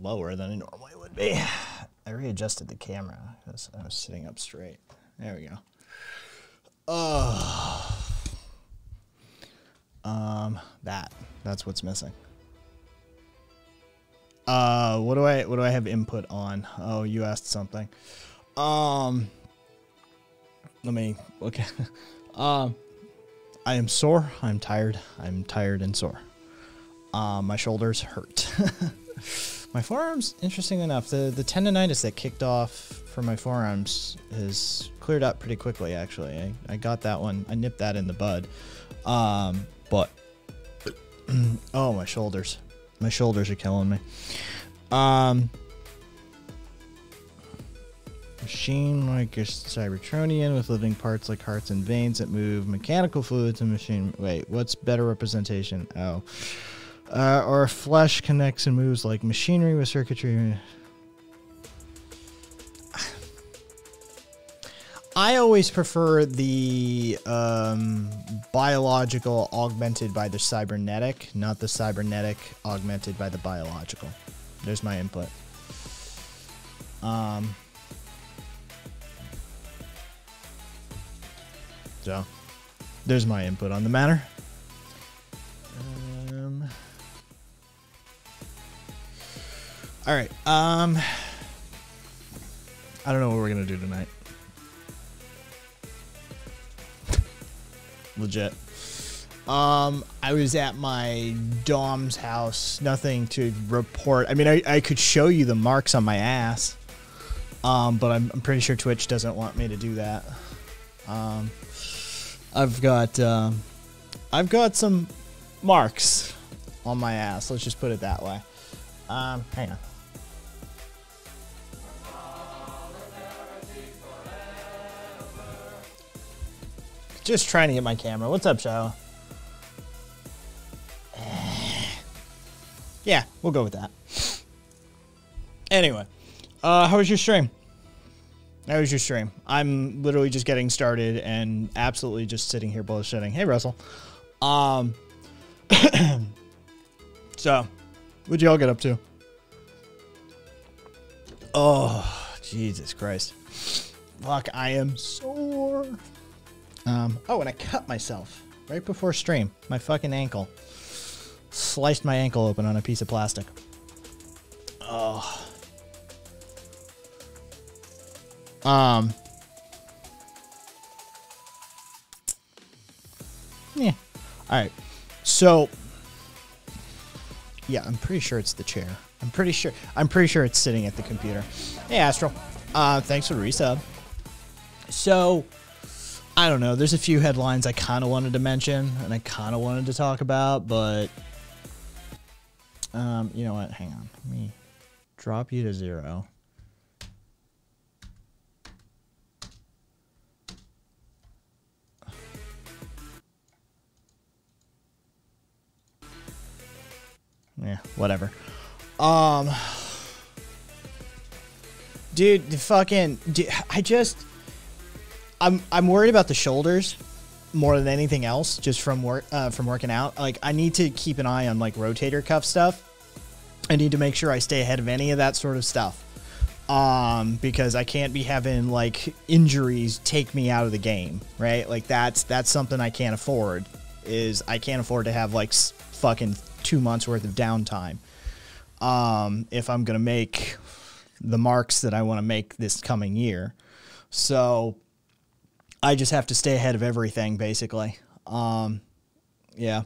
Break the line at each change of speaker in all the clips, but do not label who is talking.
lower than I normally would be. I readjusted the camera because I was sitting up straight. There we go. um, that. That's what's missing. Uh, what do I what do I have input on? Oh, you asked something. Um, let me Okay. um, I am sore. I'm tired. I'm tired and sore. Uh, my shoulders hurt. My forearms, interesting enough, the, the tendonitis that kicked off for my forearms has cleared up pretty quickly, actually. I, I got that one. I nipped that in the bud. Um, but, oh, my shoulders. My shoulders are killing me. Um, machine like a Cybertronian with living parts like hearts and veins that move mechanical fluids and machine. Wait, what's better representation? Oh. Uh, our flesh connects and moves like machinery with circuitry. I always prefer the um, biological augmented by the cybernetic, not the cybernetic augmented by the biological. There's my input. Um, so, there's my input on the matter. All right. Um, I don't know what we're gonna do tonight. Legit. Um, I was at my dom's house. Nothing to report. I mean, I, I could show you the marks on my ass. Um, but I'm, I'm pretty sure Twitch doesn't want me to do that. Um, I've got um, I've got some marks on my ass. Let's just put it that way. Um, hang on. Just trying to get my camera. What's up, Shiloh? yeah, we'll go with that. Anyway, uh, how was your stream? How was your stream? I'm literally just getting started and absolutely just sitting here bullshitting. Hey, Russell. Um, so, what'd y'all get up to? Oh, Jesus Christ. Fuck, I am sore. Um, oh, and I cut myself right before stream. My fucking ankle. Sliced my ankle open on a piece of plastic. Oh. Um. Yeah. All right. So. Yeah, I'm pretty sure it's the chair. I'm pretty sure. I'm pretty sure it's sitting at the computer. Hey, Astral. Uh, thanks for the resub. So, I don't know. There's a few headlines I kind of wanted to mention and I kind of wanted to talk about, but um, you know what? Hang on. Let me drop you to zero. Yeah, whatever. Um, dude, the fucking, dude, I just I'm I'm worried about the shoulders more than anything else, just from work uh, from working out. Like I need to keep an eye on like rotator cuff stuff. I need to make sure I stay ahead of any of that sort of stuff. Um, because I can't be having like injuries take me out of the game, right? Like that's that's something I can't afford. Is I can't afford to have like fucking two months worth of downtime. Um, if I'm gonna make the marks that I want to make this coming year, so I just have to stay ahead of everything, basically. Um, yeah,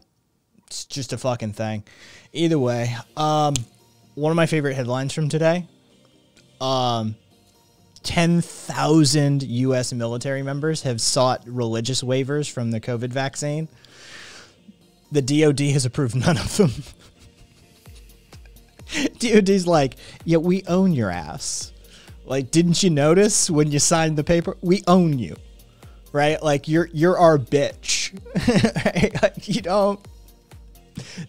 it's just a fucking thing. Either way, um, one of my favorite headlines from today. Um, 10,000 U.S. military members have sought religious waivers from the COVID vaccine. The DoD has approved none of them. DoD's like, yeah, we own your ass. Like, didn't you notice when you signed the paper? We own you right? Like you're you're our bitch. right? Like you don't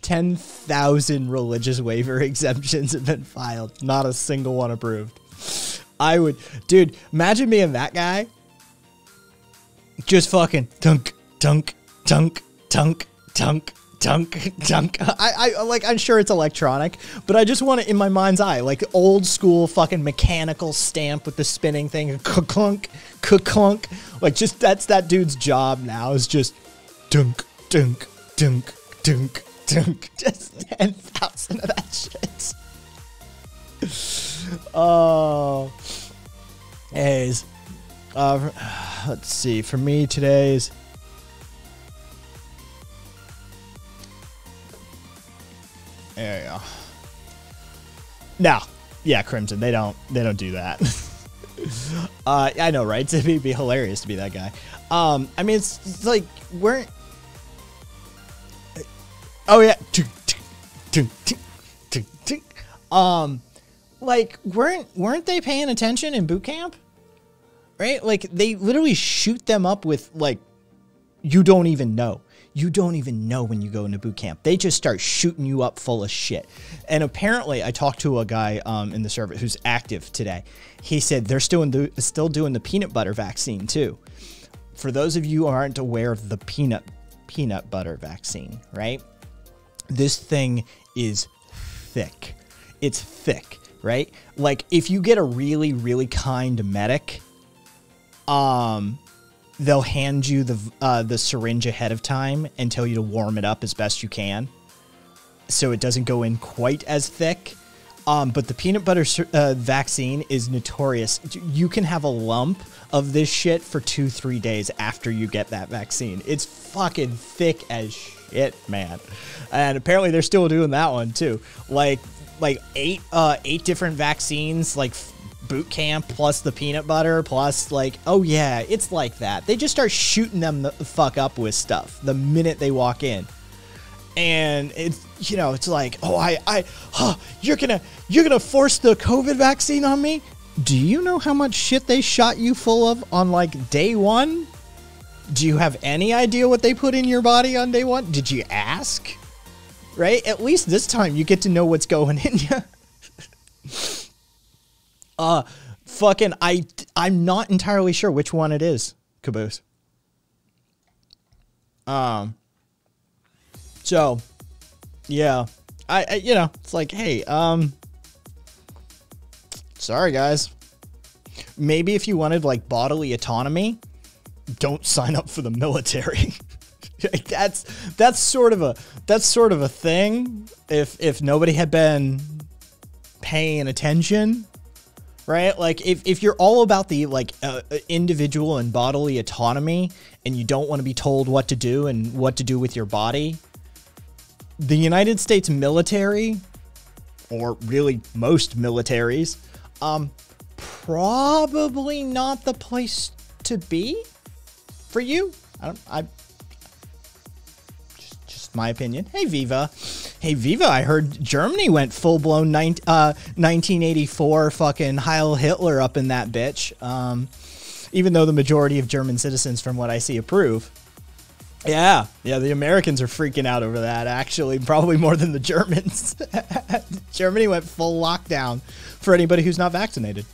10,000 religious waiver exemptions have been filed, not a single one approved. I would dude, imagine being that guy. Just fucking dunk, dunk, dunk, dunk, dunk, dunk dunk. I, I like I'm sure it's electronic, but I just want it in my mind's eye, like old school fucking mechanical stamp with the spinning thing, clunk clunk. Like just that's that dude's job now is just dunk dunk dunk dunk dunk. Just ten thousand of that shit. Oh, hey Uh, let's see. For me, today's area. No, yeah, Crimson. They don't. They don't do that. uh, I know, right? It'd be hilarious to be that guy. Um, I mean, it's, it's like weren't. Uh, oh yeah. Um, like weren't weren't they paying attention in boot camp? Right? Like they literally shoot them up with like you don't even know you don't even know when you go into boot camp. They just start shooting you up full of shit. And apparently, I talked to a guy um, in the service who's active today. He said they're still, the, still doing the peanut butter vaccine too. For those of you who aren't aware of the peanut peanut butter vaccine, right? This thing is thick. It's thick, right? Like if you get a really really kind medic, um they'll hand you the uh, the syringe ahead of time and tell you to warm it up as best you can, so it doesn't go in quite as thick. Um, but the peanut butter uh, vaccine is notorious. You can have a lump of this shit for two, three days after you get that vaccine. It's fucking thick as shit, man. And apparently they're still doing that one too. Like, like eight, uh, eight different vaccines, like boot camp plus the peanut butter plus like oh yeah it's like that they just start shooting them the fuck up with stuff the minute they walk in and it's you know it's like oh i i huh, you're gonna you're gonna force the covid vaccine on me do you know how much shit they shot you full of on like day one do you have any idea what they put in your body on day one did you ask right at least this time you get to know what's going in you Uh, fucking, I, I'm not entirely sure which one it is, Caboose. Um, so, yeah, I, I you know, it's like, hey, um, sorry guys. Maybe if you wanted like bodily autonomy, don't sign up for the military. that's that's sort of a that's sort of a thing. If if nobody had been paying attention, right? Like if, if you're all about the like uh, uh individual and bodily autonomy and you don't want to be told what to do and what to do with your body, the United States military or really most militaries um probably not the place to be for you. I don't I my opinion. Hey, Viva. Hey, Viva, I heard Germany went full blown uh, 1984 fucking Heil Hitler up in that bitch. Um, even though the majority of German citizens, from what I see, approve. Yeah, yeah, the Americans are freaking out over that, actually, probably more than the Germans. Germany went full lockdown for anybody who's not vaccinated.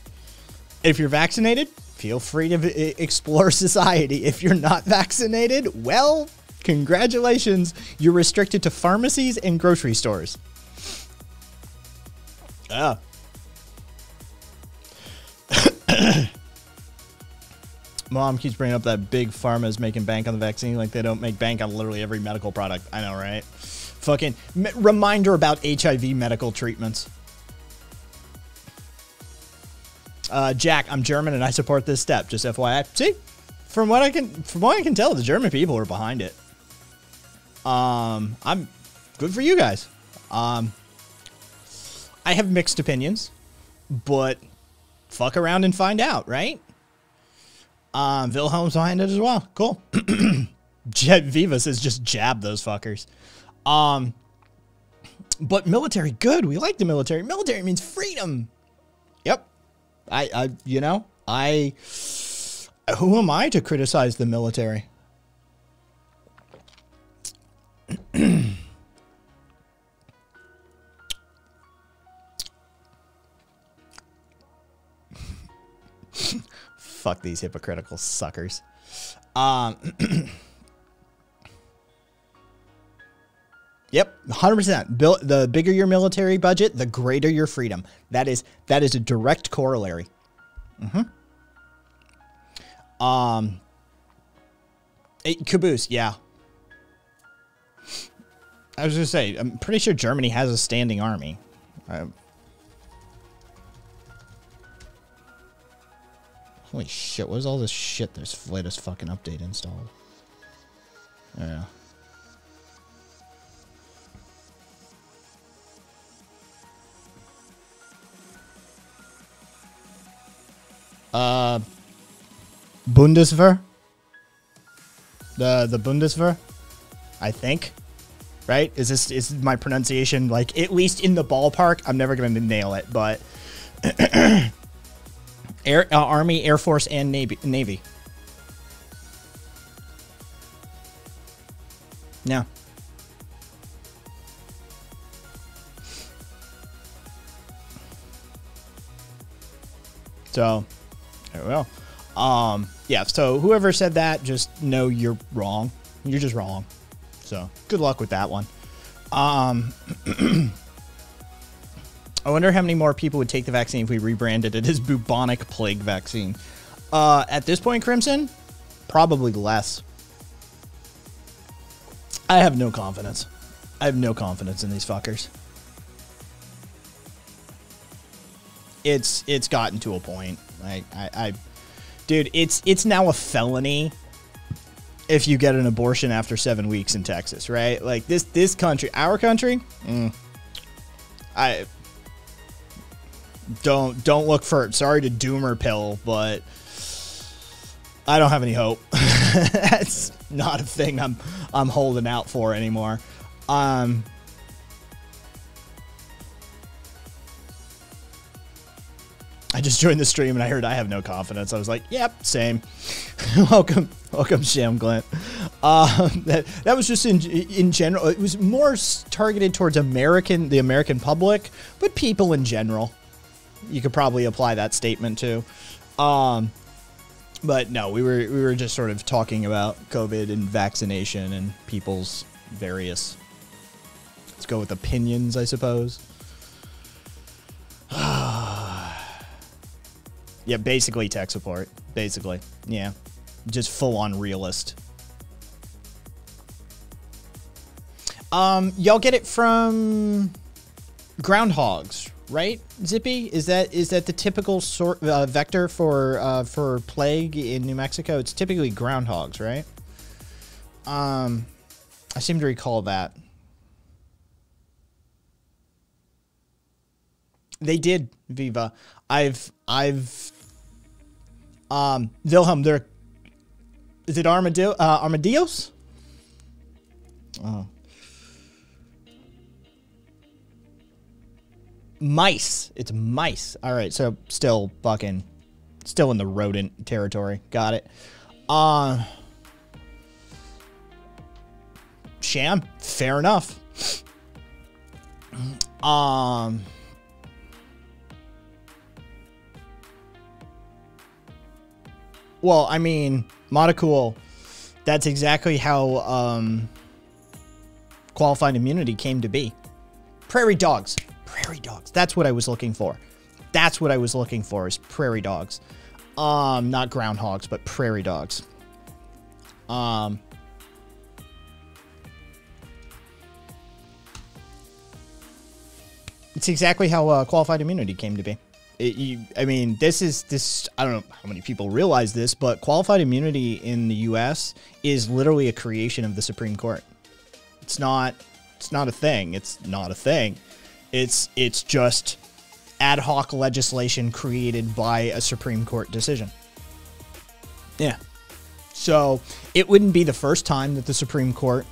If you're vaccinated, feel free to explore society. If you're not vaccinated, well, Congratulations, you're restricted to pharmacies and grocery stores. Ah. Mom keeps bringing up that big pharma is making bank on the vaccine. Like they don't make bank on literally every medical product. I know, right? Fucking reminder about HIV medical treatments. Uh, Jack, I'm German and I support this step. Just FYI. See, from what I can, from what I can tell, the German people are behind it. Um, I'm good for you guys. Um, I have mixed opinions, but fuck around and find out, right? Um, Wilhelm's behind it as well. Cool. Jet Viva says just jab those fuckers. Um, but military good. We like the military. Military means freedom. Yep. I, I, you know, I, who am I to criticize the military? Fuck these hypocritical suckers. Um, yep, 100%. Bill, the bigger your military budget, the greater your freedom. That is that is a direct corollary. Mm-hmm. Um, it, caboose, yeah. I was going to say, I'm pretty sure Germany has a standing army. Holy shit, what is all this shit this latest fucking update installed? Yeah. Uh, Bundeswehr? The, the Bundeswehr? I think right? Is this is my pronunciation like at least in the ballpark? I'm never gonna nail it, but Air, uh, Army, Air Force, and Navy. Navy. No. So, there we go. Um, yeah, so whoever said that, just know you're wrong. You're just wrong. So, good luck with that one. Um, I wonder how many more people would take the vaccine if we rebranded it as bubonic plague vaccine. Uh, at this point, Crimson, probably less. I have no confidence. I have no confidence in these fuckers. It's it's gotten to a point. Like I, I dude, it's it's now a felony if you get an abortion after seven weeks in Texas, right? Like this this country, our country, mm, I don't don't look for it. Sorry to doomer pill, but I don't have any hope. That's not a thing I'm I'm holding out for anymore. Um, I just joined the stream and I heard I have no confidence. I was like, yep, same. welcome, welcome, Sham Glint. Um, that, that was just in, in general. It was more targeted towards American, the American public, but people in general you could probably apply that statement to. Um, but no, we were we were just sort of talking about COVID and vaccination and people's various. Let's go with opinions, I suppose. yeah, basically tech support. Basically, yeah, just full on realist. Um, y'all get it from Groundhogs, right? Zippy, is that is that the typical sort uh, vector for uh, for plague in New Mexico? It's typically groundhogs, right? Um, I seem to recall that they did. Viva, I've I've um Wilhelm. They're is it armadillo uh, armadillos? Oh. mice. It's mice. All right, so still fucking, still in the rodent territory. Got it. Uh, sham. Fair enough. Um. Well, I mean, Monocool, that's exactly how um, qualified immunity came to be. Prairie dogs, Prairie dogs. That's what I was looking for. That's what I was looking for is prairie dogs. Um, not groundhogs, but prairie dogs. Um, it's exactly how uh, qualified immunity came to be. It, you, I mean, this is this. I don't know how many people realize this, but qualified immunity in the U.S. is literally a creation of the Supreme Court. It's not. It's not a thing. It's not a thing. It's it's just ad hoc legislation created by a Supreme Court decision. Yeah. So it wouldn't be the first time that the Supreme Court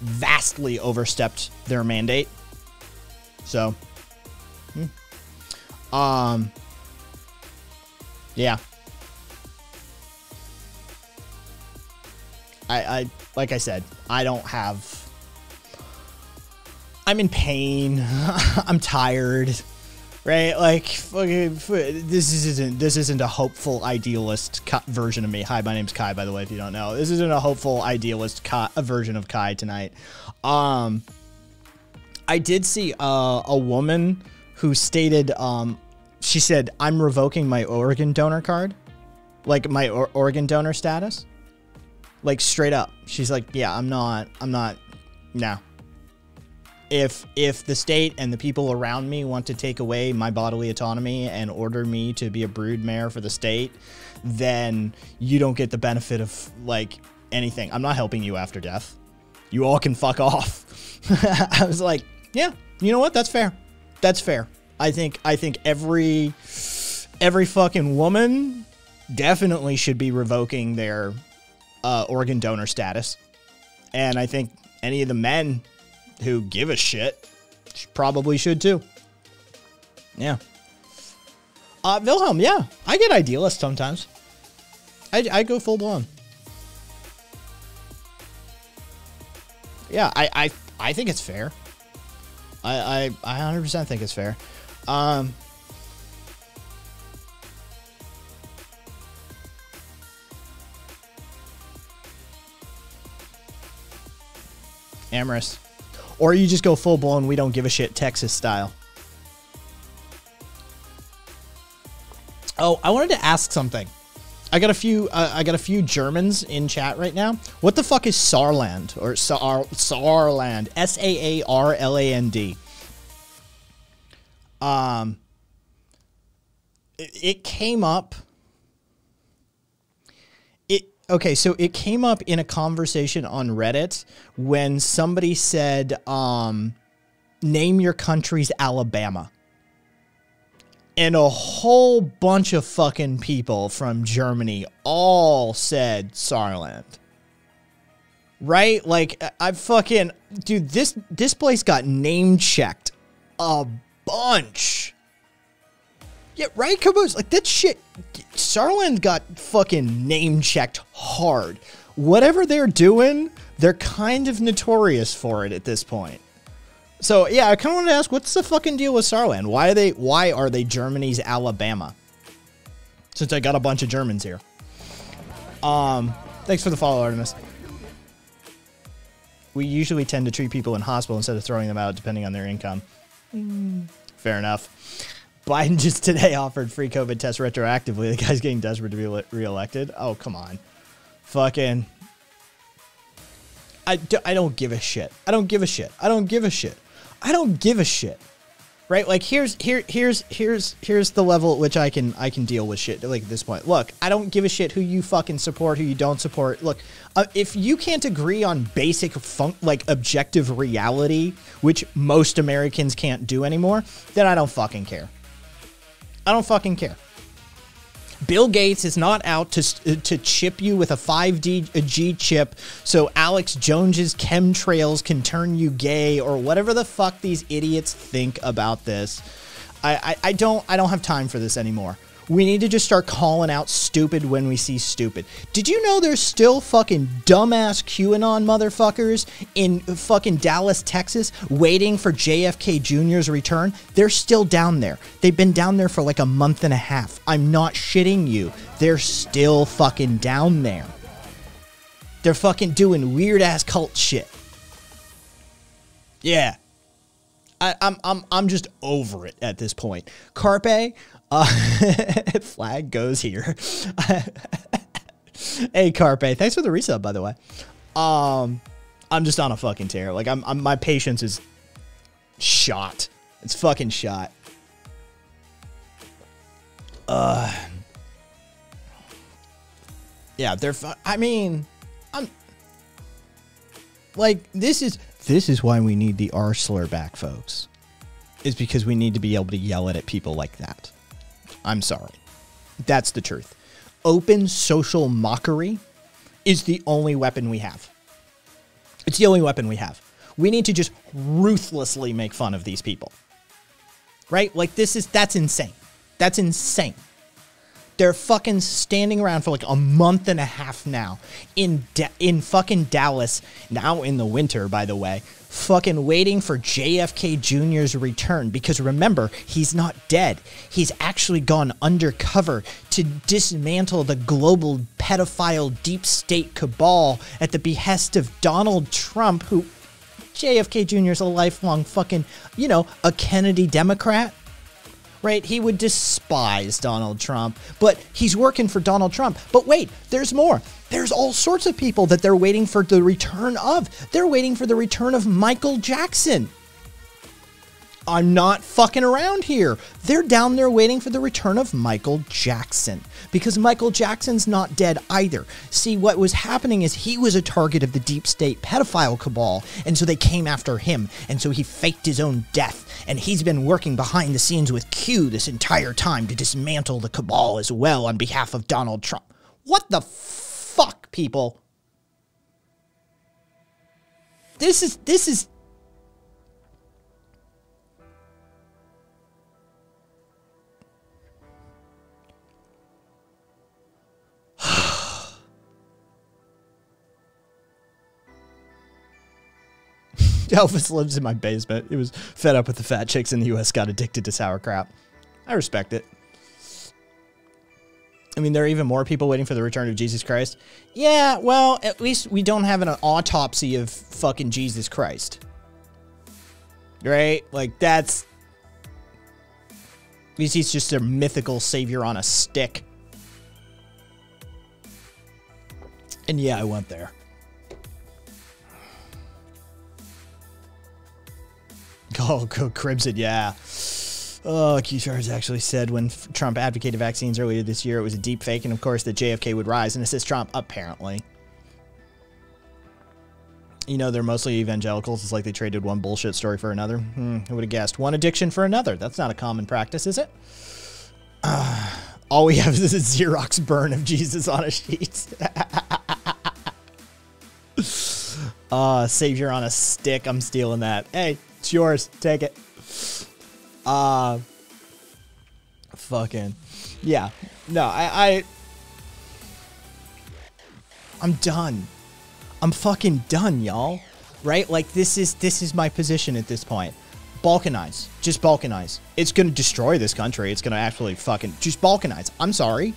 vastly overstepped their mandate. So, hmm. um, yeah. I, I, like I said, I don't have I'm in pain. I'm tired. Right? Like, this isn't this isn't a hopeful idealist version of me. Hi, my name's Kai. By the way, if you don't know, this isn't a hopeful idealist Kai, a version of Kai tonight. Um, I did see uh, a woman who stated, um, she said, "I'm revoking my organ donor card, like my or organ donor status." Like straight up, she's like, "Yeah, I'm not. I'm not. No." if if the state and the people around me want to take away my bodily autonomy and order me to be a brood mare for the state, then you don't get the benefit of like anything. I'm not helping you after death. You all can fuck off. I was like, yeah, you know what? That's fair. That's fair. I think I think every every fucking woman definitely should be revoking their uh, organ donor status, and I think any of the men who give a shit probably should too. Yeah. Uh, Wilhelm, yeah. I get idealist sometimes. I, I go full blown. Yeah, I, I, I think it's fair. I, I, I 100% think it's fair. Um, Amorous. Or you just go full blown, we don't give a shit, Texas style. Oh, I wanted to ask something. I got a few. Uh, I got a few Germans in chat right now. What the fuck is Saarland or Saar Saarland? S A A R L A N D. Um, it, it came up okay, so it came up in a conversation on Reddit when somebody said, um, name your country's Alabama. And a whole bunch of fucking people from Germany all said Saarland. Right? Like I fucking dude, this this place got name checked a bunch yeah, Ryan Caboose, like that shit. Saarland got fucking name checked hard. Whatever they're doing, they're kind of notorious for it at this point. So yeah, I kind of want to ask, what's the fucking deal with Saarland? Why are they? Why are they Germany's Alabama? Since I got a bunch of Germans here. Um, thanks for the follow, Artemis. We usually tend to treat people in hospital instead of throwing them out, depending on their income. Mm. Fair enough. Biden just today offered free COVID tests retroactively. The guy's getting desperate to be reelected. Oh, come on. Fucking. I, do, I don't give a shit. I don't give a shit. I don't give a shit. I don't give a shit. Right? Like here's here here's here's here's the level at which I can I can deal with shit like at this point. Look, I don't give a shit who you fucking support, who you don't support. Look, uh, if you can't agree on basic fun- like objective reality, which most Americans can't do anymore, then I don't fucking care. I don't fucking care. Bill Gates is not out to uh, to chip you with a 5D a G chip so Alex Jones's chemtrails can turn you gay or whatever the fuck these idiots think about this. I, I, I don't I don't have time for this anymore. We need to just start calling out stupid when we see stupid. Did you know there's still fucking dumbass QAnon motherfuckers in fucking Dallas, Texas, waiting for JFK Jr.'s return? They're still down there. They've been down there for like a month and a half. I'm not shitting you. They're still fucking down there. They're fucking doing weird ass cult shit. Yeah. I, am I'm, I'm I'm just over it at this point. Carpe, uh, flag goes here. hey, Carpe, thanks for the resub, by the way. Um, I'm just on a fucking tear. Like, I'm, I'm my patience is shot. It's fucking shot. Uh, yeah, they're. I mean, I'm like this is this is why we need the R slur back, folks. Is because we need to be able to yell it at people like that. I'm sorry. That's the truth. Open social mockery is the only weapon we have. It's the only weapon we have. We need to just ruthlessly make fun of these people. Right? Like, this is, that's insane. That's insane. They're fucking standing around for like a month and a half now in, da- in fucking Dallas, now in the winter, by the way, fucking waiting for JFK Jr.'s return because remember, he's not dead. He's actually gone undercover to dismantle the global pedophile deep state cabal at the behest of Donald Trump, who JFK Jr. is a lifelong fucking, you know, a Kennedy Democrat right? He would despise Donald Trump, but he's working for Donald Trump. But wait, there's more. There's all sorts of people that they're waiting for the return of. They're waiting for the return of Michael Jackson. I'm not fucking around here. They're down there waiting for the return of Michael Jackson because Michael Jackson's not dead either. See, what was happening is he was a target of the deep state pedophile cabal, and so they came after him, and so he faked his own death. And he's been working behind the scenes with Q this entire time to dismantle the cabal as well on behalf of Donald Trump. What the fuck, people. This is this is Elvis lives in my basement. He was fed up with the fat chicks in the US, got addicted to sauerkraut. I respect it. I mean, there are even more people waiting for the return of Jesus Christ. Yeah, well, at least we don't have an autopsy of fucking Jesus Christ. Right? Like, that's... At least he's just a mythical savior on a stick. And yeah, I went there. Oh, go Crimson, yeah. Oh, q actually said when Trump advocated vaccines earlier this year, it was a deep fake, and of course that JFK would rise, and assist Trump, apparently. You know, they're mostly evangelicals. It's like they traded one bullshit story for another. Hmm, who would have guessed? One addiction for another. That's not a common practice, is it? Uh, all we have is a Xerox burn of Jesus on a sheet. uh, savior on a stick. I'm stealing that. Hey, it's yours. Take it. Uh, fucking, yeah. No, I, I, I'm done. I'm fucking done, y'all. Right? Like this is this is my position at this point. Balkanize. Just balkanize. It's gonna destroy this country. It's gonna actually fucking just balkanize. I'm sorry.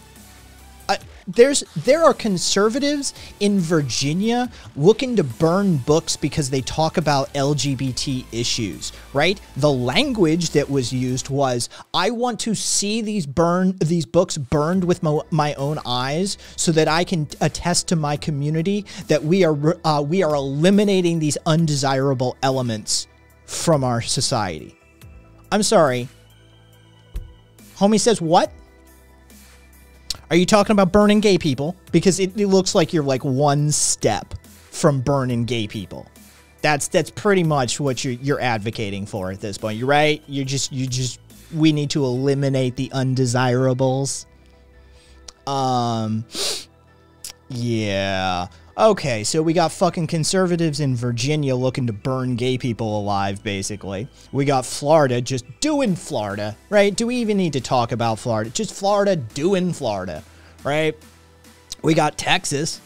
There's there are conservatives in Virginia looking to burn books because they talk about LGBT issues, right? The language that was used was I want to see these burn these books burned with my, my own eyes so that I can attest to my community that we are uh, we are eliminating these undesirable elements from our society. I'm sorry. Homie says what? Are you talking about burning gay people? Because it, it looks like you're like one step from burning gay people. That's that's pretty much what you're you're advocating for at this point. You're right. You're just you just we need to eliminate the undesirables. Um yeah. Okay, so we got fucking conservatives in Virginia looking to burn gay people alive, basically. We got Florida just doing Florida, right? Do we even need to talk about Florida? Just Florida doing Florida, right? We got Texas,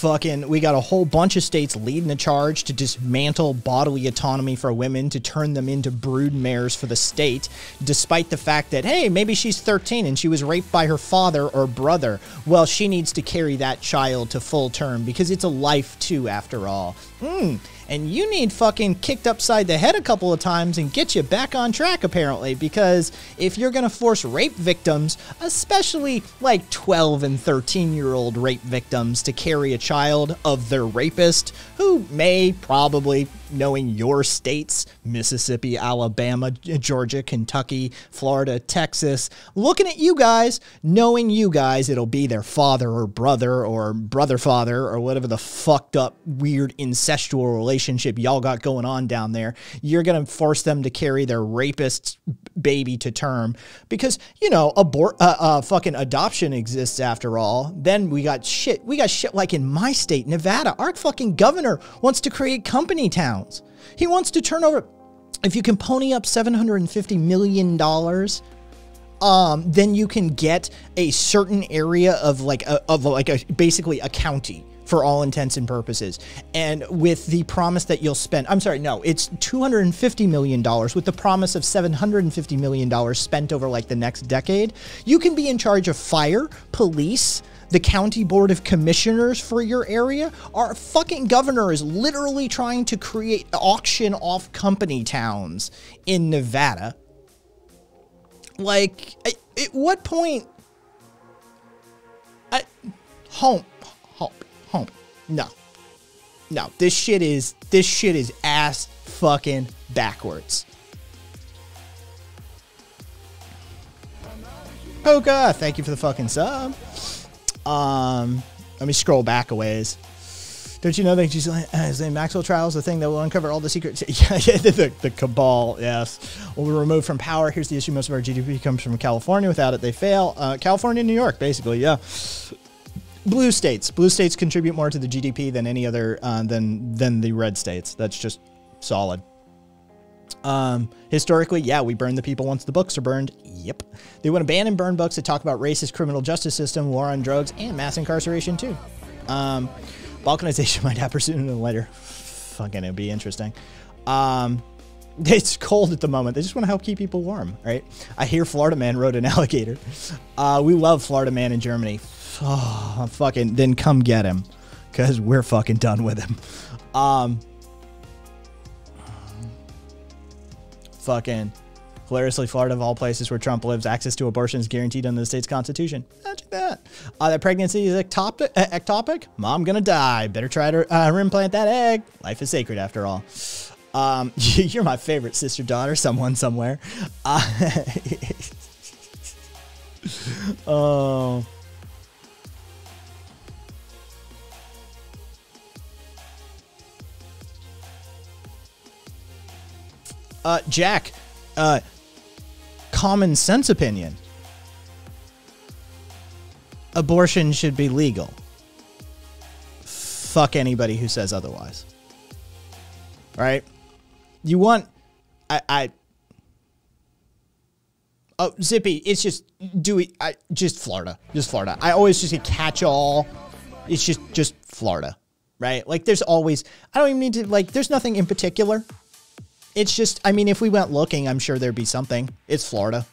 Fucking, we got a whole bunch of states leading the charge to dismantle bodily autonomy for women to turn them into brood mares for the state, despite the fact that, hey, maybe she's 13 and she was raped by her father or brother. Well, she needs to carry that child to full term because it's a life, too, after all. Mm and you need fucking kicked upside the head a couple of times and get you back on track apparently because if you're going to force rape victims, especially like 12 and 13 year old rape victims to carry a child of their rapist who may probably knowing your states Mississippi, Alabama, Georgia, Kentucky, Florida, Texas. Looking at you guys, knowing you guys, it'll be their father or brother or brother father or whatever the fucked up, weird, incestual relationship relationship y'all got going on down there. You're going to force them to carry their rapist's baby to term because, you know, abort, uh, uh, fucking adoption exists after all. Then we got shit. We got shit like in my state, Nevada. Our fucking governor wants to create company towns. He wants to turn over. If you can pony up $750 million um, then you can get a certain area of like a, of like a basically a county for all intents and purposes. And with the promise that you'll spend, I'm sorry, no, it's $250 million with the promise of $750 million spent over like the next decade. You can be in charge of fire, police, the county board of commissioners for your area. Our fucking governor is literally trying to create auction off company towns in Nevada like, I, at what point? I, home, home, home. No, no. This shit is this shit is ass fucking backwards. Poka, thank you for the fucking sub. Um, let me scroll back a ways. Don't you know that she's like, uh, the Maxwell trials, the thing that will uncover all the secrets? yeah, yeah the, the, cabal, yes. Will be removed from power. Here's the issue most of our GDP comes from California. Without it, they fail. Uh, California, New York, basically, yeah. Blue states. Blue states contribute more to the GDP than any other, uh, than, than the red states. That's just solid. Um, historically, yeah, we burn the people once the books are burned. Yep. They want to ban and burn books that talk about racist criminal justice system, war on drugs, and mass incarceration, too. Um, Balkanization might happen sooner than later. Fucking, it'd be interesting. Um, it's cold at the moment. They just want to help keep people warm, right? I hear Florida man rode an alligator. Uh, we love Florida man in Germany. Oh, fucking, then come get him, cause we're fucking done with him. Um, fucking. Hilariously, Florida, of all places where Trump lives, access to abortion is guaranteed under the state's constitution. Imagine that. Uh, that pregnancy is ectopic, uh, ectopic. Mom gonna die. Better try to uh, implant that egg. Life is sacred after all. Um, you're my favorite sister, daughter, someone somewhere. Uh,
oh. Uh,
Jack, uh, common sense opinion, abortion should be legal. Fuck anybody who says otherwise. Right? You want, I, I, oh, Zippy, it's just, do it, I, just Florida, just Florida. I always just catch all, it's just, just Florida, right? Like there's always, I don't even need to, like, there's nothing in particular it's just, I mean, if we went looking, I'm sure there'd be something. It's Florida.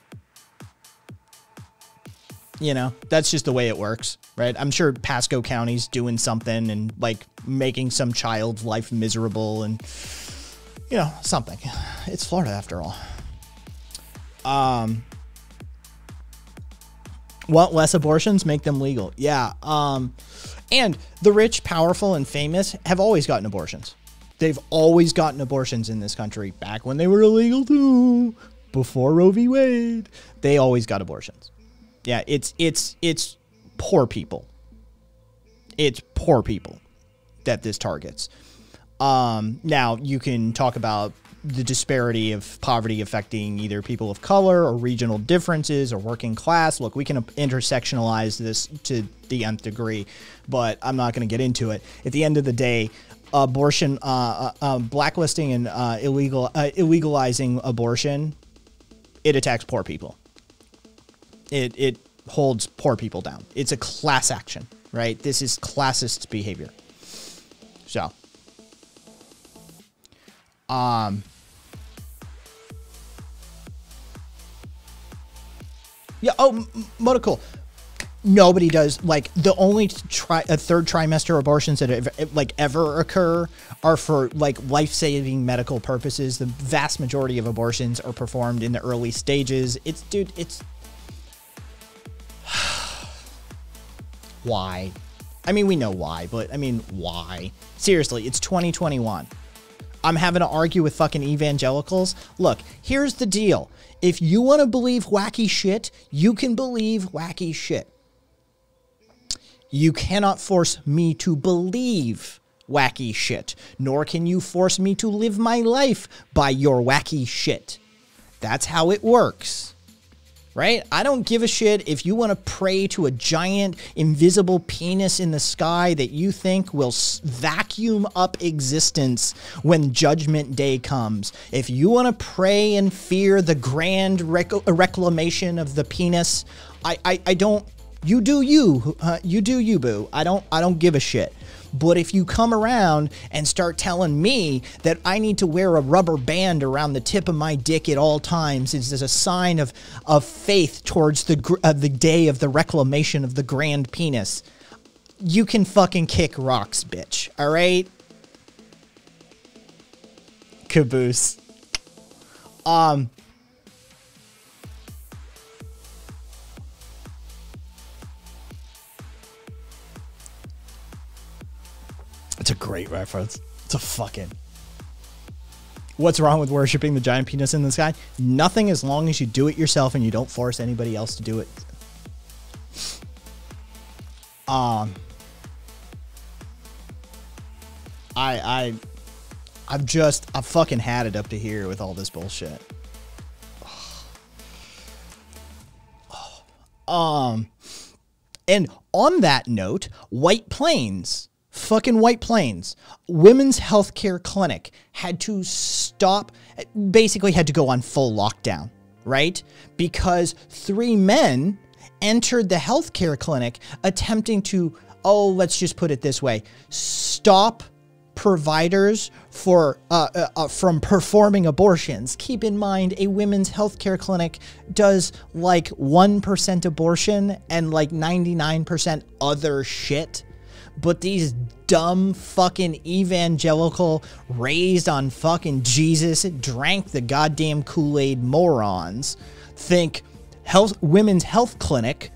You know, that's just the way it works, right? I'm sure Pasco County's doing something and like making some child's life miserable and, you know, something. It's Florida after all. Um, want less abortions? Make them legal. Yeah. Um, and the rich, powerful, and famous have always gotten abortions. They've always gotten abortions in this country back when they were illegal too, before Roe v. Wade. They always got abortions. Yeah, it's it's it's poor people. It's poor people that this targets. Um, now you can talk about the disparity of poverty affecting either people of color or regional differences or working class. Look, we can intersectionalize this to the nth degree, but I'm not going to get into it. At the end of the day, abortion uh, uh, um, blacklisting and uh, illegal uh, illegalizing abortion, it attacks poor people. It it holds poor people down. It's a class action, right? This is classist behavior. So, um. Yeah. Oh, Motocool nobody does like the only try a third trimester abortions that have, like ever occur are for like life-saving medical purposes the vast majority of abortions are performed in the early stages it's dude it's why i mean we know why but i mean why seriously it's 2021 I'm having to argue with fucking evangelicals. Look, here's the deal. If you want to believe wacky shit, you can believe wacky shit. You cannot force me to believe wacky shit, nor can you force me to live my life by your wacky shit. That's how it works. Right? I don't give a shit if you want to pray to a giant invisible penis in the sky that you think will vacuum up existence when judgment day comes. If you want to pray and fear the grand rec reclamation of the penis, I, I, I don't you do you, uh, you do you, boo. I don't, I don't give a shit. But if you come around and start telling me that I need to wear a rubber band around the tip of my dick at all times is as a sign of, of faith towards the, uh, the day of the reclamation of the grand penis, you can fucking kick rocks, bitch. All right? Caboose. Um, That's a great reference. It's a fucking. What's wrong with worshiping the giant penis in the sky? Nothing as long as you do it yourself and you don't force anybody else to do it. Um I I I've just I've fucking had it up to here with all this bullshit. Um and on that note, White Plains fucking White Plains, Women's Healthcare Clinic had to stop, basically had to go on full lockdown, right? Because three men entered the healthcare clinic attempting to, oh, let's just put it this way, stop providers for uh, uh, uh from performing abortions. Keep in mind, a women's healthcare clinic does like one percent abortion and like ninety nine percent other shit but these dumb fucking evangelical raised on fucking Jesus drank the goddamn Kool-Aid morons think health women's health clinic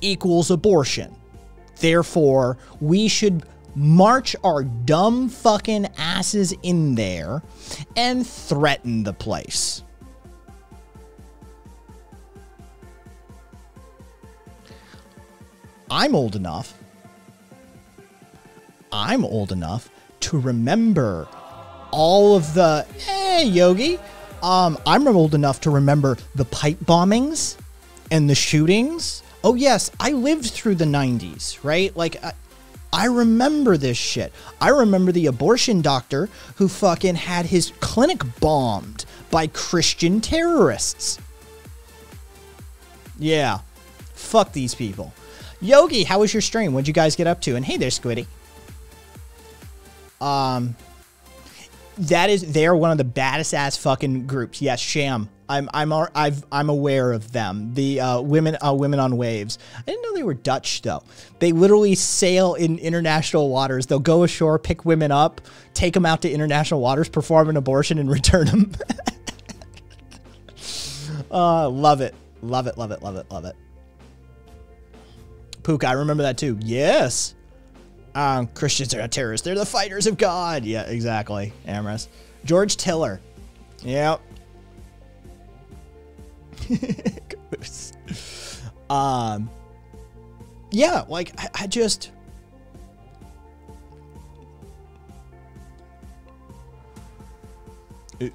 equals abortion. Therefore, we should march our dumb fucking asses in there and threaten the place. I'm old enough I'm old enough to remember all of the hey Yogi. Um, I'm old enough to remember the pipe bombings and the shootings. Oh yes, I lived through the 90s, right? Like I, I remember this shit. I remember the abortion doctor who fucking had his clinic bombed by Christian terrorists. Yeah. Fuck these people. Yogi, how was your stream? What'd you guys get up to? And hey there, Squiddy. Um, that is they're one of the baddest ass fucking groups. Yes, Sham. I'm I'm I've, I'm aware of them. The uh, women uh, women on waves. I didn't know they were Dutch though. They literally sail in international waters. They'll go ashore, pick women up, take them out to international waters, perform an abortion, and return them. uh, love it, love it, love it, love it, love it. Pook, I remember that too. Yes um, Christians are not terrorists. They're the fighters of God. Yeah, exactly. Amorous. George Tiller. Yep. um, yeah, like, I, I just...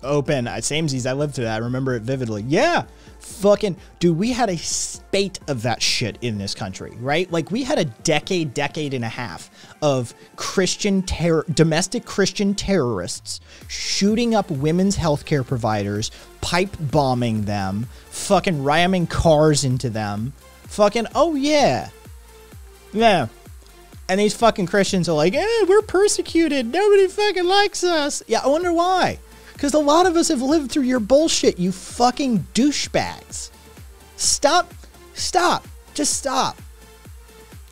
Open. Samesies, I lived through that. I remember it vividly. Yeah, fucking dude, we had a spate of that shit in this country, right? Like we had a decade, decade and a half of Christian terror, domestic Christian terrorists shooting up women's healthcare providers, pipe bombing them, fucking ramming cars into them, fucking oh yeah, yeah. And these fucking Christians are like, eh, we're persecuted. Nobody fucking likes us. Yeah, I wonder why. Because a lot of us have lived through your bullshit, you fucking douchebags. Stop. Stop. Just stop.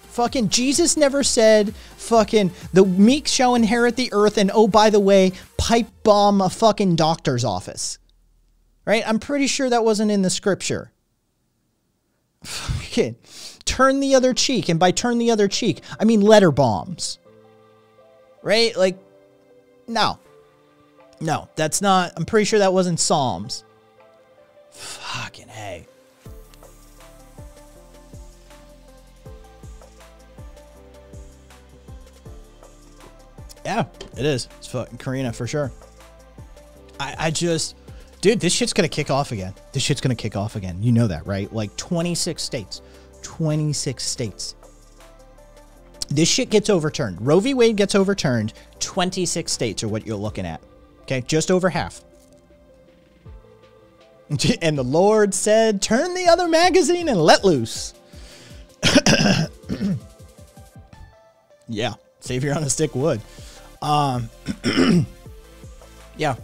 Fucking Jesus never said fucking the meek shall inherit the earth and oh by the way, pipe bomb a fucking doctor's office. Right? I'm pretty sure that wasn't in the scripture. Fucking turn the other cheek and by turn the other cheek, I mean letter bombs. Right? Like no. No, that's not. I'm pretty sure that wasn't Psalms. Fucking hey. Yeah, it is. It's fucking Karina for sure. I, I just, dude, this shit's gonna kick off again. This shit's gonna kick off again. You know that, right? Like 26 states, 26 states. This shit gets overturned. Roe v. Wade gets overturned. 26 states are what you're looking at. Okay, just over half. and the Lord said, Turn the other magazine and let loose. yeah, Savior on a stick would. Um, yeah,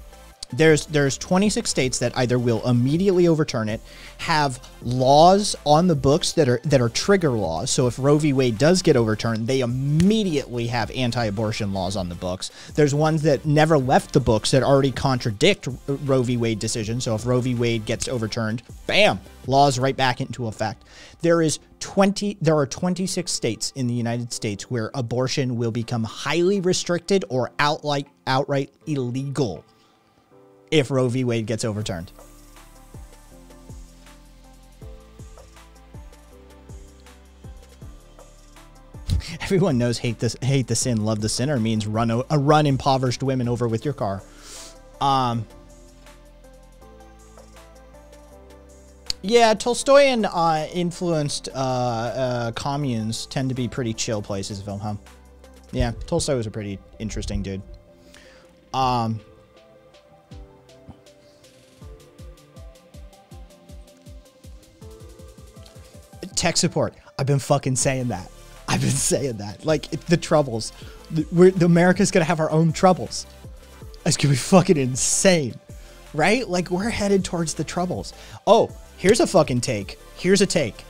there's there's 26 states that either will immediately overturn it, have laws on the books that are that are trigger laws. So if Roe v. Wade does get overturned, they immediately have anti-abortion laws on the books. There's ones that never left the books that already contradict Roe v. Wade decision. So if Roe v. Wade gets overturned, bam, laws right back into effect. There is 20 there are 26 states in the United States where abortion will become highly restricted or outright outright illegal if Roe v. Wade gets overturned. Everyone knows hate the hate the sin, love the sinner means run a uh, run impoverished women over with your car. Um, yeah, Tolstoyan uh, influenced uh, uh communes tend to be pretty chill places, Wilhelm. Yeah, Tolstoy was a pretty interesting dude. Um, tech support. I've been fucking saying that. I've been saying that. Like it, the troubles, we're the America's gonna have our own troubles. It's gonna be fucking insane, right? Like we're headed towards the troubles. Oh, here's a fucking take. Here's a take.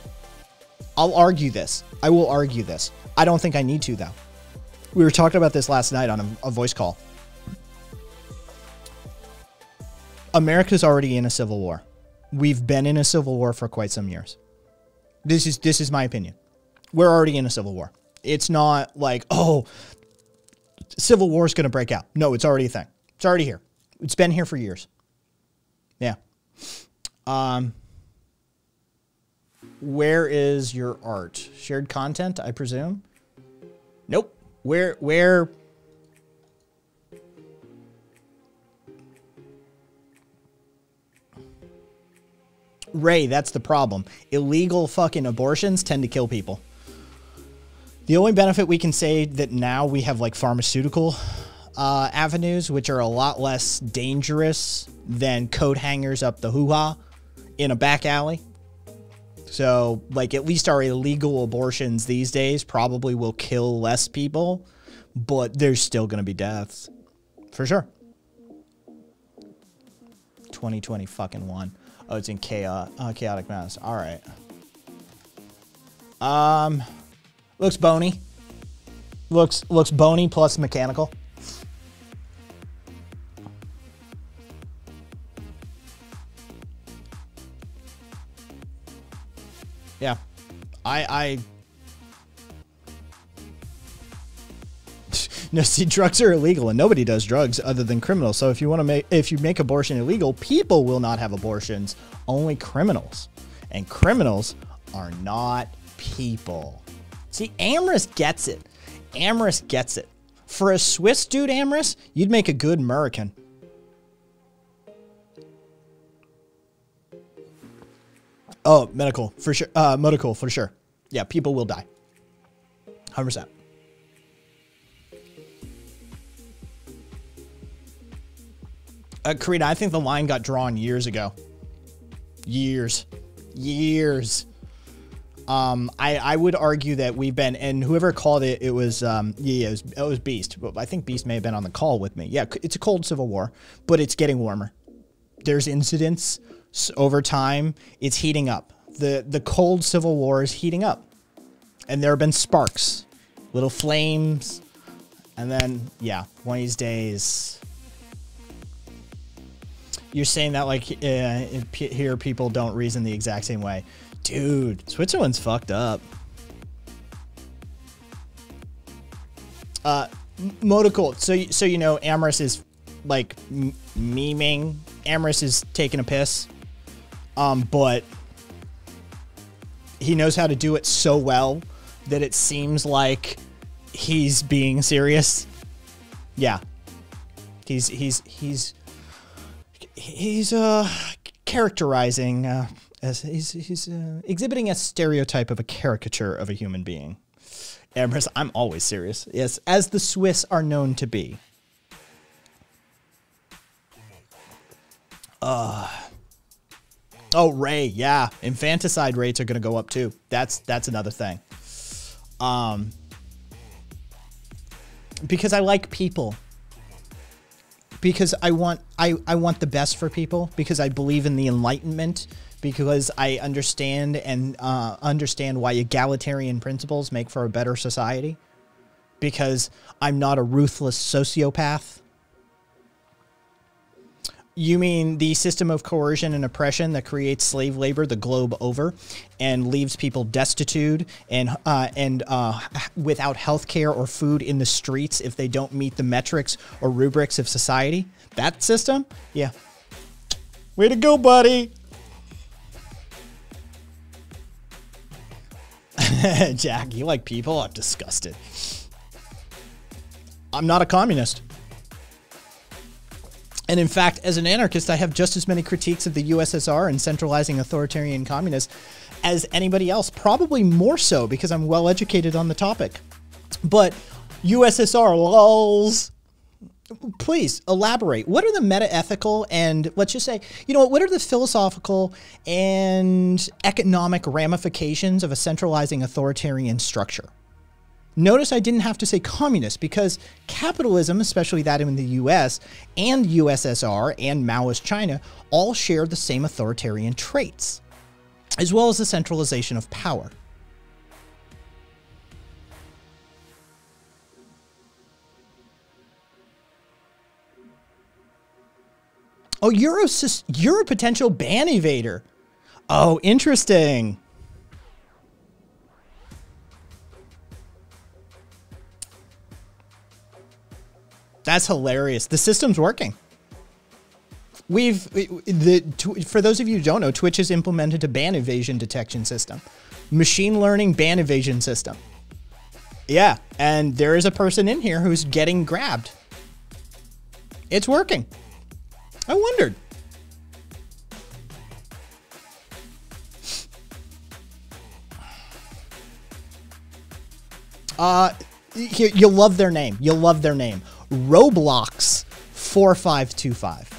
I'll argue this. I will argue this. I don't think I need to though. We were talking about this last night on a, a voice call. America's already in a civil war. We've been in a civil war for quite some years. This is this is my opinion. We're already in a civil war. It's not like, oh, civil war is going to break out. No, it's already a thing. It's already here. It's been here for years. Yeah. Um, where is your art? Shared content, I presume? Nope. Where where Ray, that's the problem. Illegal fucking abortions tend to kill people. The only benefit we can say that now we have like pharmaceutical uh, avenues, which are a lot less dangerous than coat hangers up the hoo ha in a back alley. So, like, at least our illegal abortions these days probably will kill less people, but there's still going to be deaths for sure. 2020 fucking one. Oh, it's in chaos, oh, uh, Chaotic mass. All right. Um, looks bony. Looks looks bony plus mechanical. Yeah, I I No, see, drugs are illegal, and nobody does drugs other than criminals. So if you want to make if you make abortion illegal, people will not have abortions. Only criminals, and criminals are not people. See, Amorous gets it. Amorous gets it. For a Swiss dude, Amorous, you'd make a good American. Oh, medical for sure. Uh, medical for sure. Yeah, people will die. Hundred percent. Uh, Karina, I think the line got drawn years ago. Years. Years. Um, I, I would argue that we've been, and whoever called it, it was, um, yeah, it was, it was Beast. But I think Beast may have been on the call with me. Yeah, it's a cold civil war, but it's getting warmer. There's incidents over time. It's heating up. The, the cold civil war is heating up. And there have been sparks, little flames. And then, yeah, one of these days, you're saying that like uh, here people don't reason the exact same way. Dude, Switzerland's fucked up. Uh, Motical. So so you know Amorous is like memeing. Amorous is taking a piss. Um, but he knows how to do it so well that it seems like he's being serious. Yeah. He's he's he's he's uh, characterizing uh, as he's, he's uh, exhibiting a stereotype of a caricature of a human being. Amherst, I'm always serious. Yes, as the Swiss are known to be. Uh, oh, Ray, yeah, infanticide rates are going to go up too. That's that's another thing. Um, because I like people because I want I, I want the best for people because I believe in the enlightenment because I understand and uh, understand why egalitarian principles make for a better society because I'm not a ruthless sociopath you mean the system of coercion and oppression that creates slave labor the globe over and leaves people destitute and uh, and uh, without health care or food in the streets if they don't meet the metrics or rubrics of society? That system? Yeah. Way to go, buddy. Jack, you like people? I'm disgusted. I'm not a communist. And in fact, as an anarchist, I have just as many critiques of the USSR and centralizing authoritarian communists as anybody else, probably more so because I'm well educated on the topic. But USSR lulls. Please elaborate. What are the meta ethical and let's just say, you know, what are the philosophical and economic ramifications of a centralizing authoritarian structure? Notice I didn't have to say communist because capitalism, especially that in the US and USSR and Maoist China, all share the same authoritarian traits, as well as the centralization of power. Oh, you're a potential ban evader. Oh, interesting. That's hilarious. The system's working. We've the for those of you who don't know, Twitch has implemented a ban evasion detection system, machine learning ban evasion system. Yeah, and there is a person in here who's getting grabbed. It's working. I wondered. Uh, you'll love their name. You'll love their name. Roblox 4525.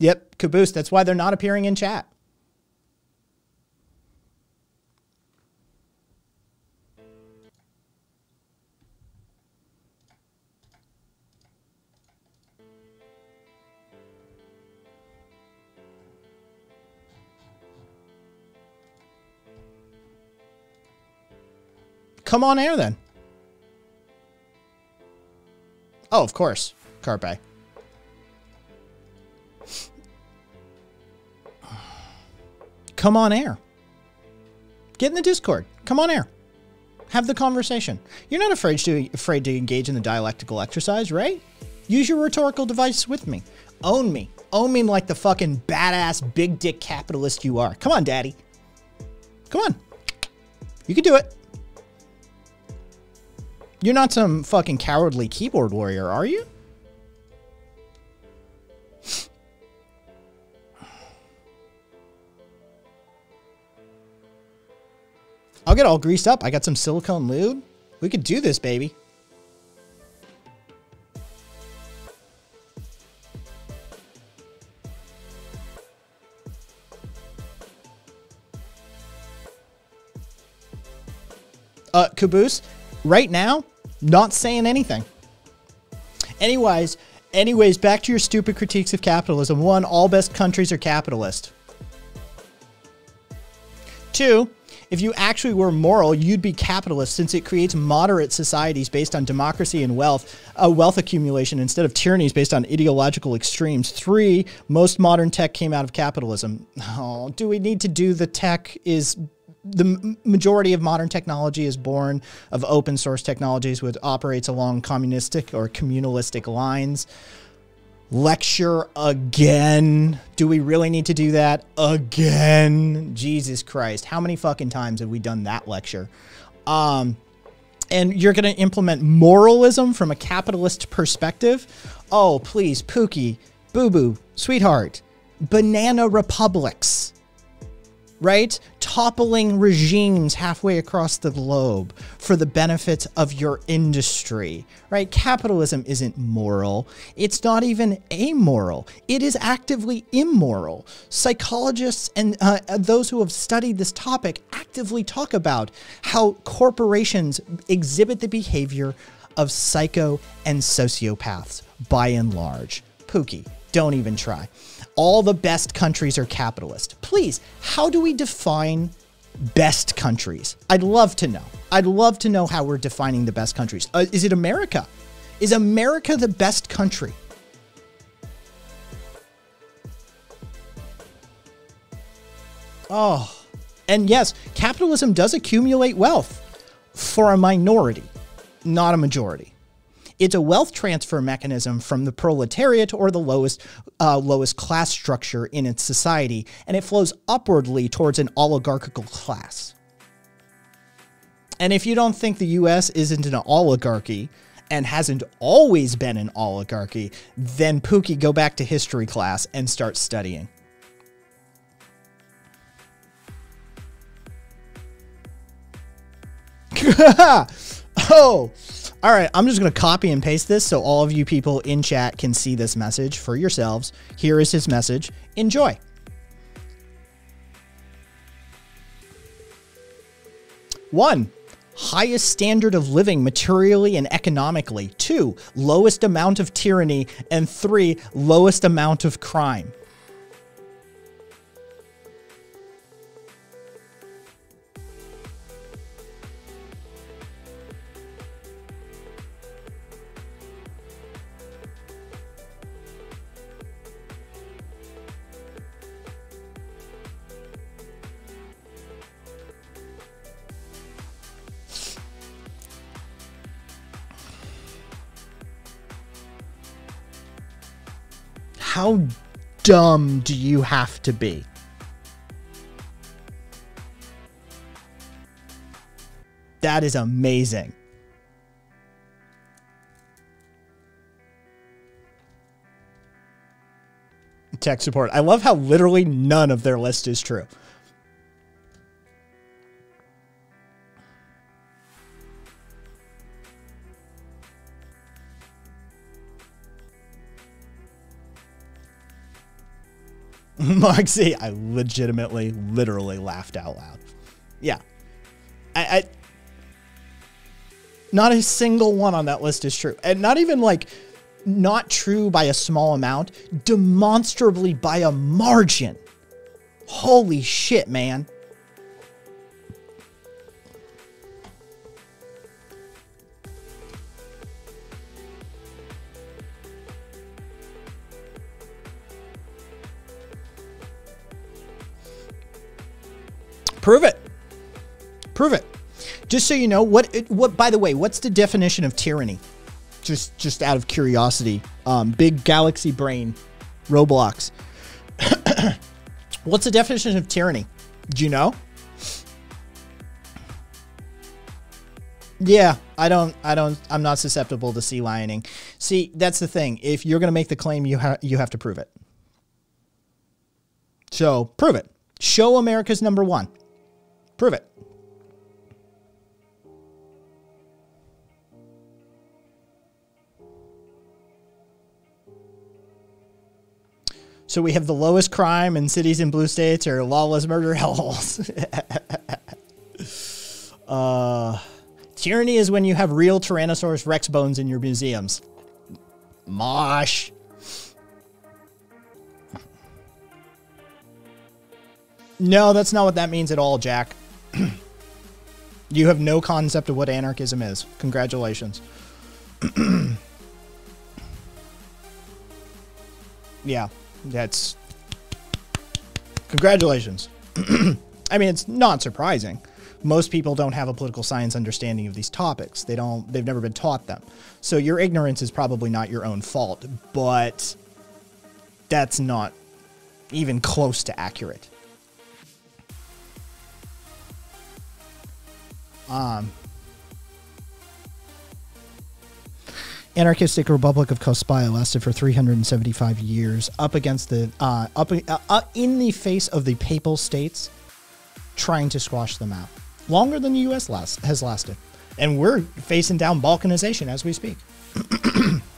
Yep, Caboose. That's why they're not appearing in chat. Come on air then. Oh, of course. Carpe. Come on air. Get in the Discord. Come on air. Have the conversation. You're not afraid to afraid to engage in the dialectical exercise, right? Use your rhetorical device with me. Own me. Own me like the fucking badass big dick capitalist you are. Come on, daddy. Come on. You can do it. You're not some fucking cowardly keyboard warrior, are you? I'll get all greased up. I got some silicone lube. We could do this, baby. Uh, Caboose, right now, not saying anything. Anyways, anyways, back to your stupid critiques of capitalism. One, all best countries are capitalist. Two, if you actually were moral, you'd be capitalist since it creates moderate societies based on democracy and wealth, uh, wealth accumulation instead of tyrannies based on ideological extremes. Three, most modern tech came out of capitalism. Oh, do we need to do the tech is the majority of modern technology is born of open source technologies, which operates along communistic or communalistic lines. Lecture again. Do we really need to do that again? Jesus Christ. How many fucking times have we done that lecture? Um, and you're going to implement moralism from a capitalist perspective. Oh, please, Pookie, Boo Boo, Sweetheart, Banana Republics right? Toppling regimes halfway across the globe for the benefit of your industry, right? Capitalism isn't moral. It's not even amoral. It is actively immoral. Psychologists and uh, uh those who have studied this topic actively talk about how corporations exhibit the behavior of psycho and sociopaths by and large. Pookie, don't even try. All the best countries are capitalist. Please, how do we define best countries? I'd love to know. I'd love to know how we're defining the best countries. Uh, is it America? Is America the best country? Oh, and yes, capitalism does accumulate wealth for a minority, not a majority. It's a wealth transfer mechanism from the proletariat or the lowest uh, lowest class structure in its society, and it flows upwardly towards an oligarchical class. And if you don't think the US isn't an oligarchy and hasn't always been an oligarchy, then Pookie, go back to history class and start studying. oh, all right, I'm just going to copy and paste this so all of you people in chat can see this message for yourselves. Here is his message. Enjoy. One, highest standard of living materially and economically. Two, lowest amount of tyranny. And three, lowest amount of crime. how dumb do you have to be? That is amazing. Tech support. I love how literally none of their list is true. Mark I legitimately, literally laughed out loud. Yeah. I, I, not a single one on that list is true. And not even like not true by a small amount, demonstrably by a margin. Holy shit, man. Prove it. Prove it. Just so you know, what what by the way, what's the definition of tyranny? Just just out of curiosity, um, big galaxy brain, Roblox. what's the definition of tyranny? Do you know? Yeah, I don't, I don't, I'm not susceptible to sea lioning. See, that's the thing. If you're going to make the claim, you have you have to prove it. So prove it. Show America's number one. Prove it. So we have the lowest crime in cities in blue states or lawless murder hellholes. uh, tyranny is when you have real Tyrannosaurus Rex bones in your museums. Mosh. No, that's not what that means at all, Jack. you have no concept of what anarchism is. Congratulations. yeah, that's. Congratulations. I mean, it's not surprising. Most people don't have a political science understanding of these topics. They don't they've never been taught them. So your ignorance is probably not your own fault, but that's not even close to accurate. Um, anarchistic republic of Kospaya lasted for 375 years up against the uh, up uh, uh, in the face of the papal states trying to squash them out longer than the US last, has lasted and we're facing down balkanization as we speak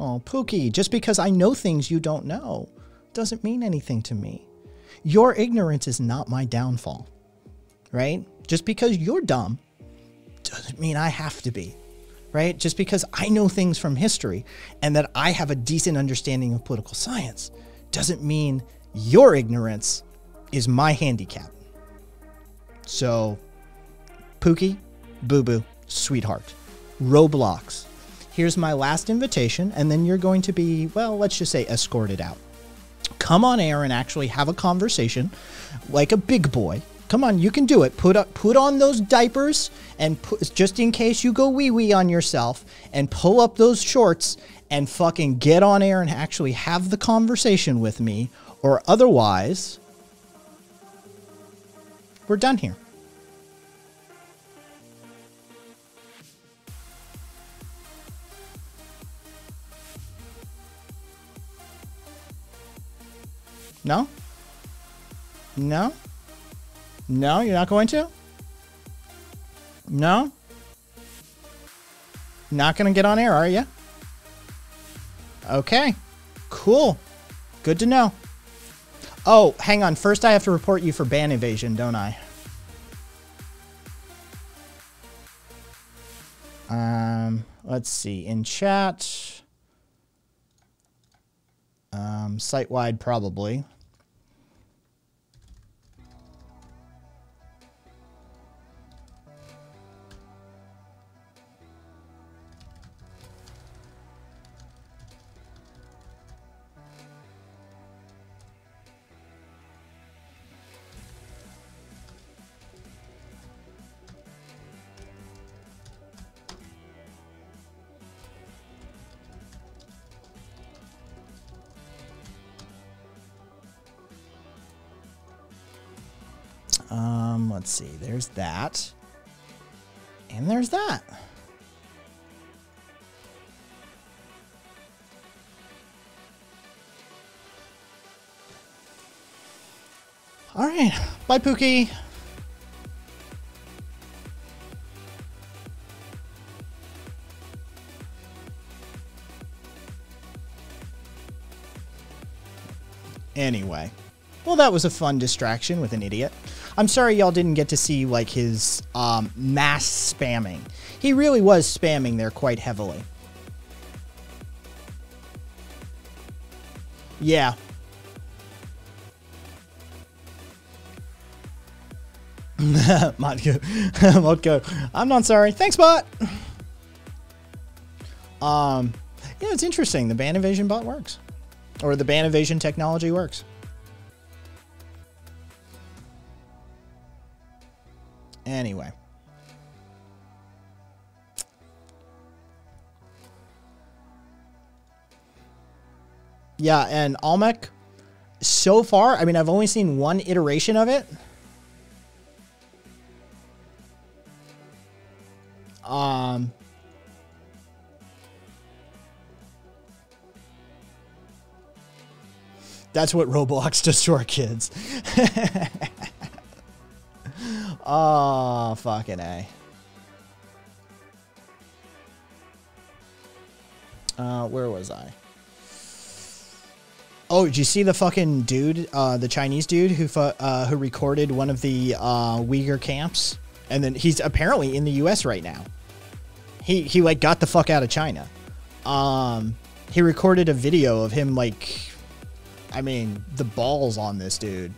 Oh, Pookie, just because I know things you don't know doesn't mean anything to me. Your ignorance is not my downfall, right? Just because you're dumb doesn't mean I have to be, right? Just because I know things from history and that I have a decent understanding of political science doesn't mean your ignorance is my handicap. So, Pookie, Boo Boo, Sweetheart, Roblox, here's my last invitation, and then you're going to be, well, let's just say escorted out. Come on air and actually have a conversation like a big boy. Come on, you can do it. Put up, put on those diapers, and put, just in case you go wee wee on yourself, and pull up those shorts and fucking get on air and actually have the conversation with me, or otherwise, we're done here. No? No? No, you're not going to? No? Not going to get on air, are you? Okay. Cool. Good to know. Oh, hang on. First, I have to report you for ban evasion, don't I? Um, let's see. In chat, um, site wide, probably. Um, let's see. There's that. And there's that. All right. Bye, Pookie. Anyway. Well, that was a fun distraction with an idiot. I'm sorry y'all didn't get to see like his um, mass spamming. He really was spamming there quite heavily. Yeah. Modco. Modco. I'm not sorry. Thanks, bot. Um, yeah, it's interesting. The ban evasion bot works. Or the ban evasion technology works. Anyway. Yeah, and Almec, so far, I mean, I've only seen one iteration of it. Um, that's what Roblox does to our kids. Oh, fucking A. Uh, where was I? Oh, did you see the fucking dude, uh, the Chinese dude who uh, who recorded one of the uh, Uyghur camps, and then he's apparently in the U.S. right now. He he like got the fuck out of China. Um, he recorded a video of him like, I mean, the balls on this dude.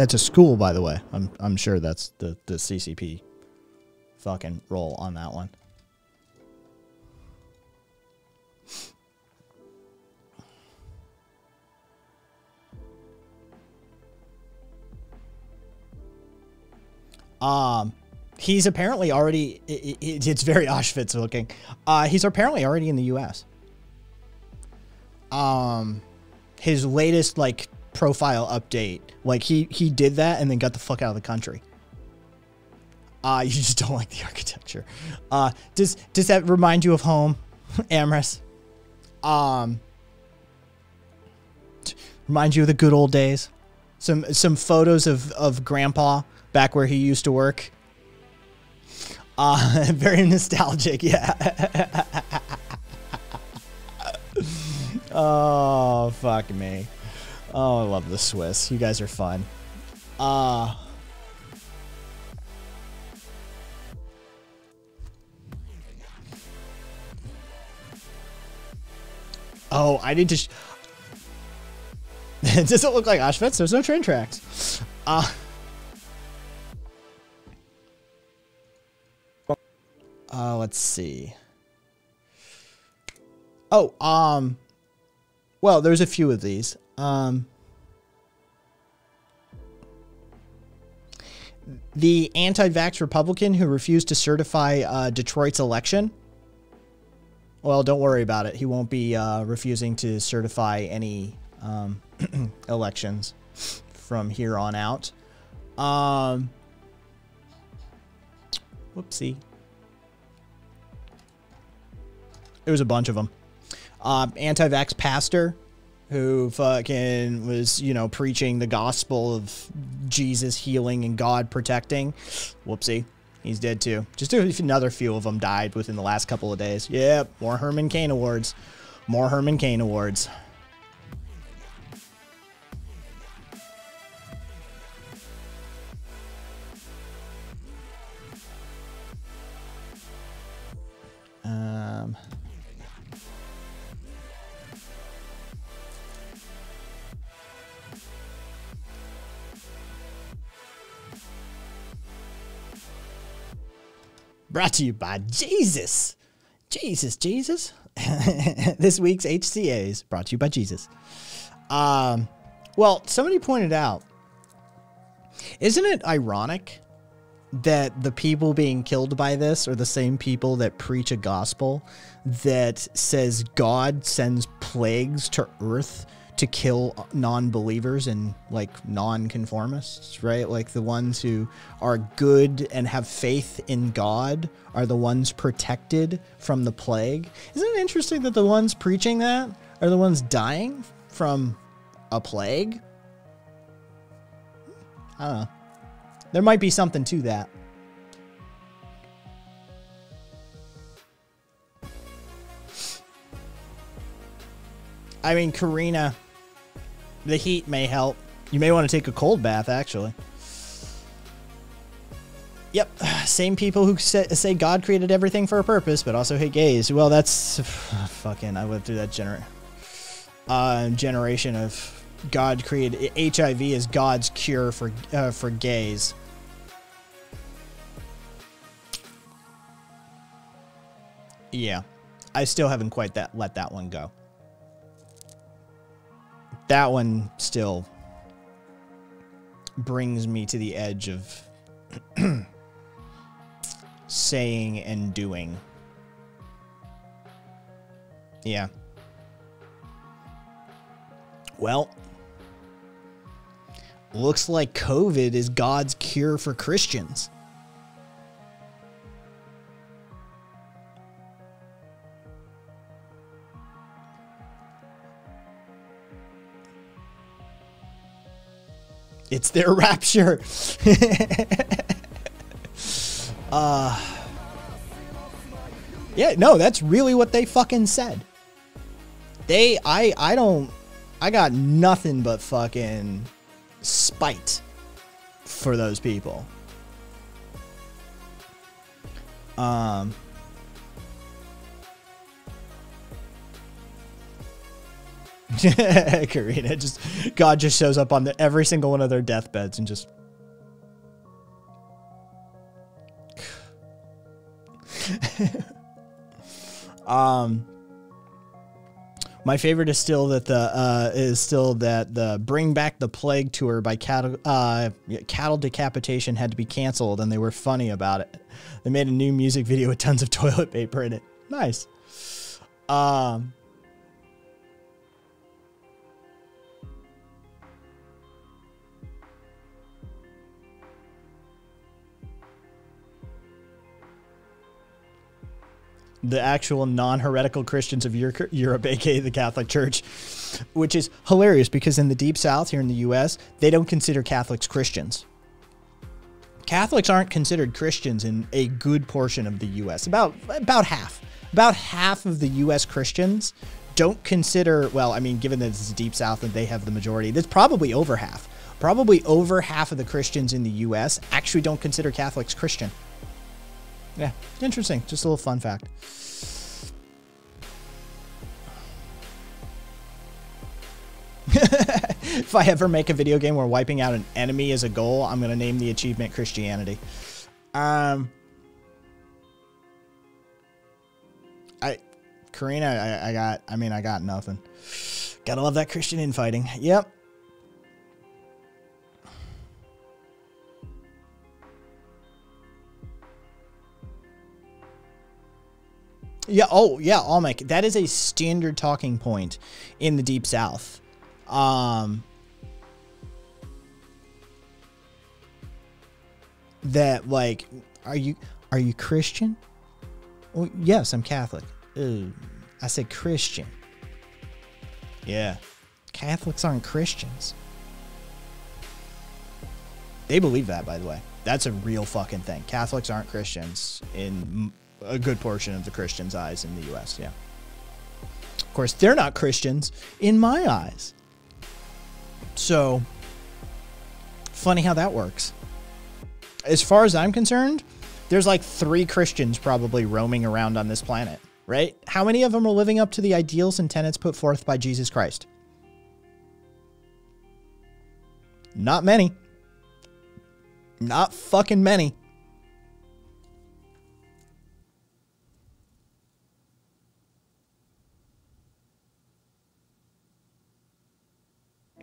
That's a school, by the way. I'm I'm sure that's the the CCP fucking role on that one. Um, he's apparently already. It, it, it's very Auschwitz looking. Uh, he's apparently already in the U.S. Um, his latest like profile update. Like he he did that and then got the fuck out of the country. Uh, you just don't like the architecture. Uh, does does that remind you of home, Amorous? Um, remind you of the good old days. Some some photos of of Grandpa back where he used to work. Uh, very nostalgic, yeah. oh fuck me. Oh, I love the Swiss. You guys are fun. Uh... Oh, I need to... it doesn't look like Auschwitz. There's no train tracks. Uh... Uh, let's see. Oh, um, well, there's a few of these. Um, the anti vax Republican who refused to certify uh, Detroit's election. Well, don't worry about it. He won't be uh, refusing to certify any um, elections from here on out. Um, whoopsie. It was a bunch of them. Uh, anti vax pastor who fucking was, you know, preaching the gospel of Jesus healing and God protecting. Whoopsie. He's dead too. Just another few of them died within the last couple of days. Yep, more Herman Cain awards. More Herman Cain awards.
Um
Brought to you by Jesus. Jesus, Jesus. this week's HCA is brought to you by Jesus. Um, well, somebody pointed out, isn't it ironic that the people being killed by this are the same people that preach a gospel that says God sends plagues to earth to kill non-believers and like non-conformists, right? Like the ones who are good and have faith in God are the ones protected from the plague. Isn't it interesting that the ones preaching that are the ones dying from a plague? I don't know. There might be something to that. I mean, Karina the heat may help. You may want to take a cold bath, actually. Yep, same people who say God created everything for a purpose, but also hate gays. Well, that's fucking. I lived through that gener uh, generation of God created HIV is God's cure for uh, for gays. Yeah, I still haven't quite that let that one go that one still brings me to the edge of saying and doing. Yeah. Well, looks like COVID is God's cure for Christians. It's their rapture. uh, yeah, no, that's really what they fucking said. They, I, I don't, I got nothing but fucking spite for those people. Um, Karina, just God just shows up on the, every single one of their deathbeds and just. um, my favorite is still that the uh, is still that the Bring Back the Plague tour by cattle uh, cattle decapitation had to be canceled, and they were funny about it. They made a new music video with tons of toilet paper in it. Nice. Um. the actual non-heretical Christians of Europe, aka the Catholic Church, which is hilarious because in the Deep South here in the U.S., they don't consider Catholics Christians. Catholics aren't considered Christians in a good portion of the U.S. About about half, about half of the U.S. Christians don't consider. Well, I mean, given that it's the Deep South and they have the majority, that's probably over half. Probably over half of the Christians in the U.S. actually don't consider Catholics Christian yeah, interesting. Just a little fun fact. if I ever make a video game where wiping out an enemy is a goal, I'm going to name the achievement Christianity. Um, I, Karina, I, I got, I mean, I got nothing. Gotta love that Christian infighting. Yep. Yeah. Oh, yeah. Almec. That is a standard talking point in the Deep South. Um, that like, are you are you Christian? Well, yes, I'm Catholic. Ooh, I said Christian. Yeah, Catholics aren't Christians. They believe that, by the way. That's a real fucking thing. Catholics aren't Christians in a good portion of the Christians' eyes in the U.S. Yeah. Of course, they're not Christians in my eyes. So, funny how that works. As far as I'm concerned, there's like three Christians probably roaming around on this planet, right? How many of them are living up to the ideals and tenets put forth by Jesus Christ? Not many. Not fucking many.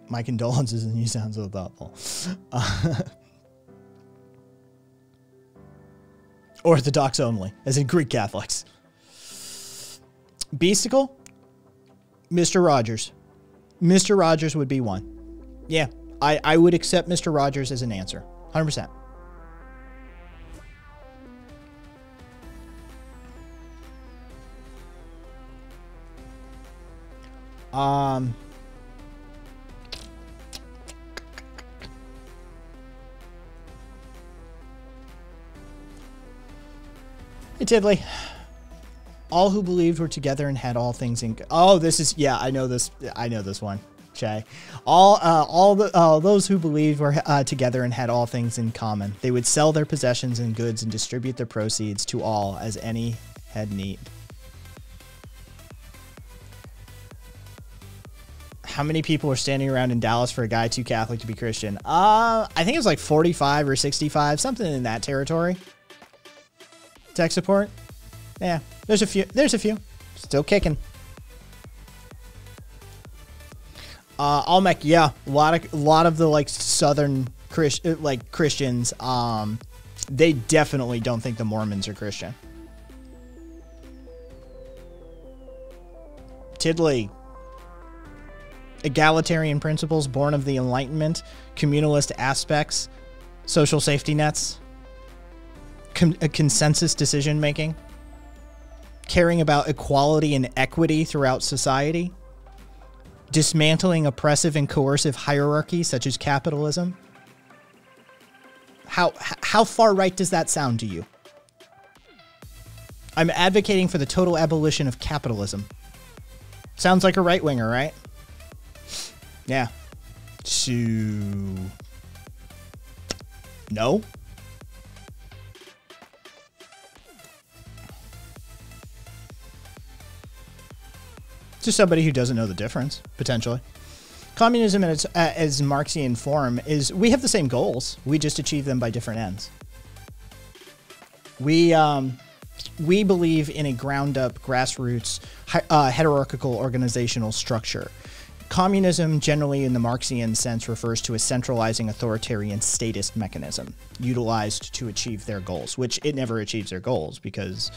my condolences and you sound so thoughtful. Uh, Orthodox only, as in Greek Catholics. Beasticle? Mr. Rogers. Mr. Rogers would be one. Yeah, I, I would accept Mr. Rogers as an answer. 100%. Um, Hey, Tiddly. All who believed were together and had all things in. Oh, this is yeah. I know this. I know this one. Shay. All, uh, all the, uh, those who believed were uh, together and had all things in common. They would sell their possessions and goods and distribute their proceeds to all as any had need. How many people were standing around in Dallas for a guy too Catholic to be Christian? Uh, I think it was like 45 or 65, something in that territory. Tech support? Yeah, there's a few. There's a few. Still kicking. Uh, Almec, yeah, a lot of a lot of the like Southern Chris, uh, like Christians, um, they definitely don't think the Mormons are Christian. Tiddly, egalitarian principles born of the Enlightenment, communalist aspects, social safety nets con a consensus decision making, caring about equality and equity throughout society, dismantling oppressive and coercive hierarchies such as capitalism. How, how far right does that sound to you? I'm advocating for the total abolition of capitalism. Sounds like a right winger, right? Yeah. To No? to somebody who doesn't know the difference, potentially. Communism, in its, uh, as Marxian form, is we have the same goals, we just achieve them by different ends. We, um, we believe in a ground up, grassroots, uh, hierarchical organizational structure. Communism, generally in the Marxian sense, refers to a centralizing authoritarian statist mechanism utilized to achieve their goals, which it never achieves their goals because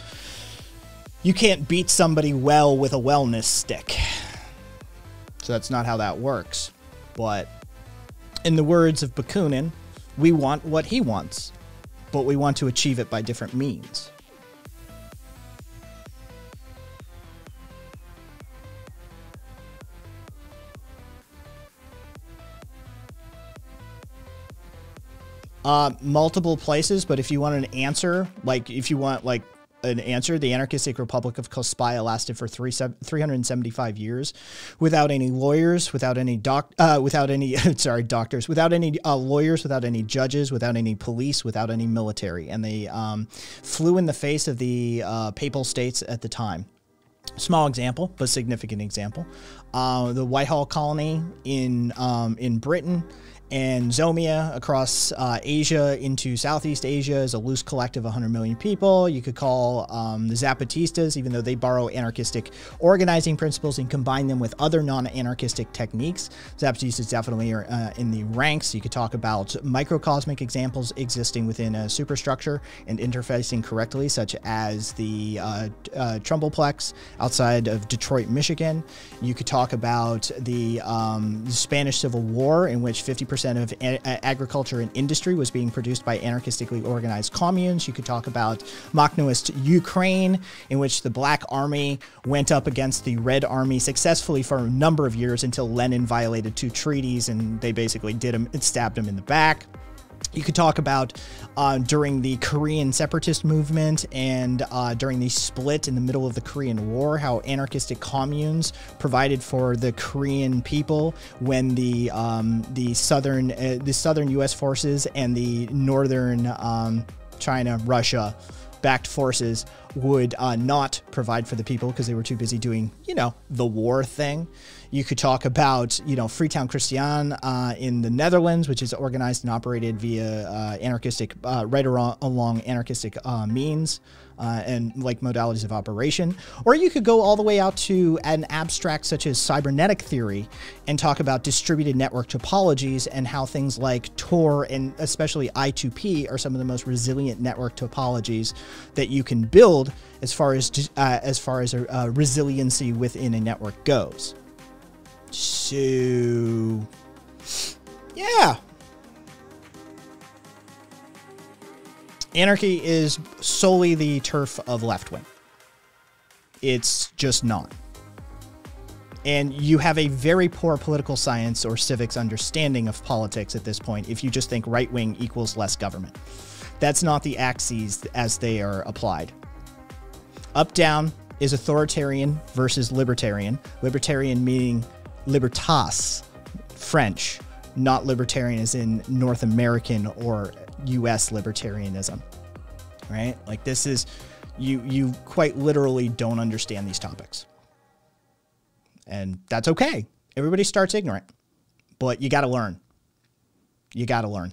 you can't beat somebody well with a wellness stick. So that's not how that works. But in the words of Bakunin, we want what he wants, but we want to achieve it by different means. Uh, multiple places, but if you want an answer, like if you want like an answer. The anarchistic Republic of Cospaia lasted for three, 375 years without any lawyers, without any doc, uh, without any, sorry, doctors, without any uh, lawyers, without any judges, without any police, without any military. And they um, flew in the face of the uh, papal states at the time. Small example, but significant example. Uh, the Whiteway colony in, um, in Britain and Zomia across uh, Asia into Southeast Asia is a loose collective of 100 million people. You could call um, the Zapatistas, even though they borrow anarchistic organizing principles and combine them with other non anarchistic techniques. Zapatistas definitely are uh, in the ranks. You could talk about microcosmic examples existing within a superstructure and interfacing correctly, such as the uh, uh Trumbullplex outside of Detroit, Michigan. You could talk about the, um, the Spanish Civil War, in which 50% percent of agriculture and industry was being produced by anarchistically organized communes. You could talk about Makhnoist Ukraine, in which the Black Army went up against the Red Army successfully for a number of years until Lenin violated two treaties and they basically did him and stabbed him in the back you could talk about uh, during the Korean separatist movement and uh, during the split in the middle of the Korean War, how anarchistic communes provided for the Korean people when the um, the southern uh, the southern U.S. forces and the northern um, China Russia backed forces would uh, not provide for the people because they were too busy doing you know the war thing. You could talk about, you know, Freetown Christiania uh, in the Netherlands, which is organized and operated via uh, anarchistic, uh, right around, along anarchistic uh, means. Uh, and like modalities of operation. Or you could go all the way out to an abstract such as cybernetic theory and talk about distributed network topologies and how things like Tor and especially I2P are some of the most resilient network topologies that you can build as far as uh, as far as resiliency within a network goes. So, yeah. Anarchy is solely the turf of left wing. It's just not. And you have a very poor political science or civics understanding of politics at this point if you just think right wing equals less government. That's not the axes as they are applied. Up down is authoritarian versus libertarian. Libertarian meaning libertas, French, not libertarian as in North American or US libertarianism. Right? Like this is you you quite literally don't understand these topics. And that's okay. Everybody starts ignorant. But you got to learn. You got to learn.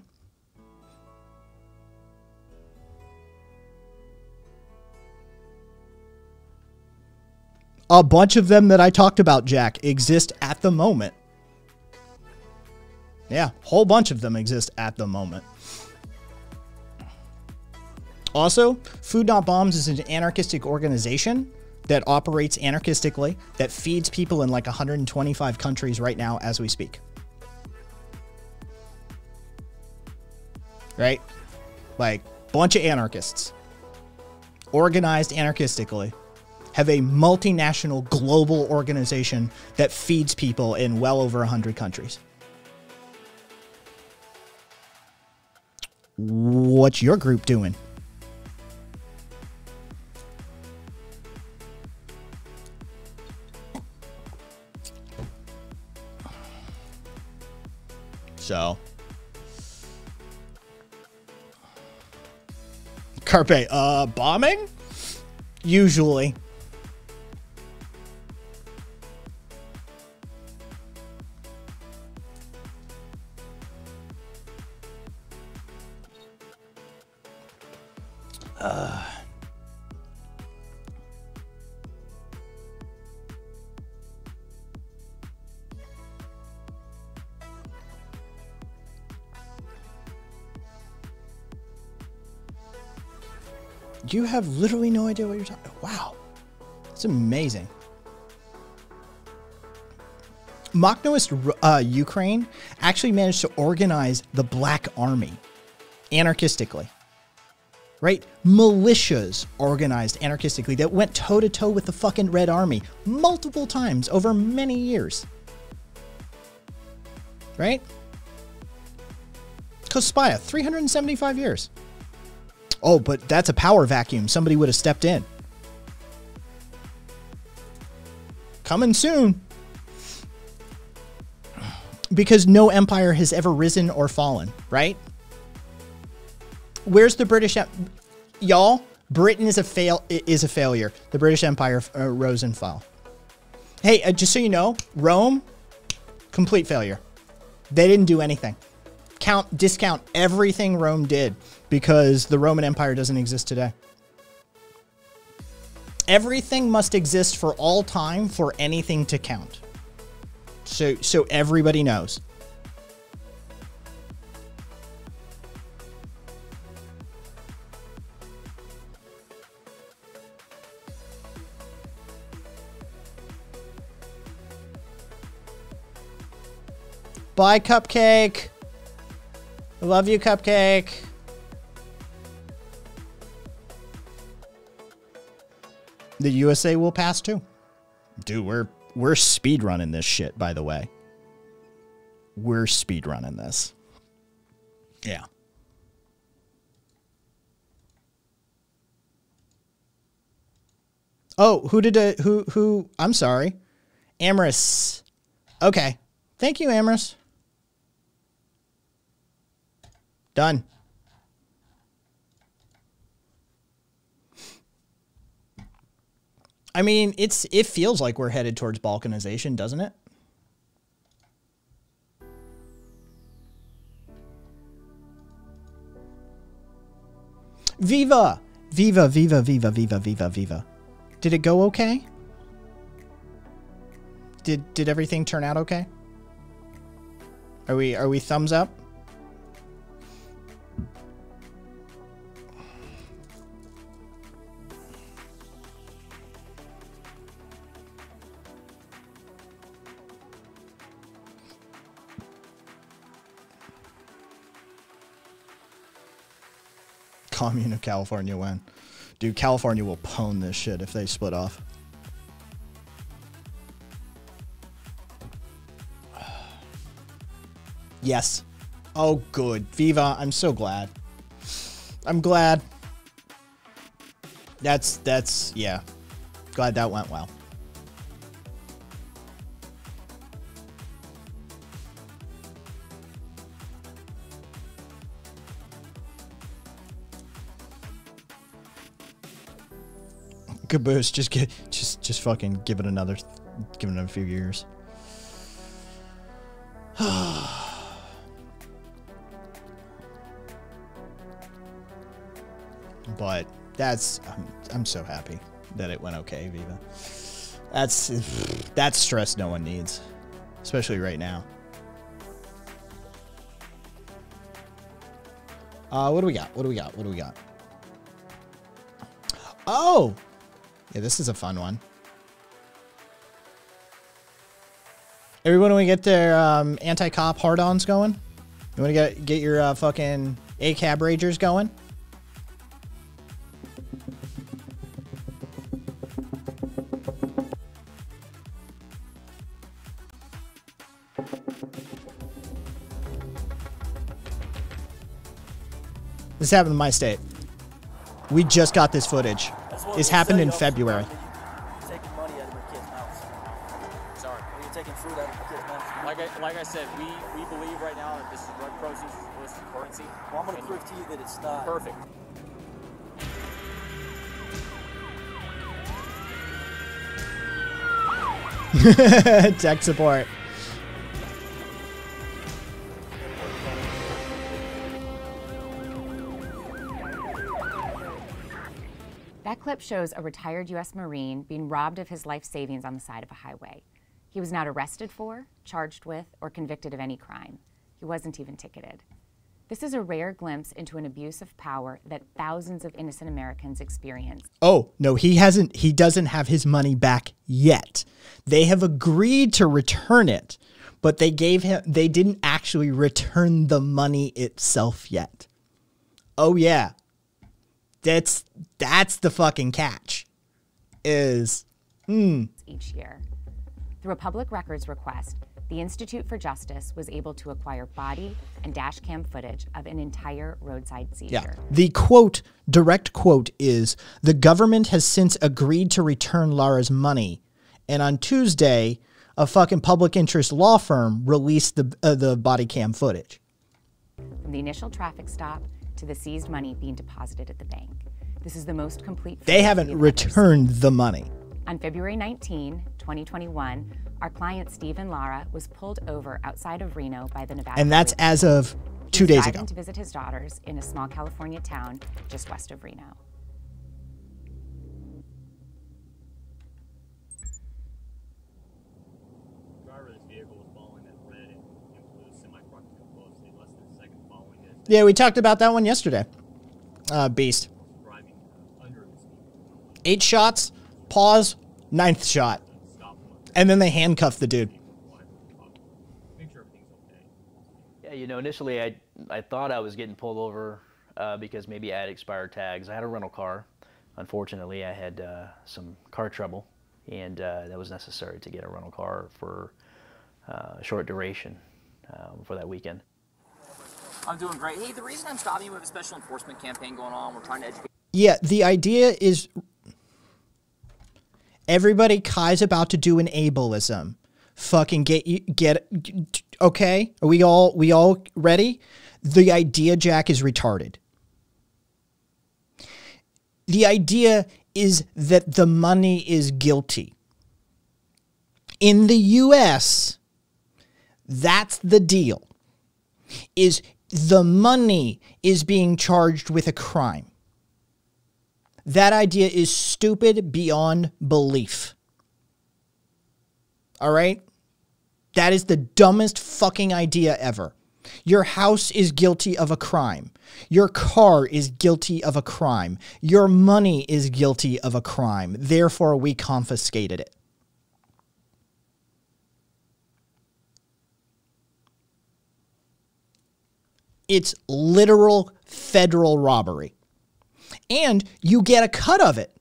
A bunch of them that I talked about, Jack, exist at the moment. Yeah, whole bunch of them exist at the moment. Also, Food Not Bombs is an anarchistic organization that operates anarchistically that feeds people in like 125 countries right now as we speak. Right? Like bunch of anarchists organized anarchistically have a multinational global organization that feeds people in well over 100 countries. What's your group doing? So. Carpe, uh, bombing? Usually. have literally no idea what you're talking Wow. It's amazing. Makhnoist uh, Ukraine actually managed to organize the Black Army anarchistically, right? Militias organized anarchistically that went toe to toe with the fucking Red Army multiple times over many years, right? Cospaia, 375 years. Oh, but that's a power vacuum. Somebody would have stepped in. Coming soon. Because no empire has ever risen or fallen, right? Where's the British? Y'all, Britain is a fail is a failure. The British Empire uh, rose and fell. Hey, uh, just so you know, Rome, complete failure. They didn't do anything. Count discount everything Rome did because the Roman Empire doesn't exist today. Everything must exist for all time for anything to count. So, so everybody knows. Bye, Cupcake. Love you, Cupcake. the USA will pass too. Dude, we're we're speed running this shit, by the way. We're speed running this. Yeah. Oh, who did a uh, who who I'm sorry. Amorous. Okay. Thank you, Amorous. Done. I mean, it's it feels like we're headed towards balkanization, doesn't it? Viva! Viva, viva, viva, viva, viva, viva. Did it go okay? Did did everything turn out okay? Are we are we thumbs up? commune of California win. Dude, California will pwn this shit if they split off. Yes. Oh, good. Viva, I'm so glad. I'm glad. That's, that's, yeah. Glad that went well. Caboose, just get, just, just fucking give it another, give it a few years. but that's, I'm, I'm so happy that it went okay, Viva. That's, that's stress no one needs, especially right now. Uh, what do we got? What do we got? What do we got? Oh, yeah, this is a fun one. Everyone, want to get their um, anti-cop hard-ons going? You want to get get your uh, fucking ACAB ragers going? This happened in my state. We just got this footage. This happened in February.
Like I, like I said, we, we believe right now that this is drug proceeds is illicit currency. Well, I'm going to prove to you that it's not. Perfect.
Tech support.
clip shows a retired U.S. Marine being robbed of his life savings on the side of a highway. He was not arrested for, charged with, or convicted of any crime. He wasn't even ticketed. This is a rare glimpse into an abuse of power that thousands of innocent Americans experience.
Oh, no, he hasn't he doesn't have his money back yet. They have agreed to return it, but they gave him they didn't actually return the money itself yet. Oh yeah, that's that's the fucking catch. Is mm.
each year through a public records request, the Institute for Justice was able to acquire body and dash cam footage of an entire roadside seizure. Yeah.
The quote, direct quote is the government has since agreed to return Lara's money. And on Tuesday, a fucking public interest law firm released the, uh, the body cam footage.
From the initial traffic stop to the seized money being deposited at the bank. This is the most complete. They haven't
returned the money.
On February 19, 2021, our client and Lara was pulled over outside of Reno by the Nevada. And that's as of two days ago. To visit his daughters in a small California town just west of Reno.
Yeah, we talked about that one yesterday. Uh, beast. Eight shots, pause, ninth shot. And then they handcuffed the dude.
Yeah, you know, initially I, I thought I was getting pulled over uh, because maybe I had expired tags. I had a rental car. Unfortunately, I had uh, some car trouble, and uh, that was necessary to get a rental car for a uh, short duration um, for that weekend.
I'm doing great. Hey, the reason I'm stopping you, we have a special enforcement campaign going on. We're trying to educate.
Yeah, the idea is everybody Kai's about to do an ableism. Fucking get you get okay? Are we all we all ready? The idea Jack is retarded. The idea is that the money is guilty. In the US, that's the deal. Is the money is being charged with a crime. That idea is stupid beyond belief. All right? That is the dumbest fucking idea ever. Your house is guilty of a crime. Your car is guilty of a crime. Your money is guilty of a crime. Therefore, we confiscated it. It's literal federal robbery. And you get a cut of it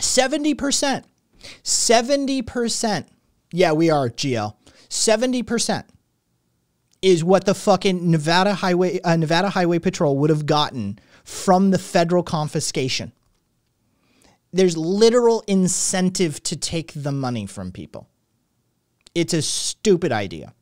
70%. 70%. Yeah, we are, GL. 70% is what the fucking Nevada Highway uh, Nevada Highway Patrol would have gotten from the federal confiscation. There's literal incentive to take the money from people. It's a stupid idea.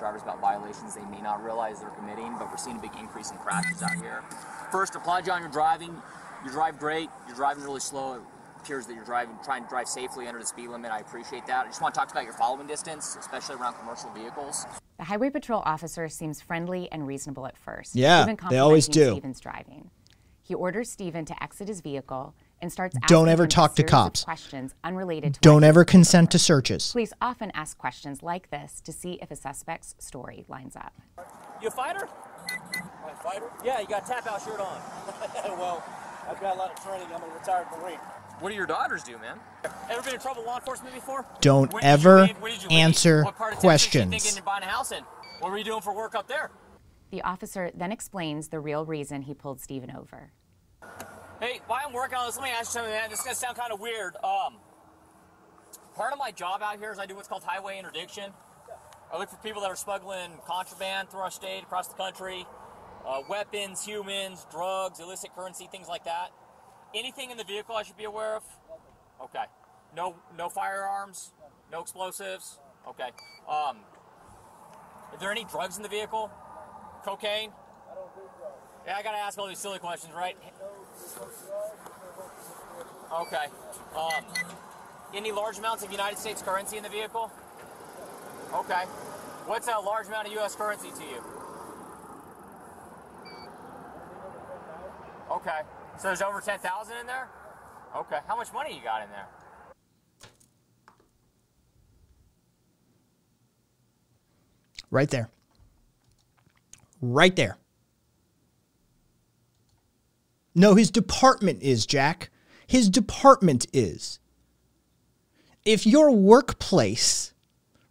drivers about violations they may not realize they're committing, but we're seeing a big increase in crashes out here. First, apply John your driving. You drive great, you're driving really slow. It appears that you're driving, trying to drive safely under the speed limit. I appreciate that. I just want to talk about your following
distance, especially around commercial vehicles. The highway patrol officer seems friendly and reasonable at first. Yeah, they always do. Stephen's driving. He orders Stephen to exit his vehicle and starts Don't ever talk to cops. Questions unrelated to Don't ever
consent to searches.
Police often ask questions like this to see if a suspect's story lines up. You a fighter?
fighter? Yeah, you got tap out shirt on. well, I've got a lot of training. I'm a retired
Marine. What do your daughters do, man? Ever been in trouble with law enforcement before?
Don't when ever
answer questions.
What were you doing for work up there? The officer then explains the real reason he pulled Stephen over. Hey, while I'm working on this, let
me ask you something, man. This is going to sound kind of weird. Um, part of my job out here is I do what's called highway interdiction. I look for people that are smuggling contraband through our state, across the country, uh, weapons, humans, drugs, illicit currency, things like that. Anything in the vehicle I should be aware of? Okay. No, no firearms, no explosives. Okay. Um, are there any drugs in the vehicle? Cocaine? I don't do drugs. Yeah, I gotta ask all these silly questions, right? Okay. Um, any large amounts of United States currency in the vehicle? Okay. What's a large amount of U.S. currency to you? Okay. So there's over 10,000 in there? Okay. How much money you got in there?
Right there. Right there. No, his department is, Jack. His department is. If your workplace,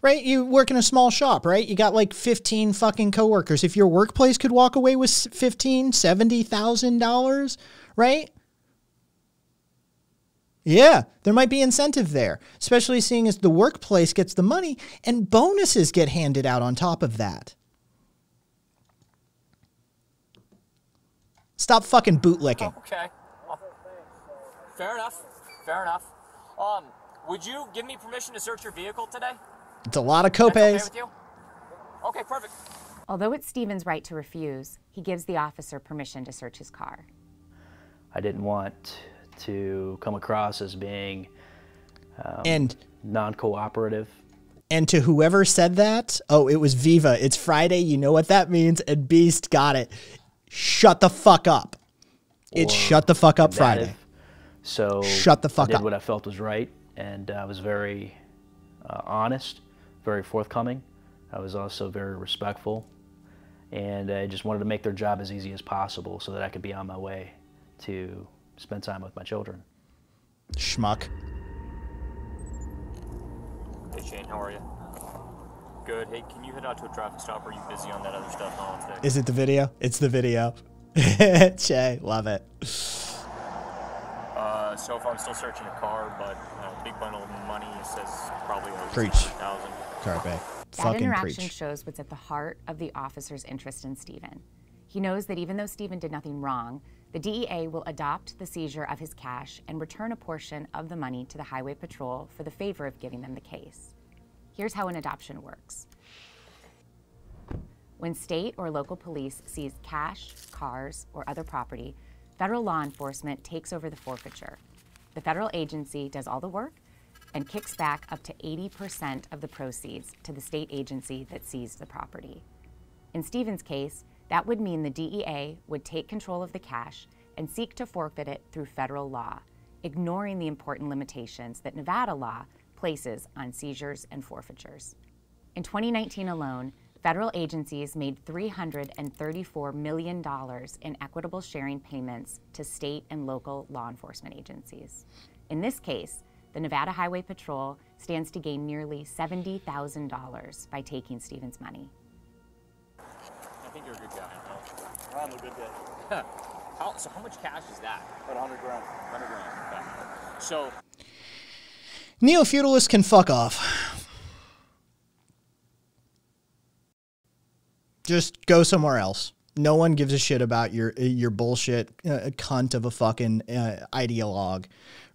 right, you work in a small shop, right? You got like 15 fucking coworkers. If your workplace could walk away with 15, $70,000, right? Yeah, there might be incentive there, especially seeing as the workplace gets the money and bonuses get handed out on top of that. Stop fucking bootlicking.
Okay. fair enough. Fair enough. Um, would you give me permission to search your vehicle today?
It's a
lot of copays. Okay, okay, perfect. Although it's Stephen's right to refuse, he gives the officer permission to search his car.
I didn't want
to come across as being um, and non-cooperative. And to whoever said that, oh, it was Viva. It's Friday. You know what that means. And Beast got it shut the fuck up. It's shut the fuck up Friday.
so shut the fuck I did up. What I felt was right, and I was very uh, honest, very forthcoming. I was also very respectful, and I just wanted to make their job as easy as possible so that I could be on my way to spend time with my children.
Schmuck.
Hey Shane, how are you? good. Hey, can you head out to a traffic stop? are you busy on that other stuff? No, Is it the video?
It's the video. Che, love it.
Uh, so far, I'm still searching a car, but uh, big bundle of money says probably over preach. Carpe. That
Fucking interaction
preach. shows what's at the heart of the officer's interest in Stephen. He knows that even though Stephen did nothing wrong, the DEA will adopt the seizure of his cash and return a portion of the money to the Highway Patrol for the favor of giving them the case. Here's how an adoption works. When state or local police seize cash, cars, or other property, federal law enforcement takes over the forfeiture. The federal agency does all the work and kicks back up to 80% of the proceeds to the state agency that seized the property. In Stephen's case, that would mean the DEA would take control of the cash and seek to forfeit it through federal law, ignoring the important limitations that Nevada law places on seizures and forfeitures. In 2019 alone, federal agencies made $334 million in equitable sharing payments to state and local law enforcement agencies. In this case, the Nevada Highway Patrol stands to gain nearly $70,000 by taking Stephen's money.
I think you're a good guy. I'm a good guy. how, so how much cash is that? About 100 grand. 100 grand. Okay. So
Neo feudalists can fuck off. Just go somewhere else. No one gives a shit about your uh, your bullshit uh, cunt of a fucking uh, ideologue,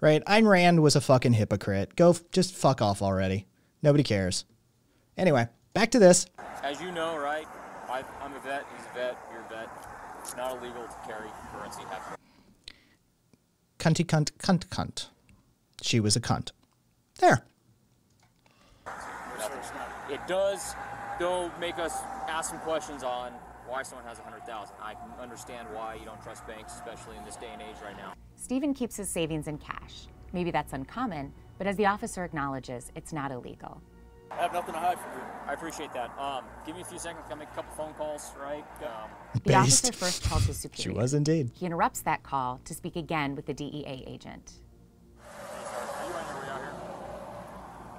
right? Ayn Rand was a fucking hypocrite. Go just fuck off already. Nobody cares. Anyway, back to this.
As you know, right? i am a vet. He's a vet. You're a vet. It's not illegal to carry currency.
Cunty cunt cunt cunt. She was a cunt. There.
It does, though, make us ask some questions on why someone has 100,000. I can understand why you don't trust banks, especially in this day and age right now.
Stephen keeps his savings in cash. Maybe that's uncommon, but as the officer acknowledges, it's not illegal.
I have nothing to hide from you. I appreciate that. Um, give me a few seconds. I'll make a couple phone calls, right? Um,
the officer first calls his superior. she was indeed. He interrupts that call to speak again with the DEA agent.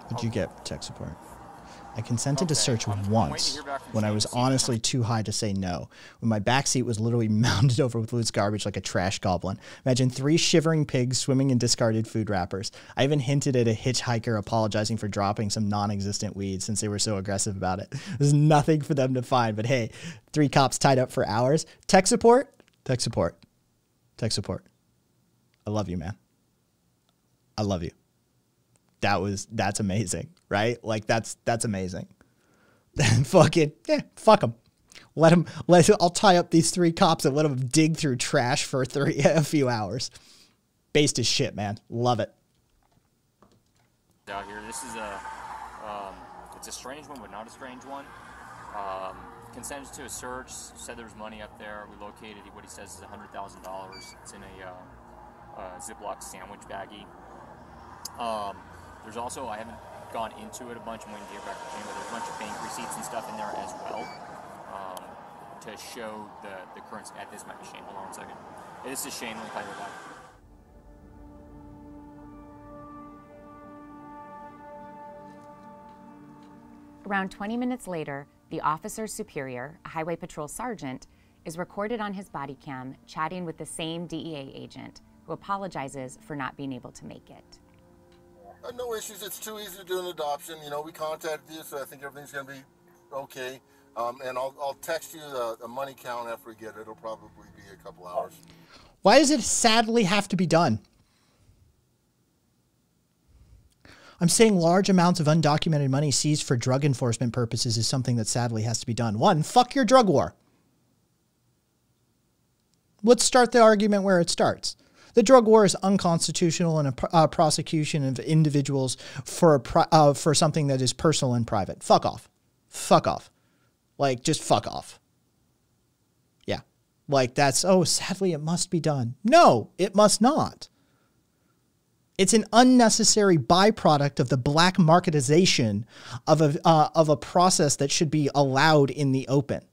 Did you get tech support? I consented okay. to search I'm once when I was honestly too high to say no, when my back seat was literally mounded over with loose garbage like a trash goblin. Imagine three shivering pigs swimming in discarded food wrappers. I even hinted at a hitchhiker apologizing for dropping some non existent weeds since they were so aggressive about it. There's nothing for them to find, but hey, three cops tied up for hours. Tech support? Tech support. Tech support. I love you, man. I love you that was that's amazing, right? Like that's that's amazing. fucking yeah, fuck them. Let them. Let I'll tie up these three cops and let them dig through trash for three a few hours. Based as shit, man. Love it.
Out here, this is a um, it's a strange one, but not a strange one. Um, consented to a search. Said there was money up there. We located what he says is hundred thousand dollars. It's in a, uh, Ziploc sandwich baggie. Um, there's also, I haven't gone into it a bunch, I'm waiting to get back to the but there's a bunch of bank receipts and stuff in there as well um, to show the, the currency. At uh, this might be Shane, hold on second. Hey, this is Shane, we'll play with that.
Around 20 minutes later, the officer's superior, a highway patrol sergeant, is recorded on his body cam chatting with the same DEA agent who apologizes for not being able to make it.
Uh, no issues. It's too easy to do an adoption. You know, we contacted you, so I think everything's going to be okay. Um, and I'll, I'll text you the, the money count after we get it. It'll probably be a couple hours.
Why does it sadly have to be done? I'm saying large amounts of undocumented money seized for drug enforcement purposes is something that sadly has to be done. One, fuck your drug war. Let's start the argument where it starts. The drug war is unconstitutional and a uh, prosecution of individuals for uh, for something that is personal and private. Fuck off. Fuck off. Like just fuck off. Yeah. Like that's oh sadly it must be done. No, it must not. It's an unnecessary byproduct of the black marketization of a, uh, of a process that should be allowed in the open.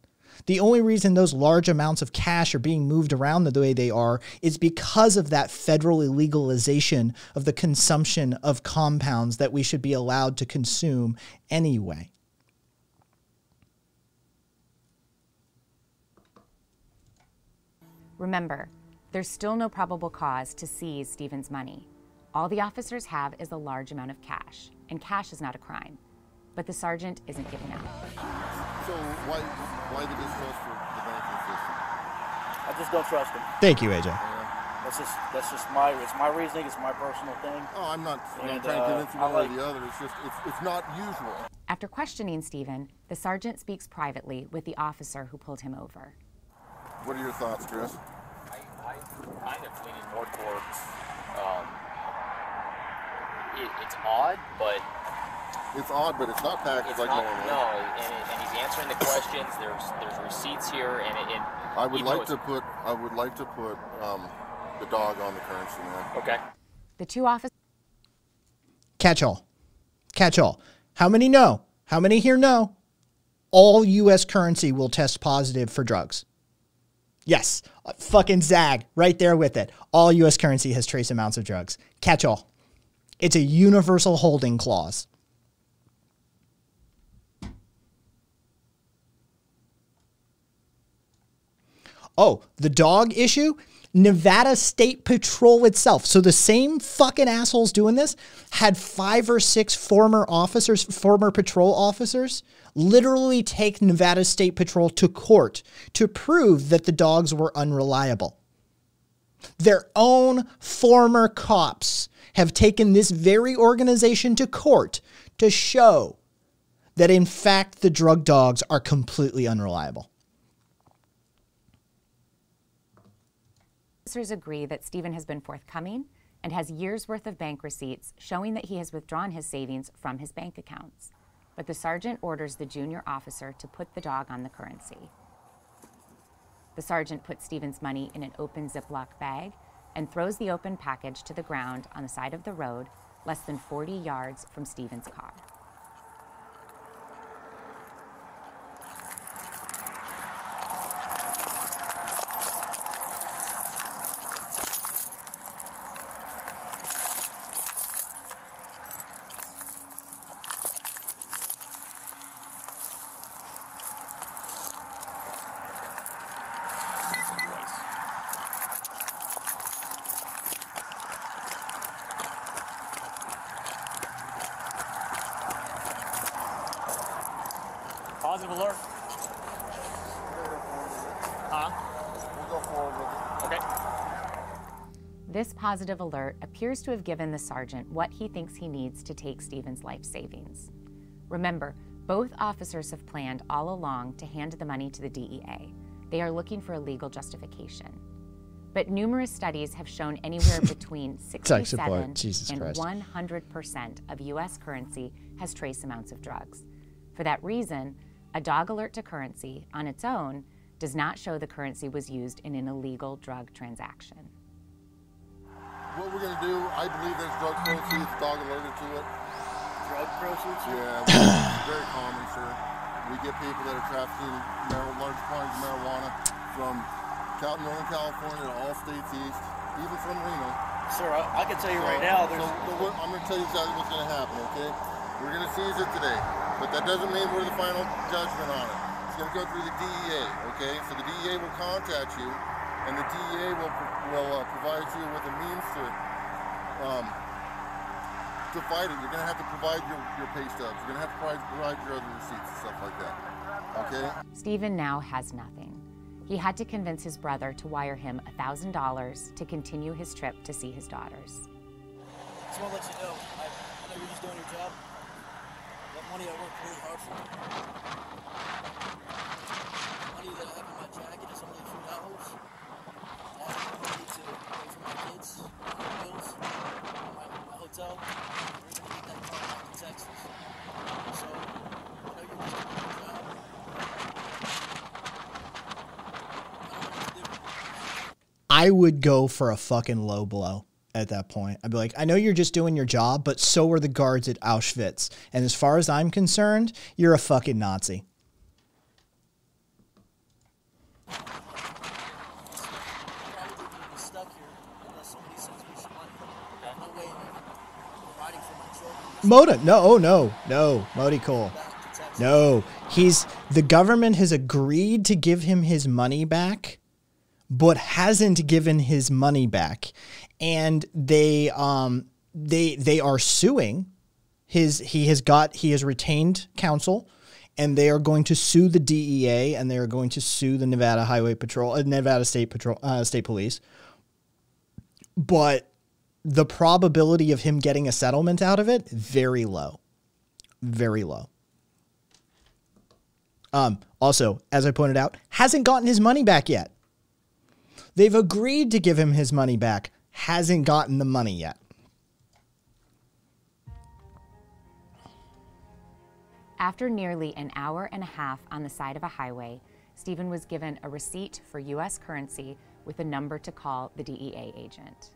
The only reason those large amounts of cash are being moved around the way they are is because of that federal legalization of the consumption of compounds that we should be allowed to consume anyway.
Remember, there's still no probable cause to seize Stephen's money. All the officers have is a large amount of cash, and cash is not a crime. But the sergeant isn't giving up.
So why, why the distrust for the banking system? I just don't trust him. Thank you, AJ. Yeah. That's just that's just my it's my reasoning. It's my personal thing. Oh, I'm not, and, I'm trying uh, to convince you one like, or the other. It's just it's, it's not usual.
After questioning Stephen, the sergeant speaks privately with the officer who pulled him over.
What are your thoughts, Chris? I, I kind of leaning more towards um,
it, it's odd, but
it's odd, but it's not packed. it's like not, normal. No, and,
it, and, he's answering the questions. There's there's receipts here, and it. it I would like to
put I would like to put um, the dog on the currency man. Okay.
The two office.
Catch all, catch all. How many know? How many here know? All U.S. currency will test positive for drugs. Yes, uh, fucking Zag right there with it. All U.S. currency has trace amounts of drugs. Catch all. It's a universal holding clause. Oh, the dog issue? Nevada State Patrol itself. So the same fucking assholes doing this had five or six former officers, former patrol officers, literally take Nevada State Patrol to court to prove that the dogs were unreliable. Their own former cops have taken this very organization to court to show that, in fact, the drug dogs are completely unreliable.
Officers agree that Stephen has been forthcoming and has years' worth of bank receipts showing that he has withdrawn his savings from his bank accounts. But the sergeant orders the junior officer to put the dog on the currency. The sergeant puts Stephen's money in an open Ziploc bag and throws the open package to the ground on the side of the road, less than 40 yards from Stephen's car. positive alert appears to have given the sergeant what he thinks he needs to take Stephen's life savings. Remember, both officers have planned all along to hand the money to the DEA. They are looking for a legal justification. But numerous studies have shown anywhere between 67 and 100% of US currency has trace amounts of drugs. For that reason, a dog alert to currency on its own does not show the currency was used in an illegal drug transaction
what we're going to do, I believe there's drug proceeds. The dog alerted to it. Drug proceeds? Yeah, very common, sir. We get people that are trafficking large quantities of marijuana from Northern California to all states east, even from Reno. Sir, I, I can tell you so, right now. There's... So, I'm going to tell you exactly what's going to happen, okay? We're going to seize it today, but that doesn't mean we're the final judgment on it. It's going to go through the DEA, okay? So the DEA will contact you and the DEA will, will uh, provide you with a means to um, to fight it. You're going to have to provide your, your pay stubs. You're going to have to provide, provide your other receipts and stuff like that. Okay?
Stephen now has nothing. He had to convince his brother to wire him $1,000 to continue his trip to see his daughters. I
just want to let you know, I, I know you're just doing your job. That money I worked really
hard for. Money that I have in my jacket.
I would go for a fucking low blow at that point. I'd be like, I know you're just doing your job, but so are the guards at Auschwitz. And as far as I'm concerned, you're a fucking Nazi. Moda, no, oh no, no, Modi Cole. No, he's the government has agreed to give him his money back but hasn't given his money back, and they um, they they are suing. His he has got he has retained counsel and they are going to sue the DEA and they are going to sue the Nevada Highway Patrol, uh, Nevada State Patrol, uh, State Police. But the probability of him getting a settlement out of it very low, very low. Um, also, as I pointed out, hasn't gotten his money back yet. They've agreed to give him his money back, hasn't gotten the money yet.
After nearly an hour and a half on the side of a highway, Stephen was given a receipt for U.S. currency with a number to call the DEA agent.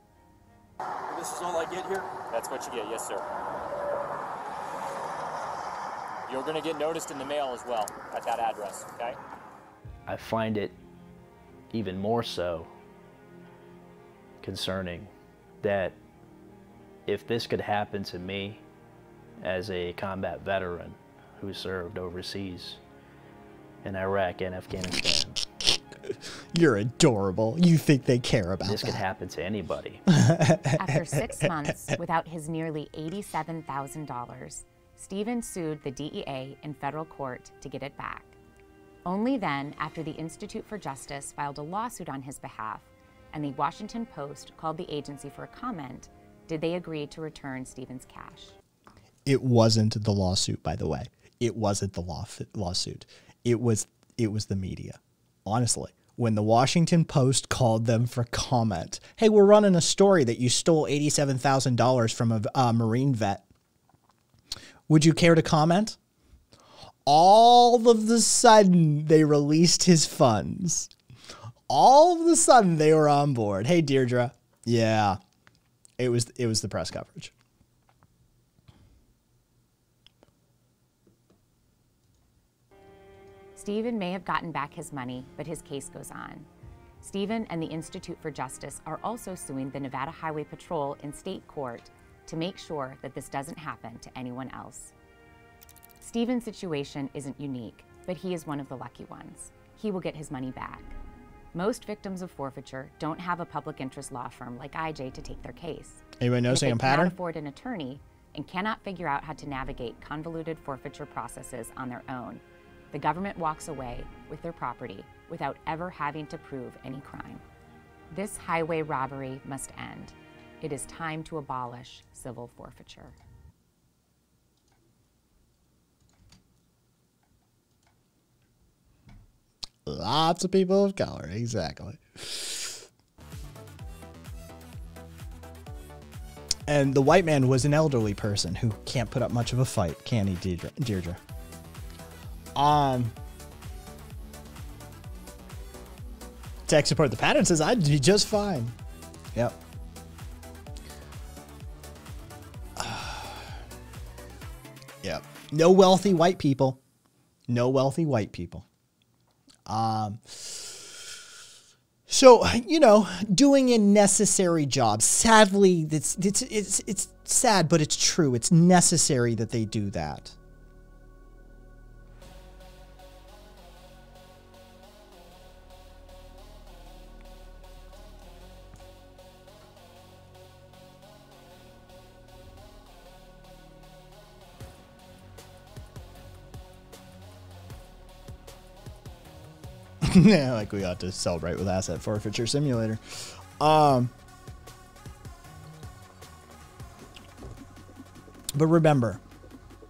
This is all I get here? That's what you get, yes, sir. You're going to get noticed in the mail as well at that address, okay?
I find it even more so concerning that if this could happen to me as a combat veteran who served overseas in Iraq and Afghanistan.
You're adorable. You think they care about this? That. Could happen to anybody.
After six months without his nearly eighty-seven thousand dollars, Stephen sued the DEA in federal court to get it back. Only then, after the Institute for Justice filed a lawsuit on his behalf and the Washington Post called the agency for a comment, did they agree to return Stephen's cash.
It wasn't the lawsuit, by the way. It wasn't the law lawsuit. It was it was the media. Honestly, when the Washington Post called them for comment, hey, we're running a story that you stole eighty-seven thousand dollars from a, a Marine vet. Would you care to comment? all of the sudden they released his funds. All of the sudden they were on board. Hey Deirdre. Yeah. It was it was the press coverage.
Stephen may have gotten back his money, but his case goes on. Stephen and the Institute for Justice are also suing the Nevada Highway Patrol in state court to make sure that this doesn't happen to anyone else. Stephen's situation isn't unique, but he is one of the lucky ones. He will get his money back. Most victims of forfeiture don't have a public interest law firm like IJ to take their case. Anyone noticing a pattern? Cannot afford an attorney and cannot figure out how to navigate convoluted forfeiture processes on their own. The government walks away with their property without ever having to prove any crime. This highway robbery must end. It is time to abolish civil forfeiture.
Lots of people of color,
exactly. And the white man was an elderly person who can't put up much of a fight, can he, Deirdre? Deirdre? Um, tech support the pattern says I'd be just fine. Yep. yep. No wealthy white people. No wealthy white people. Um, so you know, doing a necessary job. Sadly, it's it's it's it's sad, but it's true. It's necessary that they do that. yeah, like we ought to celebrate with asset forfeiture simulator. Um, but remember,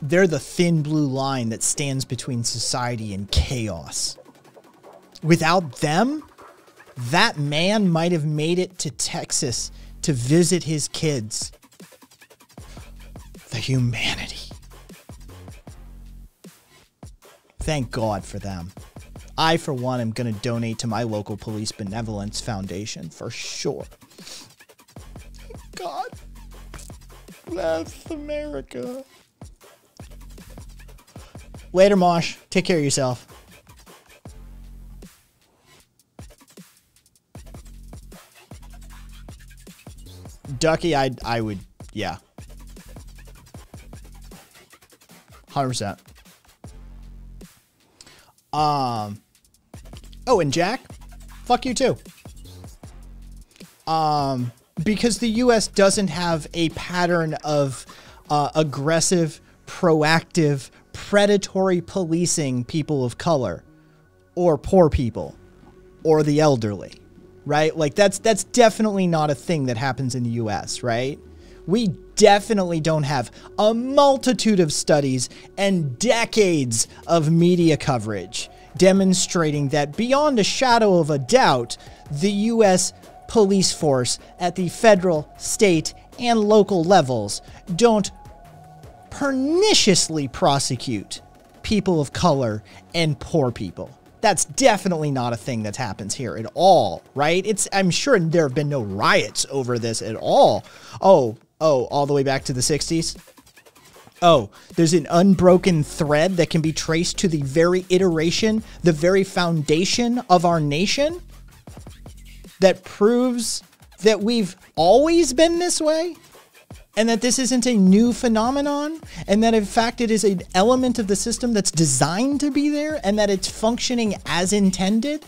they're the thin blue line that stands between society and chaos. Without them, that man might have made it to Texas to visit his kids. The humanity. Thank God for them. I, for one, am going to donate to my local police benevolence foundation for sure. God
bless America.
Later, Mosh. Take care of yourself. Ducky, I I would, yeah. 100%. Um, Oh, and Jack, fuck you too. Um, because the U.S. doesn't have a pattern of uh, aggressive, proactive, predatory policing people of color, or poor people, or the elderly, right? Like that's that's definitely not a thing that happens in the U.S. Right? We definitely don't have a multitude of studies and decades of media coverage demonstrating that beyond a shadow of a doubt, the U.S. police force at the federal, state, and local levels don't perniciously prosecute people of color and poor people. That's definitely not a thing that happens here at all, right? It's I'm sure there have been no riots over this at all. Oh, oh, all the way back to the 60s oh, there's an unbroken thread that can be traced to the very iteration, the very foundation of our nation that proves that we've always been this way and that this isn't a new phenomenon and that in fact it is an element of the system that's designed to be there and that it's functioning as intended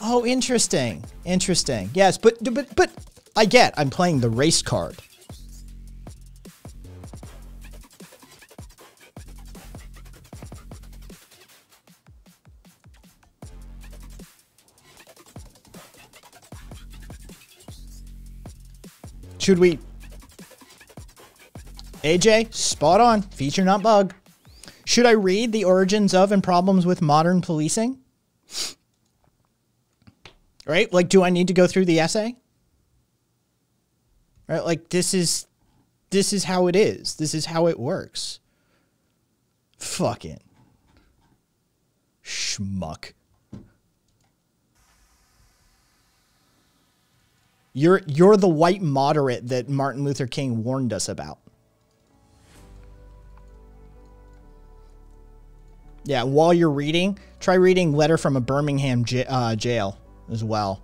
oh interesting interesting yes but but but i get i'm playing the race card Should we? AJ, spot on. Feature not bug. Should I read the origins of and problems with modern policing? Right? Like, do I need to go through the essay? Right? Like, this is, this is how it is. This is how it works. Fucking schmuck. You're you're the white moderate that Martin Luther King warned us about. Yeah, while you're reading, try reading Letter from a Birmingham uh, Jail as well.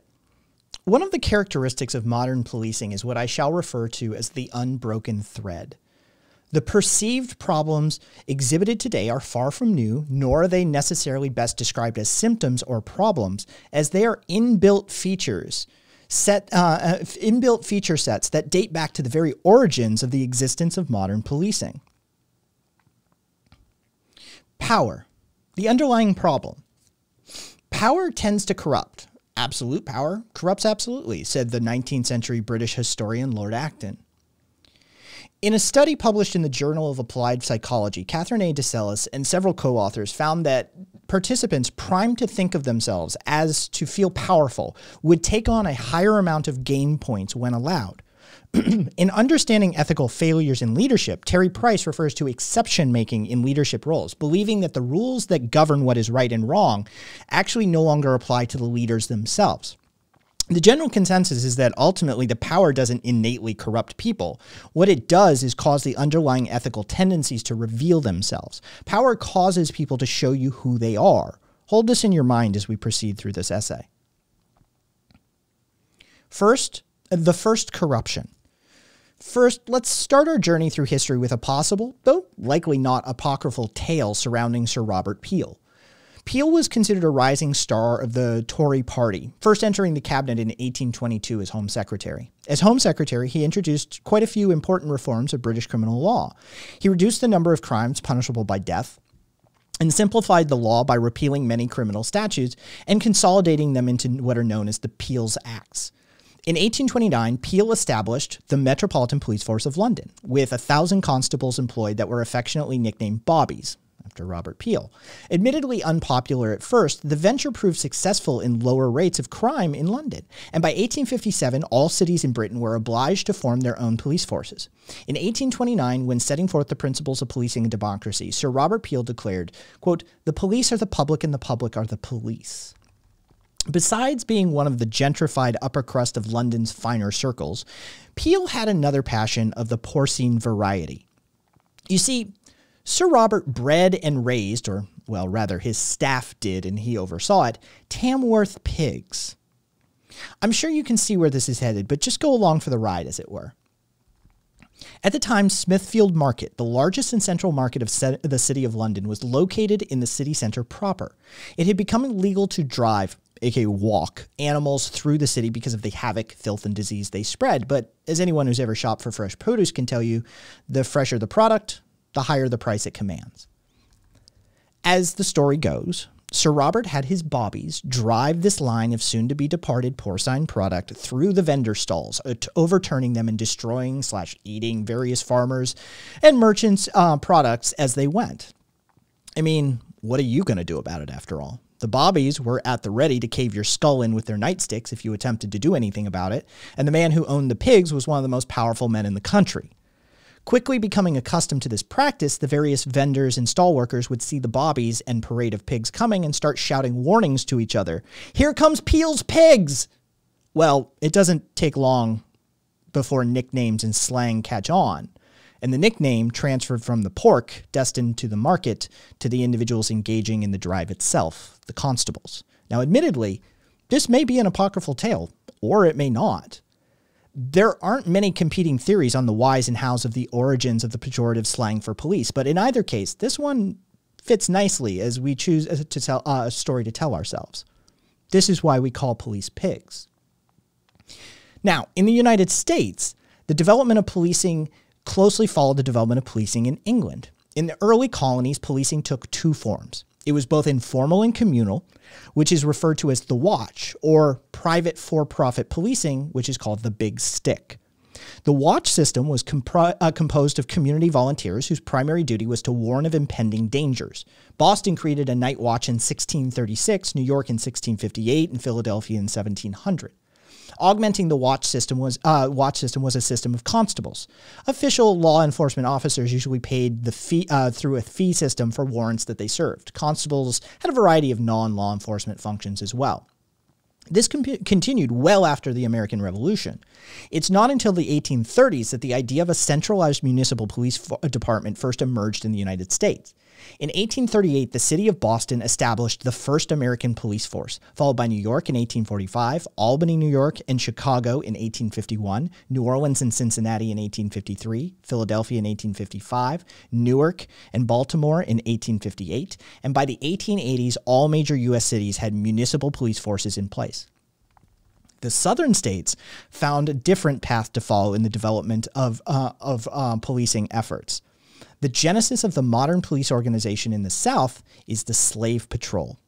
One of the characteristics of modern policing is what I shall refer to as the unbroken thread. The perceived problems exhibited today are far from new, nor are they necessarily best described as symptoms or problems, as they are inbuilt features, set uh, uh inbuilt feature sets that date back to the very origins of the existence of modern policing. Power, the underlying problem. Power tends to corrupt. Absolute power corrupts absolutely, said the 19th century British historian Lord Acton. In a study published in the Journal of Applied Psychology, Katherine A. DeCelles and several co authors found that participants primed to think of themselves as to feel powerful would take on a higher amount of gain points when allowed. in understanding ethical failures in leadership, Terry Price refers to exception making in leadership roles, believing that the rules that govern what is right and wrong actually no longer apply to the leaders themselves. The general consensus is that ultimately the power doesn't innately corrupt people. What it does is cause the underlying ethical tendencies to reveal themselves. Power causes people to show you who they are. Hold this in your mind as we proceed through this essay. First, the first corruption. First, let's start our journey through history with a possible, though likely not apocryphal, tale surrounding Sir Robert Peel. Peel was considered a rising star of the Tory party, first entering the cabinet in 1822 as Home Secretary. As Home Secretary, he introduced quite a few important reforms of British criminal law. He reduced the number of crimes punishable by death and simplified the law by repealing many criminal statutes and consolidating them into what are known as the Peel's Acts. In 1829, Peel established the Metropolitan Police Force of London, with a thousand constables employed that were affectionately nicknamed Bobbies, after Robert Peel. Admittedly unpopular at first, the venture proved successful in lower rates of crime in London, and by 1857, all cities in Britain were obliged to form their own police forces. In 1829, when setting forth the principles of policing and democracy, Sir Robert Peel declared, quote, The police are the public and the public are the police. Besides being one of the gentrified upper crust of London's finer circles, Peel had another passion of the porcine variety. You see, Sir Robert bred and raised, or, well, rather, his staff did and he oversaw it, Tamworth pigs. I'm sure you can see where this is headed, but just go along for the ride, as it were. At the time, Smithfield Market, the largest and central market of the City of London, was located in the city centre proper. It had become illegal to drive, aka walk, animals through the city because of the havoc, filth, and disease they spread. But as anyone who's ever shopped for fresh produce can tell you, the fresher the product, the higher the price it commands. As the story goes, Sir Robert had his bobbies drive this line of soon to be departed porcine product through the vendor stalls, uh, overturning them and destroying slash eating various farmers and merchants' uh, products as they went. I mean, what are you going to do about it after all? The bobbies were at the ready to cave your skull in with their nightsticks if you attempted to do anything about it, and the man who owned the pigs was one of the most powerful men in the country. Quickly becoming accustomed to this practice, the various vendors and stall workers would see the bobbies and parade of pigs coming and start shouting warnings to each other Here comes Peel's pigs! Well, it doesn't take long before nicknames and slang catch on, and the nickname transferred from the pork destined to the market to the individuals engaging in the drive itself, the constables. Now, admittedly, this may be an apocryphal tale, or it may not. There aren't many competing theories on the whys and hows of the origins of the pejorative slang for police, but in either case, this one fits nicely as we choose uh, to tell uh, a story to tell ourselves. This is why we call police pigs. Now, in the United States, the development of policing closely followed the development of policing in England. In the early colonies, policing took two forms it was both informal and communal, which is referred to as the watch, or private for profit policing, which is called the big stick. The watch system was uh, composed of community volunteers whose primary duty was to warn of impending dangers. Boston created a night watch in 1636, New York in 1658, and Philadelphia in 1700 augmenting the watch system was uh, watch system was a system of constables. Official law enforcement officers usually paid the fee uh, through a fee system for warrants that they served. Constables had a variety of non-law enforcement functions as well. This continued well after the American Revolution. It's not until the 1830s that the idea of a centralized municipal police department first emerged in the United States. In 1838, the city of Boston established the first American police force, followed by New York in 1845, Albany, New York, and Chicago in 1851, New Orleans and Cincinnati in 1853, Philadelphia in 1855, Newark and Baltimore in 1858, and by the 1880s, all major U.S. cities had municipal police forces in place the southern states found a different path to follow in the development of, uh, of uh, policing efforts. The genesis of the modern police organization in the South is the slave patrol.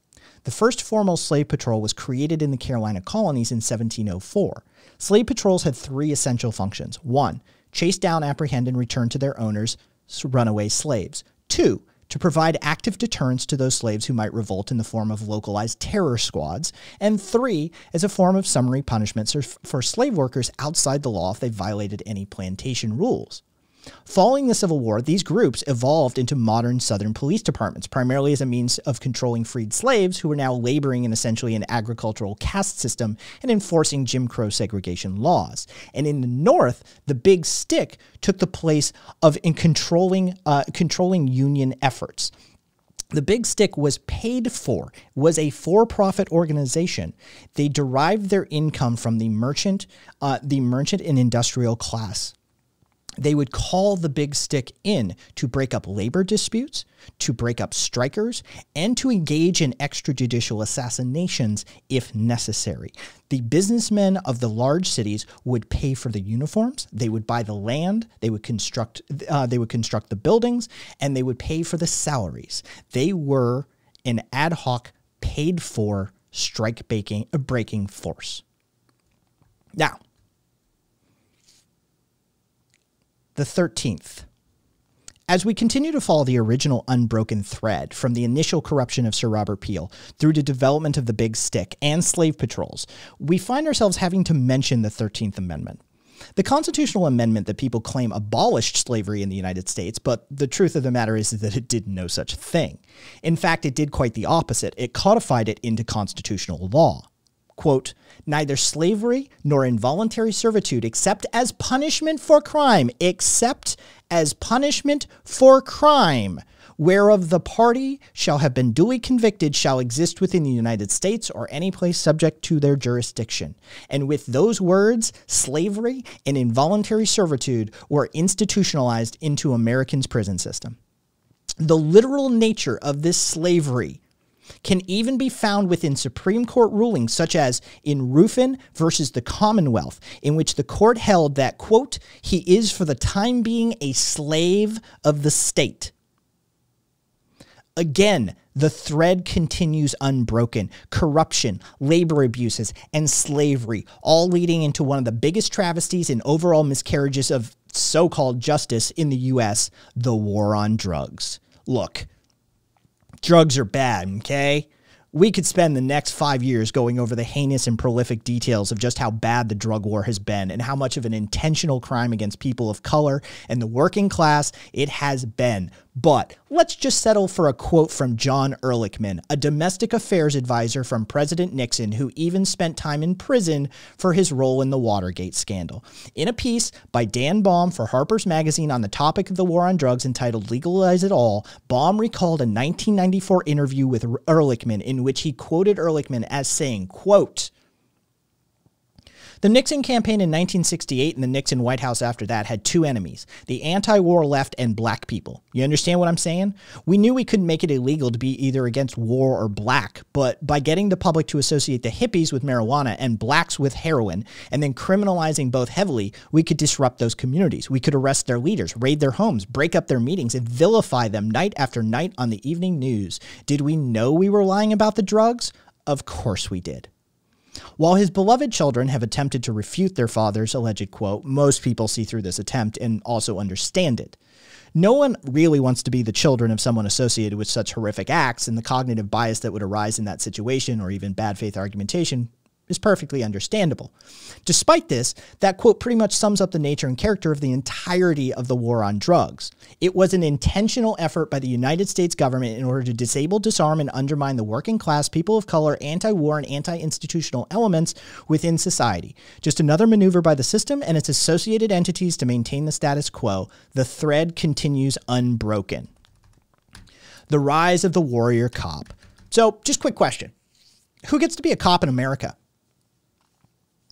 The first formal slave patrol was created in the Carolina colonies in 1704. Slave patrols had three essential functions. One, chase down, apprehend, and return to their owners runaway slaves. Two, to provide active deterrence to those slaves who might revolt in the form of localized terror squads, and three, as a form of summary punishments for slave workers outside the law if they violated any plantation rules. Following the Civil War, these groups evolved into modern Southern police departments, primarily as a means of controlling freed slaves who were now laboring in essentially an agricultural caste system and enforcing Jim Crow segregation laws. And in the North, the Big Stick took the place of in controlling uh, controlling union efforts. The Big Stick was paid for, was a for-profit organization. They derived their income from the merchant, uh, the merchant and industrial class they would call the big stick in to break up labor disputes, to break up strikers, and to engage in extrajudicial assassinations if necessary. The businessmen of the large cities would pay for the uniforms, they would buy the land, they would construct uh, they would construct the buildings, and they would pay for the salaries. They were an ad hoc paid for strike breaking force. Now, the 13th. As we continue to follow the original unbroken thread from the initial corruption of Sir Robert Peel through to development of the Big Stick and slave patrols, we find ourselves having to mention the 13th Amendment. The constitutional amendment that people claim abolished slavery in the United States, but the truth of the matter is that it did no such thing. In fact, it did quite the opposite. It codified it into constitutional law. Quote, neither slavery nor involuntary servitude, except as punishment for crime, except as punishment for crime, whereof the party shall have been duly convicted, shall exist within the United States or any place subject to their jurisdiction. And with those words, slavery and involuntary servitude were institutionalized into Americans' prison system. The literal nature of this slavery can even be found within Supreme Court rulings, such as in Ruffin versus the Commonwealth, in which the court held that, quote, he is for the time being a slave of the state. Again, the thread continues unbroken. Corruption, labor abuses, and slavery, all leading into one of the biggest travesties and overall miscarriages of so called justice in the US the war on drugs. Look, drugs are bad, okay? We could spend the next five years going over the heinous and prolific details of just how bad the drug war has been and how much of an intentional crime against people of color and the working class it has been. But let's just settle for a quote from John Ehrlichman, a domestic affairs advisor from President Nixon, who even spent time in prison for his role in the Watergate scandal. In a piece by Dan Baum for Harper's Magazine on the topic of the war on drugs entitled Legalize It All, Baum recalled a 1994 interview with Ehrlichman in which he quoted Ehrlichman as saying, quote, the Nixon campaign in 1968 and the Nixon White House after that had two enemies the anti war left and black people. You understand what I'm saying? We knew we couldn't make it illegal to be either against war or black, but by getting the public to associate the hippies with marijuana and blacks with heroin, and then criminalizing both heavily, we could disrupt those communities. We could arrest their leaders, raid their homes, break up their meetings, and vilify them night after night on the evening news. Did we know we were lying about the drugs? Of course we did. While his beloved children have attempted to refute their father's alleged quote, most people see through this attempt and also understand it. No one really wants to be the children of someone associated with such horrific acts, and the cognitive bias that would arise in that situation or even bad faith argumentation is perfectly understandable. Despite this, that quote pretty much sums up the nature and character of the entirety of the war on drugs. It was an intentional effort by the United States government in order to disable, disarm, and undermine the working class, people of color, anti war, and anti institutional elements within society. Just another maneuver by the system and its associated entities to maintain the status quo. The thread continues unbroken. The rise of the warrior cop. So, just quick question. Who gets to be a cop in America?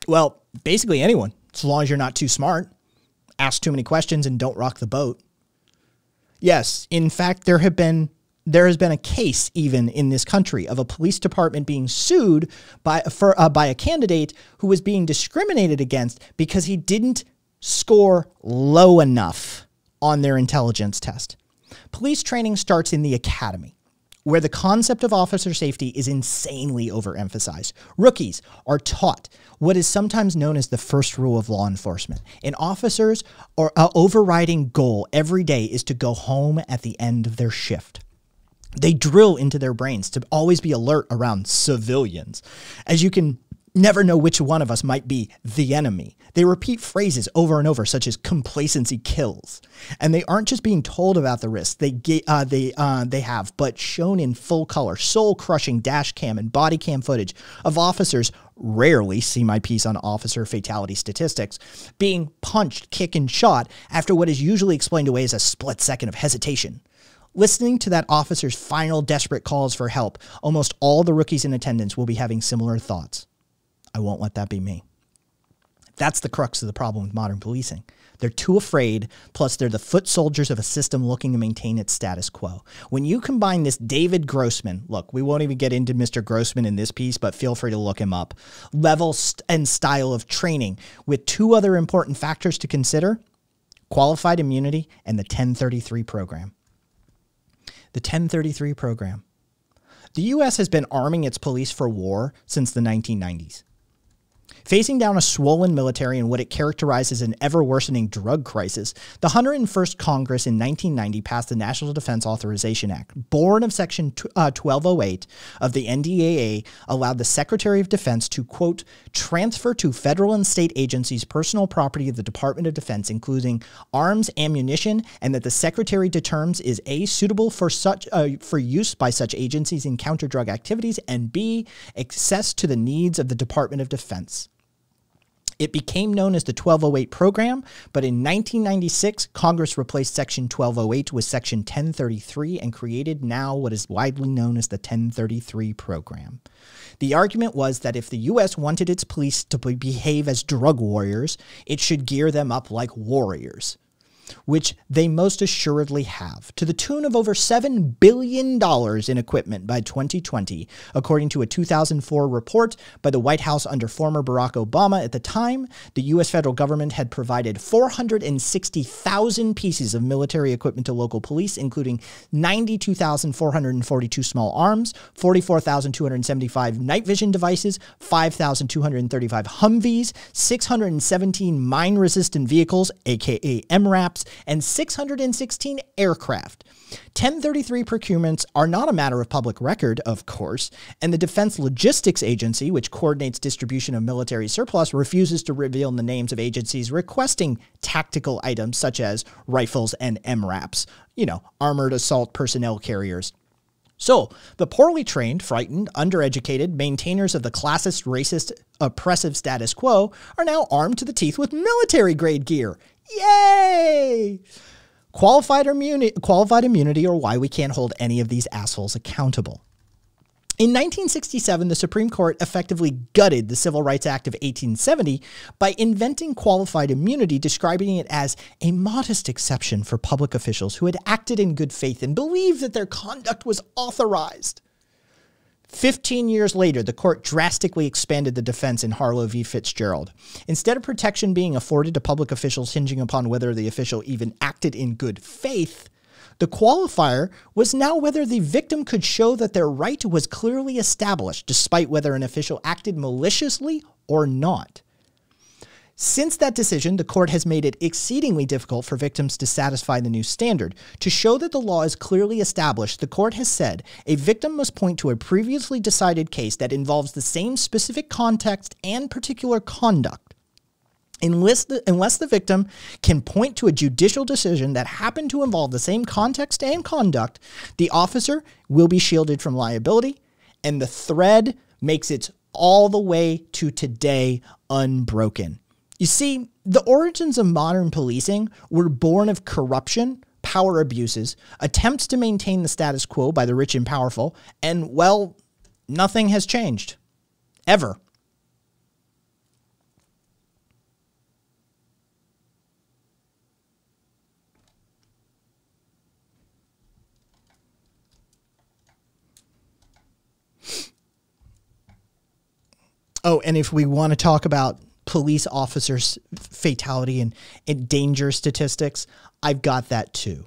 Well, basically anyone, as long as you're not too smart, ask too many questions, and don't rock the boat. Yes, in fact, there have been there has been a case even in this country of a police department being sued by for, uh, by a candidate who was being discriminated against because he didn't score low enough on their intelligence test. Police training starts in the academy where the concept of officer safety is insanely overemphasized. Rookies are taught what is sometimes known as the first rule of law enforcement. An officer's or, uh, overriding goal every day is to go home at the end of their shift. They drill into their brains to always be alert around civilians. As you can never know which one of us might be the enemy. They repeat phrases over and over, such as complacency kills. And they aren't just being told about the risks they, get, uh, they, uh, they have, but shown in full color, soul crushing dash cam and body cam footage of officers. Rarely see my piece on officer fatality statistics being punched, kicked, and shot after what is usually explained away as a split second of hesitation. Listening to that officer's final desperate calls for help, almost all the rookies in attendance will be having similar thoughts. I won't let that be me. That's the crux of the problem with modern policing. They're too afraid, plus, they're the foot soldiers of a system looking to maintain its status quo. When you combine this David Grossman, look, we won't even get into Mr. Grossman in this piece, but feel free to look him up, level and style of training with two other important factors to consider qualified immunity and the 1033 program. The 1033 program. The U.S. has been arming its police for war since the 1990s. Facing down a swollen military and what it characterized as an ever worsening drug crisis, the 101st Congress in 1990 passed the National Defense Authorization Act, born of Section 1208 uh, of the NDAA, allowed the Secretary of Defense to, quote, transfer to federal and state agencies personal property of the Department of Defense, including arms, ammunition, and that the Secretary determines is A, suitable for such uh, for use by such agencies in counter drug activities, and B, access to the needs of the Department of Defense. It became known as the 1208 program, but in 1996, Congress replaced Section 1208 with Section 1033 and created now what is widely known as the 1033 program. The argument was that if the U.S. wanted its police to behave as drug warriors, it should gear them up like warriors which they most assuredly have, to the tune of over $7 billion in equipment by 2020, according to a 2004 report by the White House under former Barack Obama. At the time, the U.S. federal government had provided 460,000 pieces of military equipment to local police, including 92,442 small arms, 44,275 night vision devices, 5,235 Humvees, 617 mine resistant vehicles, aka MRAPs, ships and 616 aircraft. 1033 procurements are not a matter of public record, of course, and the Defense Logistics Agency, which coordinates distribution of military surplus, refuses to reveal the names of agencies requesting tactical items such as rifles and MRAPs, you know, armored assault personnel carriers. So, the poorly trained, frightened, undereducated maintainers of the classist, racist, oppressive status quo are now armed to the teeth with military grade gear. Yay! Qualified immunity, qualified immunity, or why we can't hold any of these assholes accountable. In 1967, the Supreme Court effectively gutted the Civil Rights Act of 1870 by inventing qualified immunity, describing it as a modest exception for public officials who had acted in good faith and believed that their conduct was authorized. 15 years later, the court drastically expanded the defense in Harlow v. Fitzgerald. Instead of protection being afforded to public officials hinging upon whether the official even acted in good faith, the qualifier was now whether the victim could show that their right was clearly established, despite whether an official acted maliciously or not. Since that decision, the court has made it exceedingly difficult for victims to satisfy the new standard. To show that the law is clearly established, the court has said a victim must point to a previously decided case that involves the same specific context and particular conduct. Unless the, unless the victim can point to a judicial decision that happened to involve the same context and conduct, the officer will be shielded from liability, and the thread makes it all the way to today unbroken. You see, the origins of modern policing were born of corruption, power abuses, attempts to maintain the status quo by the rich and powerful, and, well, nothing has changed. Ever. Oh, and if we want to talk about police officers fatality and, and danger statistics, I've got that too.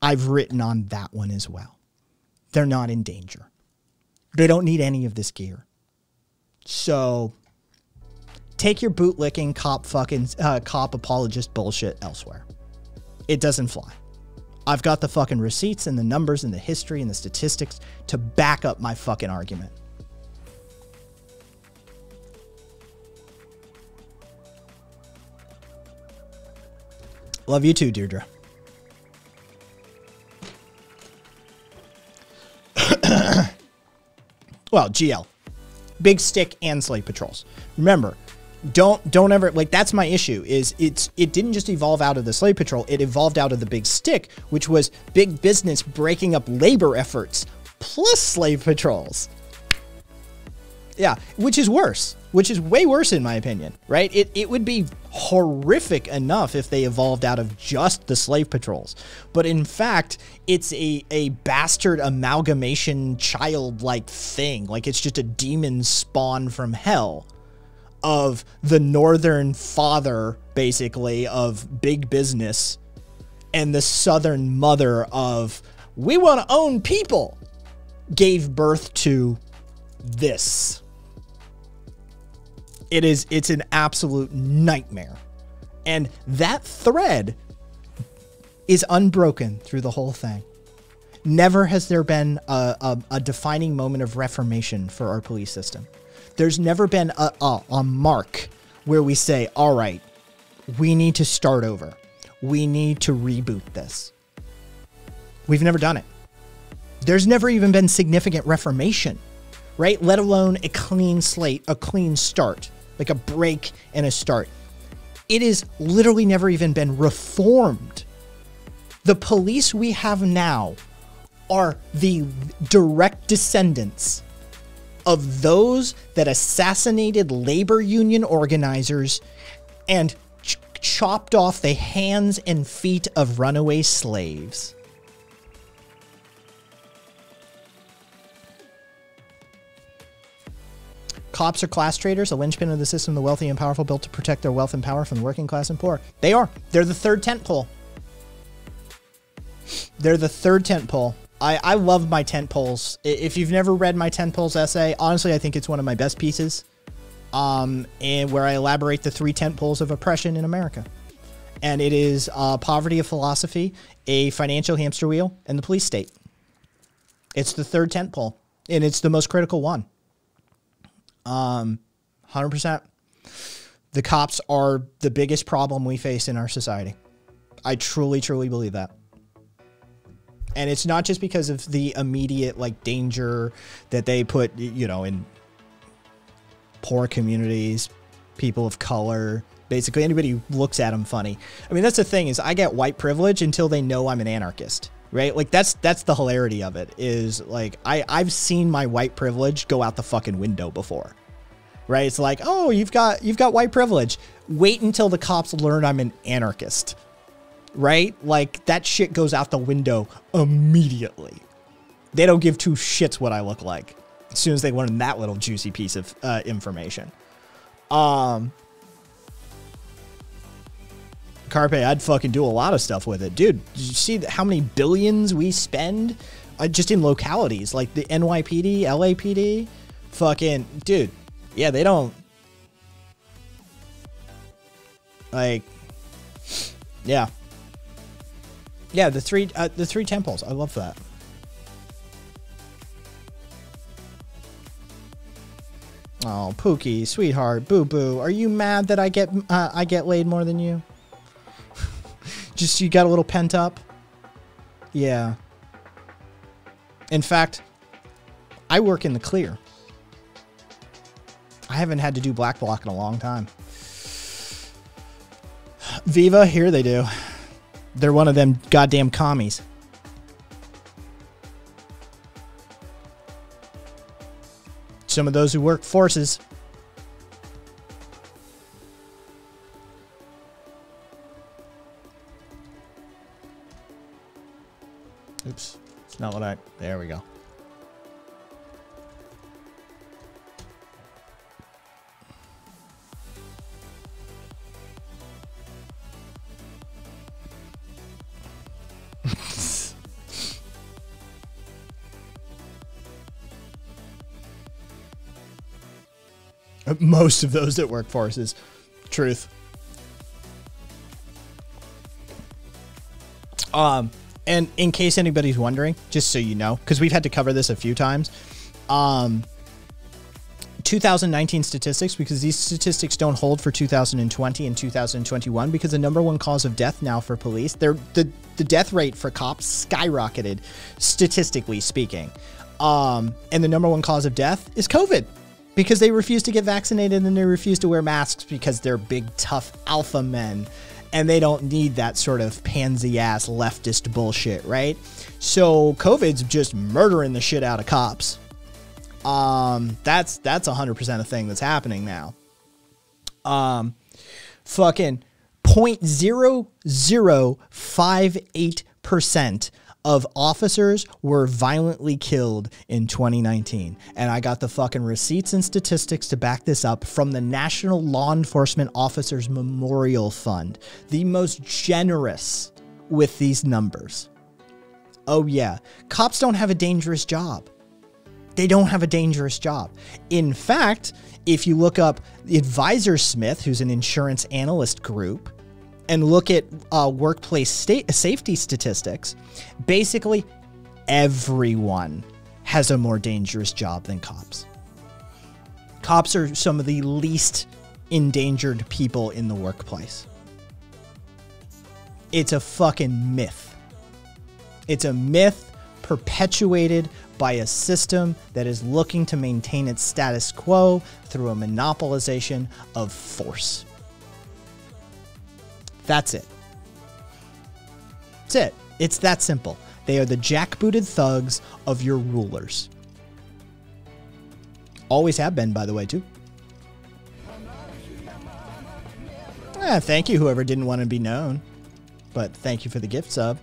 I've written on that one as well. They're not in danger. They don't need any of this gear. So take your bootlicking cop fucking uh, cop apologist bullshit elsewhere. It doesn't fly. I've got the fucking receipts and the numbers and the history and the statistics to back up my fucking argument. Love you too, Deirdre. well, GL. Big Stick and Slave Patrols. Remember, don't don't ever like that's my issue is it's it didn't just evolve out of the slave patrol it evolved out of the big stick which was big business breaking up labor efforts plus slave patrols yeah which is worse which is way worse in my opinion, right? It, it would be horrific enough if they evolved out of just the slave patrols. But in fact, it's a, a bastard amalgamation childlike thing. Like it's just a demon spawn from hell of the northern father, basically, of big business and the southern mother of we want to own people gave birth to this. It is it's an absolute nightmare. And that thread is unbroken through the whole thing. Never has there been a, a, a defining moment of reformation for our police system. There's never been a, a, a mark where we say, all right, we need to start over. We need to reboot this. We've never done it. There's never even been significant reformation, right? Let alone a clean slate, a clean start like a break and a start. it has literally never even been reformed. The police we have now are the direct descendants of those that assassinated labor union organizers and ch chopped off the hands and feet of runaway slaves. Cops are class traders, a linchpin of the system the wealthy and powerful built to protect their wealth and power from the working class and poor. They are. They're the third tent pole. They're the third tent pole. I, I love my tent poles. If you've never read my tent poles essay, honestly, I think it's one of my best pieces. Um, and where I elaborate the three tent poles of oppression in America. And it is uh, poverty of philosophy, a financial hamster wheel, and the police state. It's the third tent pole, and it's the most critical one. Um, 100%. The cops are the biggest problem we face in our society. I truly, truly believe that. And it's not just because of the immediate like danger that they put, you know, in poor communities, people of color, basically anybody who looks at them funny. I mean, that's the thing is I get white privilege until they know I'm an anarchist right? Like that's that's the hilarity of it is like I I've seen my white privilege go out the fucking window before. Right? It's like, "Oh, you've got you've got white privilege. Wait until the cops learn I'm an anarchist." Right? Like that shit goes out the window immediately. They don't give two shits what I look like as soon as they learn that little juicy piece of uh, information. Um Carpe, I'd fucking do a lot of stuff with it. Dude, did you see how many billions we spend uh, just in localities like the NYPD, LAPD? Fucking, dude, yeah, they don't. Like, yeah. Yeah, the three uh, the three temples. I love that. Oh, Pookie, sweetheart, boo boo, are you mad that I get uh, I get laid more than you? Just you got a little pent up? Yeah. In fact, I work in the clear. I haven't had to do black bloc in a long time. Viva, here they do. They're one of them goddamn commies. Some of those who work forces
Oops. It's not what I... There we go.
Most of those that work for us is truth. Um, and in case anybody's wondering, just so you know, because we've had to cover this a few times, um, 2019 statistics, because these statistics don't hold for 2020 and 2021, because the number one cause of death now for police, the, the death rate for cops skyrocketed, statistically speaking. Um, and the number one cause of death is COVID because they refuse to get vaccinated and they refuse to wear masks because they're big, tough alpha men and they don't need that sort of pansy ass leftist bullshit, right? So COVID's just murdering the shit out of cops. Um, that's that's hundred percent a thing that's happening now. Um, fucking point zero zero five eight percent of officers were violently killed in 2019. And I got the fucking receipts and statistics to back this up from the National Law Enforcement Officers Memorial Fund, the most generous with these numbers. Oh, yeah, cops don't have a dangerous job. They don't have a dangerous job. In fact, if you look up AdvisorSmith, who's an insurance analyst group, and look at uh, workplace safety statistics, basically everyone has a more dangerous job than cops. Cops are some of the least endangered people in the workplace. It's a fucking myth. It's a myth perpetuated by a system that is looking to maintain its status quo through a monopolization of force. That's it. That's it. It's that simple. They are the jackbooted thugs of your rulers. Always have been, by the way, too. Ah, thank you, whoever didn't want to be known. But thank you for the gift sub.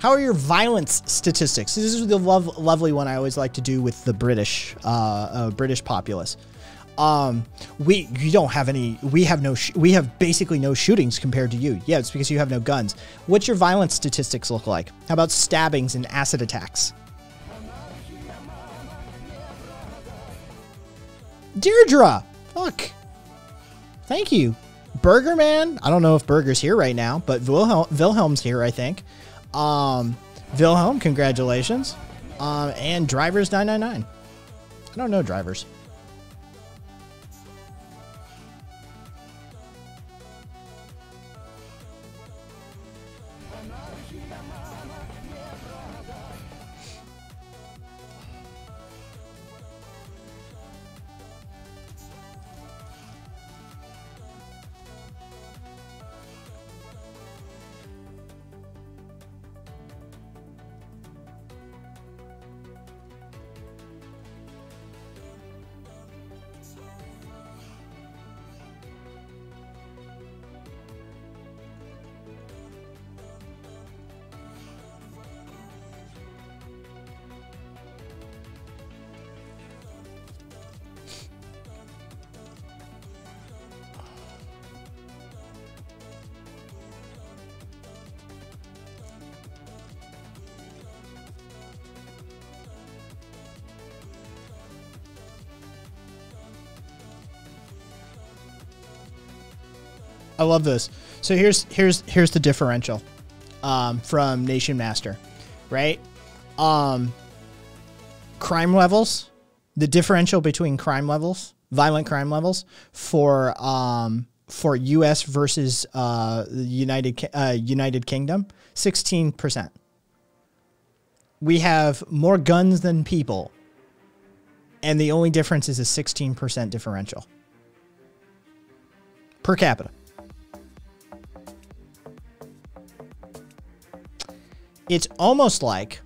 How are your violence statistics? This is the lovely one I always like to do with the British, uh, uh, British populace. Um, we you don't have any. We have no. we have basically no shootings compared to you. Yeah, it's because you have no guns. What's your violence statistics look like? How about stabbings and acid attacks? Deirdre, fuck. Thank you. Burger Man, I don't know if Burger's here right now, but Wilhelm's here, I think. Um, Wilhelm, congratulations. Um, and Drivers999. I don't know Drivers. I love this. So here's here's here's the differential um, from NationMaster, right? Um, crime levels, the differential between crime levels, violent crime levels for um, for U.S. versus uh, United uh, United Kingdom, sixteen percent. We have more guns than people, and the only difference is a sixteen percent differential per capita. It's almost like,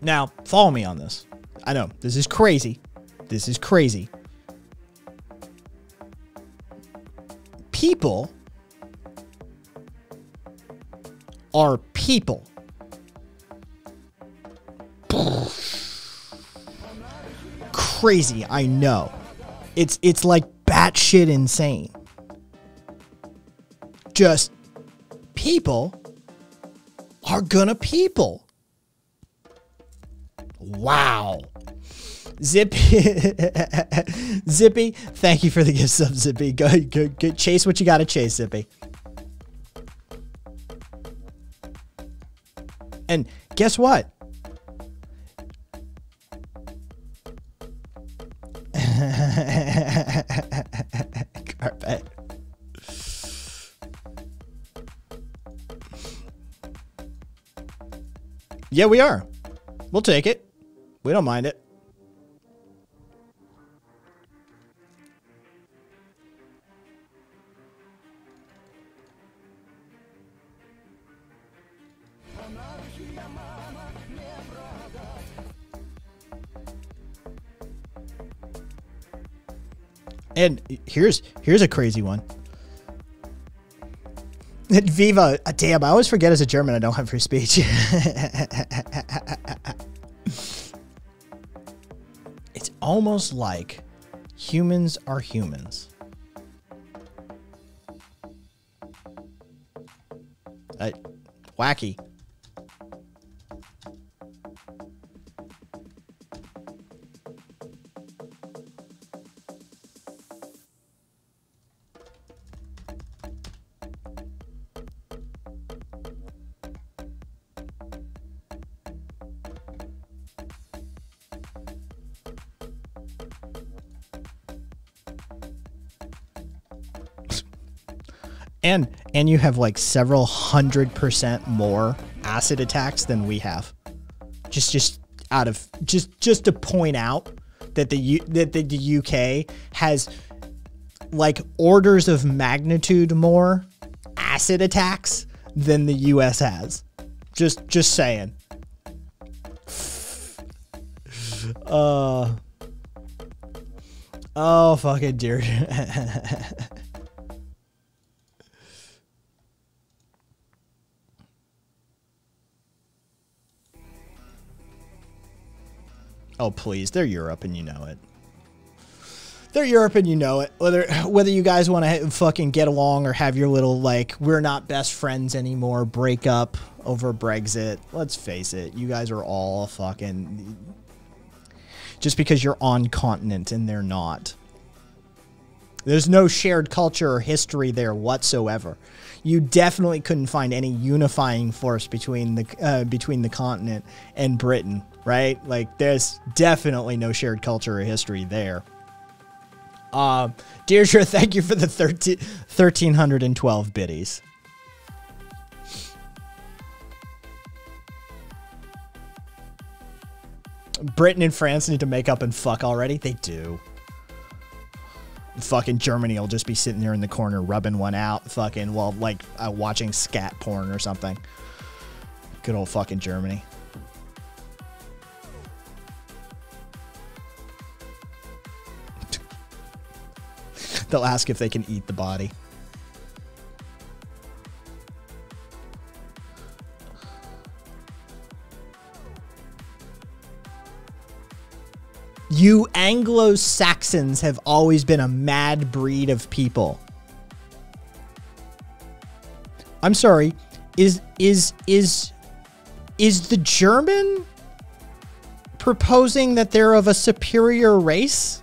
now follow me on this. I know this is crazy. This is crazy. People are people. Crazy, I know. It's it's like batshit insane. Just people are gonna people.
Wow.
Zippy, Zippy, thank you for the gift sub, Zippy. Go, go, go, chase what you gotta chase, Zippy. And guess what? Yeah, we are. We'll take it. We don't mind it. And here's here's a crazy one. Viva, uh, damn, I always forget as a German I don't have free speech. it's almost like humans are humans. Uh, wacky. and and you have like several hundred percent more acid attacks than we have. Just just out of just just to point out that the U, that the UK has like orders of magnitude more acid attacks than the US has. Just just saying. Uh Oh, fucking dear. Oh, please. They're Europe and you know it. They're Europe and you know it. Whether whether you guys want to fucking get along or have your little like we're not best friends anymore breakup over Brexit. Let's face it. You guys are all fucking just because you're on continent and they're not. There's no shared culture or history there whatsoever. You definitely couldn't find any unifying force between the uh, between the continent and Britain right? Like there's definitely no shared culture or history there. Um, Deirdre, thank you for the 13, 1,312 biddies. Britain and France need to make up and fuck already. They do. Fucking Germany will just be sitting there in the corner rubbing one out, fucking while like uh, watching scat porn or something. Good old fucking Germany. They'll ask if they can eat the body. You Anglo Saxons have always been a mad breed of people. I'm sorry. Is is is is the German proposing that they're of a superior race?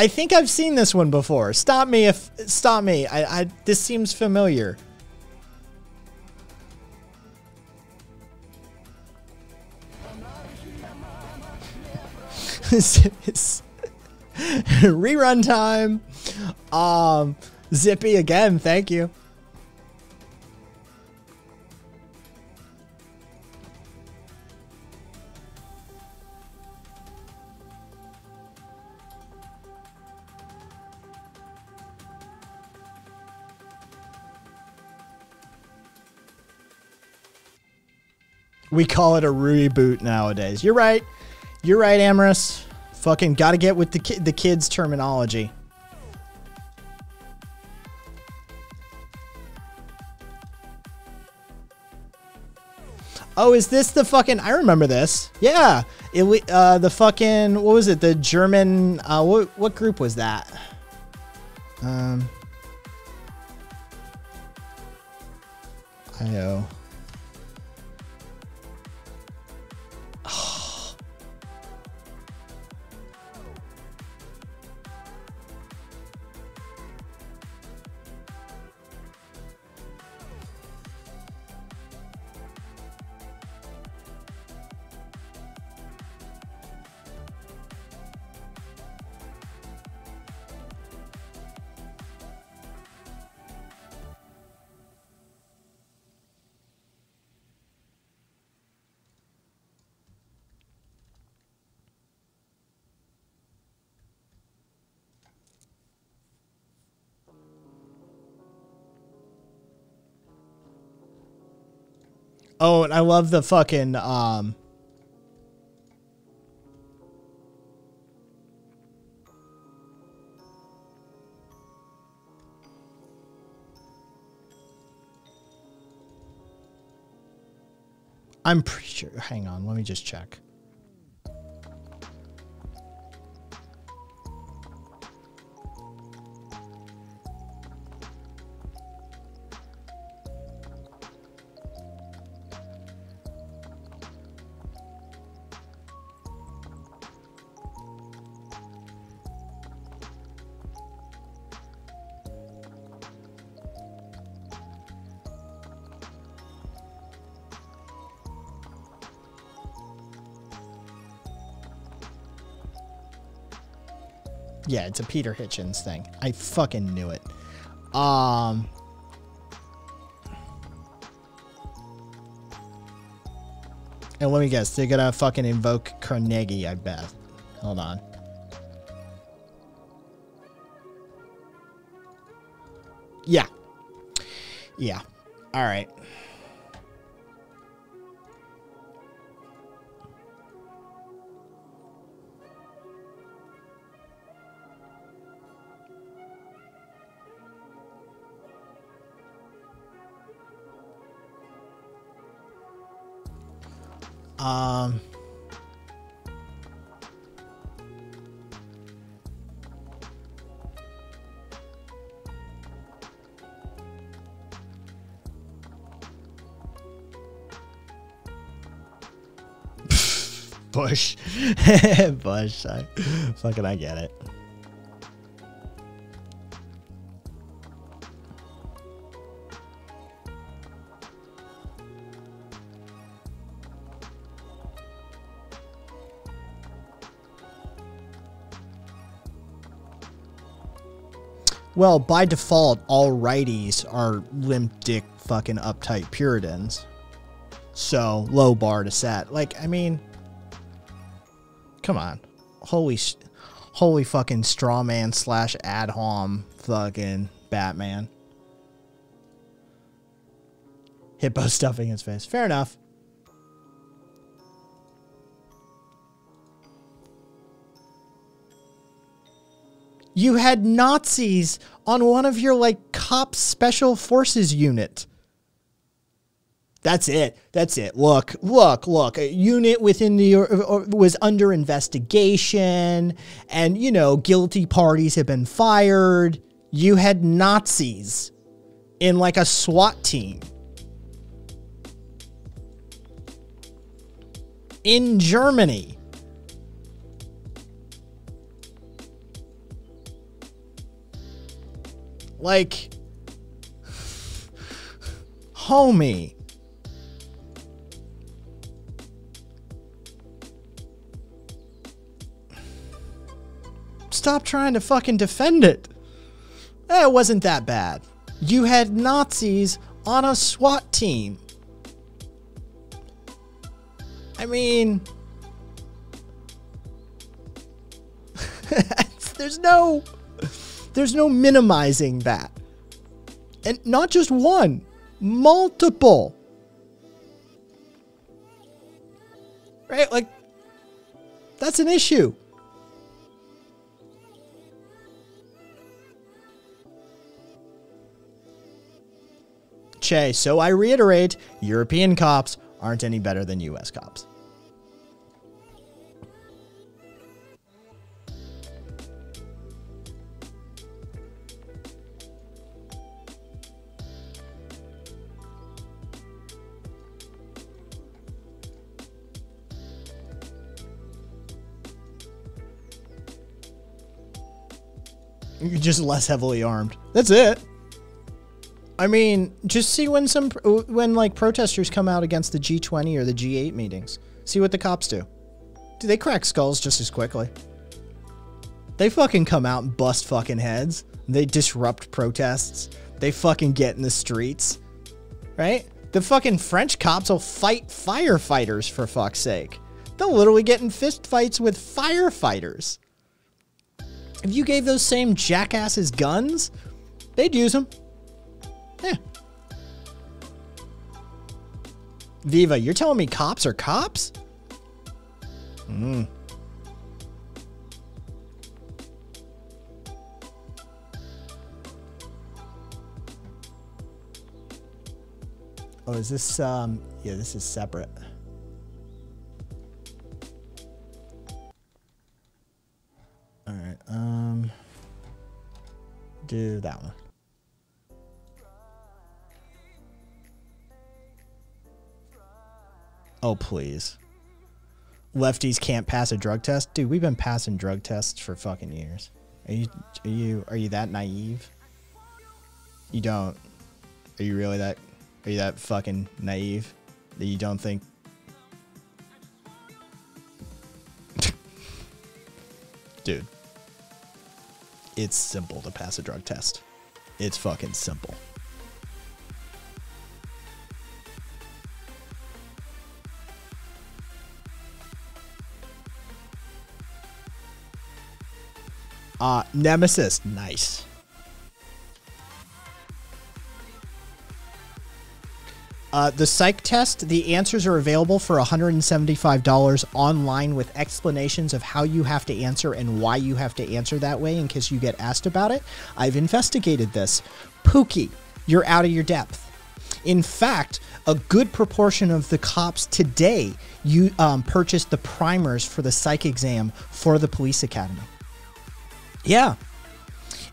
I think I've seen this one before. Stop me if stop me. I, I this seems familiar. Rerun time. Um, Zippy again. Thank you. We call it a reboot nowadays. You're right. You're right, Amorous. Fucking got to get with the, ki the kids' terminology. Oh, is this the fucking? I remember this. Yeah, it uh, the fucking what was it? The German uh, what what group was that? Um, I know. Oh, and I love the fucking um I'm pretty sure. Hang on, let me just check. Yeah, it's a Peter Hitchens thing. I fucking knew it. Um. And let me guess, they're gonna fucking invoke Carnegie, I bet. Hold on. Yeah. Yeah. All right. Um, Bush. Bush. I, fucking, I get it. Well, by default, all righties are limp dick fucking uptight Puritans. So, low bar to set. Like, I mean, come on. Holy, holy fucking straw man slash ad hom fucking Batman. Hippo stuffing his face. Fair enough. You had Nazis on one of your like cop special forces unit. That's it. That's it. Look, look, look. A unit within the or, or was under investigation, and you know, guilty parties have been fired. You had Nazis in like a SWAT team. In Germany. Like,
homie.
Stop trying to fucking defend it. Eh, it wasn't that bad. You had Nazis on a SWAT team. I mean, there's no there's no minimizing that. And not just one, multiple. Right? Like, that's an issue. Che, so I reiterate European cops aren't any better than US cops. You're just less heavily armed. That's it. I mean, just see when some when like protesters come out against the G20 or the G8 meetings. See what the cops do. Do they crack skulls just as quickly? They fucking come out and bust fucking heads. They disrupt protests. They fucking get in the streets. Right? The fucking French cops will fight firefighters for fuck's sake. They'll literally get in fist fights with firefighters. If you gave those same jackasses guns, they'd use them. Yeah. Viva, you're telling me cops are cops? Hmm. Oh, is this, um, yeah, this is separate. Um, do that one. Oh, please. Lefties can't pass a drug test? Dude, we've been passing drug tests for fucking years. Are you are you are you that naive? You don't. Are you really that are you that fucking naive that you don't think Dude it's simple to pass a drug test. It's fucking simple. Uh, Nemesis, nice. Uh, the psych test, the answers are available for $175 online with explanations of how you have to answer and why you have to answer that way in case you get asked about it. I've investigated this. Pookie, you're out of your depth. In fact, a good proportion of the cops today you um, purchased the primers for the psych exam for the police academy. Yeah,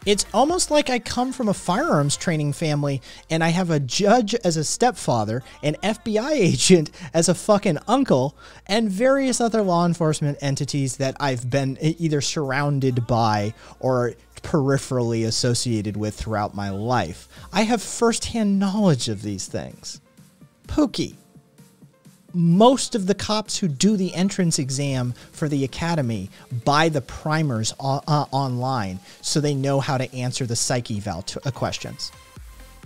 it's almost like I come from a firearms training family and I have a judge as a stepfather, an FBI agent as a fucking uncle, and various other law enforcement entities that I've been either surrounded by or peripherally associated with throughout my life. I have firsthand knowledge of these things. Pookie most of the cops who do the entrance exam for the academy buy the primers o- uh, online so they know how to answer the psyche eval t- uh, questions.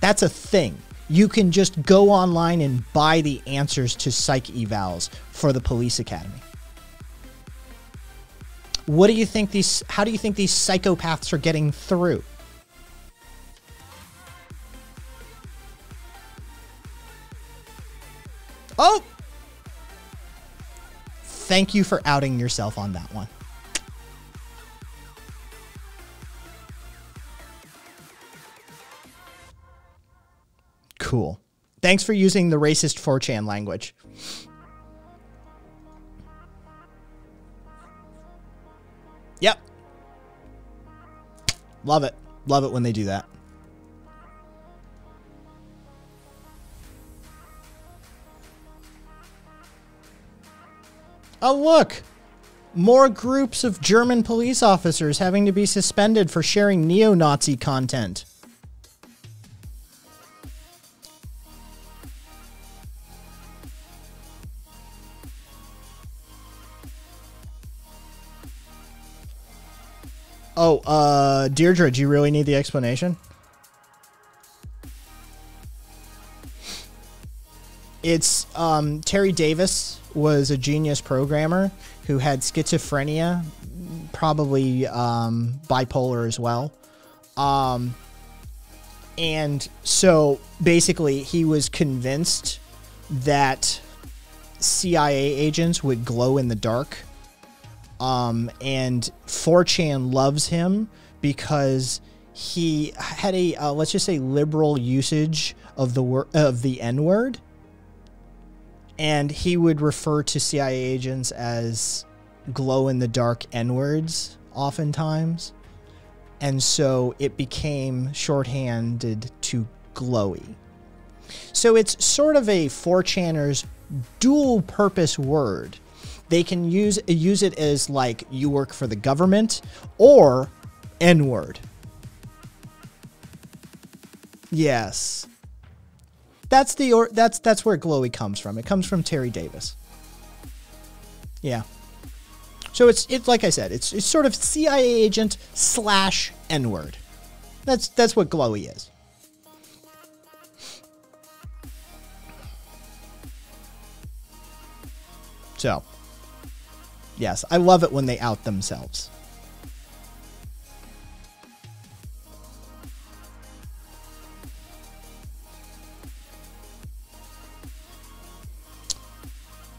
That's a thing. You can just go online and buy the answers to psyche evals for the police academy. What do you think these how do you think these psychopaths are getting through? Oh, thank you for outing yourself on that one. Cool. Thanks for using the racist 4chan language. Yep. Love it. Love it when they do that. Oh, look! More groups of German police officers having to be suspended for sharing neo Nazi content. Oh, uh, Deirdre, do you really need the explanation? It's um, Terry Davis was a genius programmer who had schizophrenia, probably um, bipolar as well. Um, and so basically, he was convinced that CIA agents would glow in the dark. Um, and 4chan loves him because he had a uh, let's just say liberal usage of the word of the N word and he would refer to CIA agents as glow in the dark N words oftentimes. And so it became shorthanded to glowy. So it's sort of a 4chaner's dual purpose word. They can use use it as like you work for the government or N word. Yes. That's the or that's that's where glowy comes from. It comes from Terry Davis. Yeah. So it's it's like I said, it's it's sort of CIA agent slash N word. That's that's what glowy is. So, yes, I love it when they out themselves.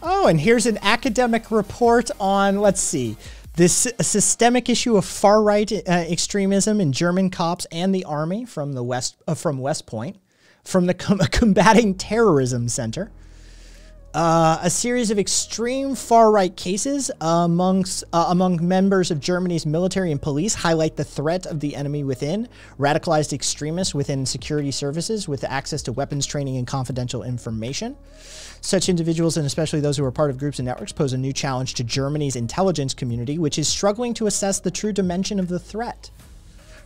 Oh, and here's an academic report on, let's see, this systemic issue of far right uh, extremism in German cops and the army from the West uh, from West Point, from the Com combating terrorism center. Uh, a series of extreme far right cases amongst, uh, among members of Germany's military and police highlight the threat of the enemy within, radicalized extremists within security services with access to weapons training and confidential information. Such individuals, and especially those who are part of groups and networks, pose a new challenge to Germany's intelligence community, which is struggling to assess the true dimension of the threat.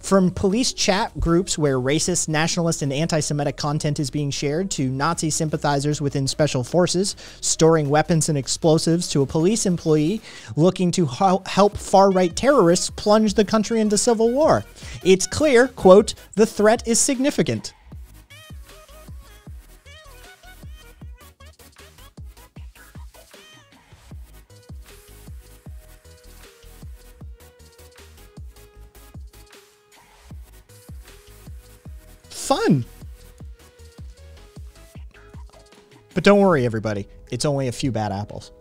From police chat groups where racist, nationalist, and anti Semitic content is being shared to Nazi sympathizers within special forces storing weapons and explosives to a police employee looking to help far right terrorists plunge the country into civil war. It's clear, quote, the threat is significant. fun. But don't worry, everybody. It's only a few bad apples.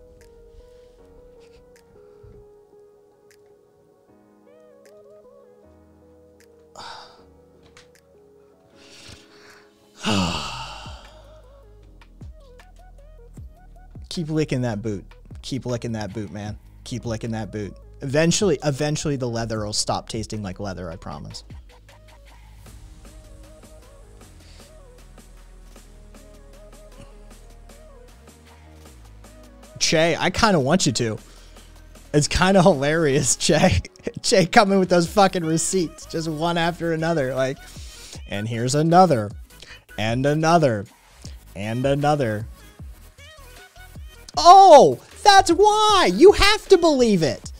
Keep licking that boot. Keep licking that boot, man. Keep licking that boot. Eventually, eventually the leather will stop tasting like leather, I promise. Che. I kind of want you to. It's kind of hilarious, Che. Che coming with those fucking receipts, just one after another. Like, and here's another, and another, and another. Oh, that's why you have to believe it.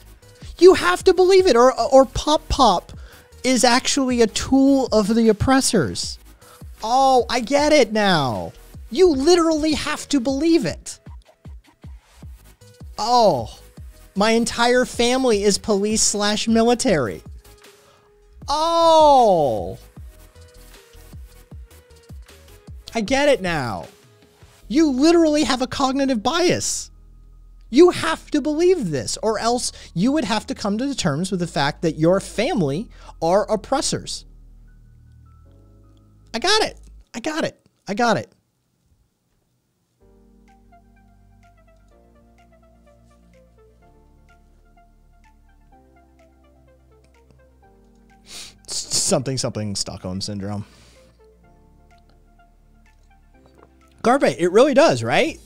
You have to believe it, or or pop pop is actually a tool of the oppressors. Oh, I get it now. You literally have to believe it. Oh, my entire family is police slash military. Oh. I get it now. You literally have a cognitive bias. You have to believe this, or else you would have to come to terms with the fact that your family are oppressors. I got it. I got it. I got it. something something Stockholm syndrome. Garvey, it really does, right?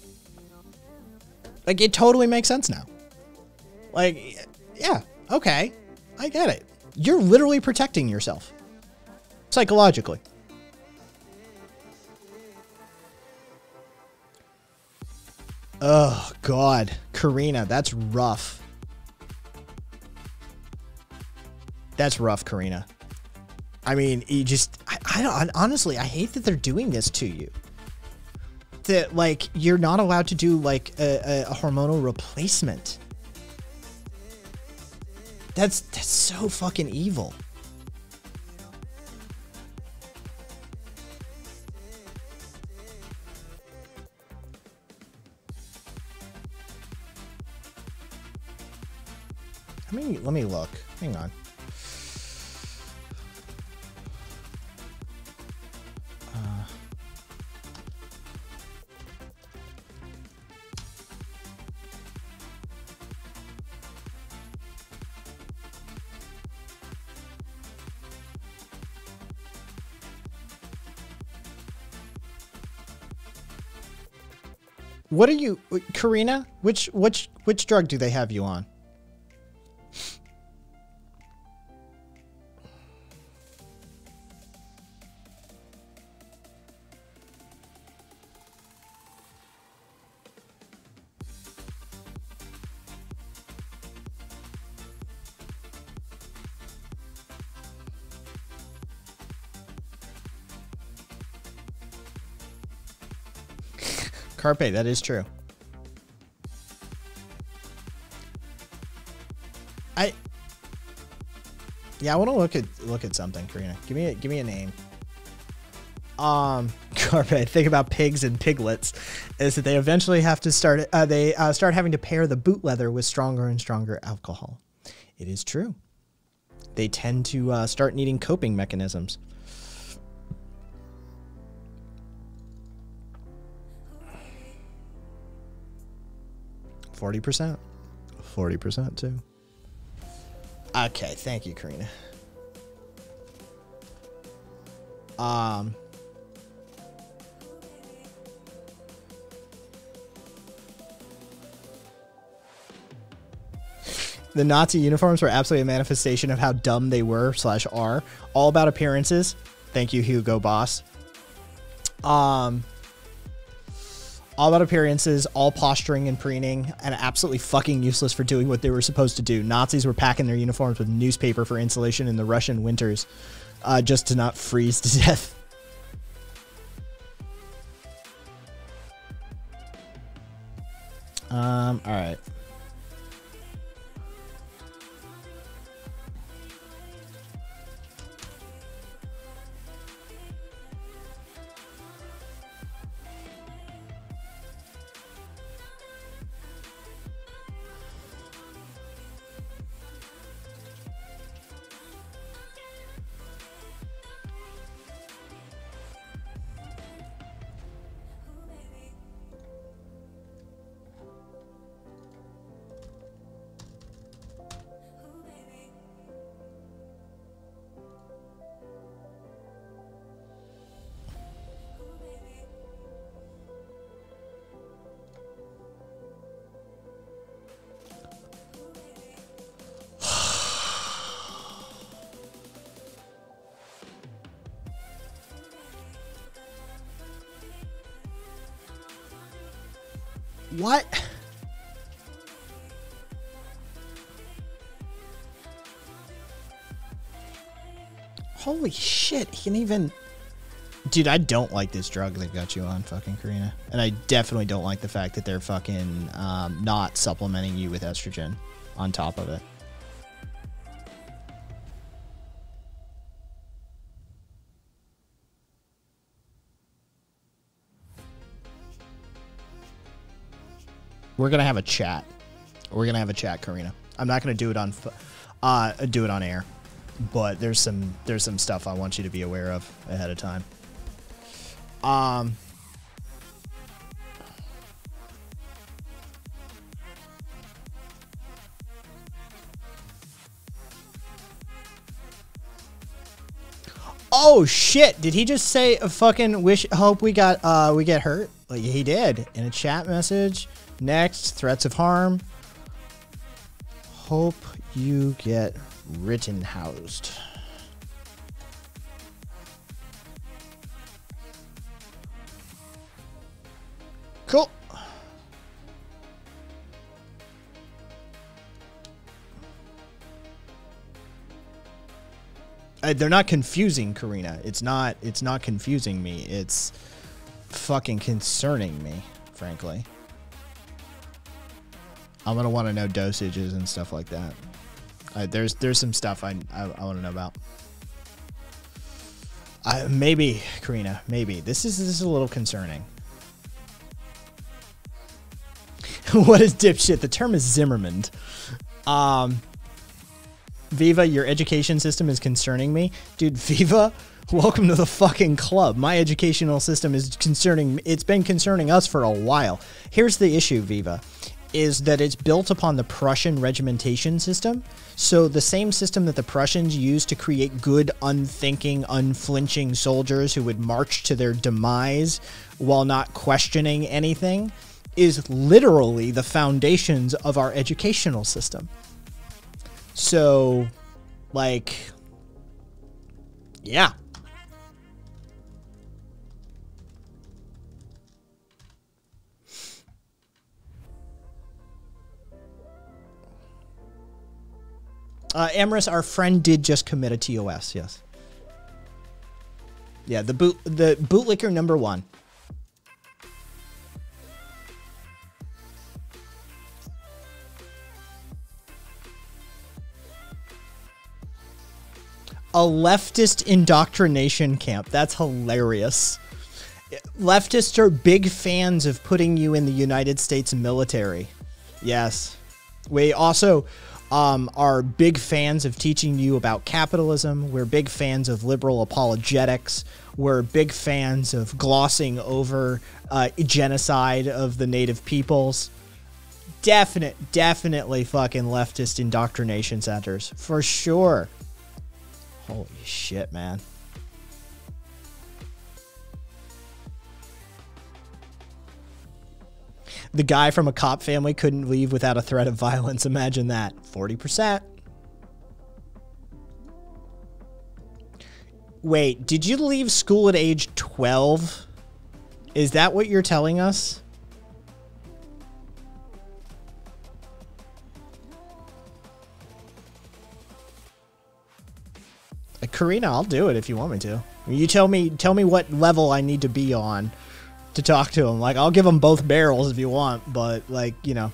Like it totally makes sense now. Like, yeah, okay, I get it. You're literally protecting yourself psychologically. Oh God, Karina, that's rough. That's rough, Karina. I mean, you just, I, I honestly, I hate that they're doing this to you. That, like, you're not allowed to do, like, a, a hormonal replacement. That's, that's so fucking evil. I mean, let me look. Hang on. What are you, Karina? Which which which drug do they have you on? Carpe. That is true. I yeah, I want to look at look at something, Karina. Give me a, give me a name. Um, Carpe. Think about pigs and piglets, is that they eventually have to start. Uh, they uh, start having to pair the boot leather with stronger and stronger alcohol. It is true. They tend to uh, start needing coping mechanisms. 40%. 40% too. Okay, thank you, Karina. Um The Nazi uniforms were absolutely a manifestation of how dumb they were slash are. All about appearances. Thank you, Hugo Boss. Um all about appearances, all posturing and preening, and absolutely fucking useless for doing what they were supposed to do. Nazis were packing their uniforms with newspaper for insulation in the Russian winters, uh, just to not freeze to death. Um, all right. What? Holy shit, he can even... Dude, I don't like this drug they've got you on, fucking Karina. And I definitely don't like the fact that they're fucking um, not supplementing you with estrogen on top of it. we're gonna have a chat. We're gonna have a chat, Karina. I'm not gonna do it on, uh, do it on air, but there's some there's some stuff I want you to be aware of ahead of time. Um. Oh shit! Did he just say fucking wish? Hope we got uh we get hurt. Like he did in a chat message. Next, threats of harm. Hope you get written housed. Cool. Uh, they're not confusing Karina. It's not. It's not confusing me. It's fucking concerning me, frankly. I'm gonna want to know dosages and stuff like that. there's there's some stuff I I, I want to know about. I, maybe Karina, maybe this is this is a little concerning. what is dipshit? The term is Zimmerman. Um, Viva, your education system is concerning me, dude. Viva, welcome to the fucking club. My educational system is concerning. It's been concerning us for a while. Here's the issue, Viva is that it's built upon the Prussian regimentation system. So, the same system that the Prussians used to create good, unthinking, unflinching soldiers who would march to their demise while not questioning anything is literally the foundations of our educational system. So, like, yeah, Uh, Amorous, our friend did just commit a TOS. Yes. Yeah, the boot the bootlicker number one. A leftist indoctrination camp. That's hilarious. Leftists are big fans of putting you in the United States military. Yes. We also um, are big fans of teaching you about capitalism. We're big fans of liberal apologetics. We're big fans of glossing over uh, genocide of the native peoples. Definite, definitely fucking leftist indoctrination centers for sure. Holy shit, man. The guy from a cop family couldn't leave without a threat of violence. Imagine that. 40%. Wait, did you leave school at age 12? Is that what you're telling us? Karina, I'll do it if you want me to. You tell me tell me what level I need to be on to talk to him. Like I'll give him both barrels if you want, but like you know.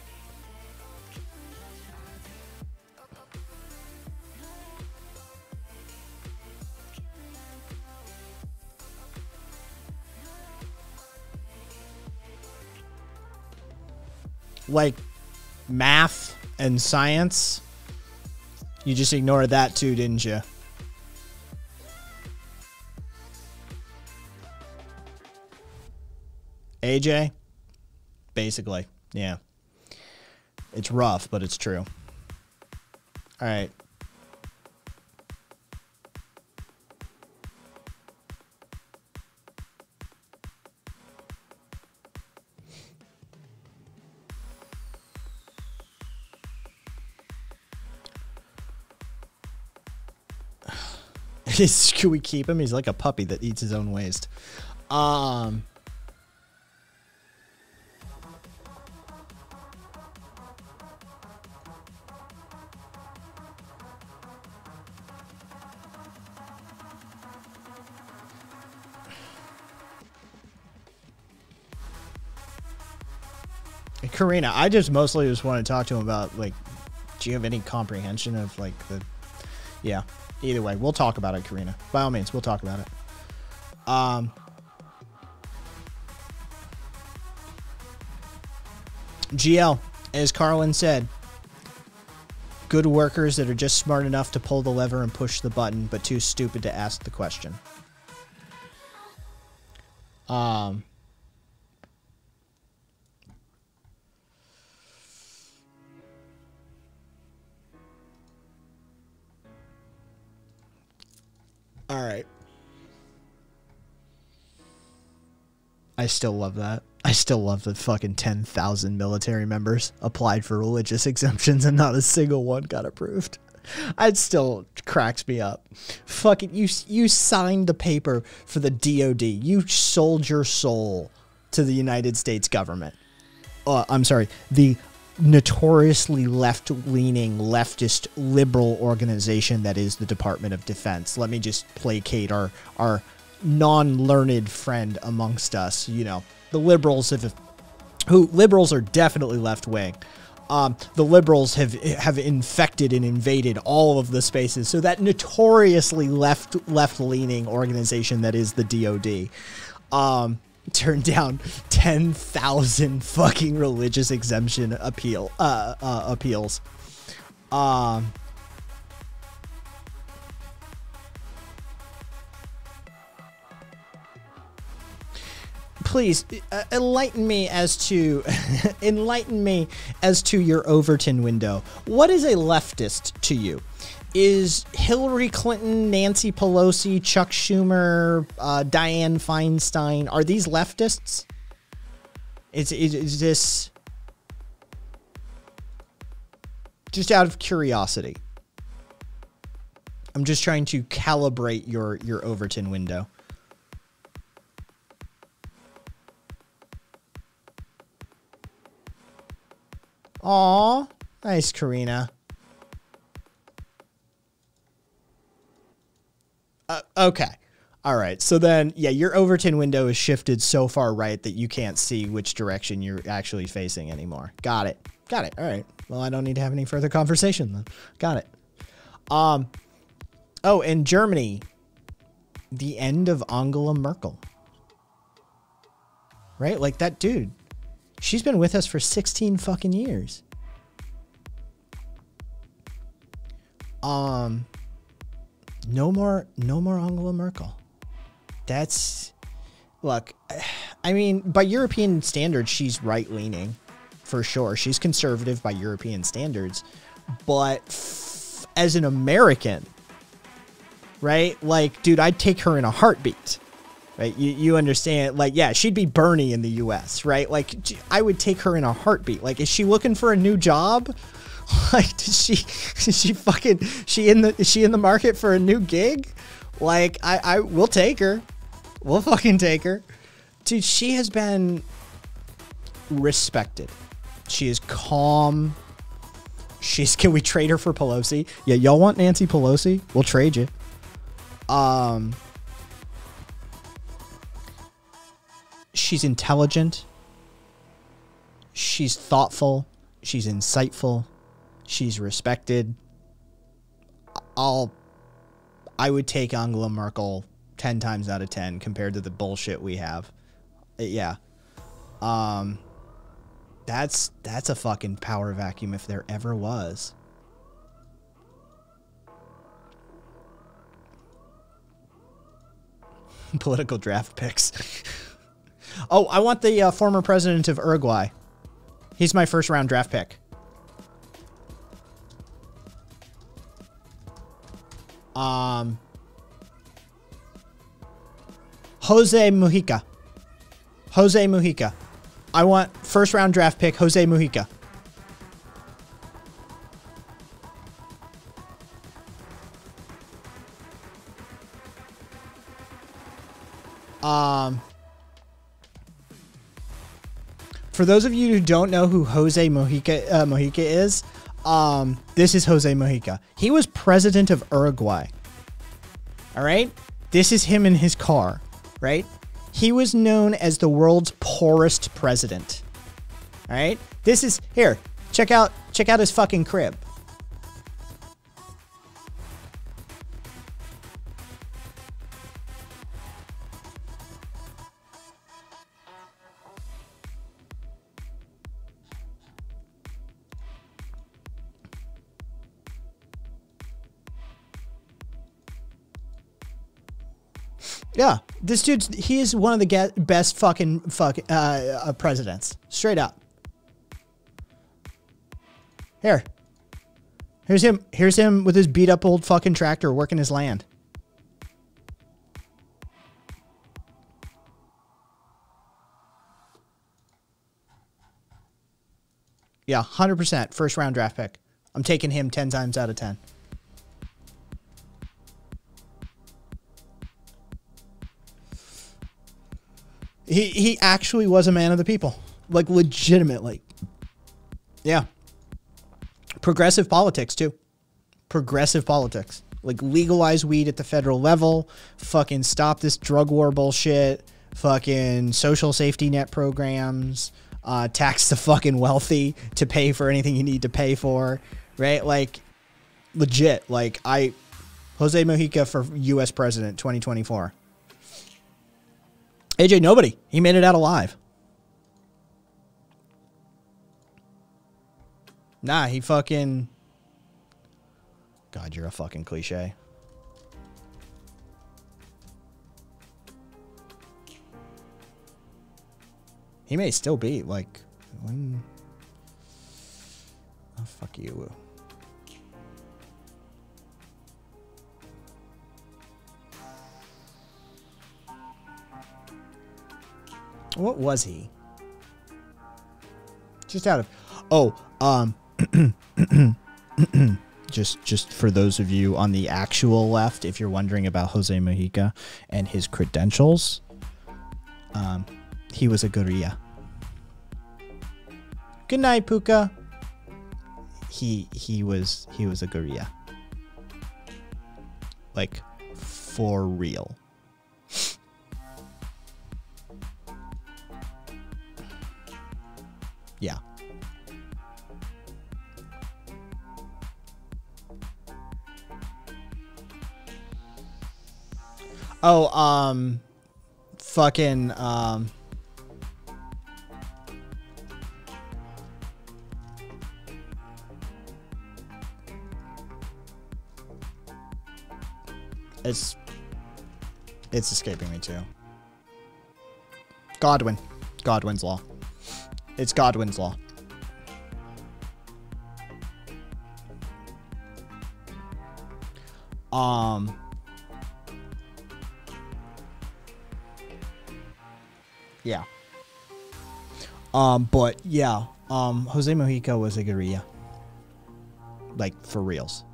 Like math and science, you just ignored that too, didn't you? AJ, basically, yeah. It's rough, but it's true. All right. Can we keep him? He's like a puppy that eats his own waste. Um, Karina, I just mostly just want to talk to him about like, do you have any comprehension of like the, yeah. Either way, we'll talk about it, Karina. By all means, we'll talk about it. Um, GL, as Carlin said, good workers that are just smart enough to pull the lever and push the button, but too stupid to ask the question. Um. All right. I still love that. I still love the fucking 10,000 military members applied for religious exemptions and not a single one got approved. It still cracks me up. Fucking you you signed the paper for the DOD. You sold your soul to the United States government. Uh, I'm sorry, the notoriously left leaning, leftist, liberal organization that is the Department of Defense. Let me just placate our, our non learned friend amongst us. You know, the liberals have, who liberals are definitely left wing. Um, the liberals have have infected and invaded all of the spaces. So that notoriously left left leaning organization that is the DoD. Um, Turn down 10,000 fucking religious exemption appeal uh, uh, appeals. Um Please uh, enlighten me as to enlighten me as to your Overton window. What is a leftist to you? is Hillary Clinton, Nancy Pelosi, Chuck Schumer, uh, Dianne Feinstein, are these leftists? Is, is, is this just out of curiosity? I'm just trying to calibrate your your Overton window. Aw, nice, Karina. Uh, okay. All right. So then, yeah, your Overton window is shifted so far right that you can't see which direction you're actually facing anymore. Got it. Got it. All right. Well, I don't need to have any further conversation then. Got it. Um. Oh, in Germany, the end of Angela Merkel. Right? Like that dude. She's been with us for 16 fucking years. Um no more no more Angela Merkel. That's look, I mean, by European standards, she's right leaning for sure. She's conservative by European standards, but f- as an American, right? Like, dude, I'd take her in a heartbeat. Right? You, you understand? Like, yeah, she'd be Bernie in the US, right? Like, I would take her in a heartbeat. Like, is she looking for a new job? Like, did she, did she fucking, she in the, is she in the market for a new gig? Like, I, I, we'll take her. We'll fucking take her. Dude, she has been respected. She is calm. She's, can we trade her for Pelosi? Yeah, y'all want Nancy Pelosi? We'll trade you. Um, she's intelligent. She's thoughtful. She's insightful. She's respected. I'll I would take Angela Merkel 10 times out of 10 compared to the bullshit we have. Uh, yeah. Um that's that's a fucking power vacuum if there ever was. Political draft picks. oh, I want the uh, former president of Uruguay. He's my first round draft pick. Um, Jose Mujica. Jose Mujica. I want first round draft pick Jose Mujica. Um, for those of you who don't know who Jose Mujica, uh, Mujica is, um, this is Jose Mujica. He was president of Uruguay. All right. This is him in his car, right? He was known as the world's poorest president. All right. This is here. Check out check out his fucking crib. Yeah, this dude's he is one of the get, best fucking fuck uh, uh, presidents, straight up. Here, here's him. Here's him with his beat up old fucking tractor working his land. Yeah, 100% first round draft pick. I'm taking him 10 times out of 10. He he actually was a man of the people, like legitimately. Yeah. Progressive politics too. Progressive politics. Like legalize weed at the federal level, fucking stop this drug war bullshit, fucking social safety net programs, uh, tax the fucking wealthy to pay for anything you need to pay for, right? Like legit, like I Jose Mujica for US president 2024. AJ, nobody. He made it out alive. Nah, he fucking. God, you're a fucking cliche. He may still be like. When... Oh, fuck you. What was he? Just out of oh um just just for those of you on the actual left, if you're wondering about Jose Mujica and his credentials, um, he was a guerrilla. Good night, Puka. He he was he was a guerrilla. Like for real. Yeah. Oh, um, fucking, um, it's, it's escaping me too. Godwin, Godwin's law. It's Godwin's Law. Um... Yeah. Um, but yeah, um, Jose Mujica was a guerrilla. Like for reals.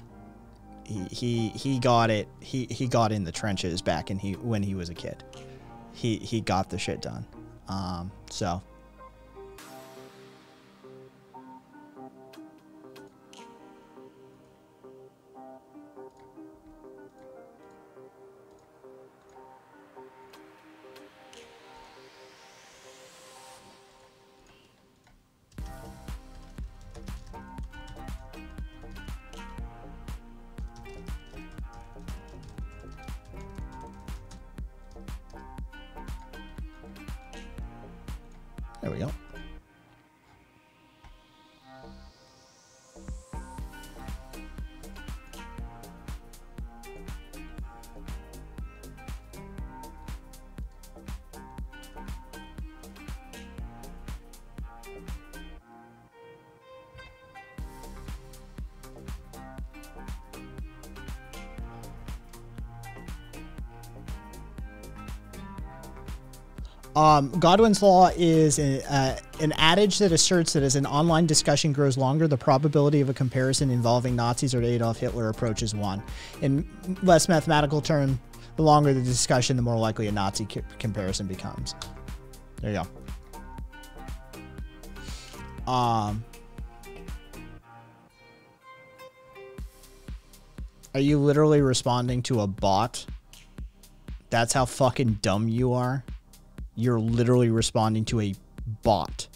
He, he he got it. He he got in the trenches back and he when he was a kid. He he got the shit done. Um, so Um, Godwin's Law is a, uh, an adage that asserts that as an online discussion grows longer, the probability of a comparison involving Nazis or Adolf Hitler approaches one. In less mathematical term, the longer the discussion, the more likely a Nazi c- comparison becomes. There you go. Um, are you literally responding to a bot? That's how fucking dumb you are you're literally responding to a bot.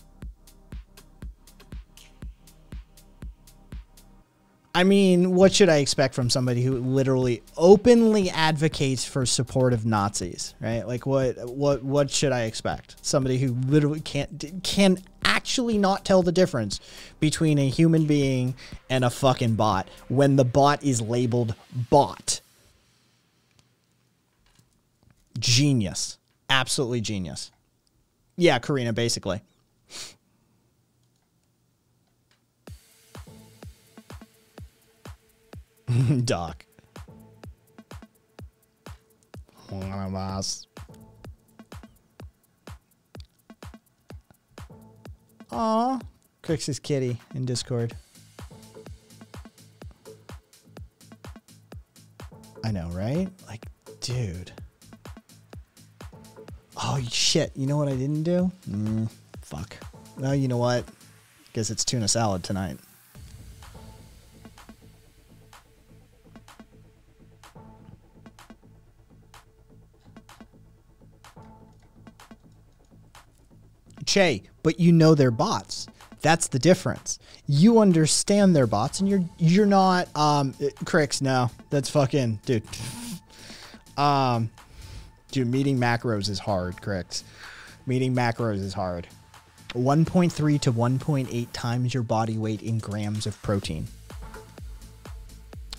I mean, what should I expect from somebody who literally openly advocates for support of Nazis, right? Like what what what should I expect? Somebody who literally can't can actually not tell the difference between a human being and a fucking bot when the bot is labeled bot. Genius absolutely genius. Yeah, Karina, basically. Doc. One of us. Aw. Cricks is kitty in Discord. I know, right? Like, dude. Oh, shit. You know what I didn't do? Mm, fuck. Well, you know what? Guess it's tuna salad tonight. Che, but you know they're bots. That's the difference. You understand their bots, and you're you're not um eh, Cricks. No, that's fucking dude. um, Dude, meeting macros is hard, correct? Meeting macros is hard. 1.3 to 1.8 times your body weight in grams of protein.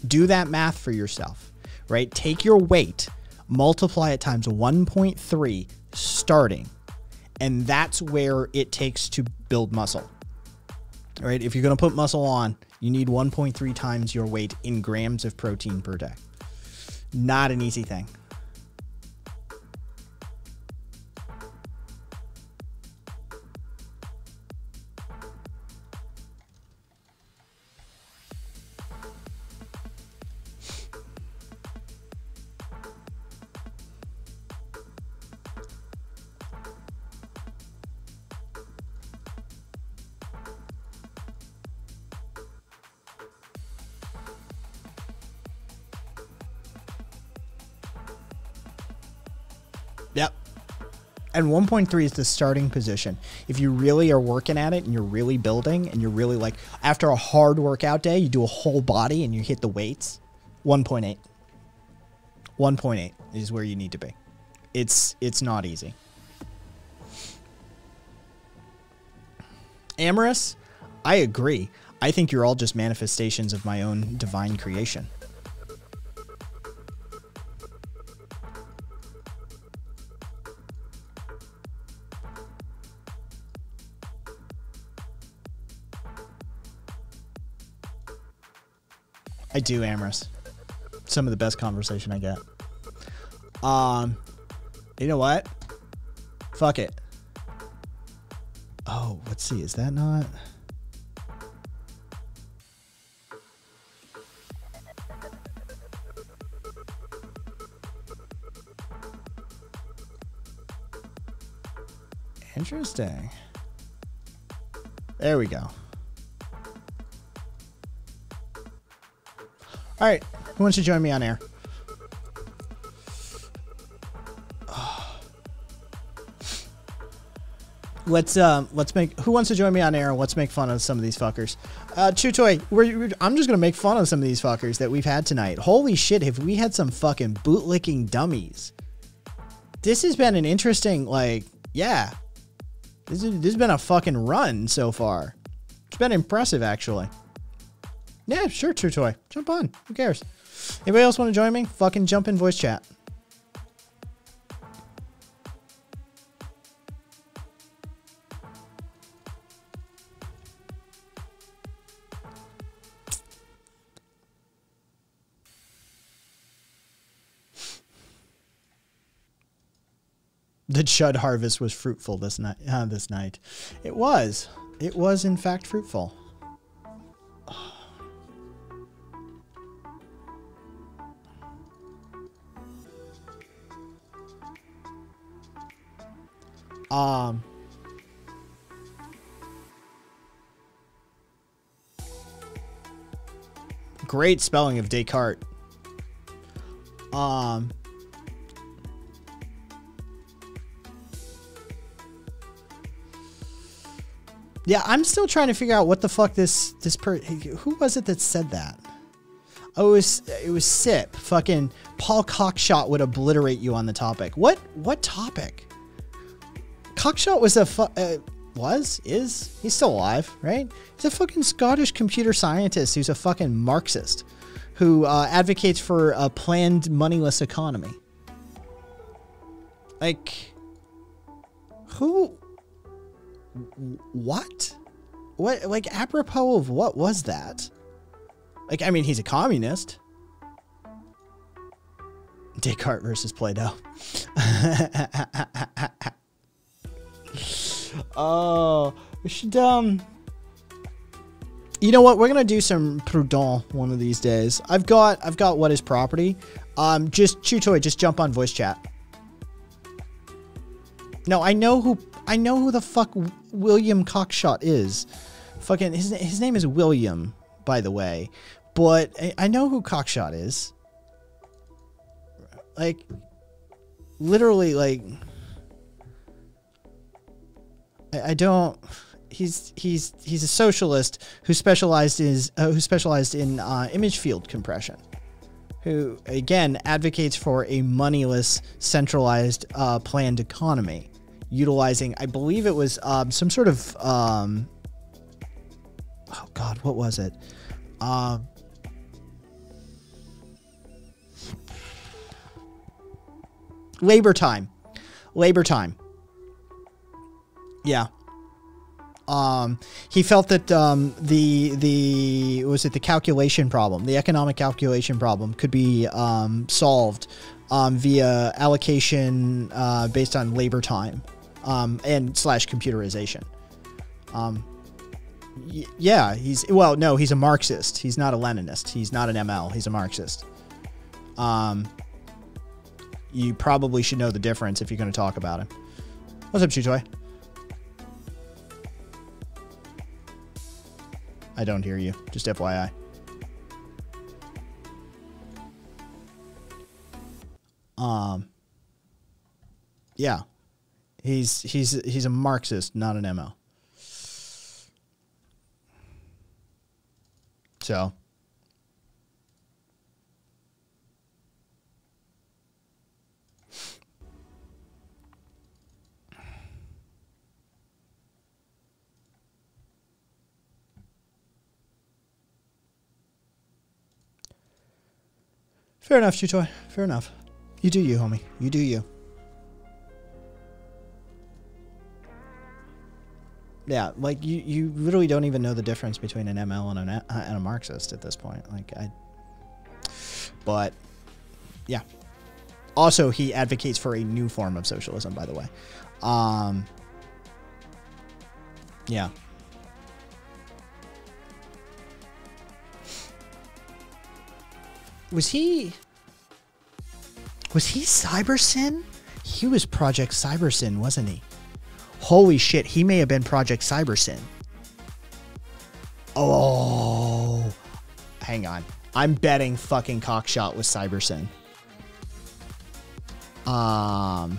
Do that math for yourself, right? Take your weight, multiply it times 1.3 starting, and that's where it takes to build muscle. All right, if you're going to put muscle on, you need 1.3 times your weight in grams of protein per day. Not an easy thing. and 1.3 is the starting position. If you really are working at it and you're really building and you're really like after a hard workout day, you do a whole body and you hit the weights, 1.8. 1.8 is where you need to be. It's it's not easy. Amorous, I agree. I think you're all just manifestations of my own divine creation. I do, Amorous. Some of the best conversation I get. Um, you know what? Fuck it. Oh, let's see. Is that not? Interesting. There we go. All right, who wants to join me on air? Let's um, let's make who wants to join me on air and let's make fun of some of these fuckers. Uh, Chew Toy, I'm just gonna make fun of some of these fuckers that we've had tonight. Holy shit, have we had some fucking bootlicking dummies? This has been an interesting, like, yeah. This, is, this has been a fucking run so far. It's been impressive, actually. Yeah, sure, True Toy. Jump on. Who cares? Anybody else want to join me? Fucking jump in voice chat. The Chud harvest was fruitful this night. Uh, this night, it was. It was in fact fruitful. Um, great spelling of Descartes. Um, yeah, I'm still trying to figure out what the fuck this this per who was it that said that. Oh, it was it was Sip. Fucking Paul Cockshott would obliterate you on the topic. What what topic? Cockshott was a fu- uh, was is he's still alive, right? He's a fucking Scottish computer scientist who's a fucking Marxist, who uh, advocates for a planned moneyless economy. Like, who? What? What? Like, apropos of what was that? Like, I mean, he's a communist. Descartes versus Plato. oh, we should, um... You know what? We're gonna do some Proudhon one of these days. I've got, I've got what is property. Um, just, toy. just jump on voice chat. No, I know who, I know who the fuck William Cockshott is. Fucking, his, his name is William, by the way. But I, I know who Cockshott is. Like, literally, like... I, don't he's he's he's a socialist who specialized is uh, who specialized in uh, image field compression, who again advocates for a moneyless centralized uh, planned economy, utilizing I believe it was um, some sort of um, oh god what was it. Um, labor time labor time yeah. Um, he felt that um, the the was it the calculation problem, the economic calculation problem, could be um, solved um, via allocation uh, based on labor time um, and slash computerization. Um, yeah, he's well, no, he's a Marxist. He's not a Leninist. He's not an ML. He's a Marxist. you probably should know the difference if you're going to talk about him. What's up, Chutoy? I don't hear you. Just FYI. Um. Yeah, he's he's he's a Marxist, not an MO. So Fair enough, Chutoy. Fair enough. You do you, homie. You do you. Yeah, like you, you literally don't even know the difference between an ML and, an, uh, and a Marxist at this point. Like I, but yeah. Also, he advocates for a new form of socialism, by the way. Um, yeah. was he was he Cybersyn? He was Project Cybersyn, wasn't he? Holy shit, he may have been Project Cybersyn. Oh, hang on. I'm betting fucking Cockshott was Cybersyn. Um.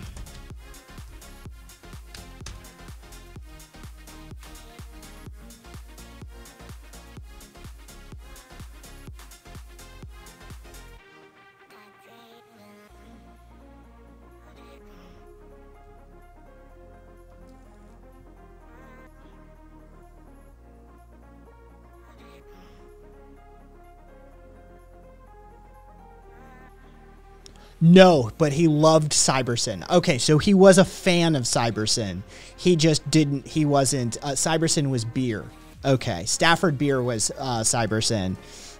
No, but he loved Cybersyn. Okay, so he was a fan of Cybersyn. He just didn't, he wasn't, uh, Cybersyn was beer. Okay, Stafford Beer was uh, Cybersyn.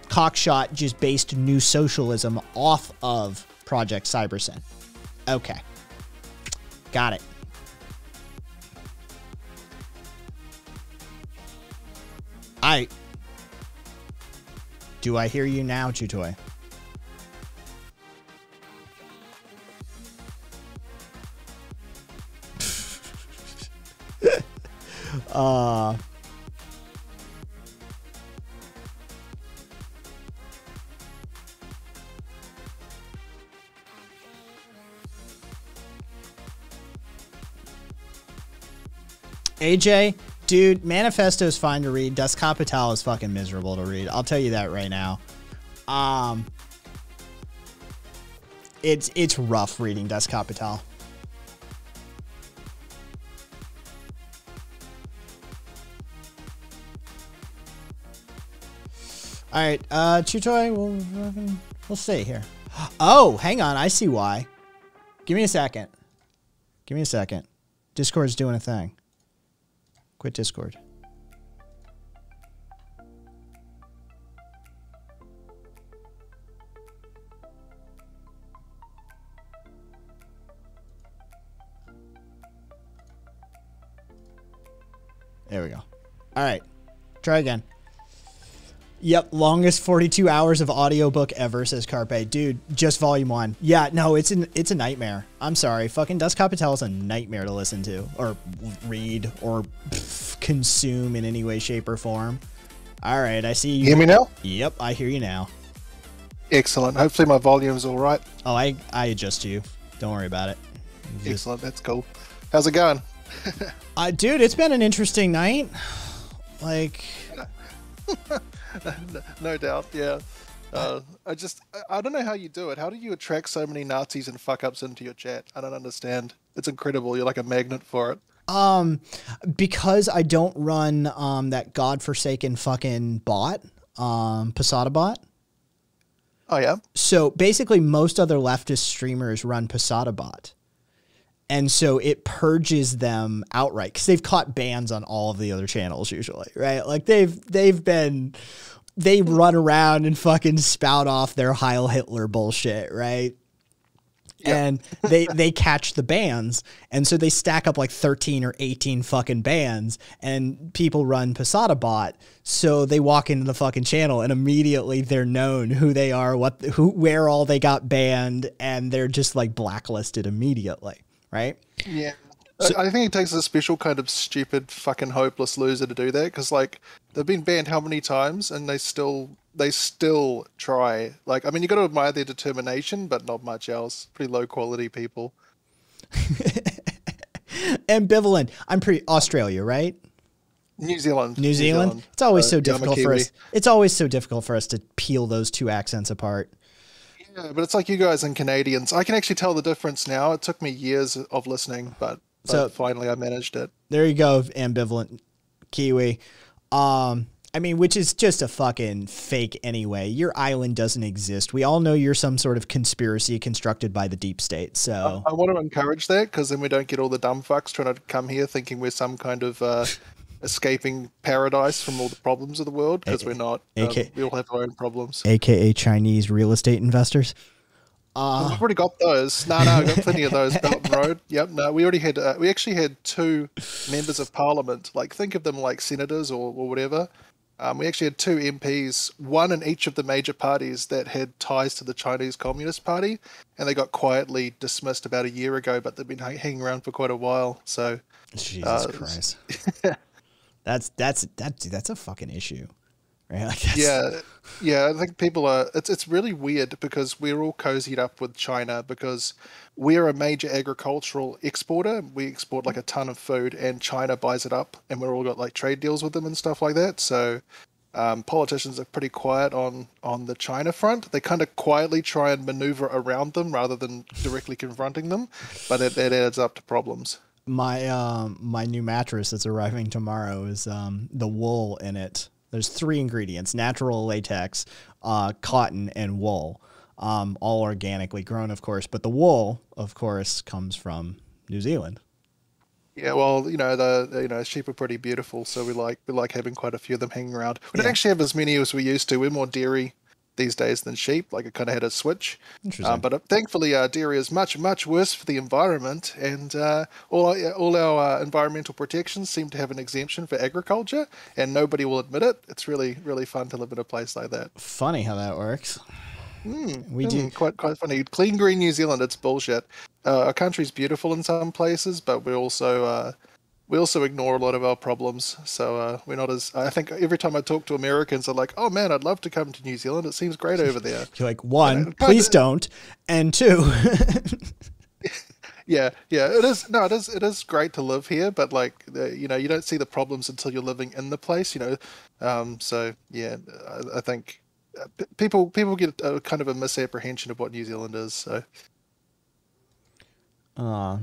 Cockshott just based New Socialism off of Project Cybersyn. Okay, got it. I. Do I hear you now, Chutoy?
Uh,
AJ, dude, manifesto is fine to read. Das is fucking miserable to read. I'll tell you that right now. Um, it's it's rough reading Das All right, uh, Chutoy, we'll, we'll see here. Oh, hang on. I see why. Give me a second. Give me a second. Discord's doing a thing. Quit Discord. There we go. All right. Try again. Yep, longest 42 hours of audiobook ever, says Carpe. Dude, just volume one. Yeah, no, it's an it's a nightmare. I'm sorry. Fucking Das Kapital is a nightmare to listen to or read or pff, consume in any way, shape, or form.
All right, I see you. Hear me now? Yep, I hear you now. Excellent. Hopefully my volume's all right. Oh, I, I adjust you. Don't worry about it. Just... Excellent. That's cool. How's it going?
uh, dude, it's been an interesting night. Like...
no doubt, yeah. Uh, I just, I don't know how you do it. How do you attract so many Nazis and fuck ups into your chat? I don't understand. It's incredible. You're like a magnet for it.
Um, because I don't run um that godforsaken fucking bot, um, Posada bot. Oh yeah. So basically, most other leftist streamers run Posada bot and so it purges them outright because they've caught bans on all of the other channels usually right like they've they've been they run around and fucking spout off their heil hitler bullshit right yep. and they they catch the bans and so they stack up like 13 or 18 fucking bans and people run posada bot so they walk into the fucking channel and immediately they're known who they are what who where all they got banned and they're just like blacklisted immediately right?
Yeah. So, I think it takes a special kind of stupid, fucking hopeless loser to do that because, like, they've been banned how many times and they still they still try. Like, I mean, you got to admire their determination, but not much else. Pretty low quality people.
Ambivalent. I'm pretty Australia, right?
New Zealand. New Zealand. New Zealand. It's always uh, so difficult for us.
It's always so difficult for us to peel those two accents apart.
Yeah, but it's like you guys and Canadians. I can actually tell the difference now. It took me years of listening, but, but so finally I managed it.
There you go, ambivalent Kiwi. Um, I mean, which is just a fucking fake anyway. Your island doesn't exist. We all know you're some sort of conspiracy constructed by the deep state. So
I, I want to encourage that because then we don't get all the dumb fucks trying to come here thinking we're some kind of uh, escaping paradise from all the problems of the world because we're not. Um, we all have our own problems.
AKA Chinese real estate investors.
Uh, ah. I've already got those. No, no, I've got plenty of those. Belt and Road. Yep. No, we already had. Uh, we actually had two members of parliament. Like think of them like senators or, or whatever. Um, we actually had two MPs, one in each of the major parties that had ties to the Chinese Communist Party, and they got quietly dismissed about a year ago, but they've been hanging around for quite a while. So, Jesus uh, Christ.
That's that's that dude, that's a fucking issue. Right? Like
yeah, yeah. I think people are. It's it's really weird because we're all cozied up with China because we are a major agricultural exporter. We export like a ton of food, and China buys it up, and we're all got like trade deals with them and stuff like that. So um, politicians are pretty quiet on on the China front. They kind of quietly try and maneuver around them rather than directly confronting them, but it, it adds up to problems my
um, my new mattress that's arriving tomorrow is um, the wool in it. There's three ingredients: natural latex, uh, cotton, and wool. Um, all organically grown, of course, but the wool, of course, comes from New Zealand.
Yeah, well, you know the, the you know sheep are pretty beautiful, so we like we like having quite a few of them hanging around. We yeah. don't actually have as many as we used to. We're more dairy these days than sheep. Like it kind of had a switch. Um, but uh, thankfully, uh, dairy is much much worse for the environment, and uh, all our, uh, all our uh, environmental protections seem to have an exemption for agriculture, and nobody will admit it. It's really really fun to live in a place like that. Funny how that works. Mm, we mm, do quite quite funny. Clean green New Zealand. It's bullshit. Uh, our country's beautiful in some places, but we're also uh, we also ignore a lot of our problems. So uh, we're not as. I think every time I talk to Americans, they're like, "Oh man, I'd love to come to New Zealand. It seems great over there."
You're like, one, you know, please don't, and two.
yeah, yeah, it is. No, it is. It is great to live here, but like, you know, you don't see the problems until you're living in the place. You know, um, so yeah, I, I think uh, people people get a, kind of a misapprehension of what New Zealand is. So. Uh,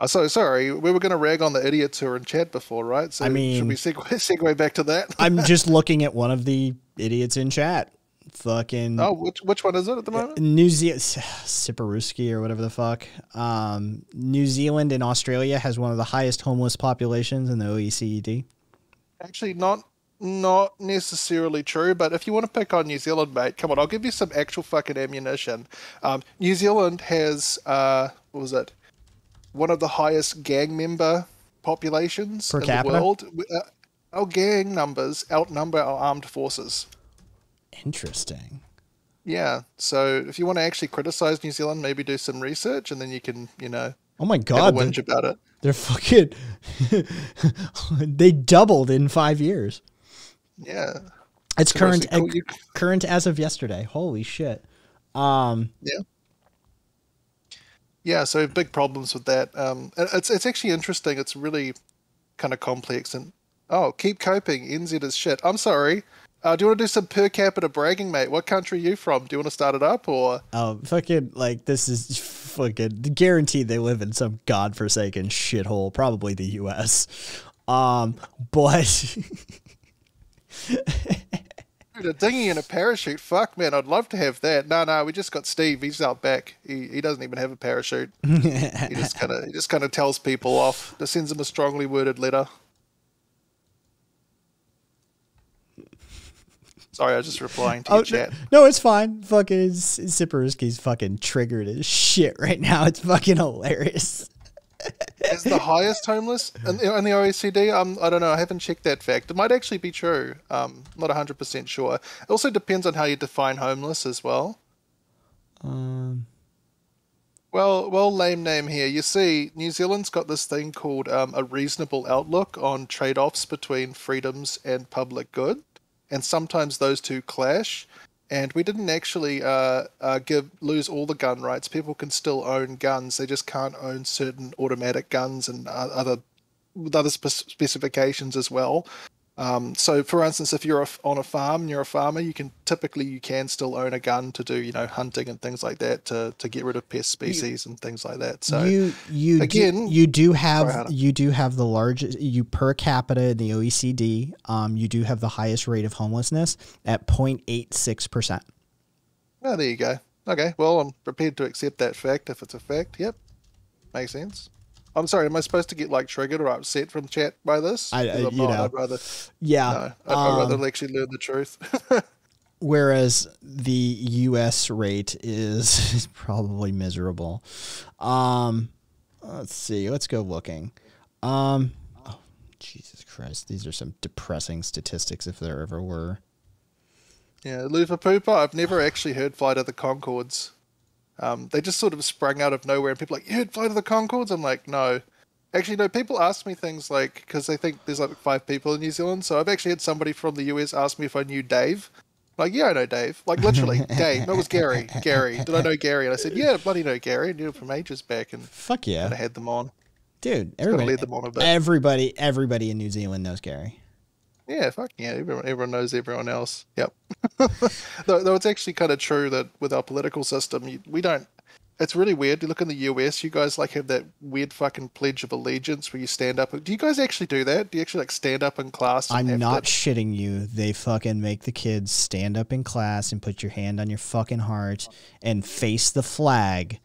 Oh, so sorry, we were going to rag on the idiots who were in chat before, right? So I mean, should we segue, segue back to that?
I'm just looking at one of the idiots in chat. Fucking oh,
which which one is it at the moment?
New Zealand, Siparuski or whatever the fuck. Um, New Zealand and Australia has one of the highest homeless populations in the OECD.
Actually, not not necessarily true, but if you want to pick on New Zealand, mate, come on, I'll give you some actual fucking ammunition. Um, New Zealand has, uh, what was it? one of the highest gang member populations per in capita? the world. Uh, our gang numbers outnumber our armed forces.
Interesting.
Yeah. So if you want to actually criticize New Zealand, maybe do some research, and then you can, you know. Oh my God! Have about it.
They're fucking. they doubled in five years. Yeah. It's, current current as of yesterday. Holy shit. Um,
yeah
yeah, so big problems with that. Um, it's it's actually interesting. It's really kind of complex. And oh, keep coping. NZ is shit. I'm sorry. Uh, do you want to do some per capita bragging, mate? What country are you from? Do you want to start it up or?
Um, fucking like this is fucking guaranteed. They live in some godforsaken shithole, probably the U.S. Um, but
a dinghy and a parachute. Fuck, man, I'd love to have that. No, no, we just got Steve. He's out back. He, he doesn't even have a parachute. he just kind of just kind of tells people off. Just sends them a strongly worded letter. Sorry, I was just replying to oh, chat.
No, it's fine. Fucking Sipariski's fucking triggered as shit right now. It's fucking hilarious
is the highest homeless in, in the OECD? Um, I don't know. I haven't checked that fact. It might actually be true. Um, not hundred percent sure. It also depends on how you define homeless as well. Um. Well, well, lame name here. You see, New Zealand's got this thing called um, a reasonable outlook on trade-offs between freedoms and public good, and sometimes those two clash and we didn't actually uh, uh, give lose all the gun rights. People can still own guns; they just can't own certain automatic guns and uh, other with other specifications as well. Um, so, for instance, if you're on a farm and you're a farmer, you can typically you can still own a gun to do you know hunting and things like that to, to get rid of pest species you, and things like that. So you
you again do, you do have you do have the largest you per capita in the OECD. Um, you do have the highest rate of homelessness at 0.86 percent.
Oh, there you go. Okay, well I'm prepared to accept that fact if it's a fact. Yep, makes sense. I'm sorry. Am I supposed to get like triggered or upset from chat by this? I, uh, you not, know, I'd rather. Yeah, no, I'd, um, I'd rather actually um, learn the truth.
whereas the U.S. rate is probably miserable. Um, let's see. Let's go looking. Um, oh, Jesus Christ, these are some depressing statistics if there ever were.
Yeah, Luva Pooper. I've never actually heard Flight of the Conchords. Um, they just sort of sprang out of nowhere, and people like, you would fly to the Concords? I'm like, no. Actually, no, people ask me things like, because they think there's like five people in New Zealand. So I've actually had somebody from the US ask me if I knew Dave. I'm like, yeah, I know Dave. Like, literally, Dave. That it was Gary. Gary. Did I know Gary? And I said, yeah, bloody know Gary. I knew him from ages back. And Fuck yeah. And I had them on. Dude, everybody,
everybody, everybody in New Zealand knows Gary.
Yeah, fuck yeah. Everyone, everyone knows everyone else. Yep. though, though it's actually kind of true that with our political system, you, we don't. It's really weird. You look in the US, you guys like have that weird fucking pledge of allegiance where you stand up. Do you guys actually do that? Do you actually like stand up in class? I'm not to...
shitting you. They fucking make the kids stand up in class and put your hand on your fucking heart and face the flag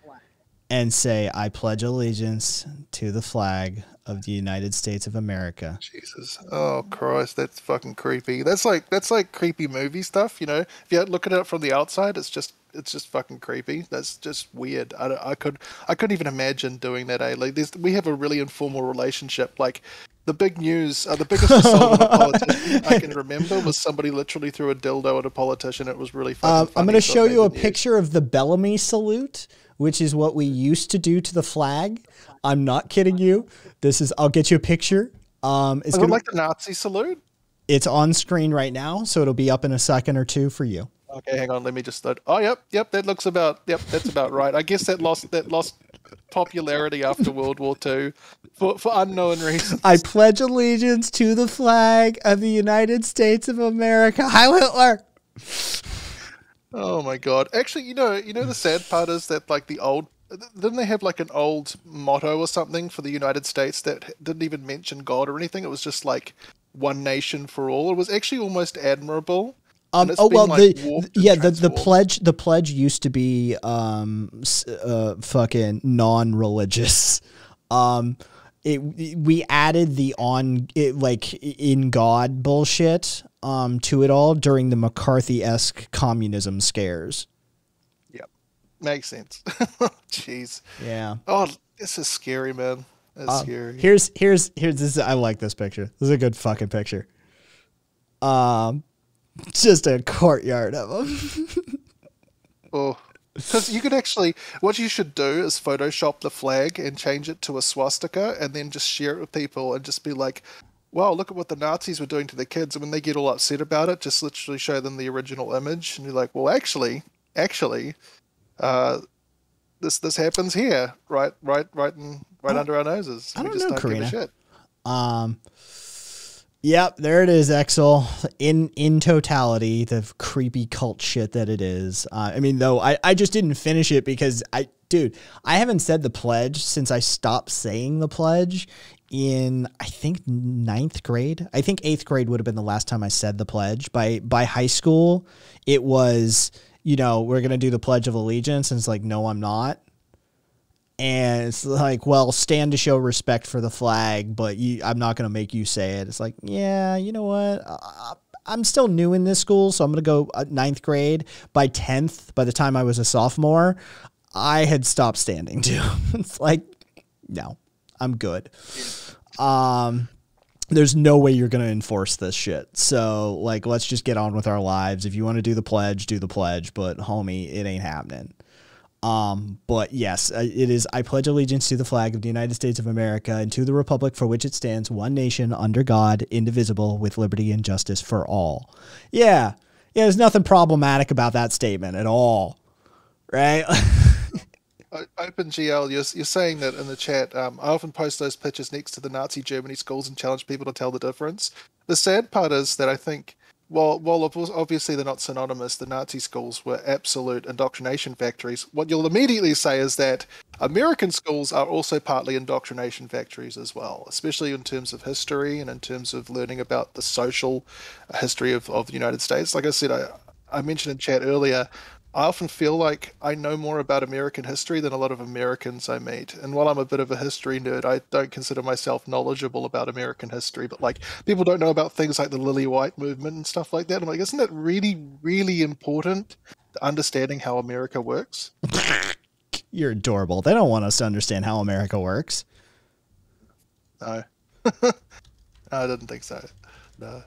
and say, I pledge allegiance to the flag of the United States of America. Jesus.
Oh Christ, that's fucking creepy. That's like that's like creepy movie stuff, you know. If you look at it from the outside, it's just it's just fucking creepy. That's just weird. I, I could I couldn't even imagine doing that. Eh? Like there's, we have a really informal relationship. Like the big news, uh, the biggest assault on a politician I can remember was somebody literally threw a dildo at a politician. It was really um, fun. Uh, I'm going to show you a news.
picture of the Bellamy salute which is what we used to do to the flag. I'm not kidding you. This is, I'll get you a picture. Um, it's gonna, like
the Nazi salute?
It's on screen right now, so it'll be up in a second or two for you.
Okay, hang on. Let me just. Start. Oh, yep, yep. That looks about. Yep, that's about right. I guess that lost that lost popularity after World War II for, for unknown reasons.
I pledge allegiance to the flag of the United States of America. Hi, Hitler.
Oh my god! Actually, you know, you know, the sad part is that like the old didn't they have like an old motto or something for the United States that didn't even mention God or anything? It was just like one nation for all. It was actually almost admirable. Um, oh well, like the
yeah the, the pledge the pledge used to be um uh, fucking non-religious. Um, it we added the on it, like in God bullshit um, to it all during the McCarthy esque communism scares.
Yep. Makes sense. Jeez. Yeah. Oh, this is scary, man. That's uh, scary. Here's,
here's, here's, this. Is, I like this picture. This is a good fucking picture. Um, just a courtyard of
them. oh. Because you could actually, what you should do is Photoshop the flag and change it to a swastika, and then just share it with people, and just be like, well, look at what the Nazis were doing to the kids. And when they get all upset about it, just literally show them the original image. And you're like, well, actually, actually, uh, this this happens here, right, right, right, in, right under our noses. I don't know, don't Karina.
Um, yep, there it is, Axel. In in totality, the creepy cult shit that it is. Uh, I mean, though, I I just didn't finish it because I dude, I haven't said the pledge since I stopped saying the pledge in I think ninth grade. I think eighth grade would have been the last time I said the pledge. By by high school, it was you know we're gonna do the pledge of allegiance, and it's like no, I'm not. And it's like, well, stand to show respect for the flag, but you, I'm not gonna make you say it. It's like, yeah, you know what? I, I'm still new in this school, so I'm gonna go uh, ninth grade. By tenth, by the time I was a sophomore, I had stopped standing too. it's like, no, I'm good. Um, there's no way you're going to enforce this shit. So, like, let's just get on with our lives. If you want to do the pledge, do the pledge. But, homie, it ain't happening. Um, but yes, uh, it is. I pledge allegiance to the flag of the United States of America and to the republic for which it stands, one nation under God, indivisible, with liberty and justice for all. Yeah, yeah. There's nothing problematic about that statement at all, right?
OpenGL, you're, you're saying that in the chat. Um, I often post those pictures next to the Nazi Germany schools and challenge people to tell the difference. The sad part is that I think, while, while obviously they're not synonymous, the Nazi schools were absolute indoctrination factories. What you'll immediately say is that American schools are also partly indoctrination factories as well, especially in terms of history and in terms of learning about the social history of, of the United States. Like I said, I, I mentioned in chat earlier, I often feel like I know more about American history than a lot of Americans I meet. And while I'm a bit of a history nerd, I don't consider myself knowledgeable about American history. But like people don't know about things like the Lily White movement and stuff like that. I'm like, isn't that really, really important to understanding how America works?
You're adorable. They don't want us to understand how America works.
No. I didn't think so. No.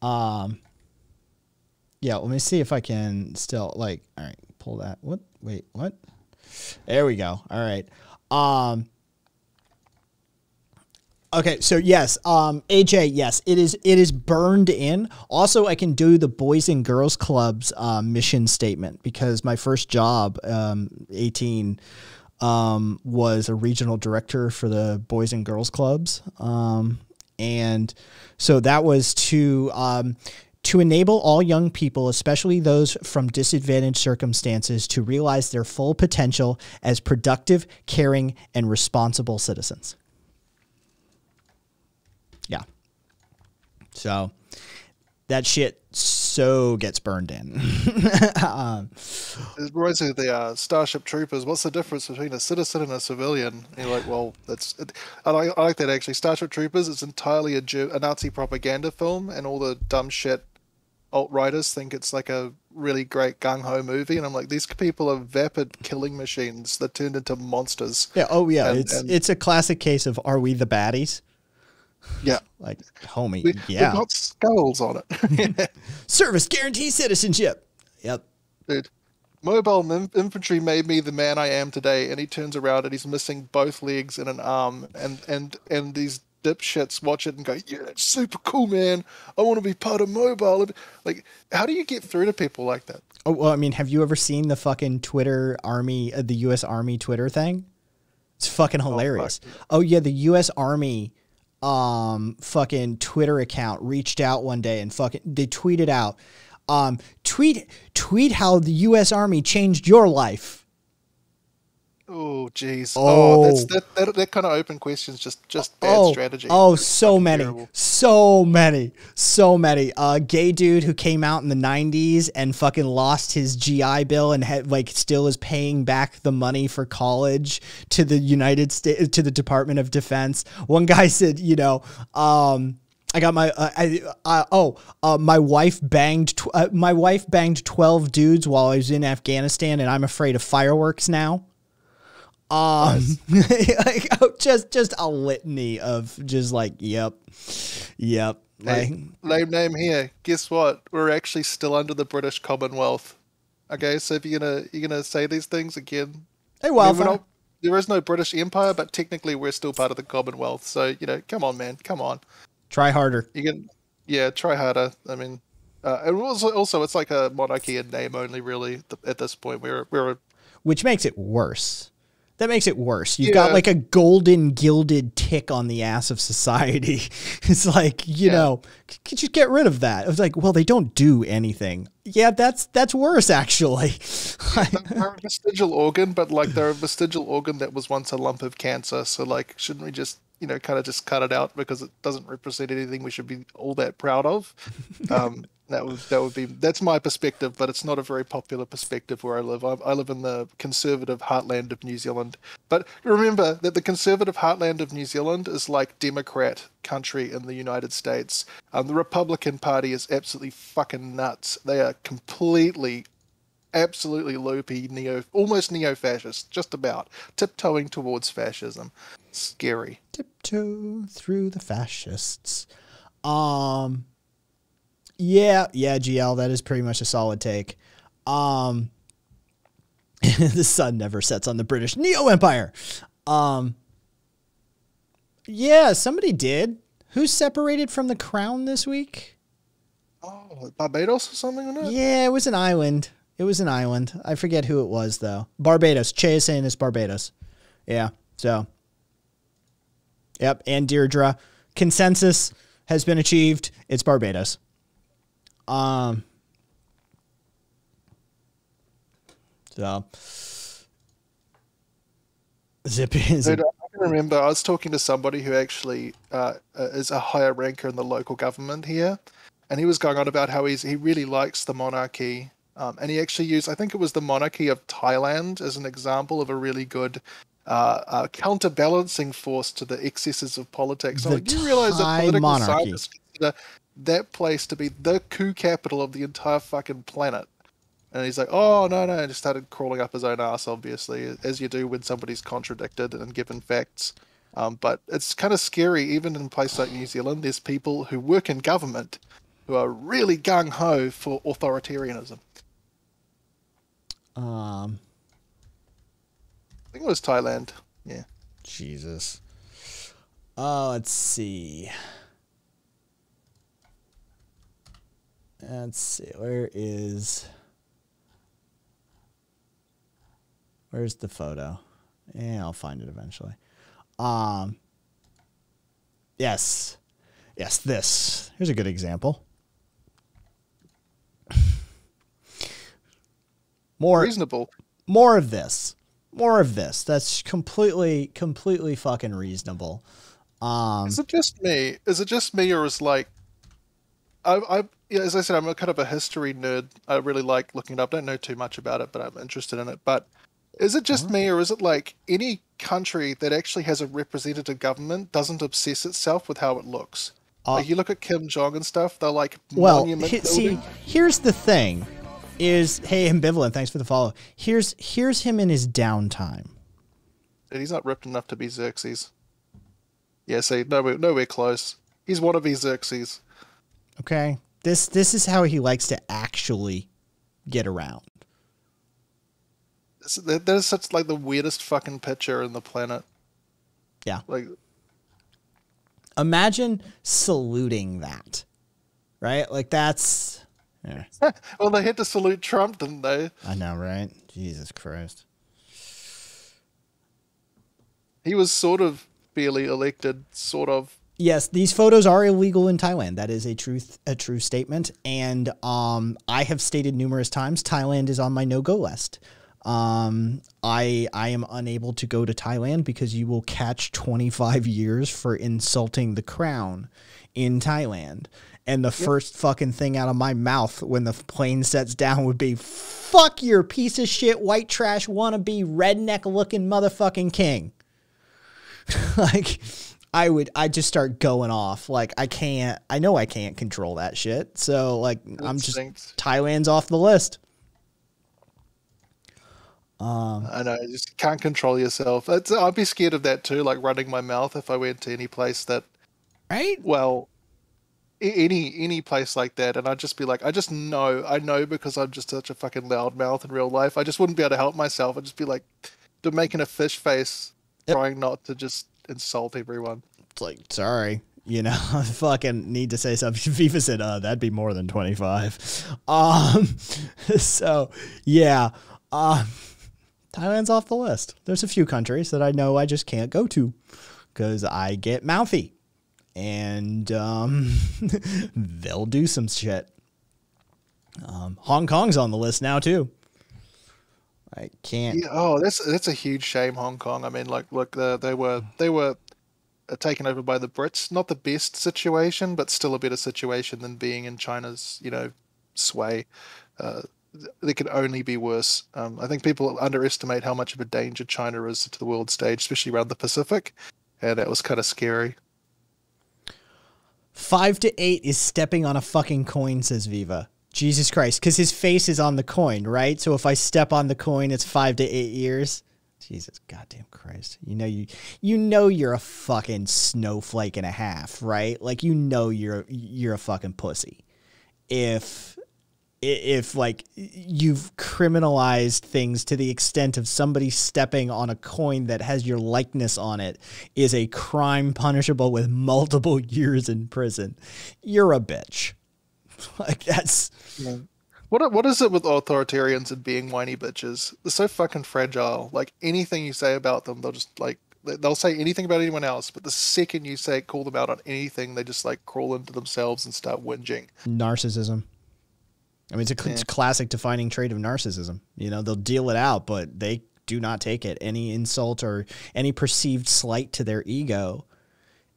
Um yeah, let me see if I can still like all right, pull that. What wait, what? There we go. All right. Um Okay, so yes, um, AJ, yes, it is. It is burned in. Also, I can do the Boys and Girls Club's uh, mission statement because my first job, um, eighteen, um, was a regional director for the Boys and Girls Clubs, um, and so that was to um, to enable all young people, especially those from disadvantaged circumstances, to realize their full potential as productive, caring, and responsible citizens. Yeah. So that shit so gets burned in. um,
it reminds me of the uh, Starship Troopers. What's the difference between a citizen and a civilian? And you're like, well, that's. It. I, I, like that actually. Starship Troopers. It's entirely a, a Nazi propaganda film, and all the dumb shit alt writers think it's like a really great gung ho movie, and I'm like, these people are vapid killing machines that turned into monsters. Yeah. Oh yeah. And, it's and it's
a classic case of are we the baddies? Yeah. like homie. We, yeah. We got
skulls on it. Service guarantee citizenship. Yep. Dude. Mobile infantry made me the man I am today, and he turns around and he's missing both legs and an arm, and and and these dipshits watch it and go, "Yeah, it's super cool, man. I want to be part of mobile." Like, how do you get through to people like that? Oh well, I mean, have you
ever seen the fucking Twitter Army, uh, the U.S. Army Twitter thing? It's fucking hilarious. Oh, fuck. oh yeah, the U.S. Army um fucking Twitter account reached out one day and fucking they tweeted out um tweet tweet how the US Army changed your life.
Oh jeez. Oh, oh, that's that, that, that, kind of open questions just just bad oh, strategy. Oh, so many. Terrible.
So many. So many. Uh gay dude who came out in the 90s and fucking lost his GI bill and had like still is paying back the money for college to the United States to the Department of Defense. One guy said, you know, um I got my uh, I uh, oh uh, my wife banged uh, my wife banged twelve dudes while I was in Afghanistan and I'm afraid of fireworks now. Um, like, oh, just just a litany of just like, yep, yep. Like, hey,
lame name here. Guess what? We're actually still under the British Commonwealth. Okay, so if you're gonna you're gonna say these things again,
hey, well, I mean,
there is no British Empire, but technically we're still part of the Commonwealth. So you know, come on, man, come on.
Try harder.
You can, yeah, try harder. I mean, uh, was also, also it's like a monarchy in name only, really. At this point, we're we're
which makes it worse. That makes it worse. You've yeah. got like a golden gilded tick on the ass of society. It's like, you yeah. know, could you get rid of that? It's like, well, they don't do anything. Yeah, that's that's worse actually.
they're a vestigial organ, but like they're a vestigial organ that was once a lump of cancer. So like, shouldn't we just you know kind of just cut it out because it doesn't represent anything we should be all that proud of? Um, that would that would be that's my perspective, but it's not a very popular perspective where I live. I, I live in the conservative heartland of New Zealand. But remember that the conservative heartland of New Zealand is like Democrat country in the United States. Um, the Republican Party is absolutely fucking nuts. They are completely absolutely loopy neo almost neo-fascist just about tiptoeing towards fascism scary
tiptoe through the fascists um yeah, yeah, GL, that is pretty much a solid take. Um, the sun never sets on the British Neo Empire. Um, yeah, somebody did. Who separated from the crown this week?
Oh, Barbados or something?
Yeah, it was an island. It was an island. I forget who it was though. Barbados. Che is saying it's Barbados. Yeah. So. Yep. And Deirdre. Consensus has been achieved. It's Barbados. Um, so zip
is. I can remember I was talking to somebody who actually uh, is a higher ranker in the local government here, and he was going on about how he's he really likes the monarchy. Um, and he actually used, I think it was the monarchy of Thailand as an example of a really good uh, uh, counterbalancing force to the excesses of politics. The like, do you realize that political monarchy. scientists consider that place to be the coup capital of the entire fucking planet. And he's like, oh, no, no, and just started crawling up his own ass, obviously, as you do when somebody's contradicted and given facts. Um, but it's kind of scary, even in a place like New Zealand, there's people who work in government who are really gung ho for authoritarianism. Um, I think it was Thailand. Yeah. Jesus. Uh, let's see.
let's see, where is, where's the photo? Yeah, I'll find it eventually. Um, yes, yes, this. Here's a good example. more reasonable. More of this. More of this. That's completely, completely fucking reasonable. Um, is
it just me? Is it just me, or is like I, I yeah, as I said, I'm a kind of a history nerd. I really like looking it up. Don't know too much about it, but I'm interested in it. But is it just oh. me, or is it like any country that actually has a representative government doesn't obsess itself with how it looks? Uh, like you look at Kim Jong and stuff; they're like well, he, see,
here's the thing: is hey, ambivalent. Thanks for the follow. Here's here's him in his downtime.
And he's not ripped enough to be Xerxes. Yeah, see, nowhere, nowhere close. He's one of these Xerxes.
Okay? This this is how he likes to actually get around.
That is such like the weirdest fucking picture in the planet. Yeah. Like
imagine saluting that. Right? Like that's yeah.
well, they had to salute Trump, didn't they?
I know, right?
Jesus Christ. He was sort of barely elected, sort of
Yes, these photos are illegal in Thailand. That is a truth, a true statement. And um, I have stated numerous times Thailand is on my no go list. Um, I I am unable to go to Thailand because you will catch 25 years for insulting the crown in Thailand. And the yep. first fucking thing out of my mouth when the plane sets down would be, "Fuck your piece of shit, white trash wannabe redneck looking motherfucking king." like I would I just start going off. Like I can't I know I can't control that shit. So like I'm just Thanks. Thailand's off the list.
Um, I know, you just can't control yourself. It's, I'd be scared of that too, like running my mouth if I went to any place that, right? Well, any any place like that, and I'd just be like, I just know, I know because I'm just such a fucking loud mouth in real life. I just wouldn't be able to help myself. I'd just be like, making a fish face, yep. trying not to just insult everyone. It's like,
sorry, you know, I fucking need to say something. FIFA said, uh, that'd be more than 25. Um, so yeah, um, Thailand's off the list. There's a few countries that I know I just can't go to because I get mouthy and, um, they'll do some shit. Um, Hong Kong's on the list now too. I can't. Yeah,
oh, that's that's a huge shame, Hong Kong. I mean, like, look, they were they were uh, taken over by the Brits. Not the best situation, but still a better situation than being in China's you know sway. Uh, they could only be worse. Um, I think people underestimate how much of a danger China is to the world stage, especially around the Pacific, and that was kind of scary. Five to eight is stepping
on a fucking coin, says Viva. Jesus Christ, because his face is on the coin, right? So if I step on the coin, it's five to eight years. Jesus goddamn Christ. You know you you know you're a fucking snowflake and a half, right? Like you know you're you're a fucking pussy. If if like you've criminalized things to the extent of somebody stepping on a coin that has your likeness on it is a crime punishable with multiple years in prison, you're a bitch. Like that's
what what is it with authoritarians and being whiny bitches? They're so fucking fragile. Like anything you say about them, they'll just like they'll say anything about anyone else, but the second you say call them out on anything, they just like crawl into themselves and start whinging.
Narcissism. I mean, it's a, yeah. it's a classic defining trait of narcissism. You know, they'll deal it out, but they do not take it. Any insult or any perceived slight to their ego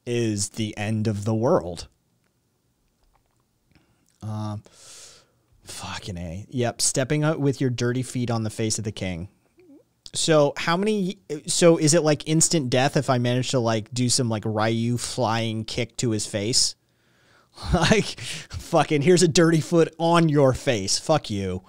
is the end of the world. Um. Uh, Fucking A. Yep. Stepping out with your dirty feet on the face of the king. So how many? So is it like instant death if I manage to like do some like Ryu flying kick to his face? like, fucking, here's a dirty foot on your face. Fuck you.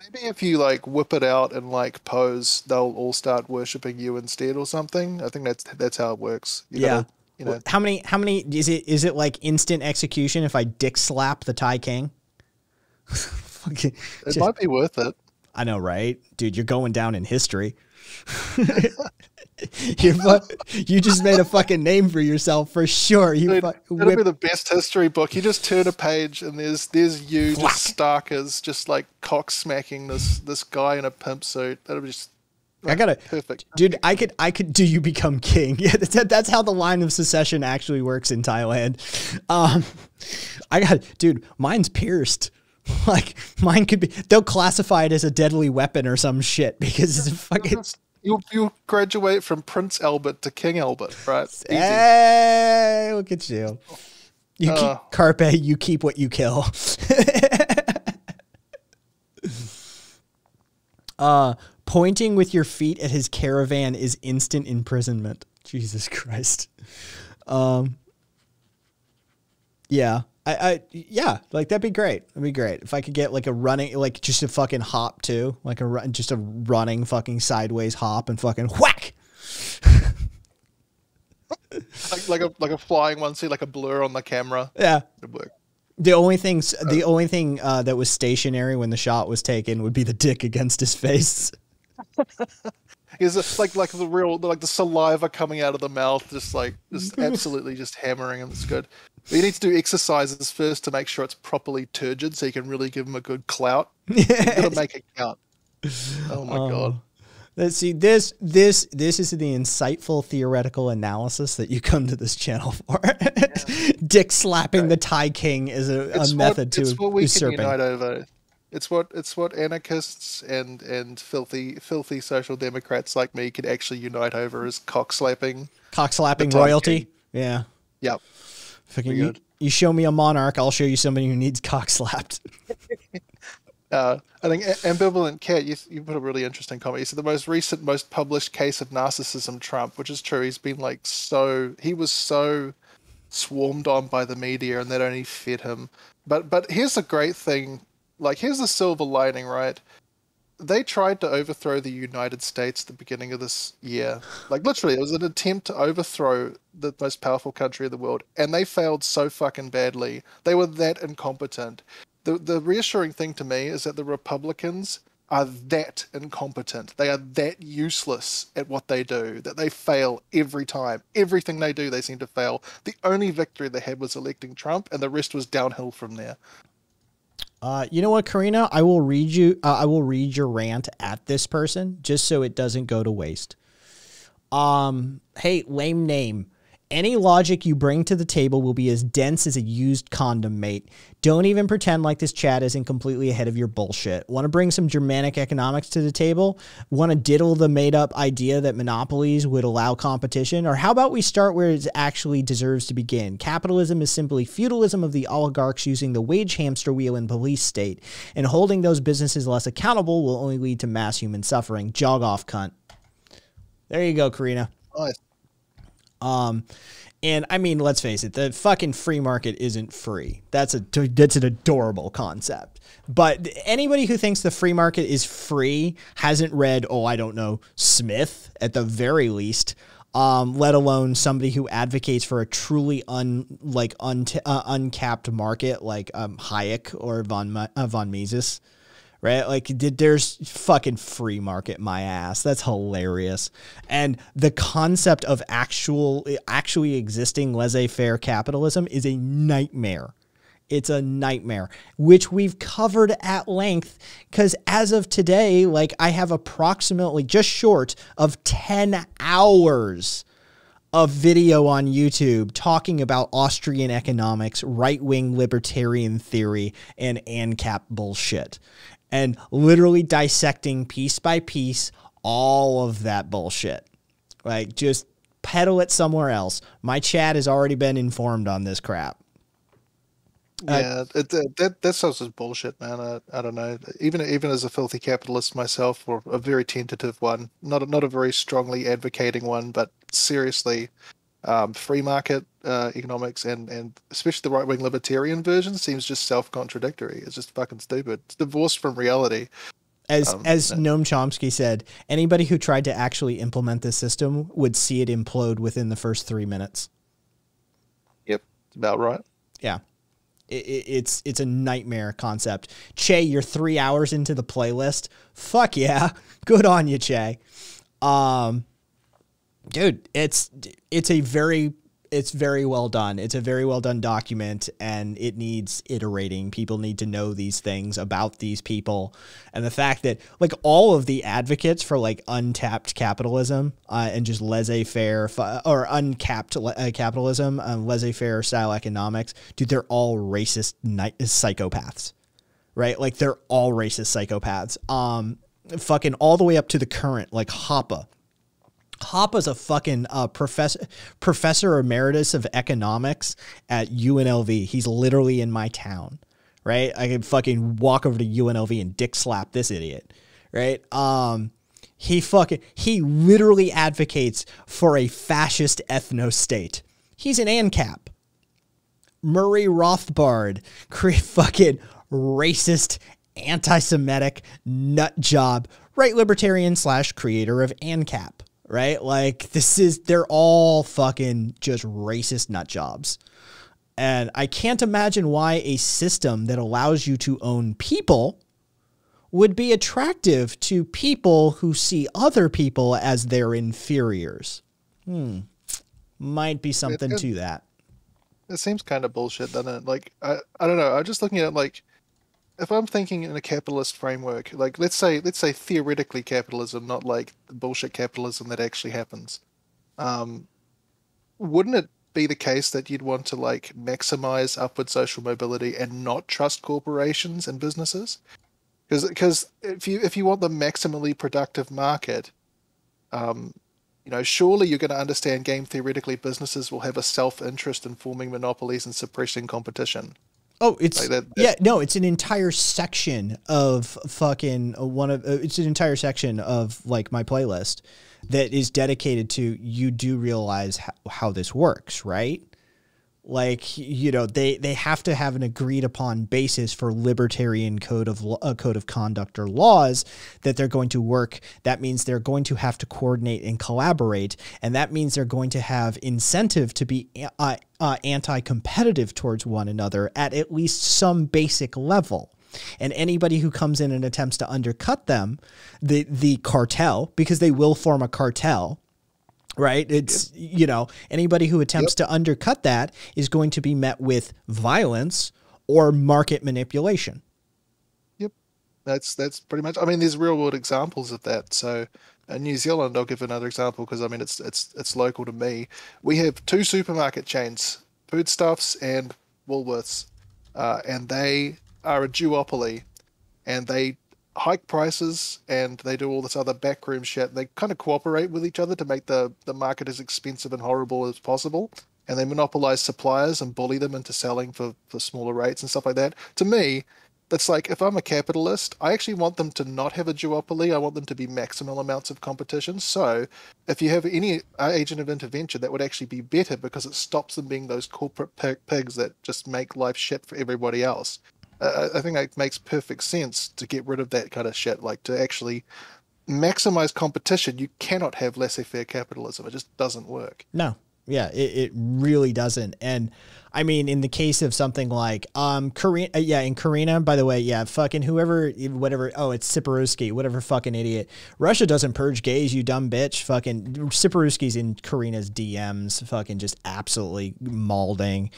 Maybe if you like whip it out and like pose, they'll all start worshiping you instead or something. I think that's that's how it works. You yeah. Gotta, you know.
How many? How many? Is it is it like instant execution if I dick slap the Thai King? it
just, might be worth it. I know,
right, dude? You're going down in history. you you just made a fucking name for yourself for sure. You Dude, it'll be the
best history book. You just turn a page and there's there's you Flack. just stark as just like cock smacking this this guy in a pimp suit. That'll be just.
Like, I gotta, perfect, dude. I could, I could. Do you become king? Yeah, that's, that's how the line of secession actually works in Thailand. Um, I got, dude. Mine's pierced. like mine could be they'll classify it as a deadly weapon or some shit because
it's fucking you you graduate from Prince Albert to King Albert, right? Easy.
Hey, look at you. You uh, keep carpe, you keep what you kill. uh pointing with your feet at his caravan is instant imprisonment. Jesus Christ. Um yeah. I, I yeah, like that'd be great. That'd be great if I could get like a running, like just a fucking hop too, like a run, just a running fucking sideways hop and fucking whack.
like, like a like a flying one, see like a blur on the camera.
Yeah. The only thing the uh. only thing uh, that was stationary when the shot was taken would be the dick against his face.
Is it like like the real like the saliva coming out of the mouth, just like just absolutely just hammering him. It's good. But you need to do exercises first to make sure it's properly turgid, so you can really give them a good clout. Yeah, you to make it count. Oh my um, god.
Let's see. This this this is the insightful theoretical analysis that you come to this channel for. yeah. Dick slapping the Thai King is a, a what, method to usurping.
over. It's what it's what anarchists and and filthy filthy social democrats like me can actually unite over is cock slapping.
Cock slapping royalty. King. Yeah. Yep. Fucking you, you, show me a monarch, I'll show you somebody who needs cock slapped.
uh, I think ambivalent cat. You, you put a really interesting comment. You said the most recent, most published case of narcissism, Trump, which is true. He's been like so. He was so swarmed on by the media, and that only fed him. But but here's the great thing. Like here's the silver lining, right? they tried to overthrow the United States at the beginning of this year. Like literally, it was an attempt to overthrow the most powerful country in the world, and they failed so fucking badly. They were that incompetent. The the reassuring thing to me is that the Republicans are that incompetent. They are that useless at what they do that they fail every time. Everything they do, they seem to fail. The only victory they had was electing Trump, and the rest was downhill from there.
Uh, you know what, Karina? I will read you. Uh, I will read your rant at this person just so it doesn't go to waste. Um, hey, lame name. Any logic you bring to the table will be as dense as a used condom, mate. Don't even pretend like this chat isn't completely ahead of your bullshit. Want to bring some Germanic economics to the table? Want to diddle the made up idea that monopolies would allow competition? Or how about we start where it actually deserves to begin? Capitalism is simply feudalism of the oligarchs using the wage hamster wheel and police state, and holding those businesses less accountable will only lead to mass human suffering. Jog off, cunt. There you go, Karina. Nice. Um, and I mean, let's face it, the fucking free market isn't free. That's a that's an adorable concept. But anybody who thinks the free market is free hasn't read, oh, I don't know, Smith at the very least. Um, let alone somebody who advocates for a truly un like un, uh, uncapped market like um, Hayek or von uh, von Mises right? Like, did there's fucking free market my ass. That's hilarious. And the concept of actual, actually existing laissez faire capitalism is a nightmare. It's a nightmare, which we've covered at length. Because as of today, like I have approximately just short of 10 hours a video on YouTube talking about Austrian economics, right wing libertarian theory, and ANCAP bullshit and literally dissecting piece by piece all of that bullshit. Like, just peddle it somewhere else. My chat has already been informed on this crap.
Uh, yeah, that, that that sounds as bullshit, man. I, I don't know. Even even as a filthy capitalist myself, or a very tentative one, not a, not a very strongly advocating one, but seriously, um, free market uh, economics and and especially the right wing libertarian version seems just self contradictory. It's just fucking stupid. It's divorced from reality. As um,
as Noam Chomsky said, anybody who tried to actually implement this system would see it implode within the first three minutes.
Yep, about right. Yeah. It, it,
it's it's a nightmare concept. Che, you're three hours into the playlist. Fuck yeah, good on you, Che. Um, dude, it's it's a very it's very well done. It's a very well done document and it needs iterating. People need to know these things about these people. And the fact that, like, all of the advocates for, like, untapped capitalism uh, and just laissez faire or uncapped uh, capitalism, uh, laissez faire style economics, dude, they're all racist psychopaths, right? Like, they're all racist psychopaths. Um, fucking all the way up to the current, like, Hoppe is a fucking uh, professor, professor emeritus of economics at UNLV. He's literally in my town, right? I could fucking walk over to UNLV and dick slap this idiot, right? Um, he fucking he literally advocates for a fascist ethno state. He's an ANCAP. Murray Rothbard, fucking racist, anti-Semitic nut job, right libertarian slash creator of ANCAP right? Like this is they're all fucking just racist nut jobs. And I can't imagine why a system that allows you to own people would be attractive to people who see other people as their inferiors. Hmm.
Might be something it, it, to that. It seems kind of bullshit, doesn't it? Like I, I don't know. I'm just looking at like if I'm thinking in a capitalist framework, like let's say let's say theoretically capitalism, not like bullshit capitalism that actually happens, um, wouldn't it be the case that you'd want to like maximize upward social mobility and not trust corporations and businesses? Because because if you if you want the maximally productive market, um, you know, surely you're going to understand game theoretically businesses will have a self interest in forming monopolies and suppressing competition. Oh, it's like that,
yeah, no, it's an entire section of fucking uh, one of uh, it's an entire section of like my playlist that is dedicated to you do realize how, how this works, right? like you know they they have to have an agreed upon basis for libertarian code of a uh, code of conduct or laws that they're going to work that means they're going to have to coordinate and collaborate and that means they're going to have incentive to be uh, uh, anti-competitive towards one another at at least some basic level and anybody who comes in and attempts to undercut them the the cartel because they will form a cartel right it's yep. you know anybody who attempts yep. to undercut that is going to be met with violence or market manipulation
yep that's that's pretty much i mean there's real world examples of that so in uh, new zealand i'll give another example because i mean it's it's it's local to me we have two supermarket chains foodstuffs and woolworths uh, and they are a duopoly and they hike prices and they do all this other backroom shit. They kind of cooperate with each other to make the, the market as expensive and horrible as possible. And they monopolize suppliers and bully them into selling for, for smaller rates and stuff like that. To me, that's like if I'm a capitalist, I actually want them to not have a duopoly. I want them to be maximal amounts of competition. So if you have any uh, agent of intervention, that would actually be better because it stops them being those corporate pigs that just make life shit for everybody else uh, I think that makes perfect sense to get rid of that kind of shit. Like to actually maximize competition, you cannot have laissez-faire capitalism. It just doesn't work.
No, yeah, it, it really doesn't. And I mean, in the case of something like um Karina, uh, yeah, in Karina, by the way, yeah, fucking whoever, whatever. Oh, it's Siparuski, whatever fucking idiot. Russia doesn't purge gays, you dumb bitch. Fucking Siparuski's in Karina's DMs, fucking just absolutely mauling.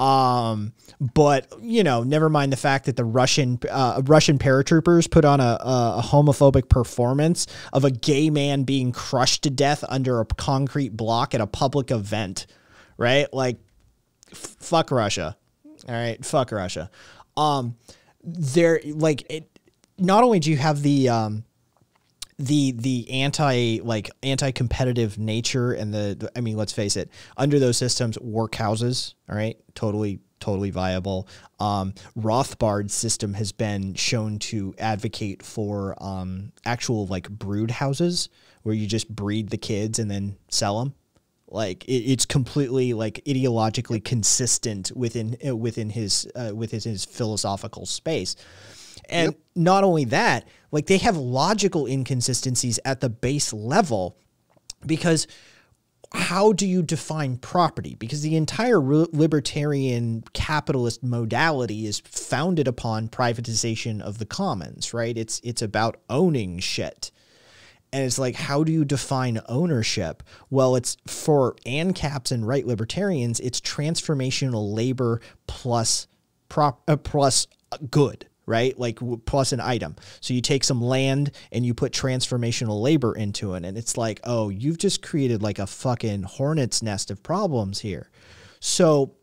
Um, but you know, never mind the fact that the Russian uh, Russian paratroopers put on a, a, homophobic performance of a gay man being crushed to death under a concrete block at a public event, right? Like, fuck Russia. All right, fuck Russia. Um, there, like, it, not only do you have the um, the the anti like anti competitive nature and the, the, I mean let's face it under those systems workhouses all right totally totally viable um, Rothbard system has been shown to advocate for um, actual like brood houses where you just breed the kids and then sell them like it, it's completely like ideologically consistent within uh, within his uh, within his philosophical space and yep. not only that like they have logical inconsistencies at the base level because how do you define property? Because the entire libertarian capitalist modality is founded upon privatization of the commons, right? It's it's about owning shit. And it's like, how do you define ownership? Well, it's for ANCAPs and right libertarians, it's transformational labor plus prop, uh, plus good right? Like plus an item. So you take some land and you put transformational labor into it. And it's like, oh, you've just created like a fucking hornet's nest of problems here. So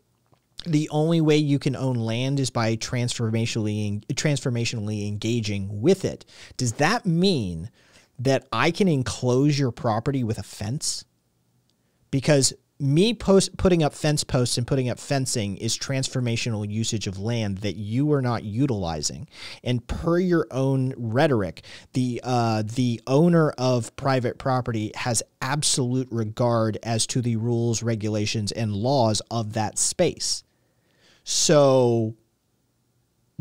the only way you can own land is by transformationally transformationally engaging with it. Does that mean that I can enclose your property with a fence? Because me post putting up fence posts and putting up fencing is transformational usage of land that you are not utilizing and per your own rhetoric the uh, the owner of private property has absolute regard as to the rules regulations and laws of that space so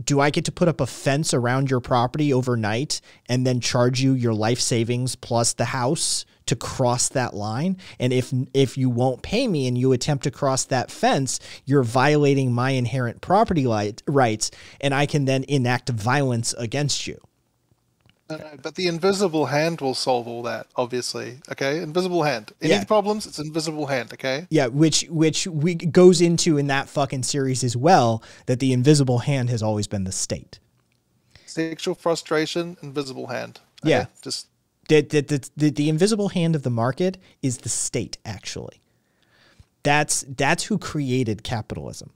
do I get to put up a fence around your property overnight and then charge you your life savings plus the house to cross that line. And if if you won't pay me and you attempt to cross that fence, you're violating my inherent property rights, and I can then enact violence against you.
but the invisible hand will solve all that, obviously. Okay, invisible hand. Any yeah. problems? It's invisible hand. Okay.
Yeah, which which we goes into in that fucking series as well. That the invisible hand has always been the state.
Sexual frustration, invisible hand. Okay? Yeah, just
the, the, the, the invisible hand of the market is the state, actually. That's, that's who created capitalism,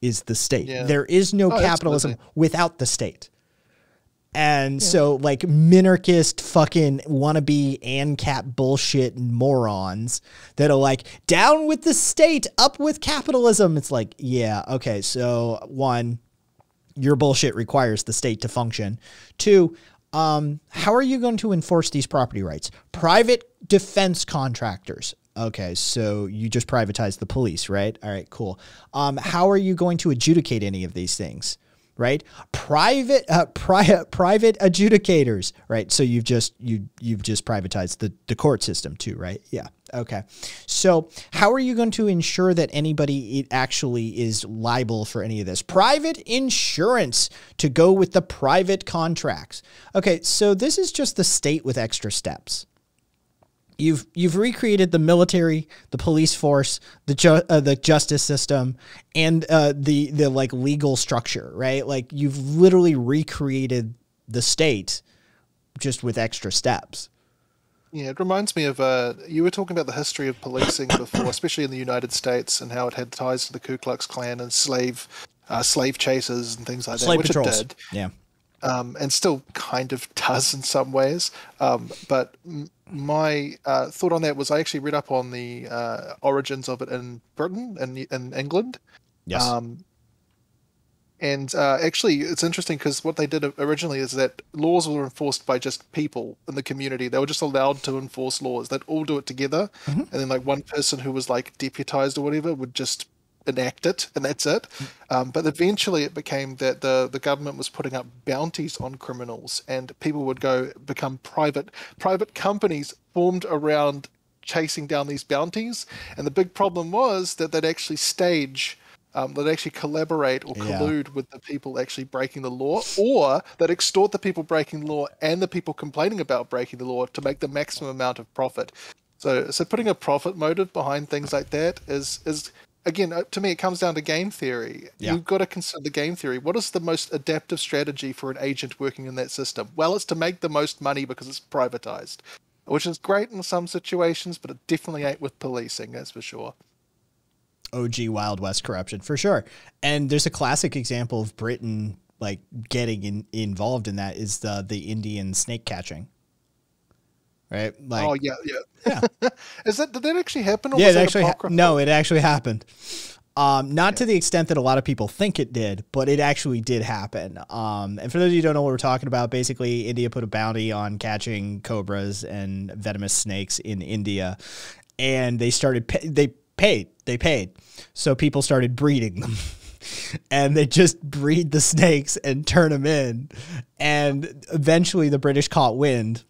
is the state. Yeah. There is no oh, capitalism absolutely. without the state. And yeah. so, like, minarchist fucking wannabe ANCAP bullshit morons that are like, down with the state, up with capitalism. It's like, yeah, okay, so one, your bullshit requires the state to function. Two, um, how are you going to enforce these property rights? Private defense contractors. Okay, so you just privatized the police, right? All right, cool. Um, how are you going to adjudicate any of these things? Right, private, uh, pri- private adjudicators. Right, so you've just you you've just privatized the the court system too, right? Yeah. Okay. So, how are you going to ensure that anybody actually is liable for any of this? Private insurance to go with the private contracts. Okay, so this is just the state with extra steps. You've you've recreated the military, the police force, the ju uh, the justice system, and uh, the the like legal structure, right? Like you've literally recreated the state, just with extra steps.
Yeah, it reminds me of uh, you were talking about the history of policing before, especially in the United States, and how it had ties to the Ku Klux Klan and slave uh, slave chasers and things like slave that, patrols. which it did. Yeah. Um, and still kind of does in some ways. Um, but m- my uh, thought on that was I actually read up on the uh, origins of it in Britain and in, in, England. Yes. Um, and uh, actually, it's interesting because what they did originally is that laws were enforced by just people in the community. They were just allowed to enforce laws. They'd all do it together, mm-hmm. and then like one person who was like deputized or whatever would just enact it, and that's it. Mm. Um, but eventually, it became that the the government was putting up bounties on criminals, and people would go become private private companies formed around chasing down these bounties. And the big problem was that they'd actually stage um, that actually collaborate or collude yeah. with the people actually breaking the law, or that extort the people breaking the law and the people complaining about breaking the law to make the maximum amount of profit. So, so putting a profit motive behind things like that is is again uh, to me it comes down to game theory. Yeah. You've got to consider the game theory. What is the most adaptive strategy for an agent working in that system? Well, it's to make the most money because it's privatized, which is great in some situations, but it definitely ain't with policing. That's for sure.
OG Wild West corruption for sure. And there's a classic example of Britain like getting in, involved in that is the the Indian snake catching. Right? Like Oh yeah, yeah.
yeah. is that did that actually happen yeah, it actually ha
No, it actually happened. Um, not yeah. to the extent that a lot of people think it did, but it actually did happen. Um, and for those of you who don't know what we're talking about, basically, India put a bounty on catching cobras and venomous snakes in India, and they started they paid. They paid. So people started breeding them. and they just breed the snakes and turn them in. And eventually the British caught wind.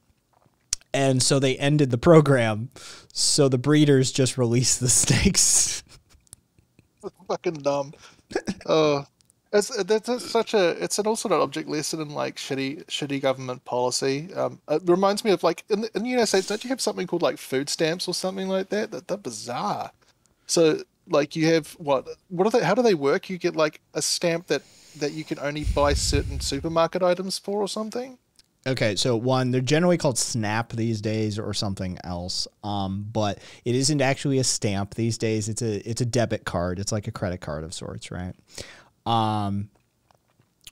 And so they ended the program. So the breeders just released the snakes.
Fucking dumb. Oh. uh, it's, it's, it's, such a it's an also an object lesson in like shitty shitty government policy. Um, it reminds me of like in the, in the United States, don't you have something called like food stamps or something like that? That they're bizarre. So like you have what what are they how do they work? You get like a stamp that that you can only buy certain supermarket items for or something?
Okay, so one, they're generally called Snap these days or something else. Um, but it isn't actually a stamp these days. It's a it's a debit card. It's like a credit card of sorts, right? Um,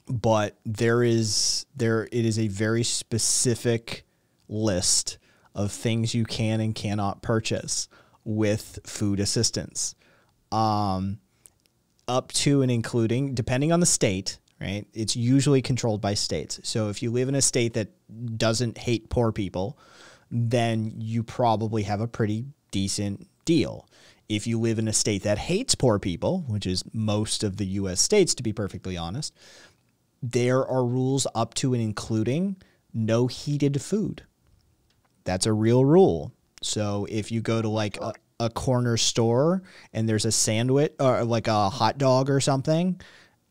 but there is there it is a very specific list of things you can and cannot purchase with food assistance. Um, up to and including, depending on the state, right? It's usually controlled by states. So if you live in a state that doesn't hate poor people, then you probably have a pretty decent deal. If you live in a state that hates poor people, which is most of the US states, to be perfectly honest, there are rules up to and including no heated food. That's a real rule. So if you go to like a, a corner store and there's a sandwich or like a hot dog or something,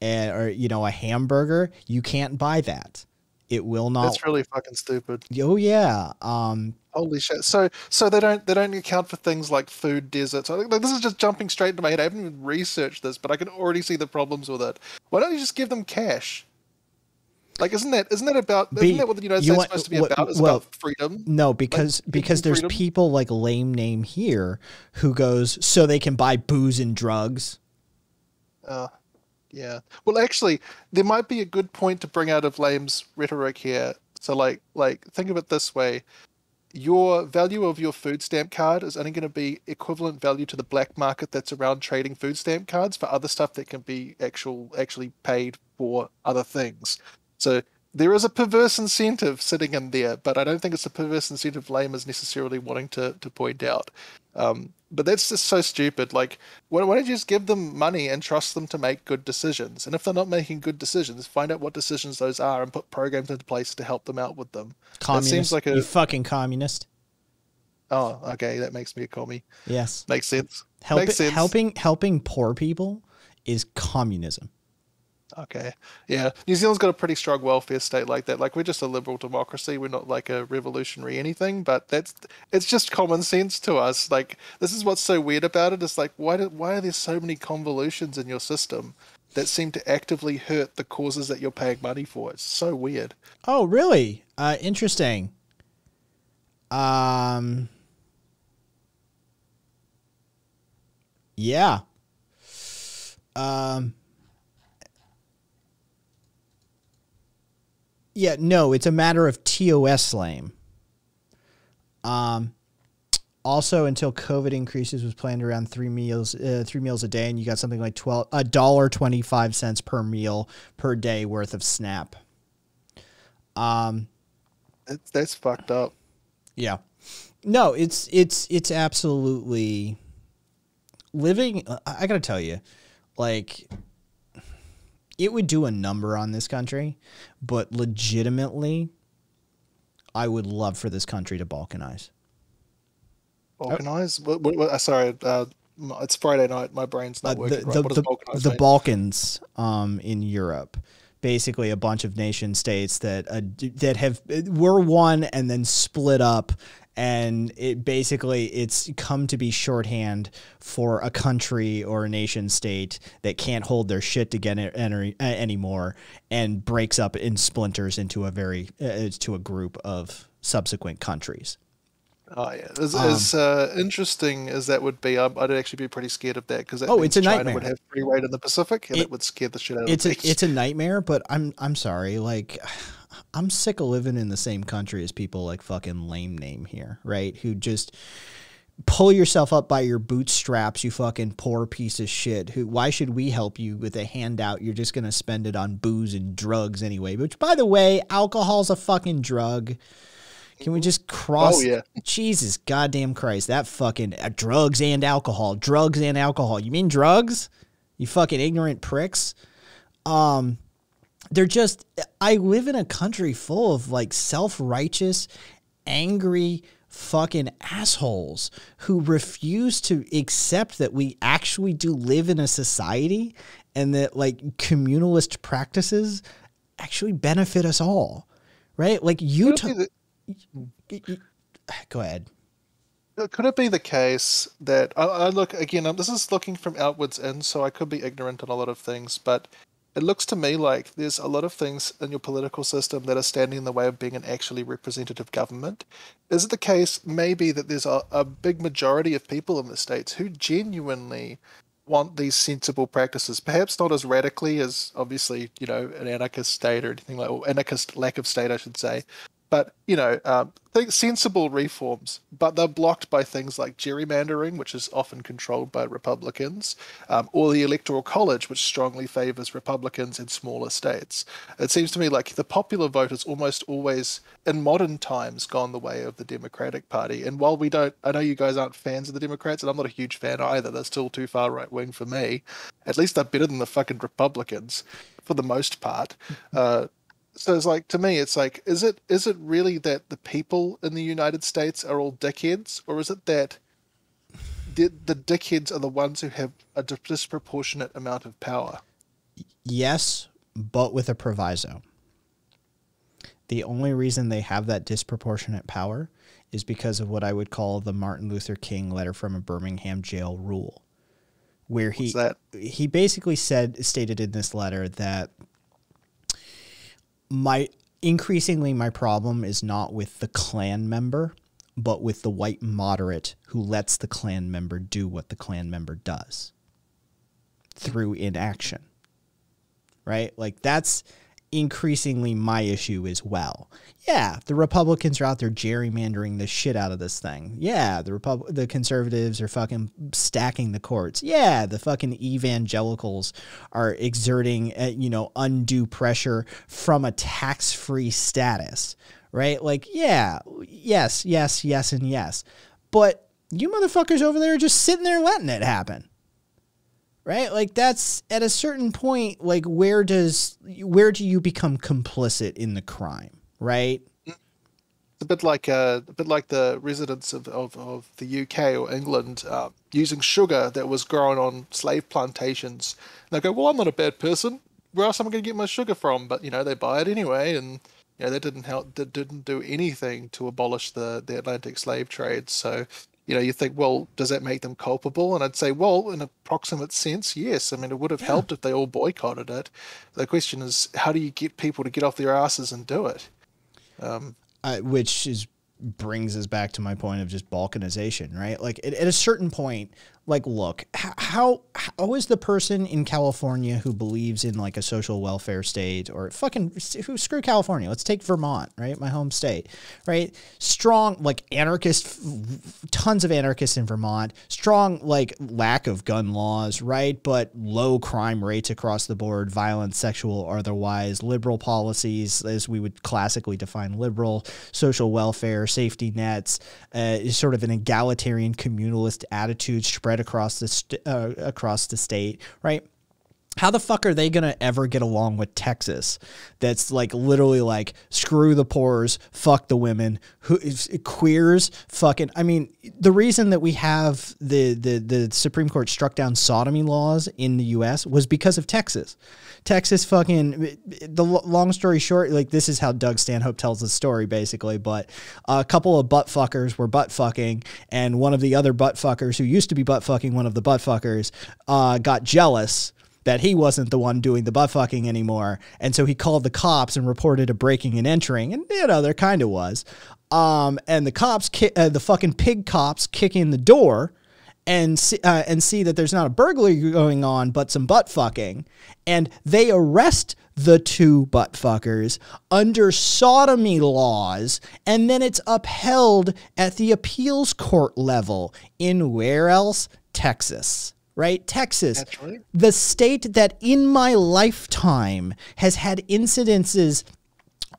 and, or you know a hamburger, you can't buy that. It will not. That's
really fucking stupid. Oh yeah. Um, Holy shit! So so they don't they don't account for things like food deserts. I think this is just jumping straight into my head. I haven't even researched this, but I can already see the problems with it. Why don't you just give them cash? Like, isn't that isn't that about isn't that what the United States supposed to be what, about? Is well, about freedom?
No, because like, because there's freedom? people like lame name here who goes so they can buy booze and drugs.
Uh, yeah. Well, actually, there might be a good point to bring out of lame's rhetoric here. So, like, like think of it this way: your value of your food stamp card is only going to be equivalent value to the black market that's around trading food stamp cards for other stuff that can be actual actually paid for other things. So there is a perverse incentive sitting in there, but I don't think it's a perverse incentive Lame is necessarily wanting to, to point out. Um, but that's just so stupid. Like, why, why don't you just give them money and trust them to make good decisions? And if they're not making good decisions, find out what decisions those are and put programs into place to help them out with them. Communist. That seems like a you
fucking communist.
Oh, okay, that makes me a commie. Yes, makes sense. Help, makes sense. Helping
helping poor people is communism.
Okay. Yeah. New Zealand's got a pretty strong welfare state like that. Like we're just a liberal democracy. We're not like a revolutionary anything, but that's it's just common sense to us. Like this is what's so weird about it. It's like why do, why are there so many convolutions in your system that seem to actively hurt the causes that you're paying money for? It's so weird. Oh, really? Uh interesting.
Um Yeah. Um Yeah, no, it's a matter of TOS lame. Um, also, until COVID increases, was planned around three meals, uh, three meals a day, and you got something like twelve a dollar twenty five cents per meal per day worth of SNAP. Um,
that's, that's fucked up.
Yeah, no, it's it's it's absolutely living. I gotta tell you, like it would do a number on this country, but legitimately, I would love for this country to balkanize.
Balkanize? Oh. What, what, uh, sorry, uh, it's Friday night. My brain's not uh, working. The, right. the, the, balkanize the
Balkans um, in Europe, basically a bunch of nation states that uh, that have were one and then split up and it basically it's come to be shorthand for a country or a nation state that can't hold their shit together anymore and breaks up in splinters into a very uh, to a group of subsequent countries.
Oh yeah, as, um, as uh, interesting as that would be, I'd actually be pretty scared of that because oh, it's a China nightmare. would have free reign in the Pacific, and it, it, would scare the shit out of it's A, it's a
nightmare, but I'm I'm sorry, like I'm sick of living in the same country as people like fucking lame name here, right? Who just pull yourself up by your bootstraps, you fucking poor piece of shit. Who why should we help you with a handout? You're just gonna spend it on booze and drugs anyway. Which by the way, alcohol's a fucking drug. Can we mm-hmm. just cross? Oh yeah. Jesus, goddamn Christ! That fucking uh, drugs and alcohol, drugs and alcohol. You mean drugs? You fucking ignorant pricks. Um, they're just, I live in a country full of like self righteous, angry, fucking assholes who refuse to accept that we actually do live in a society and that like communalist practices actually benefit us all, right? Like you, The... Go
ahead. Could it be the case that I, I look again? this is looking from outwards in, so I could be ignorant on a lot of things, but it looks to me like there's a lot of things in your political system that are standing in the way of being an actually representative government. Is it the case maybe that there's a, a big majority of people in the states who genuinely want these sensible practices, perhaps not as radically as obviously, you know, an anarchist state or anything like or anarchist lack of state I should say, but you know, um, think sensible reforms, but they're blocked by things like gerrymandering, which is often controlled by Republicans, um, or the Electoral College, which strongly favors Republicans in smaller states. It seems to me like the popular vote has almost always, in modern times, gone the way of the Democratic Party. And while we don't, I know you guys aren't fans of the Democrats, and I'm not a huge fan either. They're still too far right wing for me. At least they're better than the fucking Republicans, for the most part. Uh, so it's like to me it's like is it is it really that the people in the united states are all dickheads or is it that the, the dickheads are the ones who have a disproportionate amount of power
yes but with a proviso the only reason they have that disproportionate power is because of what i would call the martin luther king letter from a birmingham jail rule where he he basically said stated in this letter that my increasingly my problem is not with the Klan member but with the white moderate who lets the Klan member do what the Klan member does through inaction right like that's increasingly my issue as well. Yeah, the Republicans are out there gerrymandering the shit out of this thing. Yeah, the Repub- the conservatives are fucking stacking the courts. Yeah, the fucking evangelicals are exerting, uh, you know, undue pressure from a tax-free status, right? Like, yeah, yes, yes, yes and yes. But you motherfuckers over there are just sitting there letting it happen right like that's at a certain point like where does where do you become complicit in the crime
right a bit like uh, a bit like the residents of, of, of the UK or England uh, using sugar that was grown on slave plantations. And they go, well, I'm not a bad person. Where else am I going to get my sugar from? But you know, they buy it anyway, and you know that didn't help. That didn't do anything to abolish the the Atlantic slave trade. So you know, you think, well, does that make them culpable? And I'd say, well, in a proximate sense, yes. I mean, it would have yeah. helped if they all boycotted it. The question is, how do you get people to get off their asses and do it? Um, uh, which is brings
us back to my point of just balkanization, right? Like at, at a certain point, like look how how is the person in california who believes in like a social welfare state or fucking who screw california let's take vermont right my home state right strong like anarchist tons of anarchists in vermont strong like lack of gun laws right but low crime rates across the board violent sexual or otherwise liberal policies as we would classically define liberal social welfare safety nets uh, is sort of an egalitarian communalist attitude spread across the st- uh, across the state, right? how the fuck are they going to ever get along with Texas? That's like literally like screw the poor's, fuck the women, who queers, fucking I mean, the reason that we have the the the Supreme Court struck down sodomy laws in the US was because of Texas. Texas fucking the long story short, like this is how Doug Stanhope tells the story basically, but a couple of butt fuckers were butt fucking and one of the other butt fuckers who used to be butt fucking one of the butt fuckers uh, got jealous that he wasn't the one doing the butt fucking anymore. And so he called the cops and reported a breaking and entering. And, you know, there kind of was. Um, and the cops, uh, the fucking pig cops kick in the door and see, uh, and see that there's not a burglary going on, but some butt fucking. And they arrest the two butt fuckers under sodomy laws, and then it's upheld at the appeals court level in where else? Texas right? Texas, the state that in my lifetime has had incidences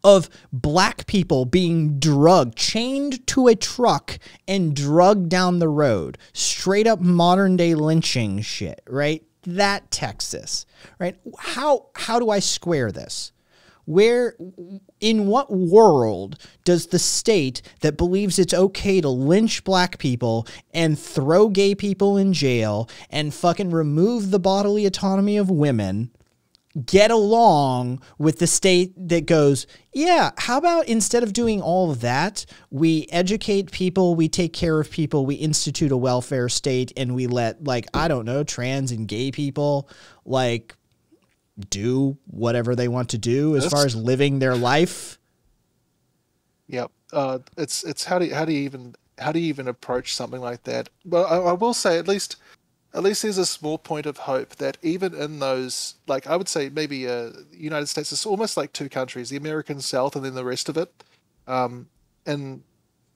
of black people being drugged, chained to a truck and drugged down the road. Straight up modern day lynching shit, right? That Texas, right? How how do I square this? where in what world does the state that believes it's okay to lynch black people and throw gay people in jail and fucking remove the bodily autonomy of women get along with the state that goes, yeah, how about instead of doing all of that, we educate people, we take care of people, we institute a welfare state, and we let, like, I don't know, trans and gay people, like, do whatever they want to do as That's, far as living their life.
Yep. Yeah, uh, it's it's how do you, how do you even how do you even approach something like that? Well, I, I, will say at least at least there's a small point of hope that even in those like I would say maybe uh, United States is almost like two countries, the American South and then the rest of it. Um, and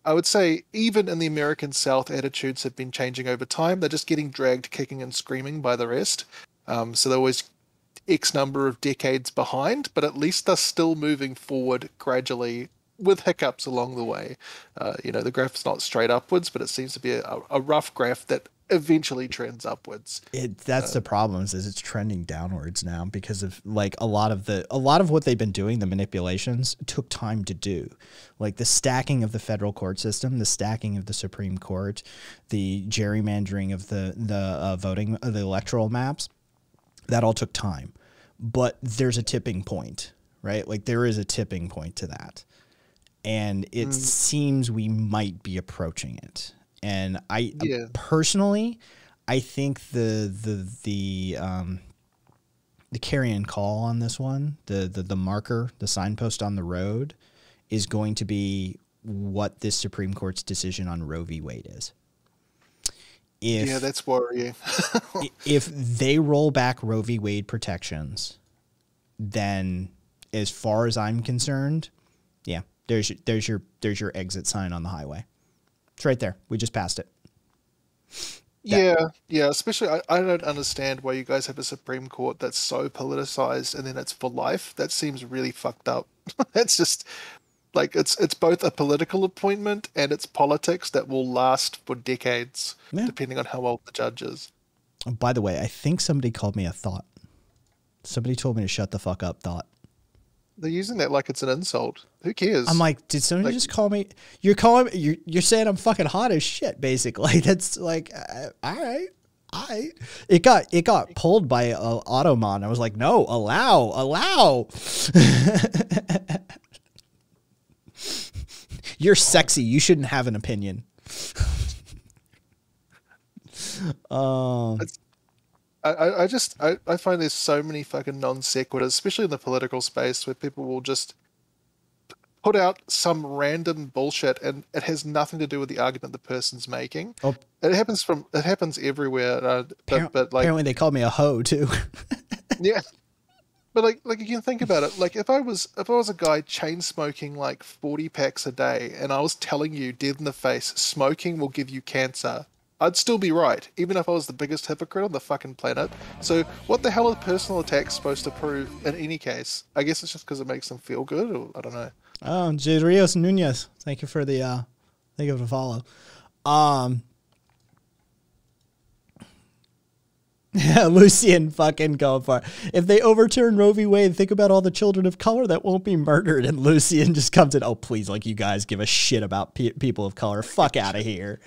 I would say even in the American South, attitudes have been changing over time. They're just getting dragged kicking and screaming by the rest. Um, so they're always X number of decades behind, but at least they're still moving forward gradually with hiccups along the way. Uh, you know, the graph's not straight upwards, but it seems to be a, a rough graph that eventually trends upwards.
It that's uh, the problem is, is it's trending downwards now because of like a lot of the a lot of what they've been doing the manipulations took time to do. Like the stacking of the federal court system, the stacking of the Supreme Court, the gerrymandering of the the uh, voting uh, the electoral maps that all took time. But there's a tipping point, right? Like there is a tipping point to that. And it mm. seems we might be approaching it. And I uh, yeah. personally, I think the the the um, the carry and call on this one, the, the the marker, the signpost on the road, is going to be what this Supreme Court's decision on Roe v. Wade is
if yeah, that's worrying.
if they roll back Roe v. Wade protections, then as far as I'm concerned, yeah, there's your, there's your there's your exit sign on the highway. It's right there. We just passed it.
That. Yeah, yeah. Especially, I, I don't understand why you guys have a Supreme Court that's so politicized and then it's for life. That seems really fucked up. that's just like it's it's both a political appointment and it's politics that will last for decades, yeah. depending on how old the judge is.
by the way, I think somebody called me a thought. Somebody told me to shut the fuck up, thought.
They're using that like it's an insult. Who cares? I'm
like, did somebody like, just call me? You're calling. You're you're saying I'm fucking hot as shit. Basically, that's like, uh, all right. I it got it got pulled by uh, Automon. I was like, no, allow, allow. You're sexy. You shouldn't have an
opinion. um, I, I just I, I find there's so many fucking non sequiturs, especially in the political space, where people will just put out some random bullshit and it has nothing to do with the argument the person's making. Oh. It happens from it happens everywhere. Uh, but, but like, apparently
they called me a hoe too.
yeah but like like again think about it like if i was if i was a guy chain smoking like 40 packs a day and i was telling you dead in the face smoking will give you cancer i'd still be right even if i was the biggest hypocrite on the fucking planet so what the hell are personal attacks supposed to prove in any case i guess it's just because it makes them feel good or i don't know
oh Jerios nunez thank you for the uh thank you for the follow um Lucian fucking go far. If they overturn Roe v. Wade, think about all the children of color that won't be murdered. And Lucian just comes in, oh, please, like you guys give a shit about pe people of color.
Fuck out of here.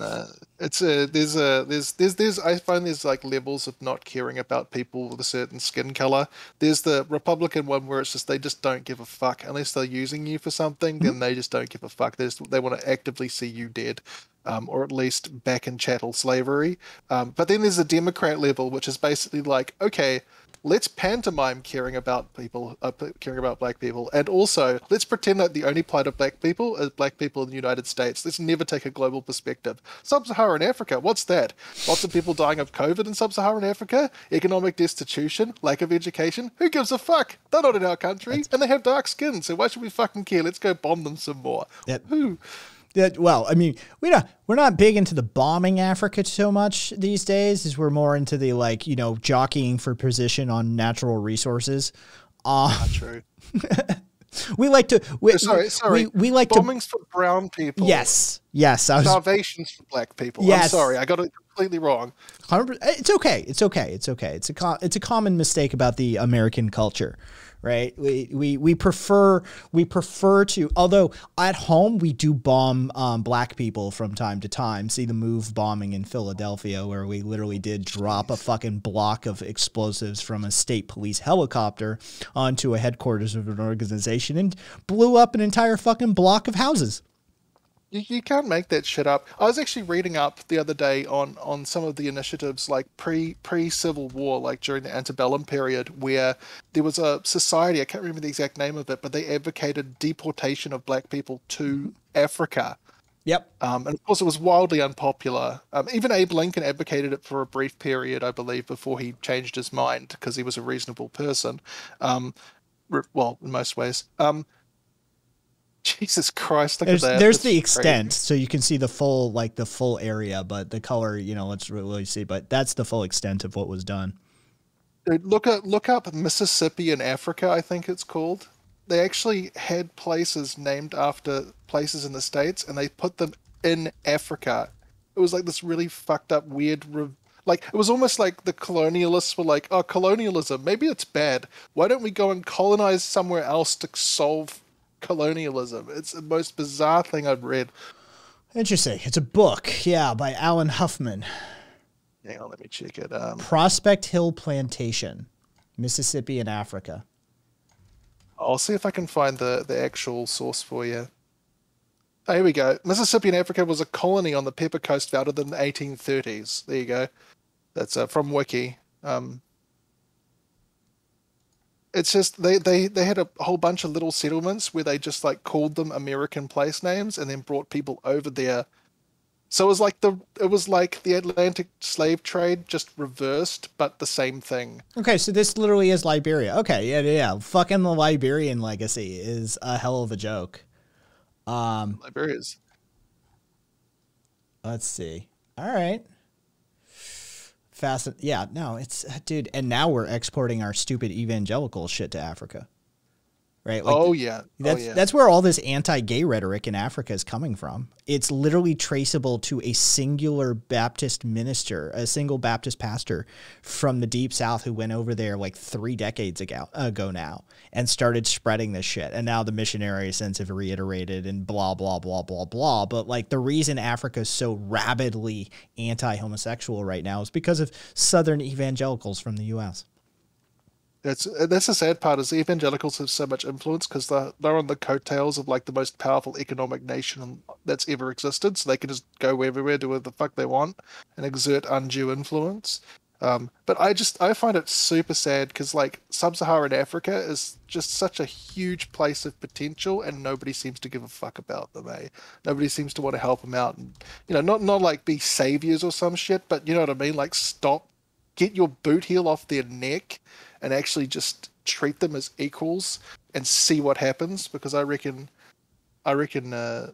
Uh, it's a there's a there's there's there's I find there's like levels of not caring about people with a certain skin color. There's the Republican one where it's just they just don't give a fuck unless they're using you for something. Then mm-hmm. they just don't give a fuck. They just, they want to actively see you dead um, or at least back in chattel slavery. Um, but then there's the Democrat level, which is basically like, okay, let's pantomime caring about people, uh, caring about black people, and also let's pretend that the only plight of black people is black people in the United States. Let's never take a global perspective. Sub-Saharan Africa, what's that? Lots of people dying of COVID in Sub-Saharan Africa, economic destitution, lack of education. Who gives a fuck? They're not in our country, That's... and they have dark skin, so why should we fucking care? Let's go bomb them some more. That, that
well, I mean, we don't we're not big into the bombing Africa so much these days, as we're more into the like, you know, jockeying for position on natural resources. Um, not
true. we like to we, sorry, sorry. We, we like bombings to, for brown people. Yes. Yes. I was, Starvations for black people. Yes. I'm sorry. I got it completely wrong. It's
okay. It's okay. It's okay. It's a it's a common mistake about the American culture right? We, we, we prefer we prefer to although at home we do bomb um, black people from time to time. See the move bombing in Philadelphia where we literally did drop a fucking block of explosives from a state police helicopter onto a headquarters of an organization and blew up an entire fucking block of houses
you, you can't make that shit up. I was actually reading up the other day on on some of the initiatives like pre pre Civil War, like during the antebellum period, where there was a society I can't remember the exact name of it, but they advocated deportation of black people to Africa. Yep. Um, and of course, it was wildly unpopular. Um, even Abe Lincoln advocated it for a brief period, I believe, before he changed his mind because he was a reasonable person. Um, well, in most ways. Um, Jesus Christ! Look there's, at that. There's That's the extent,
crazy. so you can see the full like the full area, but the color, you know, it's really see. But that's the full extent of what was done.
Look up, look up Mississippi in Africa. I think it's called. They actually had places named after places in the states, and they put them in Africa. It was like this really fucked up, weird like it was almost like the colonialists were like oh colonialism maybe it's bad why don't we go and colonize somewhere else to solve colonialism. It's the most bizarre thing I've read.
Interesting. It's a book, yeah, by Alan Huffman.
Hang on, let me check
it. Um, Prospect Hill Plantation, Mississippi in Africa.
I'll see if I can find the, the actual source for you. Oh, here we go. Mississippi in Africa was a colony on the Pepper Coast founded in the 1830s. There you go. That's uh, from Wiki. Um, it's just they, they they had a whole bunch of little settlements where they just like called them American place names and then brought people over there. So it was like the it was like the Atlantic slave trade just reversed, but the same thing.
Okay, so this literally is Liberia. Okay, yeah, yeah, fucking the Liberian legacy is a hell of a joke. Um, Liberia's. Let's see. All right yeah, no, it's dude. And now we're exporting our stupid evangelical shit to Africa right? Like, oh
yeah, oh, that's oh, yeah. that's
where all this anti-gay rhetoric in Africa is coming from. It's literally traceable to a singular Baptist minister, a single Baptist pastor from the deep south who went over there like three decades ago, ago now and started spreading this shit. And now the missionary sense have reiterated and blah blah blah blah blah. But like the reason Africa is so rabidly anti-homosexual right now is because of Southern evangelicals from the U.S
that's uh, that's the sad part is evangelicals have so much influence because they're, they're on the coattails of like the most powerful economic nation that's ever existed so they can just go everywhere do whatever the fuck they want and exert undue influence um, but i just i find it super sad because like sub-saharan africa is just such a huge place of potential and nobody seems to give a fuck about them eh nobody seems to want to help them out and you know not not like be saviors or some shit but you know what i mean like stop get your boot heel off their neck and actually just treat them as equals and see what happens because I reckon I reckon uh,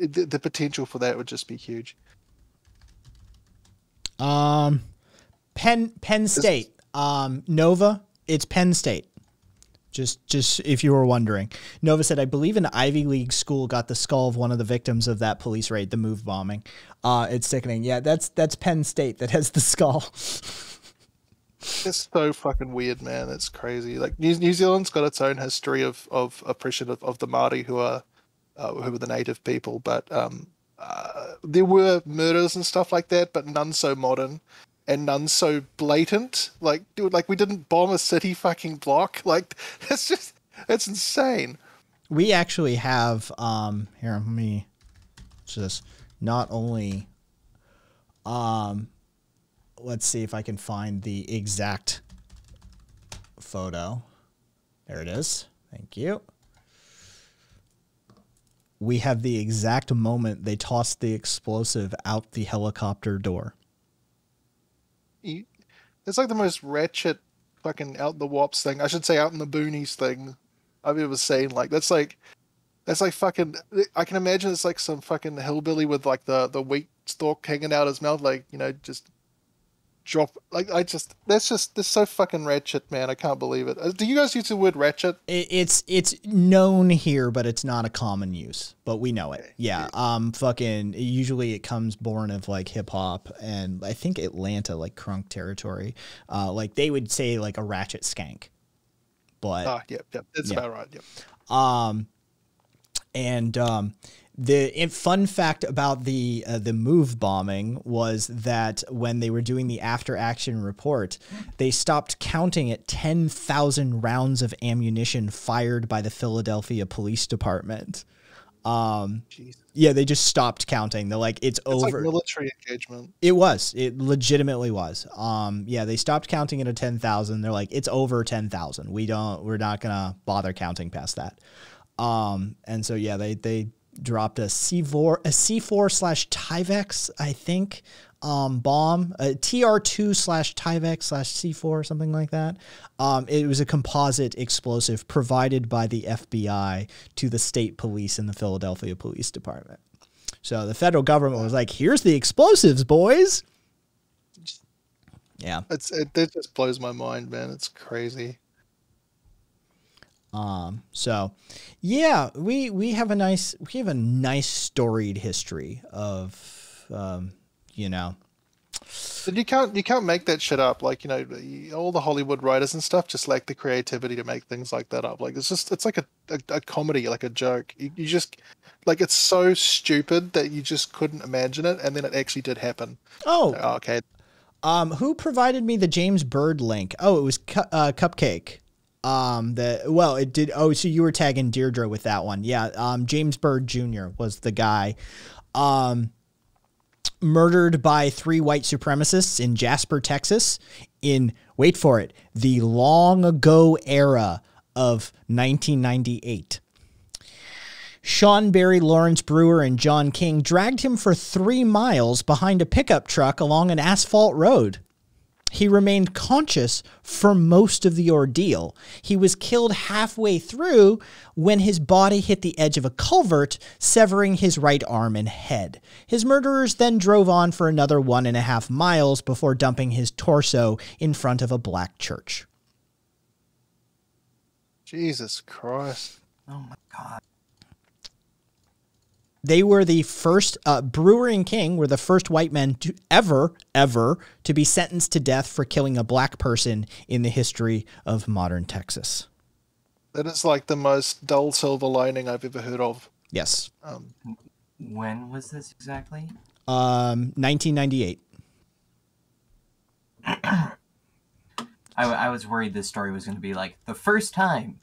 the, the potential for that would just be huge.
Um, Penn Penn State, um, Nova. It's Penn State. Just just if you were wondering, Nova said, I believe an Ivy League school got the skull of one of the victims of that police raid, the move bombing. Uh, it's sickening. Yeah, that's that's Penn State that has the skull.
It's so fucking weird, man. It's crazy. Like New, New Zealand's got its own history of of oppression of, of the Maori, who are uh, who were the native people. But um, uh, there were murders and stuff like that, but none so modern and none so blatant. Like, dude, like we didn't bomb a city fucking block. Like, that's just that's insane.
We actually have um here. Let me just not only um let's see if I can find the exact photo. There it is. Thank you. We have the exact moment they tossed the explosive out the helicopter door.
It's like the most wretched fucking out in the wops thing. I should say out in the boonies thing I've ever seen. Like that's like that's like fucking. I can imagine it's like some fucking hillbilly with like the the wheat stalk hanging out his mouth, like you know, just drop like I just that's just that's so fucking ratchet, man. I can't believe it. Uh, do you guys use the word ratchet? It's it's
known here, but it's not a common use. But we know it. Yeah. Um. Fucking. Usually it comes born of like hip hop and I think Atlanta, like crunk territory. Uh, like they would say like a ratchet skank. But. Ah,
yep, yep. That's yeah. about right. Yep.
Um. And um the fun fact about the uh, the move bombing was that when they were doing the after action report, they stopped counting at ten thousand rounds of ammunition fired by the Philadelphia Police Department. Um, yeah, they just stopped counting. They're like, it's, it's over. Like
military engagement.
It was. It legitimately was. Um, yeah, they stopped counting at a ten thousand. They're like, it's over ten thousand. We don't. We're not gonna bother counting past that. Um, and so yeah, they they dropped a C4, a C4 slash Tyvex, I think, um, bomb, a TR2 slash Tyvek slash C4, something like that. Um, it was a composite explosive provided by the FBI to the state police and the Philadelphia Police Department. So the federal government was like, here's the explosives, boys.
Yeah. It's, it, it just blows my mind, man. It's crazy.
Um, so yeah, we, we have a nice, we have a nice storied history of, um, you know,
you can't you can't make that shit up. Like you know, all the Hollywood writers and stuff just lack the creativity to make things like that up. Like it's just it's like a, a, a comedy, like a joke. You, you, just like it's so stupid that you just couldn't imagine it, and then it actually did happen. Oh, okay. Um,
who provided me the James Byrd link? Oh, it was cu uh, Cupcake. Um, the well, it did. Oh, so you were tagging Deirdre with that one, yeah. Um, James Byrd Jr. was the guy, um, murdered by three white supremacists in Jasper, Texas, in wait for it, the long ago era of 1998. Shawn Berry, Lawrence Brewer, and John King dragged him for three miles behind a pickup truck along an asphalt road. He remained conscious for most of the ordeal. He was killed halfway through when his body hit the edge of a culvert, severing his right arm and head. His murderers then drove on for another one and a half miles before dumping his torso in front of a black church.
Jesus Christ. Oh my God
they were the first uh, brewer and king were the first white men to ever ever to be sentenced to death for killing a black person in the history of modern texas
that is like the most dull silver lining i've ever heard of yes um,
when was this exactly
um, 1998
I, I was worried this story was going to be like the first time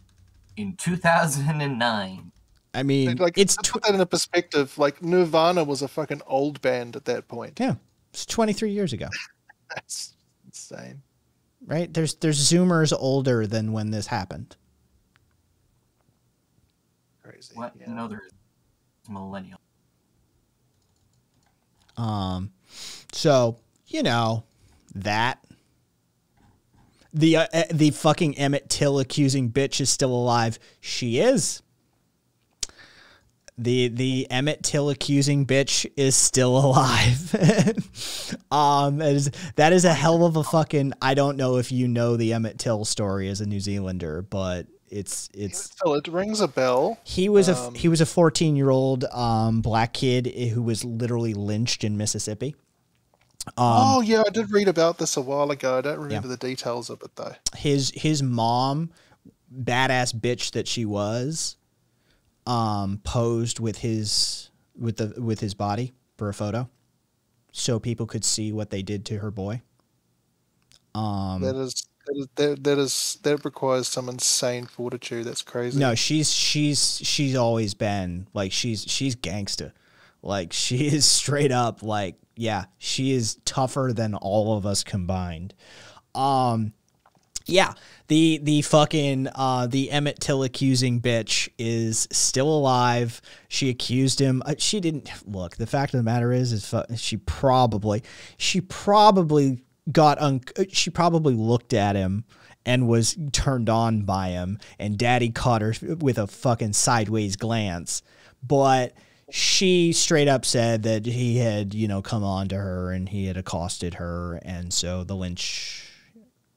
in 2009
I mean, like, it's tw- put that in a perspective. Like Nirvana was a fucking old band at that point. Yeah, it's 23 years ago. That's insane,
right? There's there's Zoomers older than when this happened.
Crazy. What? Yeah. No, there's millennial.
Um, so you know that the uh, eh, the fucking Emmett Till accusing bitch is still alive. She is the the Emmett Till accusing bitch is still alive. um, that is a hell of a fucking. I don't know if you know the Emmett Till story as a New Zealander, but it's
it's it rings a bell. He was um, a
he was a fourteen year old um, black kid who was literally lynched in Mississippi. Um, oh
yeah, I did read about this a while ago. I don't remember yeah. the details of it though.
His his mom, badass bitch that she was, um, posed with his with the with his body for a photo, so people could see what they did to her boy. Um, that
is that, that is that requires some insane fortitude. That's crazy. No,
she's she's she's always been like she's she's gangster. Like she is straight up like yeah, she is tougher than all of us combined. Um yeah, the the fucking uh, the Emmett Till accusing bitch is still alive. She accused him. Uh, she didn't look. The fact of the matter is, is she probably she probably got un. Uh, she probably looked at him and was turned on by him, and Daddy caught her with a fucking sideways glance, but she straight up said that he had, you know, come on to her and he had accosted her. And so the lynch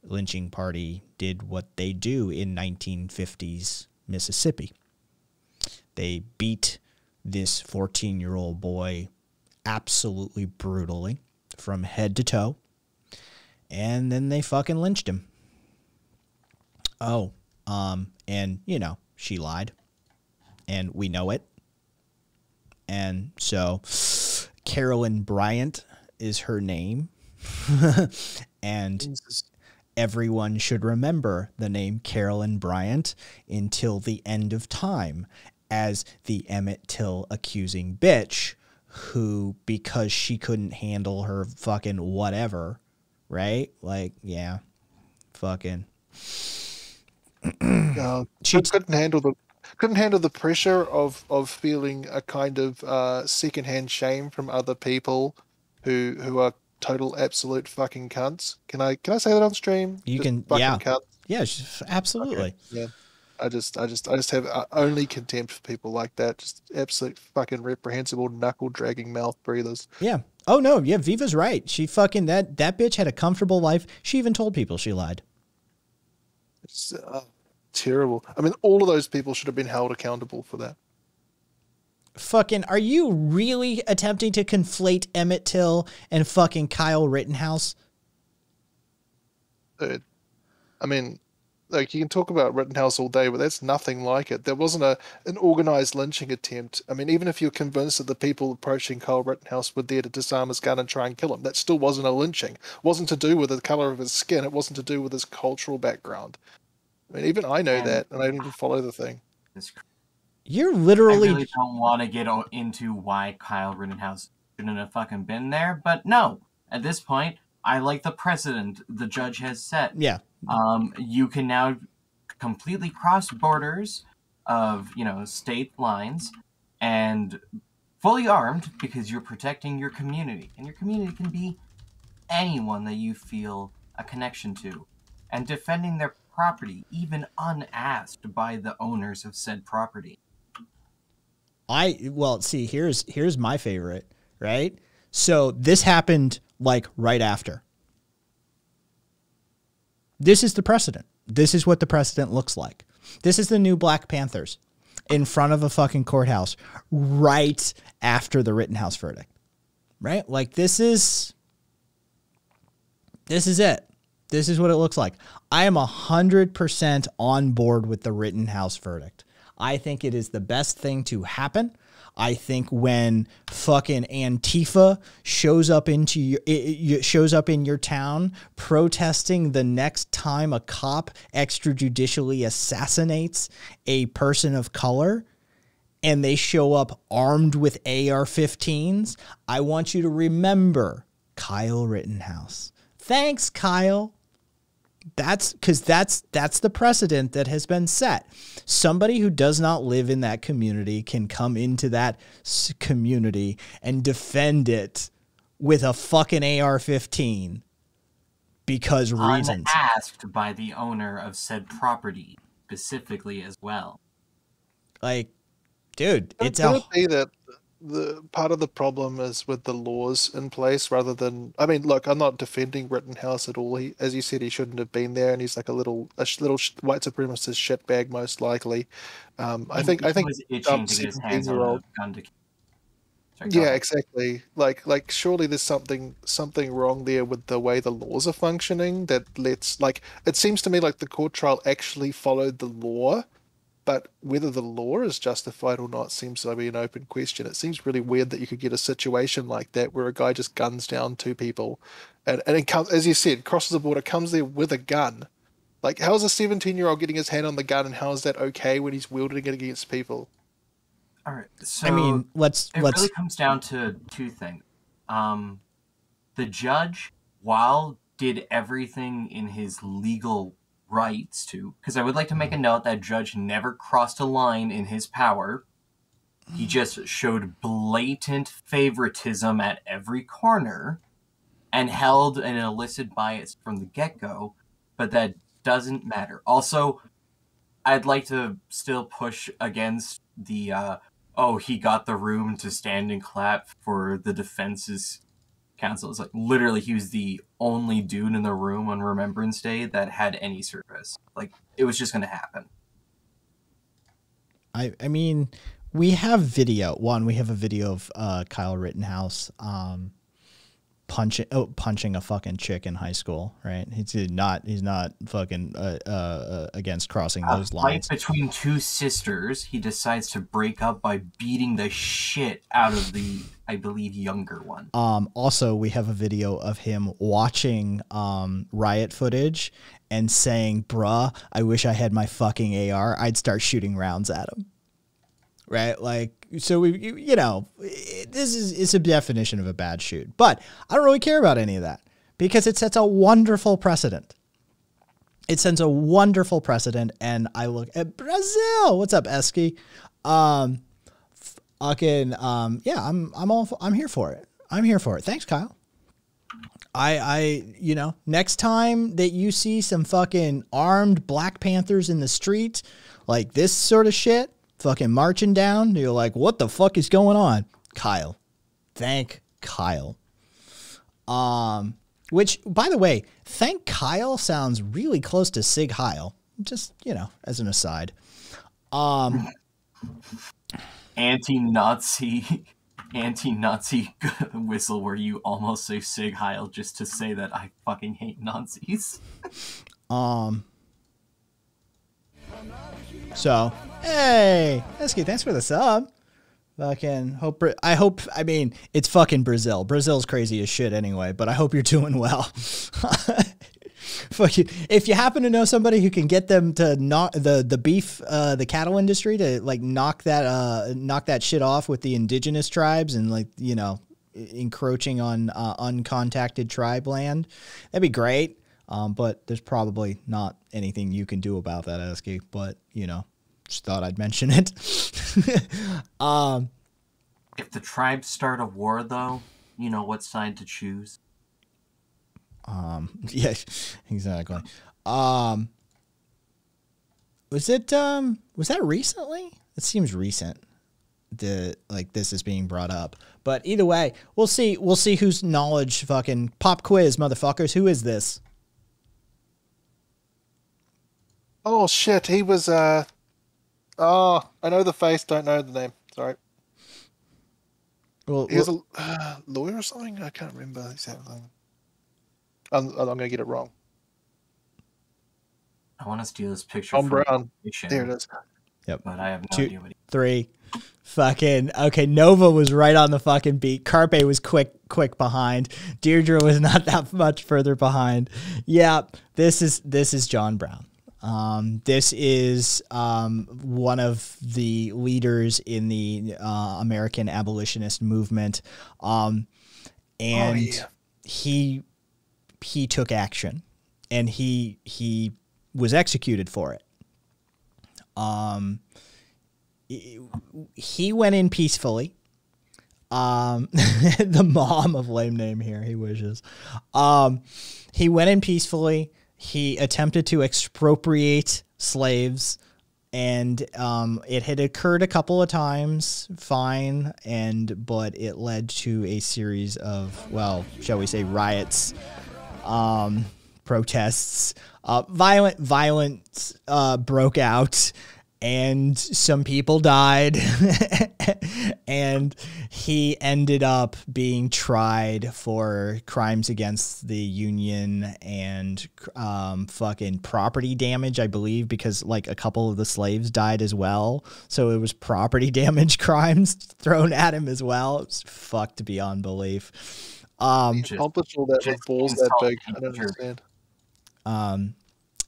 lynching party did what they do in 1950s Mississippi. They beat this 14 year old boy absolutely brutally from head to toe, and then they fucking lynched him. Oh, um, and you know, she lied, and we know it. And so, Carolyn Bryant is her name. and Jesus everyone should remember the name Carolyn Bryant until the end of time as the Emmett Till accusing bitch who, because she couldn't handle her fucking whatever, right?
Like, yeah, fucking. uh, she couldn't handle the couldn't handle the pressure of of feeling a kind of uh, secondhand shame from other people who who are total absolute fucking cunts. Can I can I say that on stream? You just can, yeah, cunts. yeah, absolutely. Okay. Yeah, I just I just I just have uh, only contempt for people like that. Just absolute fucking reprehensible knuckle dragging mouth breathers.
Yeah. Oh no. Yeah. Viva's right. She fucking that that bitch had a comfortable
life. She even told people she lied. It's uh, terrible. I mean, all of those people should have been held accountable for that fucking are you
really attempting to conflate Emmett Till and fucking Kyle Rittenhouse?
Dude, I mean, like you can talk about Rittenhouse all day, but that's nothing like it. There wasn't a an organized lynching attempt. I mean, even if you're convinced that the people approaching Kyle Rittenhouse were there to disarm his gun and try and kill him, that still wasn't a lynching. It wasn't to do with the color of his skin. It wasn't to do with his cultural background. I mean, even I know and, that, and I didn't even follow the thing. It's you're literally. I really
don't want to get into why Kyle Rittenhouse shouldn't have fucking been there, but no. At this point, I like the precedent the judge has set. Yeah. Um, you can now completely cross borders of you know state lines and fully armed because you're protecting your community, and your community can be anyone that you feel a connection to, and defending their property even unasked by the owners of said property.
I well, see, here's here's my favorite, right? So this happened like right after. This is the precedent. This is what the precedent looks like. This is the new Black Panthers in front of a fucking courthouse right after the Rittenhouse verdict. Right? Like this is this is it. This is what it looks like. I am 100% on board with the Rittenhouse verdict. I think it is the best thing to happen. I think when fucking Antifa shows up into your, it, it shows up in your town protesting the next time a cop extrajudicially assassinates a person of color and they show up armed with AR15s, I want you to remember Kyle Rittenhouse. Thanks, Kyle. That's because that's that's the precedent that has been set. Somebody who does not live in that community can come into that community and defend it with a fucking AR-15 because reasons.
asked by the owner of said property specifically as
well. Like, dude, it's a...
say that the part of the problem is with the laws in place rather than I mean look I'm not defending Rittenhouse at all he as you said he shouldn't have been there and he's like a little a sh- little sh- white supremacist shitbag most likely um, I think I think year old yeah exactly like like surely there's something something wrong there with the way the laws are functioning that lets like it seems to me like the court trial actually followed the law but whether the law is justified or not seems to be an open question. It seems really weird that you could get a situation like that where a guy just guns down two people, and and it comes as you said crosses the border, comes there with a gun. Like how is a seventeen-year-old getting his hand on the gun, and how is that okay when he's wielding it against people?
All right. So I mean, let's it let's... really comes
down
to two things. Um, the judge, while did
everything in his legal rights to, because I would like to make hmm. a note that Judge never crossed a line in his power. He hmm. just showed blatant favoritism at every corner and held an illicit bias from the get go, but that doesn't matter. Also, I'd like to still push against the uh, oh, he got the room to stand and clap for the defense's council. It's like literally he was the only dude in the room on Remembrance Day that had any service. Like it was just gonna happen.
I I mean, we have video. One, we have a video of uh, Kyle Rittenhouse um, punching oh punching a fucking chick in high school. Right? He's not he's not fucking uh, uh, uh against crossing a those lines. Between
two sisters, he decides to break up by beating the shit out of the I believe, younger one.
Um, also, we have a video of him watching um, riot footage and saying, bruh, I wish I had my fucking AR. I'd start shooting rounds at him. Right? Like, so we, you know, it, this is it's a definition of a bad shoot. But I don't really care about any of that because it sets a wonderful precedent. It sends a wonderful precedent, and I look at Brazil. What's up, Esky? Um, I um, yeah, I'm, I'm all, I'm here for it. I'm here for it. Thanks, Kyle. I, I, you know, next time that you see some fucking armed Black Panthers in the street, like this sort of shit, fucking marching down, you're like, what the fuck is going on? Kyle. Thank Kyle. Um, which, by the way, thank Kyle sounds really close to Sig Heil. Just, you know, as an aside. Um,
anti-Nazi anti-Nazi whistle where you almost say Sig Heil just to say that I fucking hate
Nazis. um. So hey, Esky, thanks for the sub. Fucking hope I hope I mean it's fucking Brazil. Brazil's crazy as shit anyway, but I hope you're doing well. you! if you happen to know somebody who can get them to knock the the beef uh, the cattle industry to like knock that uh, knock that shit off with the indigenous tribes and like you know encroaching on uh, uncontacted tribe land, that'd be great. Um, but there's probably not anything you can do about that, Esky. But you know, just thought I'd mention it. um, if the tribes start
a war, though, you know what side to choose.
Um, yeah, exactly. Um, was it um was that recently? It seems recent. The like this is being brought up, but either way, we'll see. We'll see whose knowledge fucking pop quiz, motherfuckers. Who is this?
Oh shit, he was uh Oh, I know the face, don't know the name. Sorry. Well, he was well, a uh, lawyer or something? I can't remember exactly. I'm, I'm gonna get it wrong.
I want to steal this picture. Tom Brown. There it is.
Yep. But I have no Two, Three. Fucking okay. Nova was right on the fucking beat. Carpe was quick, quick behind. Deirdre was not that much further behind. Yeah, this is this is John Brown. Um, this is um, one of the leaders in the uh, American abolitionist movement, um, oh, and oh, yeah. he he took action and he he was executed for it. Um, he went in peacefully. Um, the mom of lame name here, he wishes. Um, he went in peacefully. He attempted to expropriate slaves, and um, it had occurred a couple of times. Fine, and but it led to a series of well, shall we say, riots um, protests. Uh, violent violence uh, broke out, and some people died. and he ended up being tried for crimes against the union and um, fucking property damage, I believe, because like a couple of the slaves died as well. So it was property damage crimes thrown at him as well. It's fucked beyond belief. Um, accomplish
all that with balls that big. I don't understand.
Um,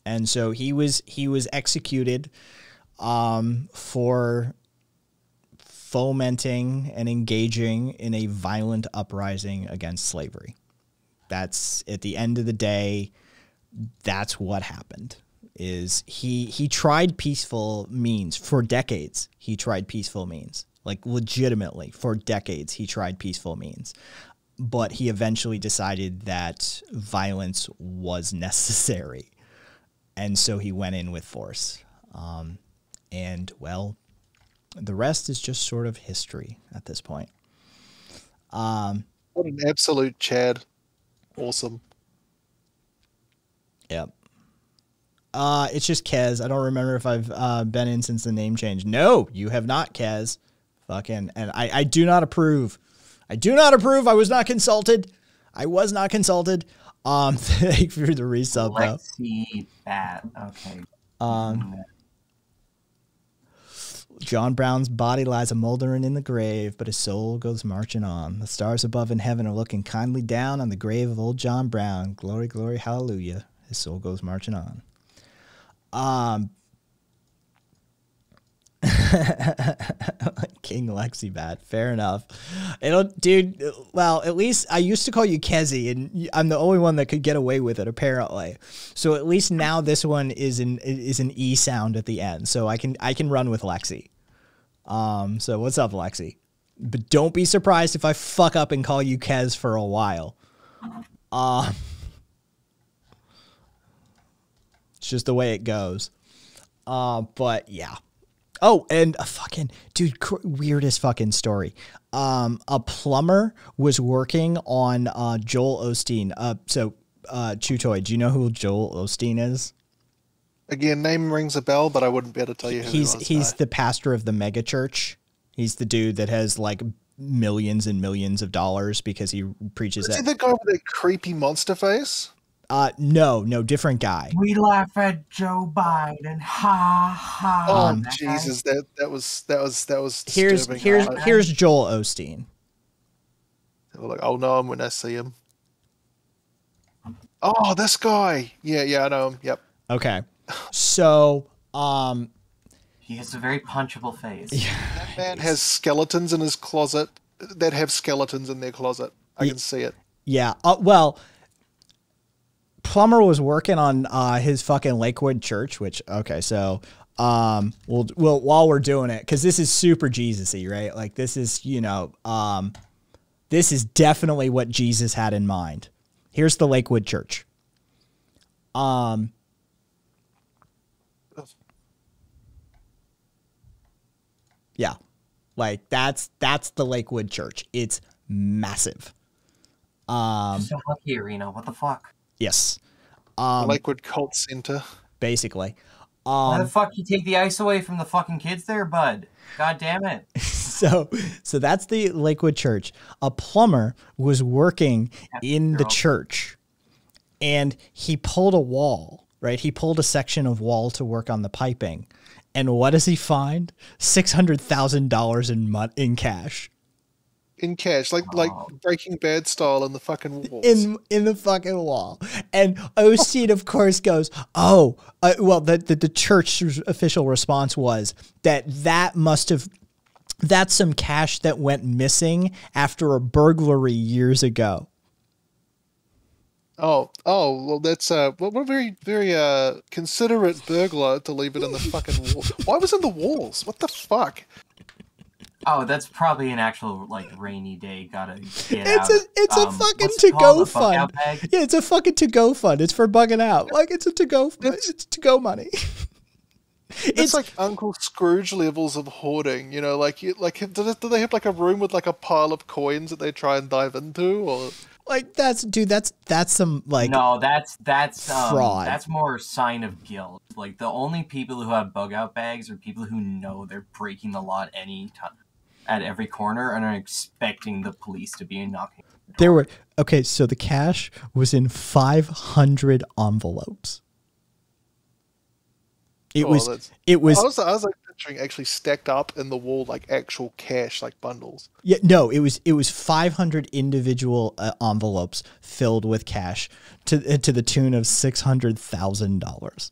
and so he was he was executed um, for fomenting and engaging in a violent uprising against slavery. That's at the end of the day, that's what happened. Is he he tried peaceful means for decades. He tried peaceful means. Like legitimately, for decades he tried peaceful means but he eventually decided that violence was necessary. And so he went in with force. Um, and, well, the rest is just sort of history at this point. Um,
what an absolute Chad. Awesome. Yep.
Uh, it's just Kez. I don't remember if I've uh, been in since the name change. No, you have not, Kez. Fucking, and I, I do not approve. I do not approve. I was not consulted. I was not consulted. Um, thank you for the resub. Let's
though. see that. Okay.
Um, John Brown's body lies a moldering in the grave, but his soul goes marching on. The stars above in heaven are looking kindly down on the grave of old John Brown. Glory, glory, hallelujah. His soul goes marching on. Um, King Lexibat. Fair enough. It'll, dude. Well, at least I used to call you Kezi, and I'm the only one that could get away with it, apparently. So at least now this one is an is an e sound at the end, so I can I can run with Lexi. Um. So what's up, Lexi? But don't be surprised if I fuck up and call you Kez for a while. Uh, it's just the way it goes. Uh, but yeah. Oh, and a fucking dude, weirdest fucking story. Um, a plumber was working on uh, Joel Osteen. Uh, so, uh, Chutoy, do you know who Joel Osteen is?
Again, name rings a bell, but I wouldn't be able to tell you. he's he's
the pastor of the mega church. He's the dude that has like millions and millions of dollars because he preaches. Is he
the guy with the creepy monster face?
Uh, no, no, different guy.
We laugh at Joe Biden. Ha ha. Oh um,
Jesus, that that was that was that was. Here's here's uh, here's
Joel Osteen.
Like I'll know him when I see him. Oh, this guy. Yeah, yeah, I know him. Yep. Okay. So, um,
he
has a very punchable face. Yeah,
that man has skeletons in his closet that have skeletons in their closet. I can see it.
Yeah. Uh, well, Plumber was working on uh, his fucking Lakewood church, which okay, so um, we'll, we'll while we're doing it, because this is super Jesusy, right? Like this is you know, um, this is definitely what Jesus had in mind. Here's the Lakewood church. Um. Yeah. Like that's that's the Lakewood Church. It's massive. Um, so
lucky arena. What the fuck?
Yes. Um, Lakewood Cult Center. Basically. Um, Why the um,
fuck you take the ice away from the fucking kids there, bud? God damn it.
so, so that's the Lakewood Church. A plumber was working in the church, and he pulled a wall. Right, he pulled a section of wall to work on the piping, and what does he find? Six hundred thousand dollars in in cash
in cash, like oh. like Breaking Bad style in the fucking walls. In in the fucking wall, and
Osteen of course goes, "Oh, uh, well." The, the the church's official response was that that must have that's some cash that went missing after a burglary years ago.
Oh, oh, well, that's uh, well, a very, very uh, considerate burglar to leave it in the fucking wall. Why was in the walls? What the fuck?
Oh, that's probably an actual like rainy day. Gotta
get
it's out. a it's um, a fucking to go fund.
Yeah, it's a fucking to go fund. It's for bugging
out. Like it's a to go. It's, to go money. It's, it's, like Uncle Scrooge levels of hoarding. You know, like you, like do, do they have like a room with like a pile of coins that they try and dive into, or
like that's dude, that's that's some like no,
that's that's
um, fraud. that's more a sign of guilt. Like the only people who have bug out bags are people who know they're breaking the law any time at every corner and are expecting the police to be knocking.
there were okay, so the cash was in 500 envelopes. It oh, was.
It was. I was, I was like picturing actually stacked up in the wall like actual cash, like bundles.
Yeah, no, it was it was 500 individual uh, envelopes filled with cash to uh, to the tune of six hundred thousand dollars.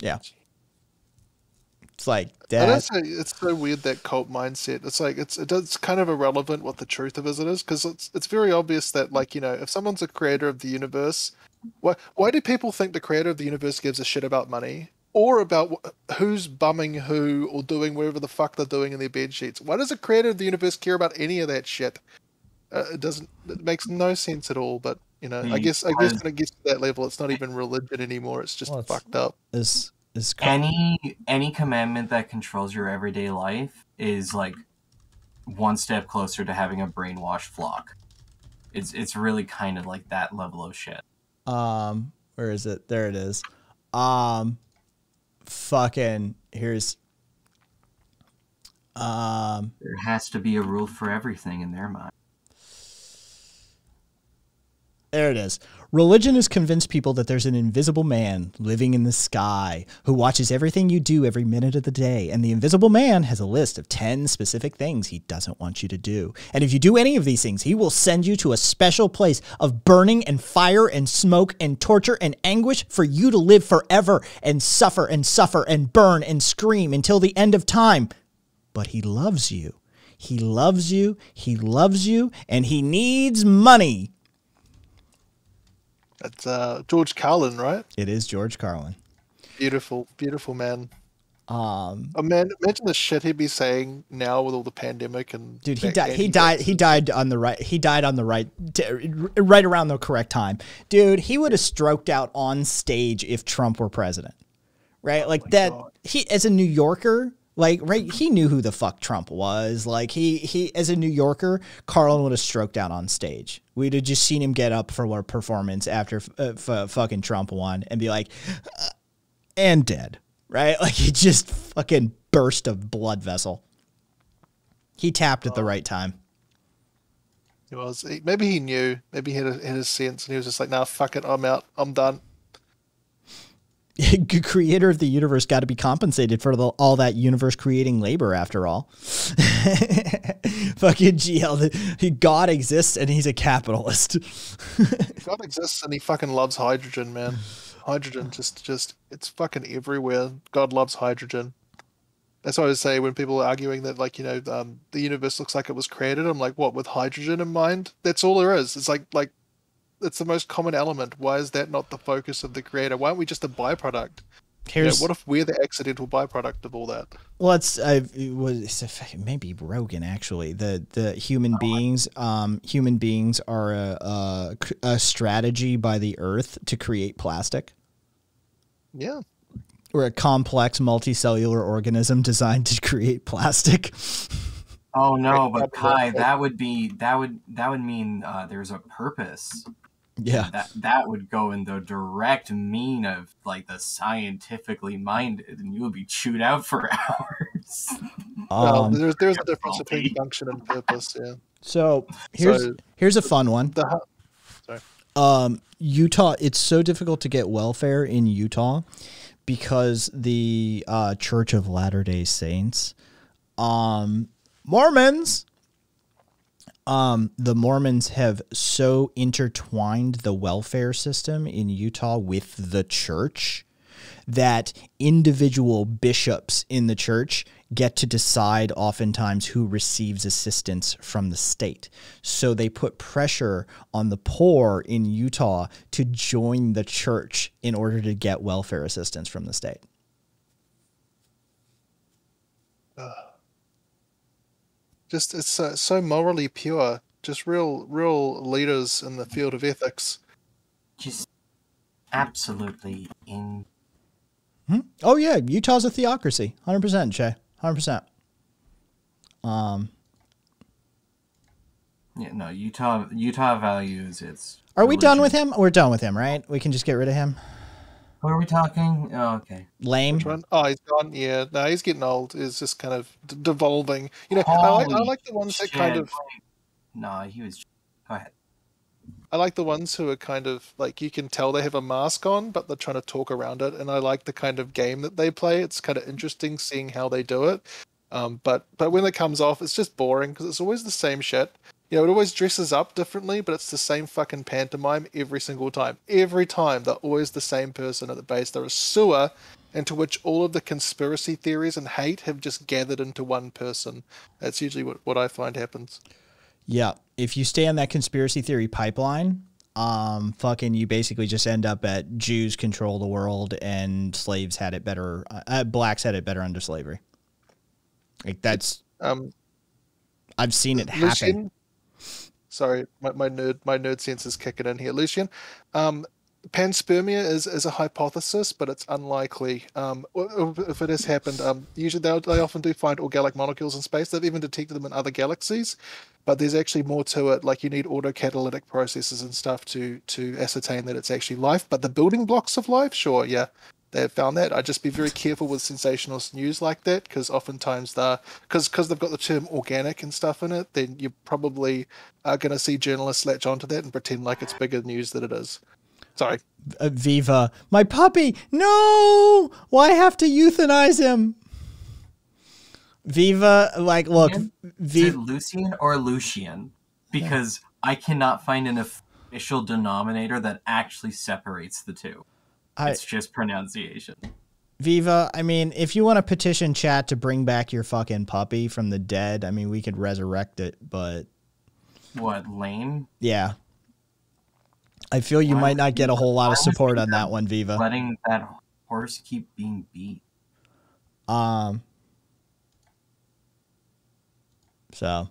Yeah. It's like that. But
it's, it's so weird that cult mindset. It's like it's it's kind of irrelevant what the truth of it is because it's it's very obvious that like you know if someone's a creator of the universe, why why do people think the creator of the universe gives a shit about money or about who's bumming who or doing whatever the fuck they're doing in their bed sheets? Why does a creator of the universe care about any of that shit? Uh, it doesn't. It makes no sense at all. But you know, mm. I guess I guess when it gets to that level, it's not even religion anymore. It's just well, it's, fucked up. It's is
any any commandment that controls your everyday life is like one step closer to having a brainwashed flock. It's it's really kind of like that level of shit.
Um, where is it? There it is. Um, fucking here's. Um, there has to be a rule for
everything in their mind.
There it is. Religion has convinced people that there's an invisible man living in the sky who watches everything you do every minute of the day. And the invisible man has a list of 10 specific things he doesn't want you to do. And if you do any of these things, he will send you to a special place of burning and fire and smoke and torture and anguish for you to live forever and suffer and suffer and burn and scream until the end of time. But he loves you. He loves you. He loves you. And he needs money
it's uh, George Carlin, right?
It is George Carlin.
Beautiful, beautiful man. Um, oh, man, imagine the shit he'd be saying now with all the pandemic and dude. He died. He died.
He died on the right. He died on the right, right around the correct time, dude. He would have stroked out on stage if Trump were president, right? Oh like that. God. He as a New Yorker, like right, he knew who the fuck Trump was. Like he he as a New Yorker, Carlin would have stroked out on stage. We'd have just seen him get up for a performance after uh, uh, fucking Trump won and be like, uh, and dead, right? Like he just fucking burst a blood vessel. He tapped at the right time.
He was maybe he knew, maybe he had a, had a sense, and he was just like, "Nah, fuck it, I'm out, I'm done."
creator of the universe got to be compensated for the, all that universe creating labor after all. Fucking GL, God exists and he's a capitalist.
God exists and he fucking loves hydrogen, man. Hydrogen just just it's fucking everywhere. God loves hydrogen. That's why I say when people are arguing that like you know um, the universe looks like it was created. I'm like, what with hydrogen in mind? That's all there is. It's like like it's the most common element. Why is that not the focus of the creator? Why aren't we just a byproduct? Here's, what if we're the accidental byproduct of all that?
Well, it's I it was it's maybe Rogan actually. The the human oh, beings, um, human beings are a, a, a strategy by the Earth to create plastic. Yeah, we're a complex multicellular organism designed to create plastic.
Oh no, but Kai, that would be that would that would mean uh, there's a purpose yeah. That that would go in the direct mean of like the scientifically minded and you would be chewed
out for hours. Um, well, there's there's a difference between function and purpose, yeah.
So here's so, here's a fun one. The, sorry. Um Utah it's so difficult to get welfare in Utah because the uh, Church of Latter-day Saints um Mormons um, the Mormons have so intertwined the welfare system in Utah with the church that individual bishops in the church get to decide oftentimes who receives assistance from the state. So they put pressure on the poor in Utah to join the church in order to get welfare assistance from the state.
Uh. Just it's uh, so morally pure. Just real, real leaders in the field of ethics. Just absolutely in. Hmm? Oh
yeah, Utah's a theocracy, hundred percent, Shay, hundred percent. Um.
Yeah, no, Utah. Utah values its.
Are we done with him? We're done with him, right? We can just get rid of him. Who are we talking?
Oh, okay.
Lame. Oh, he's gone. Yeah, no, he's getting old. He's just kind of d- devolving. You know, I like, I like, the ones shit. that kind of.
No, he was. Go ahead.
I like the ones who are kind of like you can tell they have a mask on, but they're trying to talk around it. And I like the kind of game that they play. It's kind of interesting seeing how they do it. Um, but but when it comes off, it's just boring because it's always the same shit. You know, it always dresses up differently, but it's the same fucking pantomime every single time. Every time, they're always the same person at the base. They're a sewer into which all of the conspiracy theories and hate have just gathered into one person. That's usually what, what I find happens.
Yeah. If you stay on that conspiracy theory pipeline, um, fucking, you basically just end up at Jews control the world and slaves had it better, uh, uh blacks had it better under slavery. Like that's, um, I've seen it happen.
Sorry, my, my nerd my nerd sense is kicking in here, Lucian. Um, panspermia is, is a hypothesis, but it's unlikely. Um, if it has happened, um, usually they, they often do find organic molecules in space. They've even detected them in other galaxies, but there's actually more to it. Like you need autocatalytic processes and stuff to to ascertain that it's actually life. But the building blocks of life, sure, yeah, they have found that. I'd just be very careful with sensationalist news like that because oftentimes the because because they've got the term organic and stuff in it. Then you probably are going to see journalists latch onto that and pretend like it's bigger news than it is. Sorry, uh, Viva,
my puppy. No, why have to euthanize him? Viva, like, look, Viva Lucian or
Lucian, because yeah. I cannot find an official denominator that actually separates the two. I, it's just pronunciation.
Viva, I mean, if you want to petition chat to bring back your fucking puppy from the dead, I mean, we could resurrect it, but.
What, Lane?
Yeah. I feel you Why might not get a whole lot of support on that one, Viva. Letting
that horse keep being beat.
Um. So,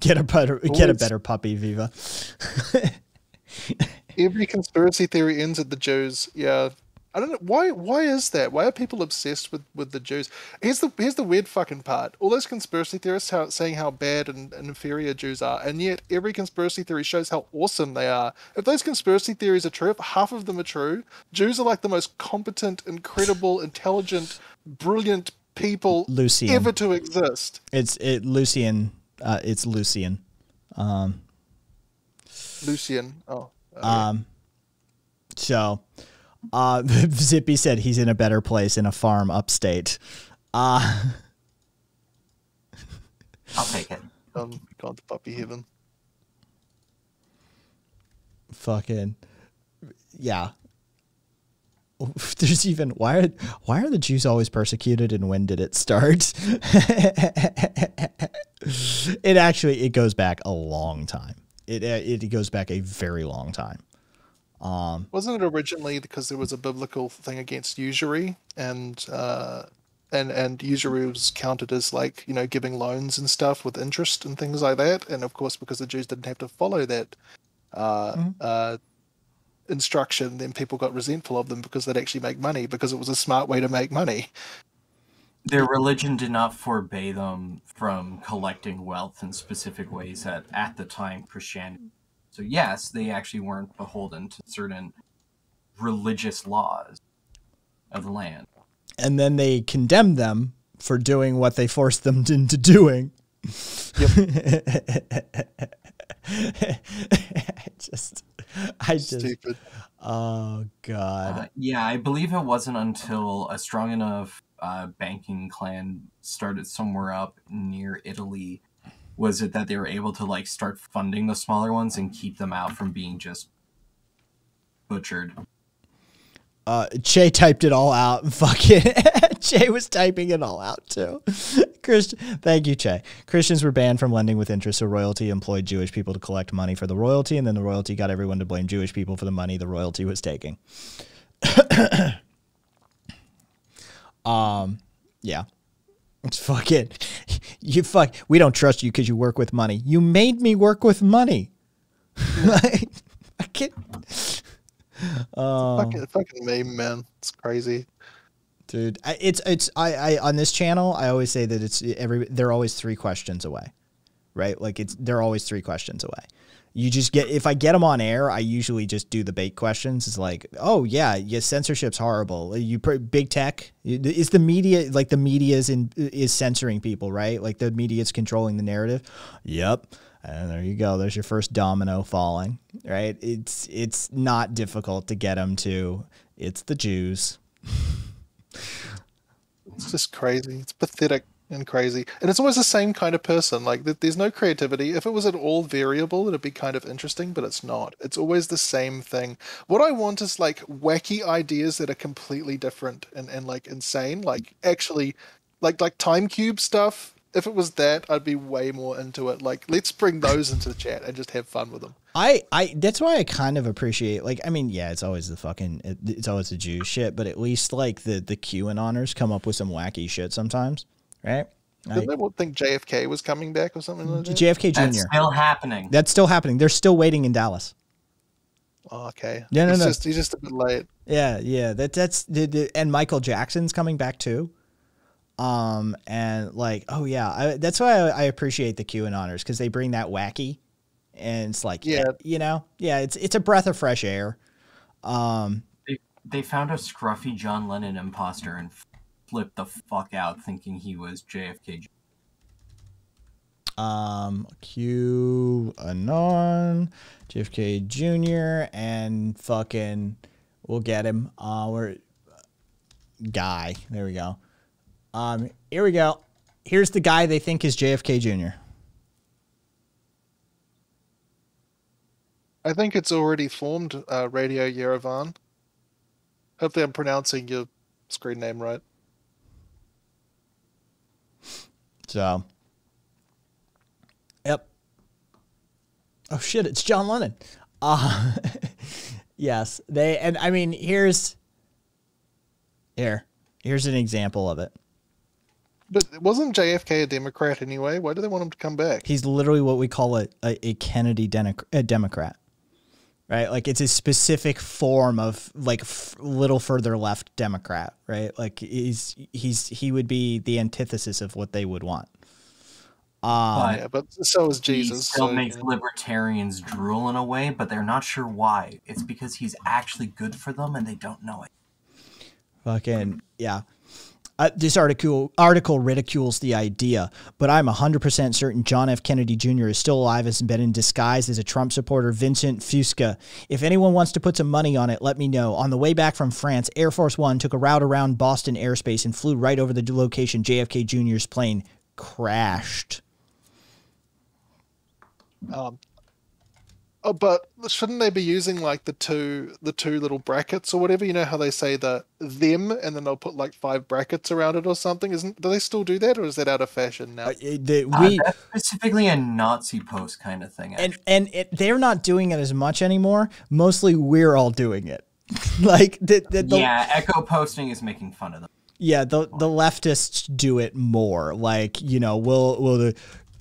get a better, get a better puppy, Viva.
every conspiracy theory ends at the Jews. Yeah, I don't know why. Why is that? Why are people obsessed with, with the Jews? Here's the here's the weird fucking part. All those conspiracy theorists how, saying how bad and, and, inferior Jews are, and yet every conspiracy theory shows how awesome they are. If those conspiracy theories are true, if half of them are true, Jews are like the most competent, incredible, intelligent, brilliant people Lucian. ever to exist.
It's it Lucian. Uh, it's Lucian. Um.
Lucian. Oh.
Um, so, uh, Zippy said he's in a better place in a farm upstate. Uh,
I'll take it. Um, gone to puppy heaven.
Fucking, yeah. There's even why are why are the Jews always persecuted and when did it start? it actually it goes back a long time it it goes back a very long time. Um,
Wasn't it originally because there was a biblical thing against usury and uh, and and usury was counted as like you know giving loans and stuff with interest and things like that. And of course, because the Jews didn't have to follow that uh, mm-hmm. uh, instruction, then people got resentful of them because they'd actually make money because it was a smart way to make money
their religion did not forbade them from collecting wealth in specific ways that at the time Christianity. So yes, they actually weren't beholden to certain religious laws of the land.
And then they condemned them for doing what they forced them into doing. Yep. just, I just, Stupid. oh god. Uh,
yeah, I believe it wasn't until a strong enough uh, banking clan started somewhere up near Italy? Was it that they were able to like start funding the smaller ones and keep them out from being just
butchered? Uh, Che typed it all out. Fuck it. che was typing it all out too. Christ- thank you, Che. Christians were banned from lending with interest, so royalty employed Jewish people to collect money for the royalty, and then the royalty got everyone to blame Jewish people for the money the royalty was taking. Um, yeah. It's fucking, you fuck, we don't trust you because you work with money. You made me work with money. I can't.
Uh, um, fucking, fucking name, man. It's crazy. Dude, I, it's, it's, I,
I, on this channel, I always say that it's every, they're always three questions away, right? Like it's, they're always three questions away you just get if I get them on air, I usually just do the bait questions. It's like, oh yeah, yeah, censorship's horrible. You big tech is the media like the media is in is censoring people, right? Like the media is controlling the narrative. Yep. And there you go. There's your first domino falling, right? It's it's not difficult
to get them to. It's the Jews. it's just crazy. It's pathetic and crazy. And it's always the same kind of person. Like there's no creativity. If it was at all variable, it'd be kind of interesting, but it's not. It's always the same thing. What I want is like wacky ideas that are completely different and, and like insane. Like actually like like time cube stuff. If it was that, I'd be way more into it. Like let's bring those into the chat and just have fun with them.
I, I that's why I kind of appreciate like I mean yeah it's always the fucking it, it's always the Jew shit but at least like the the QAnoners come up with some wacky shit sometimes right? Did I, everyone
think JFK was coming back or something like that? JFK Jr. That's still happening. That's
still happening. They're still waiting in Dallas.
Oh, okay. Yeah, no, no. he's just a bit late.
Yeah, yeah. That that's and Michael Jackson's coming back too. Um and like oh yeah, I, that's why I, I appreciate the QAnoners because they bring that wacky, and it's like yeah, eh, you know, yeah, it's it's a breath of fresh air. Um,
they, they found a scruffy John Lennon imposter and flipped the fuck out thinking he was JFK.
Um, Q Anon, JFK Jr., and fucking, we'll get him. Uh, we're guy. There we go. Um, here we go. Here's the guy they think is JFK Jr.
I think it's already formed, uh, Radio Yerevan. Hopefully, I'm pronouncing your screen name right. So, yep.
Oh shit! It's John Lennon. Uh, yes, they
and I mean here's
here here's an example of it.
But wasn't JFK a Democrat anyway? Why do they want him to come back?
He's literally what we call a, a, a Kennedy Democrat right? Like it's a specific form of like little further left Democrat, right? Like he's he's he would be the antithesis of what they would want. Um, yeah,
but so is Jesus.
He still so, makes yeah. libertarians drool in a way, but they're not sure why. It's because he's actually good for them, and they don't know it.
Fucking yeah. Uh, this article article ridicules the idea, but I'm 100% certain John F. Kennedy Jr. is still alive and been in disguise as a Trump supporter, Vincent Fusca. If anyone wants to put some money on it, let me know. On the way back from France, Air Force One took a route around Boston airspace and flew right over the location JFK Jr.'s plane crashed.
Um, Oh, but shouldn't they be using like the two the two little brackets or whatever? You know how they say the them and then they'll put like five brackets around it or something. Isn't do they still do that or is that out of fashion now? Uh, they, uh, we uh,
specifically a Nazi post kind of thing. Actually. And and it, they're not doing it as much anymore. Mostly we're all doing it. like the, the, the, yeah,
echo posting is making fun of them.
Yeah, the the leftists do it more. Like you know, we'll we'll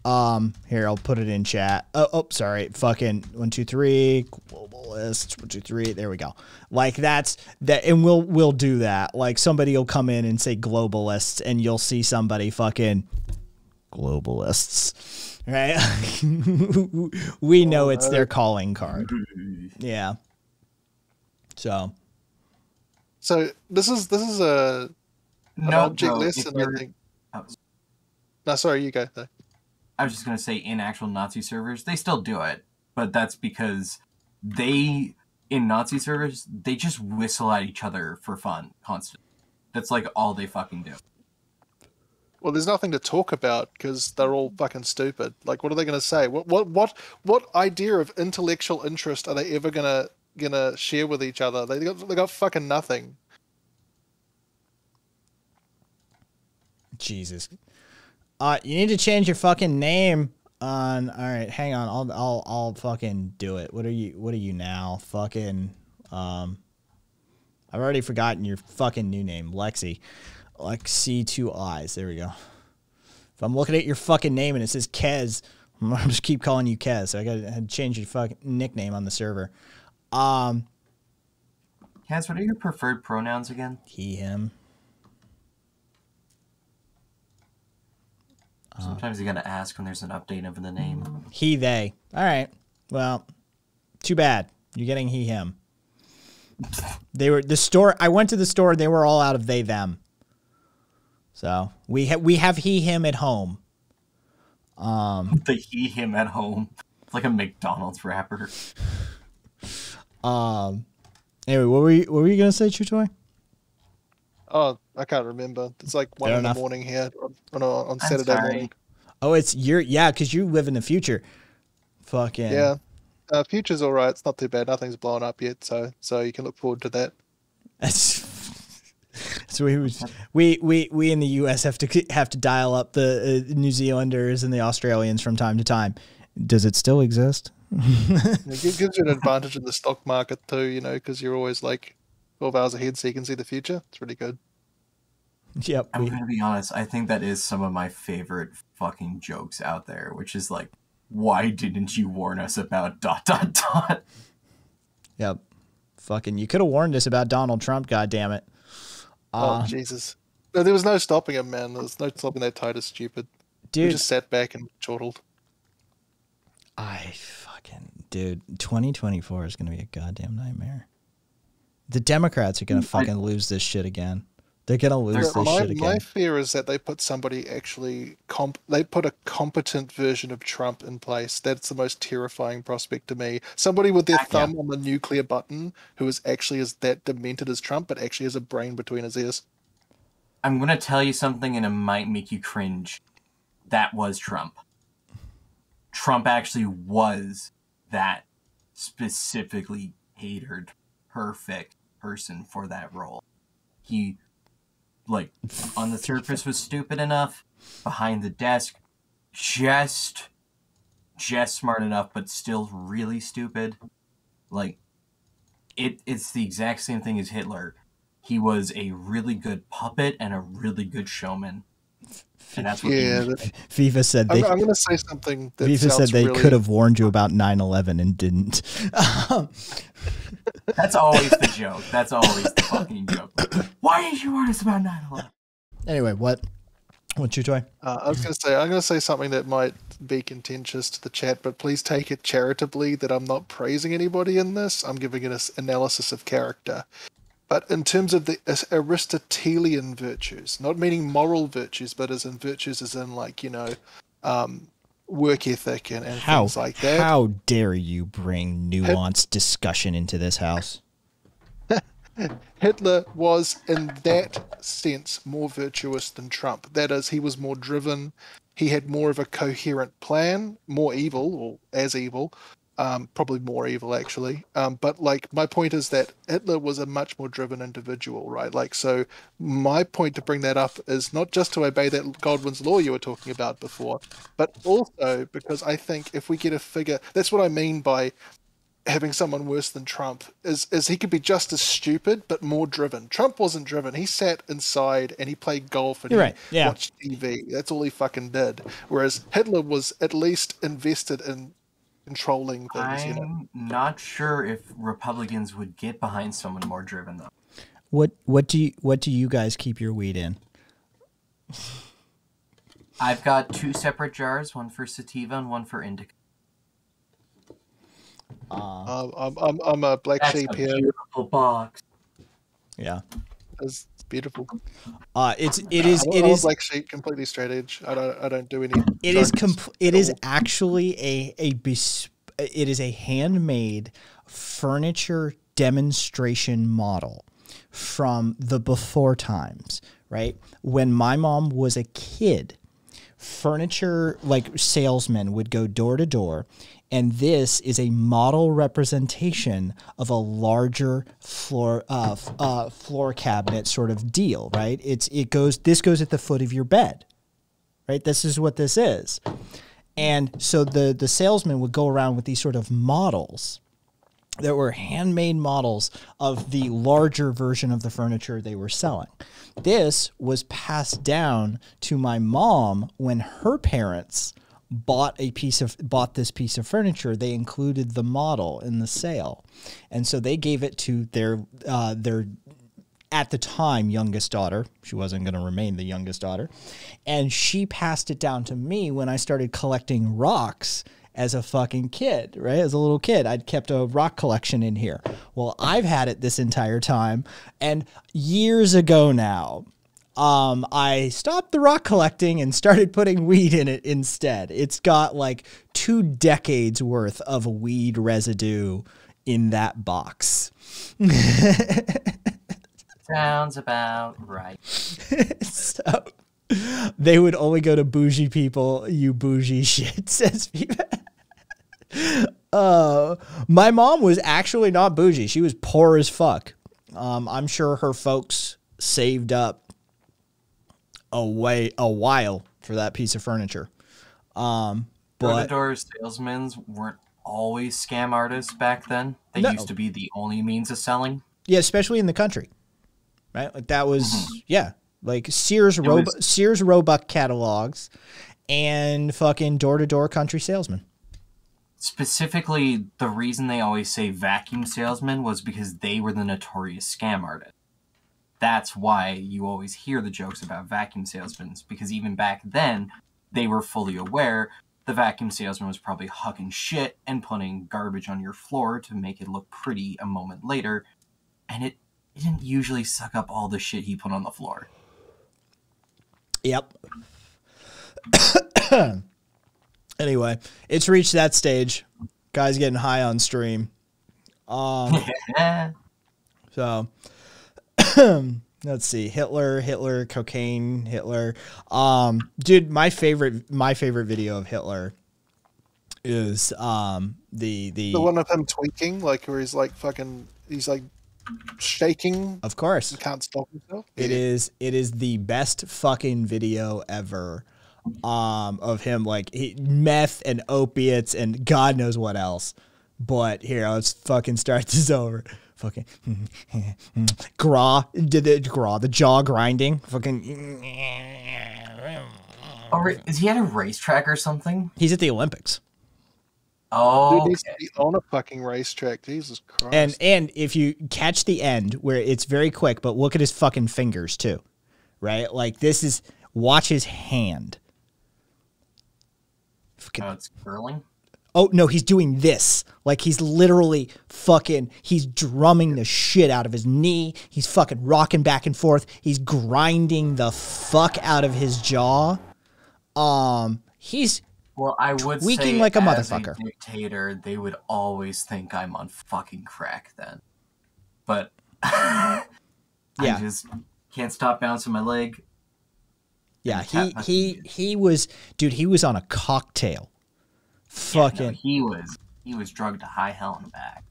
um, here I'll put it in chat. Oh, oh, sorry. Fucking one, two, three. Global One, two, three. There we go. Like that's that, and we'll we'll do that. Like somebody will come in and say globalists, and you'll see somebody fucking globalists, right? we know it's their calling card.
Yeah. So. So this is this is a no, object no, I think. No, sorry, you go.
I was just going to say in actual Nazi servers, they still do it, but that's because they in Nazi servers, they just whistle at each other for fun constantly. That's like all they fucking do.
Well, there's nothing to talk about because they're all fucking stupid. Like, what are they going to say? What, what, what, what idea of intellectual interest are they ever gonna gonna share with each other? They got, they got fucking nothing.
Jesus. Uh, you need to change your fucking name on. All right, hang on. I'll I'll I'll fucking do it. What are you What are you now? Fucking. Um, I've already forgotten your fucking new name, Lexi. Lexi two eyes. There we go. If I'm looking at your fucking name and it says Kez, I'm just keep calling you Kez. So I gotta change your fucking nickname on the server. Um. Kaz, what are your preferred pronouns again? He, him.
Sometimes you gotta ask when there's an update of the name.
He they. All right. Well, too bad. You're getting he him. They were the store. I went to the store. They were all out of they them. So we have we have he him at home. Um,
the he him at home.
It's like a McDonald's wrapper.
Um. Anyway, what were you what were you gonna say, True
Oh, I can't remember. It's like one in the morning here on, on Saturday morning.
Oh, it's your yeah, because you live in the future. Fucking yeah,
uh, future's all right. It's not too bad. Nothing's blown up yet, so so you can look forward to that. so
we we we we in the U.S. have to have to dial up the uh, New Zealanders and the Australians from time to time. Does it still exist?
it gives you an advantage in the stock market too, you know, because you're always like 12 hours ahead, so you can see the future. It's really good.
Yep. I'm gonna be honest.
I think that is some of my favorite fucking jokes out there, which is like, why
didn't you warn us about dot dot dot?
Yep. Fucking, you could have warned us about Donald Trump. God damn it. Oh, uh, oh
Jesus! No, there was no stopping him, man. There was no stopping that Titus stupid. Dude, we just sat back and chortled.
I fucking dude, 2024 is gonna be a goddamn nightmare. The Democrats are gonna fucking I... lose this shit again. They're gonna lose their my, shit again. My
fear is that they put somebody actually comp. They put a competent version of Trump in place. That's the most terrifying prospect to me. Somebody with their thumb on the nuclear button, who is actually as that demented as Trump, but actually has a brain between his ears.
I'm gonna tell you something, and it might make you cringe. That was Trump. Trump actually was that specifically catered, perfect person for that role. He like on the surface was stupid enough, behind the desk, just just smart enough, but still really stupid. Like it it's the exact same thing as Hitler. He was a really good puppet and a really good showman.
And that's what yeah,
FIFA said. They, I'm, I'm going
to say something. That FIFA said they really... could have
warned you about 9/11 and didn't.
that's always the
joke. That's always the fucking joke. Why didn't you warn us about 9 11?
Anyway, what? What's your toy?
Uh, I was going to say, I'm going to say something that might be contentious to the chat, but please take it charitably that I'm not praising anybody in this. I'm giving an analysis of character. But in terms of the Aristotelian virtues, not meaning moral virtues, but as in virtues as in, like, you know, um, work ethic and, and how, things like that.
How dare you bring nuanced it, discussion into this house?
Hitler was, in that sense, more virtuous than Trump. That is, he was more driven. He had more of a coherent plan, more evil, or as evil, um, probably more evil actually. Um, but like my point is that Hitler was a much more driven individual, right? Like so, my point to bring that up is not just to obey that Godwin's law you were talking about before, but also because I think if we get a figure, that's what I mean by having someone worse than Trump is is he could be just as stupid but more driven. Trump wasn't driven. He sat inside and he played golf and You're he right. yeah. watched TV. That's all he fucking did. Whereas Hitler was at least invested in controlling things. I'm you know?
not sure if Republicans would get behind someone more driven though.
What what do you, what do you guys keep your weed in?
I've got two separate jars, one for sativa and one for indica.
Uh, I'm, I'm, I'm a black that's sheep a here. Beautiful box. Yeah. That's beautiful. Uh, it's it is it is black sheep completely straight edge. I don't I don't do any. It is comp- It is
actually a a bes- It is a handmade furniture demonstration model from the before times. Right when my mom was a kid, furniture like salesmen would go door to door and this is a model representation of a larger floor uh, uh, floor cabinet sort of deal, right? It's it goes this goes at the foot of your bed, right? This is what this is. And so the the salesman would go around with these sort of models that were handmade models of the larger version of the furniture they were selling. This was passed down to my mom when her parents bought a piece of bought this piece of furniture, they included the model in the sale, and so they gave it to their uh, their at the time youngest daughter. She wasn't going to remain the youngest daughter, and she passed it down to me when I started collecting rocks as a fucking kid, right? As a little kid, I'd kept a rock collection in here. Well, I've had it this entire time, and years ago now um, I stopped the rock collecting and started putting weed in it instead. It's got like two decades worth of weed residue in that box.
Sounds about right. so
they would only go to bougie people, you bougie shit, says people. uh, my mom was actually not bougie. She was poor as fuck. Um, I'm sure her folks saved up away a while for that piece of furniture. Um, but
door salesmen weren't always scam artists back then. They no. used to be the only means of selling.
Yeah, especially in the country, right? Like that was mm -hmm. yeah, like Sears Roebuck, was... Sears Roebuck catalogs, and fucking door to door country salesmen.
Specifically, the reason they always say vacuum salesman was because they were the notorious scam artists that's why you always hear the jokes about vacuum salesmen because even back then they were fully aware the vacuum salesman was probably hucking shit and putting garbage on your floor to make it look pretty a moment later and it didn't usually suck up all the shit he put on the floor
yep anyway it's reached that stage guys getting high on stream um so let's see hitler hitler cocaine hitler um dude my favorite my favorite video of hitler is um the the the one
of him tweaking like where he's like fucking he's like shaking of course he can't stop himself
It yeah. is it is the best fucking video ever um of him like he, meth and opiates and god knows what else but here let's fucking start this over fucking grah, did the gra the jaw grinding fucking.
Oh, is he at a racetrack or something?
He's at the Olympics.
Oh, Dude, on a fucking racetrack, Jesus Christ! And
and if you catch the end where it's very quick, but look at his fucking fingers too, right? Like this is watch his hand. Fucking, oh, it's curling oh no, he's doing this. Like he's literally fucking, he's drumming the shit out of his knee. He's fucking rocking back and forth. He's grinding the fuck out of his jaw. Um, he's
well, I would
tweaking like a motherfucker. A
dictator, they would always think I'm on fucking crack then, but I yeah. just can't stop bouncing my leg.
Yeah, he he he was dude. He was on a cocktail Fucking. Yeah, no,
he was he was drugged to high hell and back.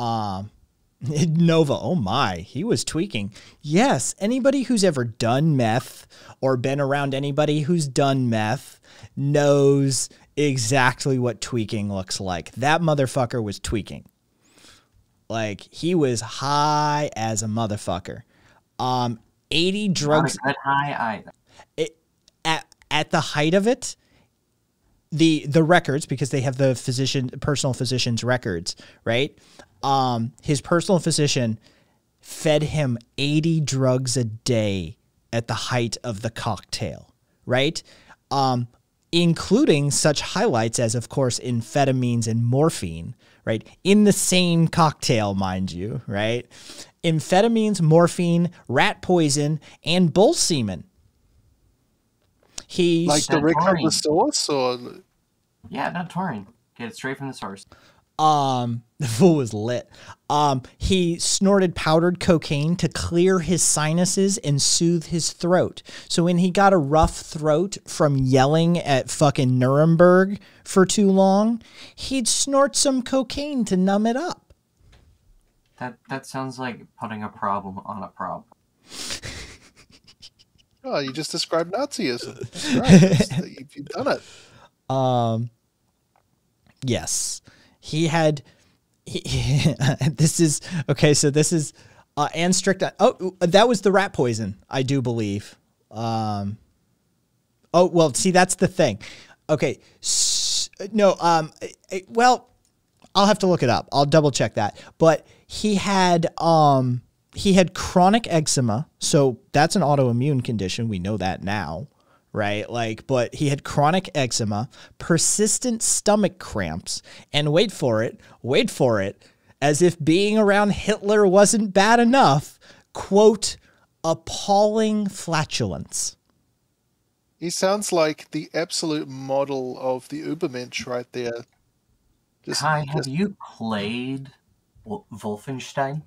Um. Nova, oh my, he was tweaking. Yes, anybody who's ever done meth or been around anybody who's done meth knows exactly what tweaking looks like. That motherfucker was tweaking. Like he was high as a motherfucker. Um, eighty drugs. Not a good
high either.
It, at at the height of it, the the records because they have the physician personal physician's records, right? Um, his personal physician fed him 80 drugs a day at the height of the cocktail, right? Um, including such highlights as, of course, amphetamines and morphine, right? In the same cocktail, mind you, right? Amphetamines, morphine, rat poison, and bull semen He's like direct from the
source, or yeah, not touring. Get
it straight from the source.
Um, the fool was lit. Um, he snorted powdered cocaine to clear his sinuses and soothe his throat. So when he got a rough throat from yelling at fucking Nuremberg for too long, he'd snort some cocaine to numb it up.
That that sounds like putting a problem on a problem.
Oh, you just described Nazism. That's right. you've, you've done it.
Um, yes, he had. He, this is okay. So this is uh, and strict. Oh, that was the rat poison, I do believe. Um, oh well, see that's the thing. Okay, so, no. Um, eh, well, I'll have to look it up. I'll double check that. But he had um he had chronic eczema. So that's an autoimmune condition. We know that now, right? Like, but he had chronic eczema, persistent stomach cramps, and wait for it, wait for it, as if being around Hitler wasn't bad enough, quote, appalling flatulence.
He sounds like the absolute model of the Ubermensch right there.
Just, Hi, have you played Wolfenstein?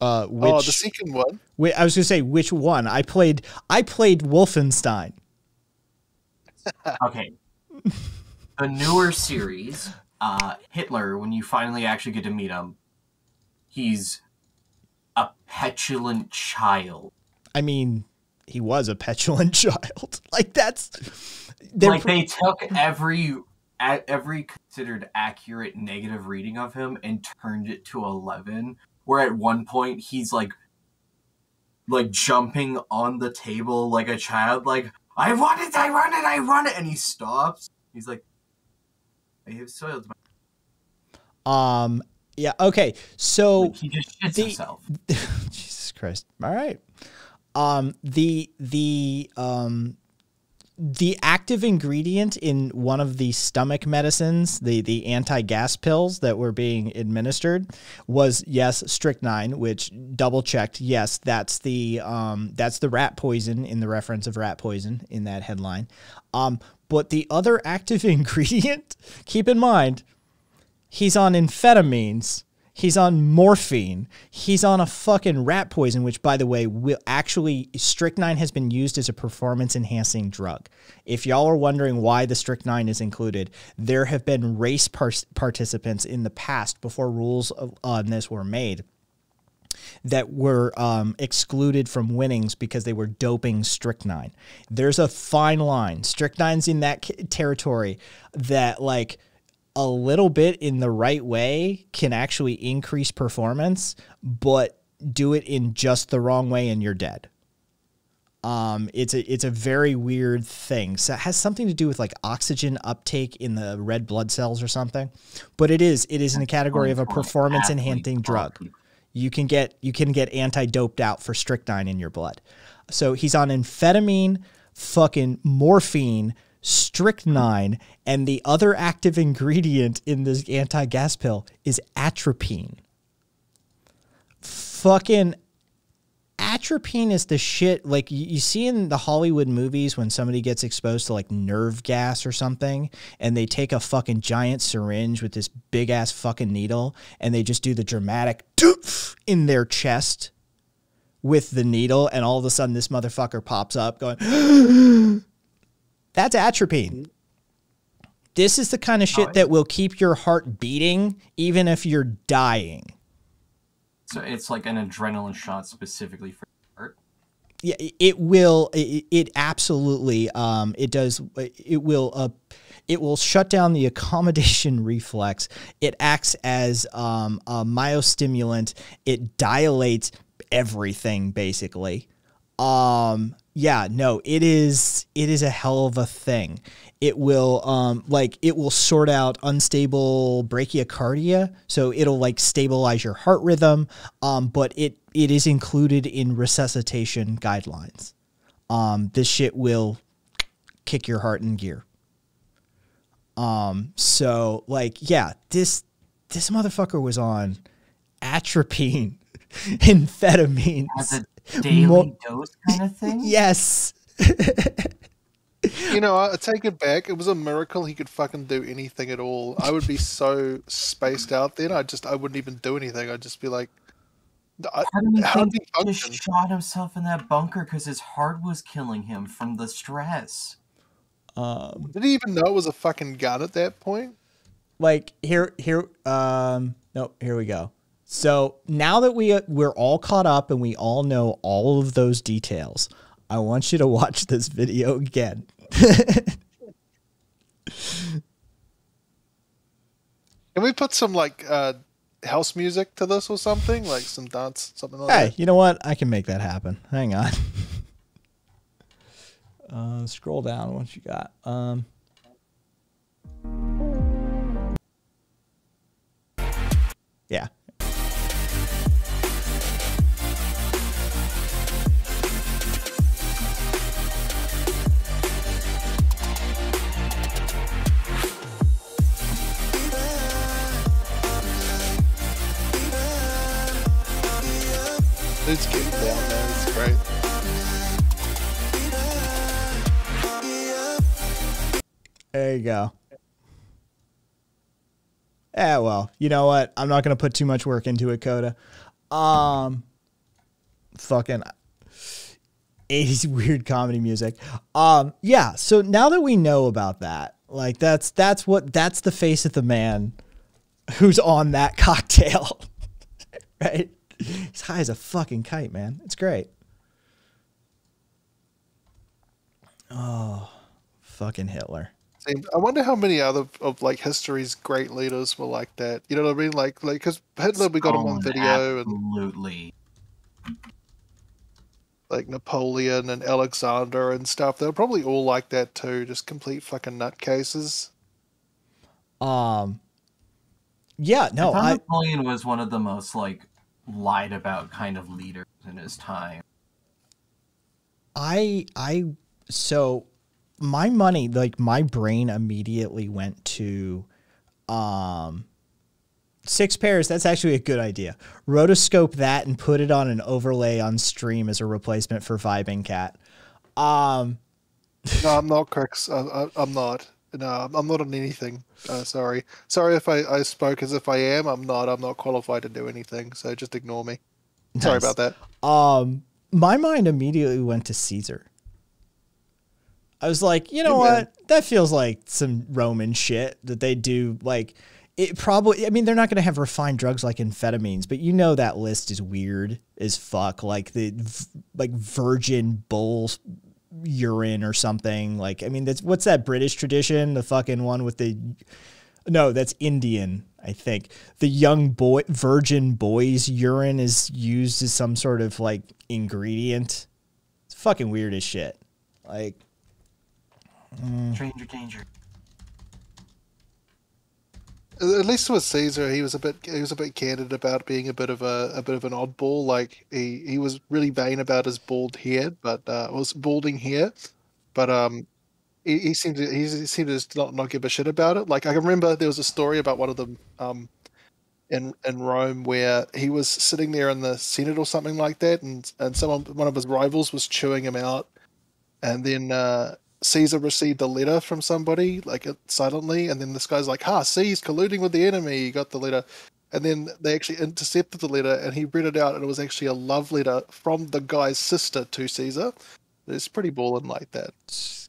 Uh, which, oh, the
second one.
Wait, I was gonna say which one. I played. I played Wolfenstein.
okay. The newer series, uh, Hitler. When you finally actually get to meet him, he's a petulant child.
I mean, he was a petulant child. Like that's like they
took every every considered accurate negative reading of him and turned it to eleven where at one point he's like like jumping on the table like a child, like, I want it, I want it, I want it and he stops. He's like I have soiled
my Um yeah, okay. So like he just shits the, himself. Jesus Christ. All right. Um the the um the active ingredient in one of the stomach medicines, the the anti-gas pills that were being administered, was yes strychnine, which double checked. Yes, that's the um, that's the rat poison in the reference of rat poison in that headline. Um, but the other active ingredient, keep in mind, he's on amphetamines He's on morphine. He's on a fucking rat poison, which, by the way, will actually strychnine has been used as a performance enhancing drug. If y'all are wondering why the strychnine is included, there have been race par participants in the past before rules of, on this were made that were um, excluded from winnings because they were doping strychnine. There's a fine line. Strychnine's in that territory that, like, a little bit in the right way can actually increase performance, but do it in just the wrong way and you're dead. Um, it's a it's a very weird thing. So it has something to do with like oxygen uptake in the red blood cells or something. But it is it is in the category of a performance enhancing drug. You can get you can get anti doped out for strychnine in your blood. So he's on amphetamine, fucking morphine, strychnine, and the other active ingredient in this anti gas pill is atropine. Fucking atropine is the shit like you, see in the Hollywood movies when somebody gets exposed to like nerve gas or something and they take a fucking giant syringe with this big ass fucking needle and they just do the dramatic doof in their chest with the needle and all of a sudden this motherfucker pops up going That's atropine. This is the kind of shit oh, that will keep your heart beating even if you're dying. So
it's like an adrenaline shot specifically for heart.
Yeah, it will. It, it absolutely. Um, it does. It will. Uh, it will shut down the accommodation reflex. It acts as um, a myostimulant. It dilates everything basically. Um, yeah, no, it is it is a hell of a thing. It will um like it will sort out unstable bradycardia so it'll like stabilize your heart rhythm. Um, but it it is included in resuscitation guidelines. Um, this shit will kick your heart in gear. Um, so like yeah, this this motherfucker was on atropine Amphetamine As a daily Mo- dose kind of thing? yes.
you know, I take it back. It was a miracle he could fucking do anything at all. I would be so spaced out then. I just, I wouldn't even do anything. I'd just be like,
I, how do you think he just shot himself in that bunker because his heart was killing him from
the stress?
Um, Did he even know it was a fucking gun at that point?
Like here, here, um, nope. Here we go. So now that we uh, we're all caught up and we all know all of those details, I want you to watch this video again. Can
we put some like uh, house music to this or something, like some dance, something like hey, that? Hey,
you know what? I can make that happen. Hang on. Uh, scroll down. What you got? Um, yeah.
It's getting down there. It's great.
There you go. Yeah, well, you know what? I'm not gonna put too much work into it, Coda. Um, fucking 80s weird comedy music. Um, yeah. So now that we know about that, like that's that's what that's the face of the man who's on that cocktail, right? He's high as a fucking kite, man. It's great. Oh, fucking Hitler.
I wonder how many other of like history's great leaders were like that. You know what I mean? Like, like because Hitler, we got him on video,
absolutely.
And,
like Napoleon and Alexander and stuff. They're probably all like that too. Just complete fucking nutcases. Um. Yeah. No. I I,
Napoleon was one of the most like lied about kind of leaders in his time.
I I so my money like my brain immediately went to um six pairs that's actually a good idea rotoscope that and put it on an overlay on stream as a replacement for vibing cat
um no i'm not kirk's I, am not no, I'm not on anything. Uh, sorry. Sorry if I, I spoke as if I am. I'm not. I'm not qualified to do anything. So just ignore me. Nice. Sorry about that.
Um, my mind immediately went to Caesar. I was like, you know yeah. what? That feels like some Roman shit that they do. Like, it probably, I mean, they're not going to have refined drugs like amphetamines, but you know that list is weird as fuck. Like the like virgin bull urine or something. Like, I mean, that's what's that British tradition? The fucking one with the no, that's Indian, I think. The young boy, virgin boy's urine is used as some sort of like ingredient. It's fucking weird as shit. Like, mm. stranger danger
at least with Caesar, he was a bit he was a bit candid about being a bit of a, a bit of an oddball. Like he, he was really vain about his bald head, but uh, was balding here. but um, he, seemed to he seemed to just not not give a shit about it. Like I can remember there was a story about one of them um, in in Rome where he was sitting there in the Senate or something like that, and and someone one of his rivals was chewing him out, and then uh, Caesar received a letter from somebody like uh, silently, and then this guy's like, "Ha, he's colluding with the enemy." He got the letter, and then they actually intercepted the letter, and he read it out, and it was actually a love letter from the guy's sister to Caesar. It's pretty balling like that.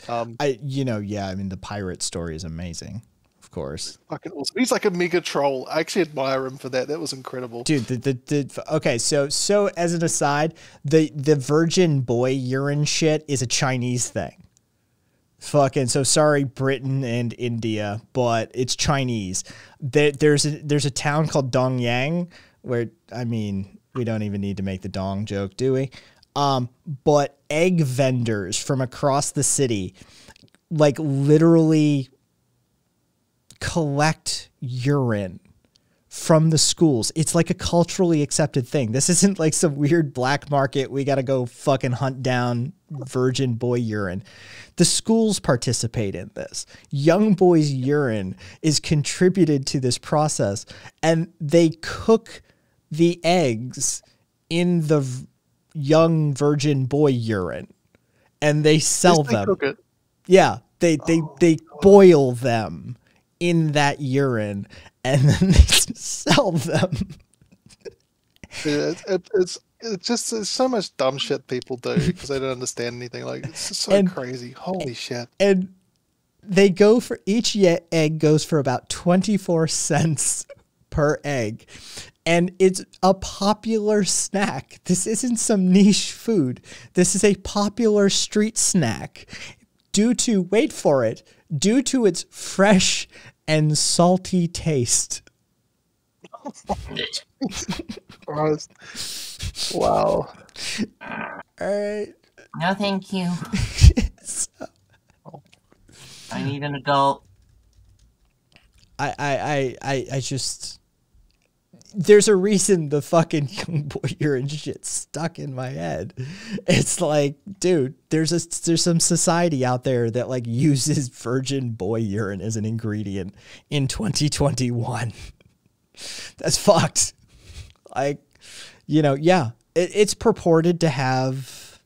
Um, I, you know, yeah. I mean, the pirate story is amazing, of course.
Fucking awesome. He's like a mega troll. I actually admire him for that. That was incredible, dude.
The, the, the okay. So so as an aside, the the virgin boy urine shit is a Chinese thing fucking so sorry britain and india but it's chinese there, there's a there's a town called dongyang where i mean we don't even need to make the dong joke do we um, but egg vendors from across the city like literally collect urine from the schools. It's like a culturally accepted thing. This isn't like some weird black market. We got to go fucking hunt down virgin boy urine. The schools participate in this. Young boys' urine is contributed to this process, and they cook the eggs in the young virgin boy urine, and they sell they them. Yeah, they they oh, they boil them in that urine, and then they sell them.
It, it, it's it's just there's so much dumb shit people do because they don't understand anything. Like it's just so and,
crazy. Holy shit! And they go for each egg goes for about twenty four cents per egg, and it's a popular snack. This isn't some niche food. This is a popular street snack due to wait for it due to its fresh and salty taste. Wow.
All right. No, thank you. so, I need an adult. I,
I, I, I just. There's a reason the fucking young boy urine shit stuck in my head. It's like, dude, there's a there's some society out there that like uses virgin boy urine as an ingredient in 2021. That's fucked. Like, you know, yeah, it, it's purported to have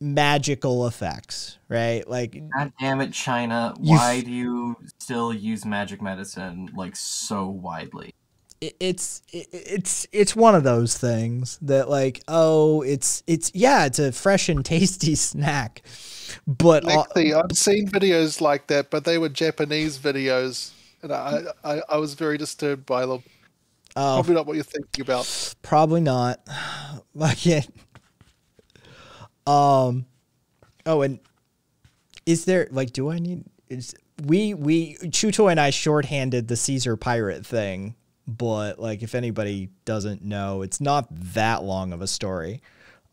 magical effects, right? Like,
God damn it, China! Why do you still use magic medicine like so widely?
it's it's it's one of those things that like oh it's it's yeah it's a fresh and tasty snack
but Exactly. i've seen videos like that but they were japanese videos and i i, I was very disturbed by them Oh, probably not what you're thinking about.
Probably not. I can't. Um. Oh, and is there like? Do I need? Is we we Chuto and I shorthanded the Caesar pirate thing, but like if anybody doesn't know, it's not that long of a story.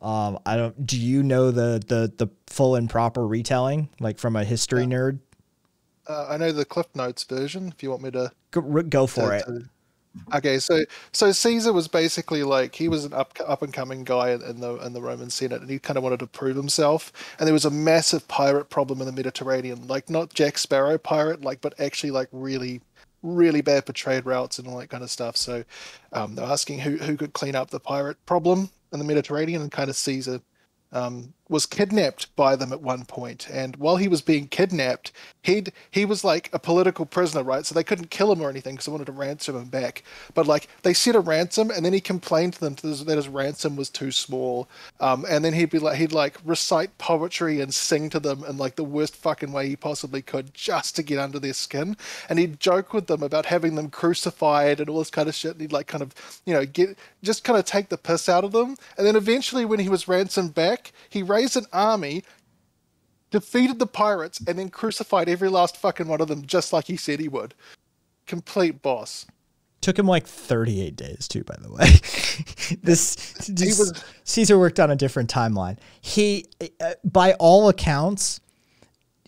Um, I don't. Do you know the the the full and proper retelling, like from a history nerd?
Uh, I know the Cliff Notes version. If you want me to go, go for to, it. To, Okay, so so Caesar was basically like he was an up up and coming guy in the in the Roman Senate, and he kind of wanted to prove himself. And there was a massive pirate problem in the Mediterranean, like not Jack Sparrow pirate, like but actually like really really bad trade routes and all that kind of stuff. So um, they're asking who who could clean up the pirate problem in the Mediterranean, and kind of Caesar um, was kidnapped by them at one point and while he was being kidnapped he'd he was like a political prisoner right so they couldn't kill him or anything because they wanted to ransom him back but like they set a ransom and then he complained to them that his ransom was too small um, and then he'd be like he'd like recite poetry and sing to them in like the worst fucking way he possibly could just to get under their skin and he'd joke with them about having them crucified and all this kind of shit and he'd like kind of you know get just kind of take the piss out of them and then eventually when he was ransomed back he raised an army, defeated the pirates, and then crucified every last fucking one of them, just like he said he would. Complete boss.
Took him like 38 days too, by the way. this just, was, Caesar worked on a different timeline. He, uh, by all accounts,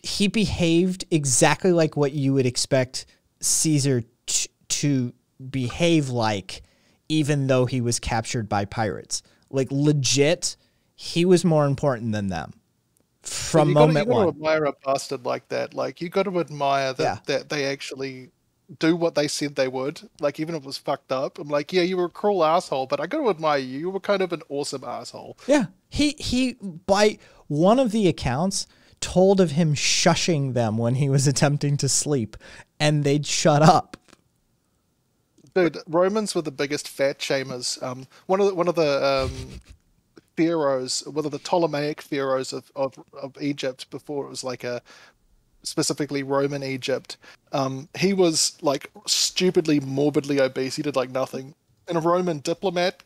he behaved exactly like what you would expect Caesar to behave like, even though he was captured by pirates. Like legit, he was more important than them from you moment gotta, you one.
admire a bastard like that. Like you got to admire that yeah. that they actually do what they said they would. Like even if it was fucked up, I'm like, yeah, you were a cruel asshole, but I got to admire you. You were kind of an awesome asshole.
Yeah, he he by one of the accounts told of him shushing them when he was attempting to sleep, and they'd shut
up. Dude, Romans were the biggest fat shamers. Um, one of the, one of the um, pharaohs, whether the Ptolemaic pharaohs of, of, of Egypt before it was like a specifically Roman Egypt, um, he was like stupidly, morbidly obese. He did like nothing. And a Roman diplomat,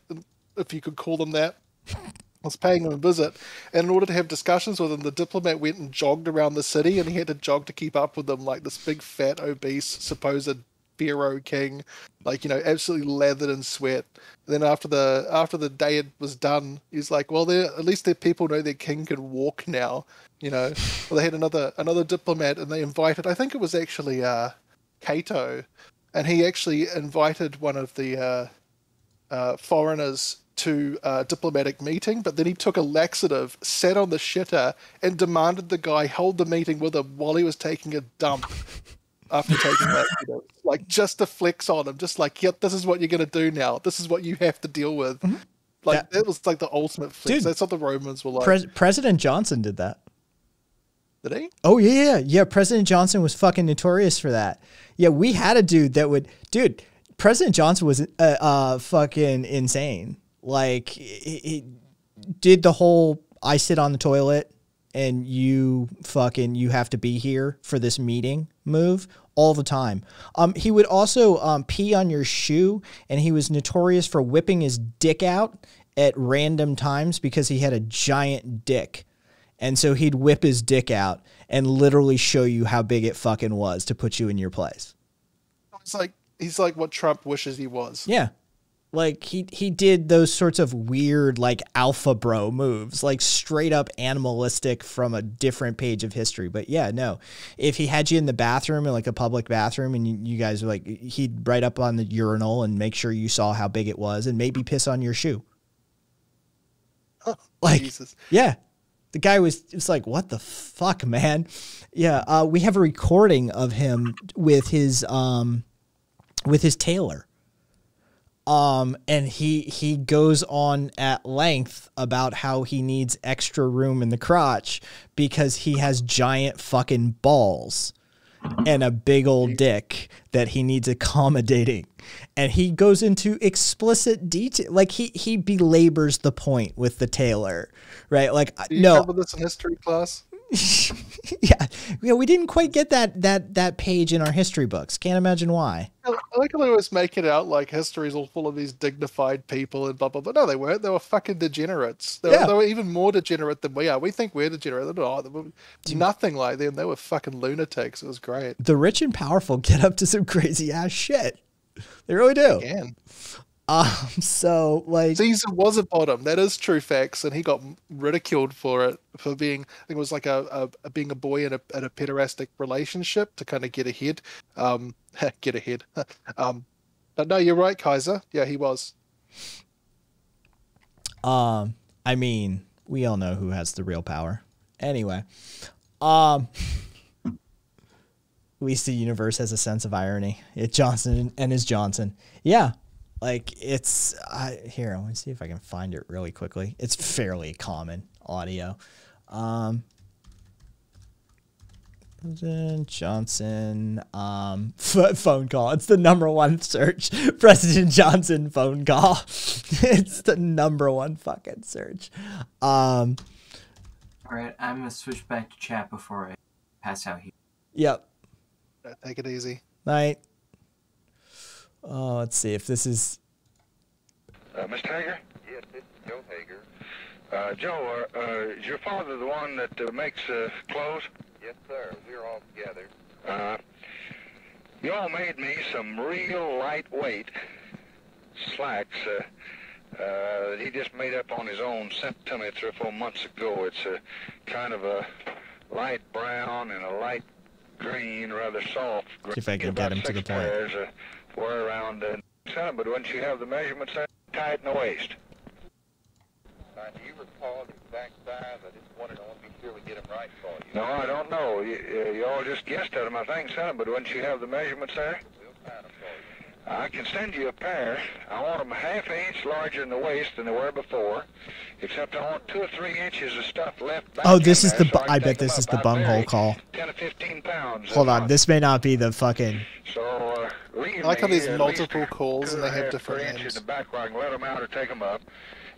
if you could call them that, was paying him a visit. And in order to have discussions with him, the diplomat went and jogged around the city and he had to jog to keep up with him, like this big, fat, obese, supposed Pharaoh King, like you know, absolutely lathered in sweat. And then after the after the day was done, he's like, well, at least their people know their king can walk now. You know, well, they had another another diplomat, and they invited. I think it was actually uh, Cato, and he actually invited one of the uh, uh, foreigners to a uh, diplomatic meeting, but then he took a laxative, sat on the shitter, and demanded the guy hold the meeting with him while he was taking a dump. after taking that, you know, like just the flex on him, just like, yep, this is what you're gonna do now. This is what you have to deal with. Mm-hmm. Like that, it was like the ultimate flex. Dude, That's what the Romans were like. Pre-
President Johnson did that. Did he? Oh yeah, yeah, yeah. President Johnson was fucking notorious for that. Yeah, we had a dude that would, dude. President Johnson was uh, uh fucking insane. Like he, he did the whole I sit on the toilet and you fucking you have to be here for this meeting move all the time. Um, he would also um, pee on your shoe, and he was notorious for whipping his dick out at random times because he had a giant dick. And so he'd whip his dick out and literally show you how big it fucking was to put you in your place.
It's like he's like what Trump wishes he was.
Yeah, like he he did those sorts of weird like alpha bro moves, like straight up animalistic from a different page of history. But yeah, no. If he had you in the bathroom in like a public bathroom and you, you guys were like he'd write up on the urinal and make sure you saw how big it was and maybe piss on your shoe. Oh, like Jesus. Yeah. The guy was it's like, what the fuck, man? Yeah, uh, we have a recording of him with his um with his tailor um, and he he goes on at length about how he needs extra room in the crotch because he has giant fucking balls and a big old dick that he needs accommodating. And he goes into explicit detail. Like he he belabors the point with the tailor, right? Like Do you no.
this in history class?
yeah, yeah, we didn't quite get that that that page in our history books. Can't imagine why.
I like how they always make it out like history's all full of these dignified people and blah blah. But no, they weren't. They were fucking degenerates. They, yeah. were, they were even more degenerate than we are. We think we're degenerate. They're not. They were nothing like them. They were fucking lunatics. It was great.
The rich and powerful get up to some crazy ass shit.
They really do. Again. Um, so like Caesar was a bottom. That is true facts, and he got ridiculed for it for being. I think it was like a, a, a being a boy in a in a pederastic relationship to kind of get ahead. Um, get ahead. um, but no, you're right, Kaiser. Yeah, he was.
Um, I mean, we all know who has the real power. Anyway, um. At least the universe has a sense of irony. It Johnson and his Johnson. Yeah, like it's I, here. Let me see if I can find it really quickly. It's fairly common audio. Um, President Johnson um, f- phone call. It's the number one search. President Johnson phone call. it's the number one fucking search. Um,
All right, I'm gonna switch back to chat before I pass out here. Yep. Take it easy.
Night. Uh, let's see if this is.
Uh, Mr. Haggar? Yes, this is Joe Haggar. Uh, Joe, uh, uh, is your father the one that uh, makes uh, clothes? Yes, sir. We're all together. Uh, you all made me some real lightweight slacks that he just made up on his own, sent to me three or four months ago. It's a kind of a light brown and a light green, rather soft
green. See if I can get him to the point
were around uh, center, but once you have the measurements there, tie it in the waist. Now, do you recall the exact size? I just wanted, I want to be sure we get them right for you. No, I don't know. You, you all just guessed at them, I think, son, but once you have the measurements there, we'll find them for you. I can send you a pair. I want them half an inch larger
in the waist than they were before, except I want two or three inches of stuff left. oh, this is the. So I, I bet this is the bunghole call. Ten or fifteen pounds. Hold on, month. this may not be the fucking. So,
uh, I like how these uh, multiple calls and they have different names. Inches in
the back where I can let them out or take them up,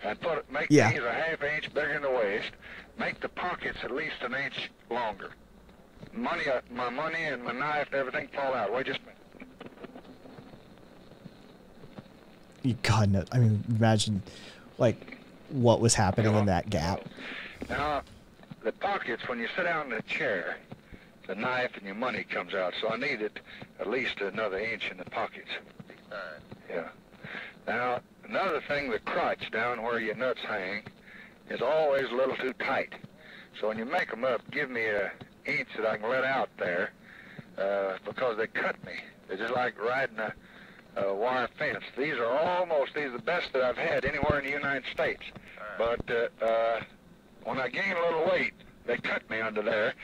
and put make yeah. these a half inch bigger in the waist. Make the pockets at least an inch longer. Money, uh, my money and my knife and everything fall out. Wait just a minute.
God no! I mean, imagine like what was happening in that gap.
Now, the pockets, when you sit down in a chair, the knife and your money comes out, so I needed at least another inch in the pockets. Yeah. Now, another thing, the crotch down where your nuts hang is always a little too tight. So when you make them up, give me a inch that I can let out there, uh, because they cut me. It's just like riding a uh, wire fence. These are almost, these are the best that I've had anywhere in the United States. But uh, uh, when I gain a little weight, they cut me under there.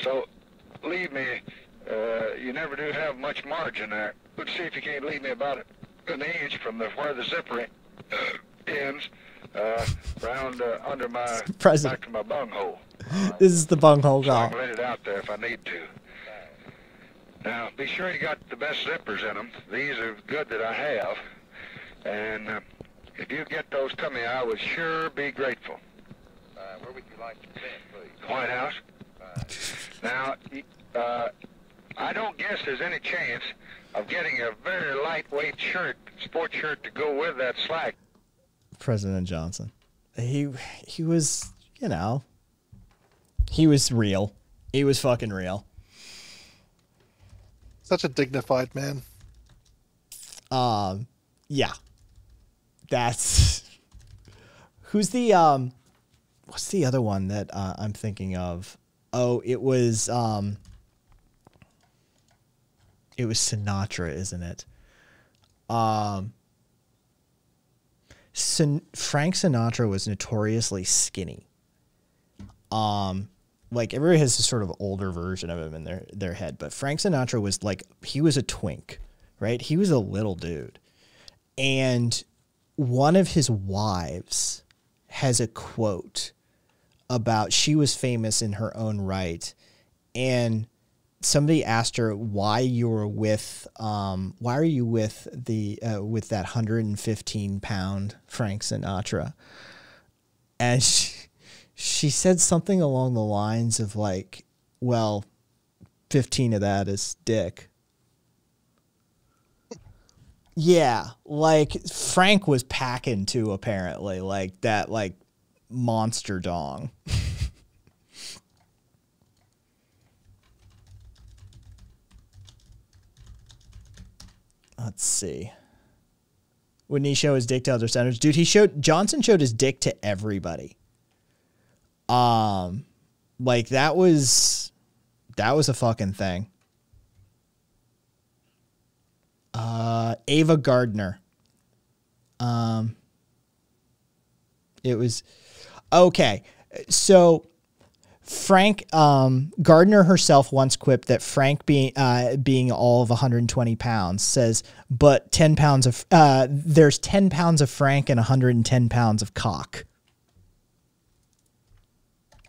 So leave me, uh, you never do have much margin there. Let's see if you can't leave me about an inch from the, where the zipper
ends. Uh, round uh, under my, back to my bunghole. this is the bunghole so
I can
let it out there if I need to. Now, be sure you got the best zippers in them. These are good that I have. And uh, if you get those to me, I would sure be grateful. Uh, where would you like to send, please? White House. Uh, now, uh, I don't guess there's any chance
of getting a very lightweight shirt, sports shirt, to go with that slack. President Johnson. He he was, you know, he was real. He was fucking real. Such a dignified man. Um, yeah, that's who's the um, what's the other one that uh, I'm thinking of? Oh, it was um, it was Sinatra, isn't it? Um, Sin- Frank Sinatra was notoriously skinny. Um, like everybody has this sort of older version of him in their their head, but Frank Sinatra was like he was a twink, right? He was a little dude. And one of his wives has a quote about she was famous in her own right and somebody asked her why you were with um, why are you with the uh, with that 115 pound frank sinatra and she, she said something along the lines of like, well, 15 of that is dick. Yeah, like Frank was packing too apparently, like that like monster dong. Let's see. Wouldn't he show his dick to other senators? Dude, he showed Johnson showed his dick to everybody. Um, like that was that was a fucking thing. Uh, Ava Gardner. Um, it was okay. So Frank um, Gardner herself once quipped that Frank being uh, being all of 120 pounds says, but 10 pounds of uh, there's 10 pounds of Frank and 110 pounds of cock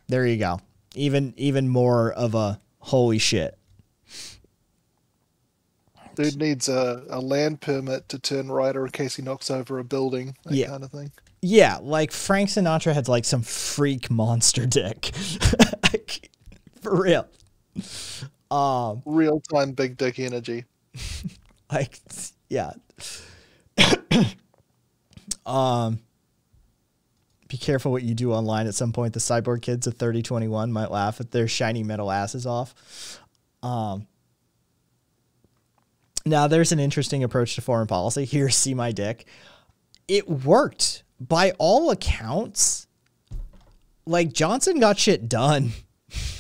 there you go. Even even more of a holy shit.
Dude needs a, a land permit to turn right or in case he knocks over a building, that yeah. kind of thing.
Yeah, like Frank Sinatra had like some freak monster dick.
for real. Um real time big dick energy. like yeah. um
be careful what you do online at some point. The cyborg kids of 3021 might laugh at their shiny metal asses off. Um, now, there's an interesting approach to foreign policy. Here, see my dick. It worked by all accounts. Like Johnson got shit done.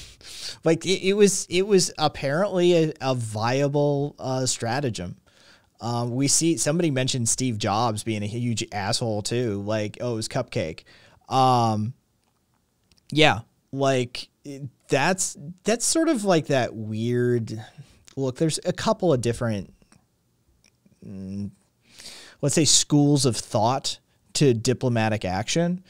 like it, it, was, it was apparently a, a viable uh, stratagem. Um, we see somebody mentioned Steve Jobs being a huge asshole too. Like, oh, it was Cupcake. Um, yeah, like that's that's sort of like that weird look. There's a couple of different, mm, let's say, schools of thought to diplomatic action,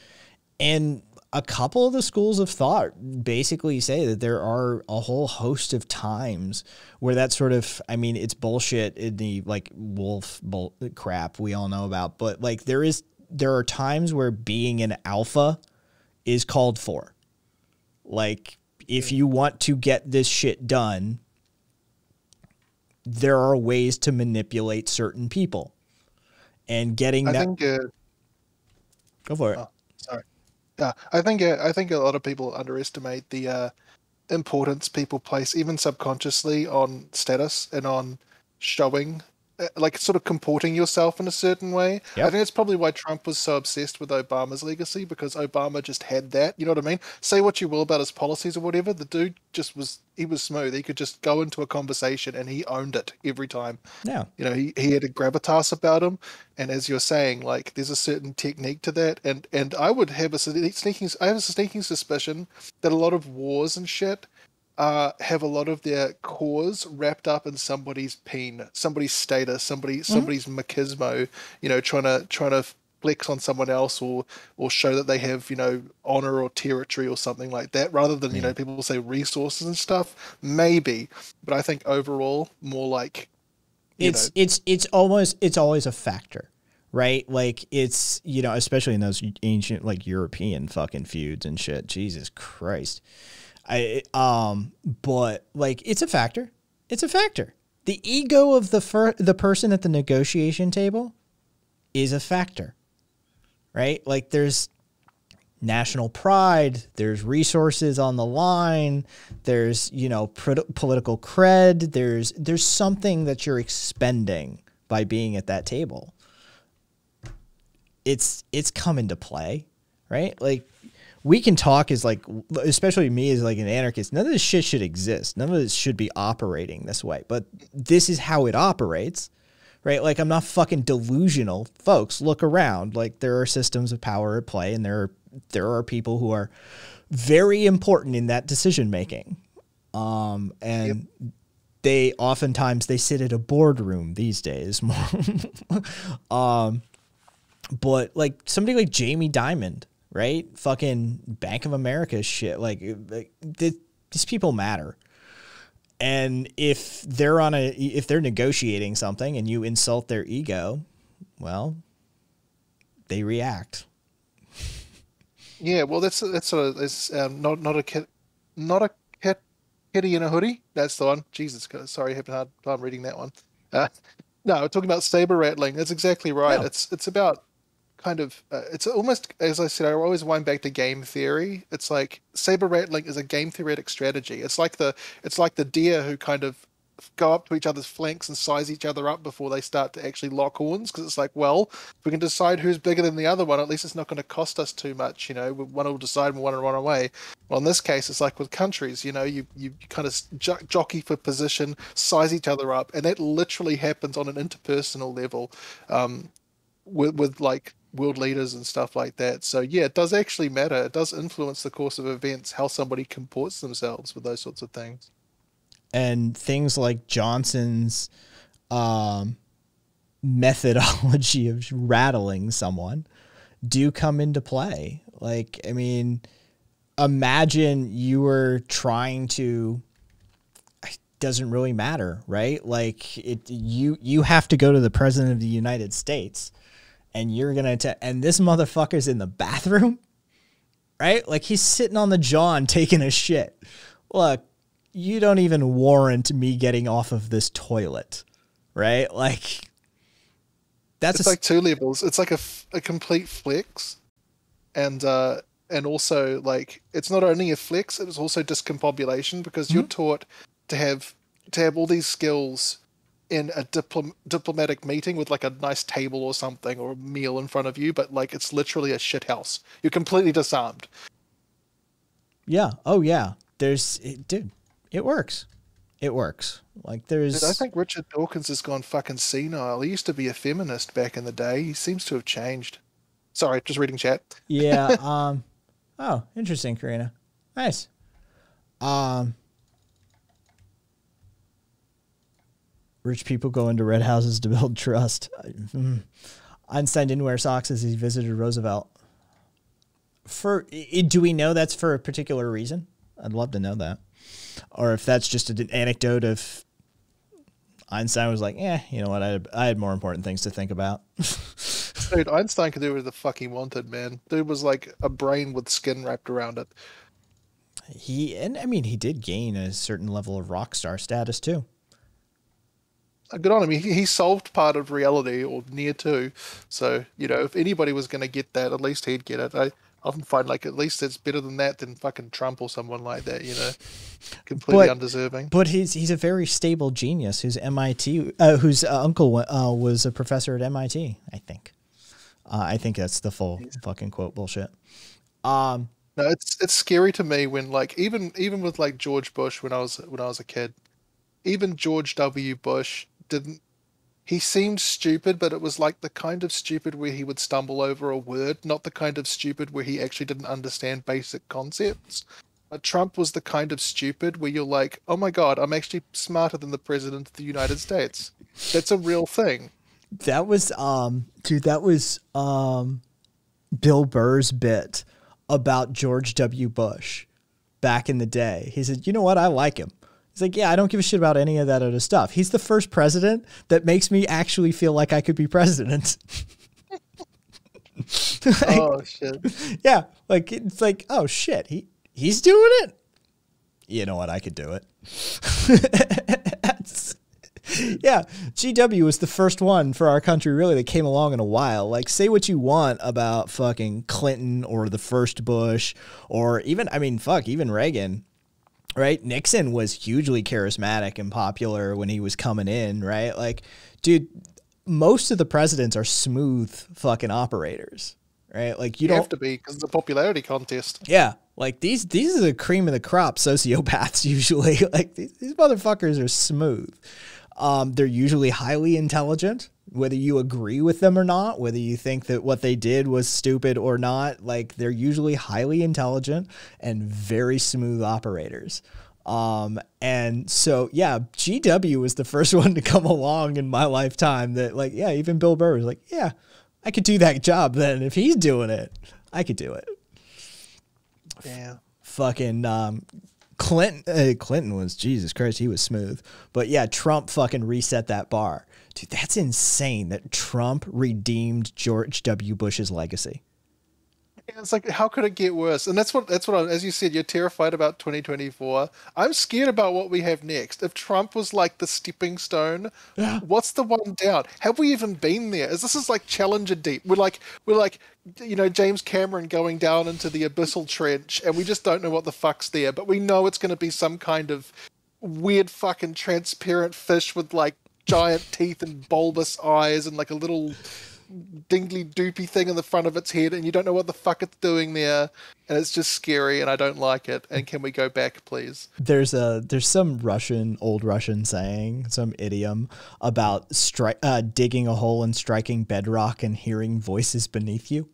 and a couple of the schools of thought basically say that there are a whole host of times where that sort of i mean it's bullshit in the like wolf bull crap we all know about but like there is there are times where being an alpha is called for. Like, if you want to get this shit done, there are ways to manipulate certain people. And getting I that. Think, uh, Go for it.
Oh, sorry. Yeah, I think uh, I think a lot of people underestimate the uh, importance people place, even subconsciously, on status and on showing uh, like sort of comporting yourself in a certain way. Yep. I think that's probably why Trump was so obsessed with Obama's legacy because Obama just had that. You know what I mean? Say what you will about his policies or whatever, the dude just was he was smooth. He could just go into a conversation and he owned it every time. Yeah. You know, he, he had a gravitas about him. And as you're saying, like there's a certain technique to that. And and I would have a sneaking I have a sneaking suspicion that a lot of wars and shit uh, have a lot of their cores wrapped up in somebody's peen, somebody's status, somebody mm-hmm. somebody's machismo. You know, trying to trying to flex on someone else or or show that they have you know honor or territory or something like that rather than yeah. you know mm. people say resources and stuff maybe but i think overall more like it's know. it's
it's almost it's always a factor right like it's you know especially in those ancient like european fucking feuds and shit jesus christ I um, but like it's a factor. It's a factor. The ego of the fir- the person at the negotiation table is a factor. Right? Like there's national pride, there's resources on the line, there's, you know, political cred, there's there's something that you're expending by being at that table. It's it's come into play, right? Like we can talk as like, especially me as like an anarchist, none of this shit should exist. None of this should be operating this way. But this is how it operates, right? Like, I'm not fucking delusional. Folks, look around. Like, there are systems of power at play, and there are, there are people who are very important in that decision making. Um, and yep. they oftentimes they sit at a boardroom these days um, but like somebody like Jamie Dimon, right? Fucking Bank of America shit. Like, like th these people matter. And if they're on a if they're negotiating something and you
insult their ego, well, they react. Yeah, well, that's that's a it's um, not not a kid, not a kid, kitty in a hoodie. That's the one. Jesus, sorry, having a hard time reading that one. Uh, no, we're talking about saber rattling. That's exactly right. No. It's it's about kind of uh, it's almost as I said, I always wind back to game theory. It's like saber rattling is a game theoretic strategy. It's like the it's like the deer who kind of go up to each other's flanks and size each other up before they start to actually lock horns because it's like well if we can decide who's bigger than the other one at least it's not going to cost us too much you know one will decide and one will run away well in this case it's like with countries you know you, you kind of jo- jockey for position size each other up and that literally happens on an interpersonal level um, with, with like world leaders and stuff like that. So yeah, it does actually matter. It does influence the course of events how somebody comports themselves with those sorts of things.
And things like Johnson's um, methodology of rattling someone do come into play. Like, I mean, imagine you were trying to doesn't really matter, right? Like it you you have to go to the president of the United States and you're gonna And this motherfucker's in the bathroom, right? Like he's sitting on the john taking a shit. Look, you don't even warrant me getting off of this toilet, right?
Like that's it's like two levels. It's like a, a complete flex, and uh, and also like it's not only a flex, it is also discombobulation because mm-hmm. you're taught to have to have all these skills in a diplomatic meeting with like a nice table or something or a meal in front of you, but like it's literally a shithouse. You're completely disarmed.
Yeah. Oh yeah. There's it, dude. It works. It works. Like there's.
Dude, I think Richard Dawkins has gone fucking senile. He used to be a feminist back in the day. He seems to have changed. Sorry, just reading chat. yeah.
um. Oh, interesting, Karina. Nice. Um. Rich people go into red houses to build trust. Mm. Einstein didn't wear socks as he visited Roosevelt. For do we know that's for a particular reason? I'd love to know that, or if that's just an anecdote of Einstein was like, "Yeah, you know what? I had, I had more important things to think about."
Dude, Einstein could do whatever the fuck he wanted, man. Dude was like a brain with skin wrapped around it.
He and I mean, he did gain a certain level of rock star status too.
Uh, good on him. He, he, solved part of reality or near to. So you know, if anybody was going to get that, at least he'd get it. I often find like at least it's better than that than fucking Trump or someone like that. You know, completely but, undeserving.
But he's he's a very stable genius whose MIT uh, whose uh, uncle uh, was a professor at MIT. I think. Uh, I think that's the full yeah. fucking quote bullshit.
Um, no, it's it's scary to me when like even even with like George Bush when I was when I was a kid, even George W. Bush didn't he seemed stupid, but it was like the kind of stupid where he would stumble over a word, not the kind of stupid where he actually didn't understand basic concepts. But Trump was the kind of stupid where you're like, oh my God, I'm actually smarter than the president of the United States. That's a real thing.
That was, um, dude, that was um, Bill Burr's bit about George W. Bush back in the day. He said, you know what? I like him. He's like, yeah, I don't give a shit about any of that other stuff. He's the first president that makes me actually feel like I could be president. like, oh shit. Yeah, like it's like, oh shit, he he's doing it. You know what? I could do it. yeah, GW was the first one for our country really that came along in a while. Like say what you want about fucking Clinton or the first Bush or even I mean fuck, even Reagan right? Nixon was hugely charismatic and popular when he was coming in, right? Like, dude, most of the presidents are smooth fucking operators, right? Like you, you don't have to
be because it's a popularity contest.
Yeah, like these these are the cream of the crop sociopaths usually. like these, these motherfuckers are smooth. Um, they're usually highly intelligent whether you agree with them or not, whether you think that what they did was stupid or not, like they're usually highly intelligent and very smooth operators. Um, and so, yeah, GW was the first one to come along in my lifetime that, like, yeah, even Bill Burr was like, yeah, I could do that job then. If he's doing it, I could do it. Yeah. F fucking um, Clinton, uh, Clinton was, Jesus Christ, he was smooth. But yeah, Trump fucking reset that bar. Dude, that's insane that Trump redeemed George W. Bush's legacy.
Yeah, it's like how could it get worse? And that's what that's what I, as you said, you're terrified about 2024. I'm scared about what we have next. If Trump was like the stepping stone, yeah. what's the one down? Have we even been there? Is this is like Challenger deep? We're like we're like you know James Cameron going down into the abyssal trench, and we just don't know what the fuck's there. But we know it's going to be some kind of weird fucking transparent fish with like giant teeth and bulbous eyes and like a little dingly doopy thing in the front of its head and you don't know what the fuck it's doing there and it's just scary and I don't like it and can we go back please
there's a there's some Russian old Russian saying some idiom about uh, digging a hole and striking bedrock and hearing voices beneath you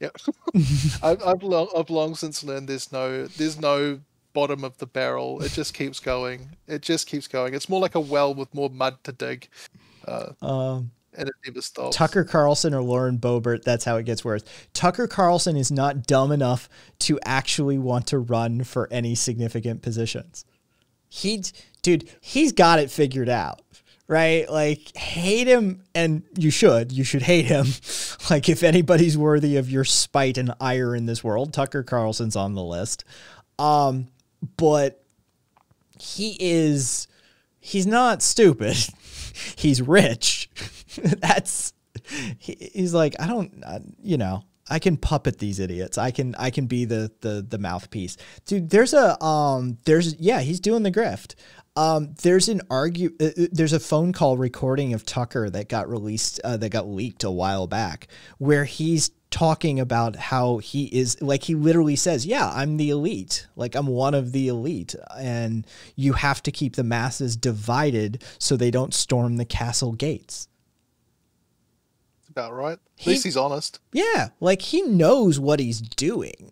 yeah I've, I've long I've long since learned there's no there's no bottom of the barrel. It just keeps going. It just keeps going. It's more like a well with more mud to dig. Uh, um, and it never stops. Tucker
Carlson or Lauren Boebert, that's how it gets worse. Tucker Carlson is not dumb enough to actually want to run for any significant positions. He, dude, he's got it figured out right? Like, hate him, and you should. You should hate him. like, if anybody's worthy of your spite and ire in this world, Tucker Carlson's on the list. Um, but he is he's not stupid. he's rich. That's he, he's like I don't you know I can puppet these idiots. I can I can be the the the mouthpiece. Dude, there's a um there's yeah, he's doing the grift. Um there's an argue uh, uh there's a phone call recording of Tucker that got released uh, that got leaked a while back where he's talking about how he is like he literally says, "Yeah, I'm the elite. Like I'm one of the elite." And you have to keep the masses divided so they don't storm the castle gates.
It's about right. At least he's honest.
Yeah, like he
knows what he's doing.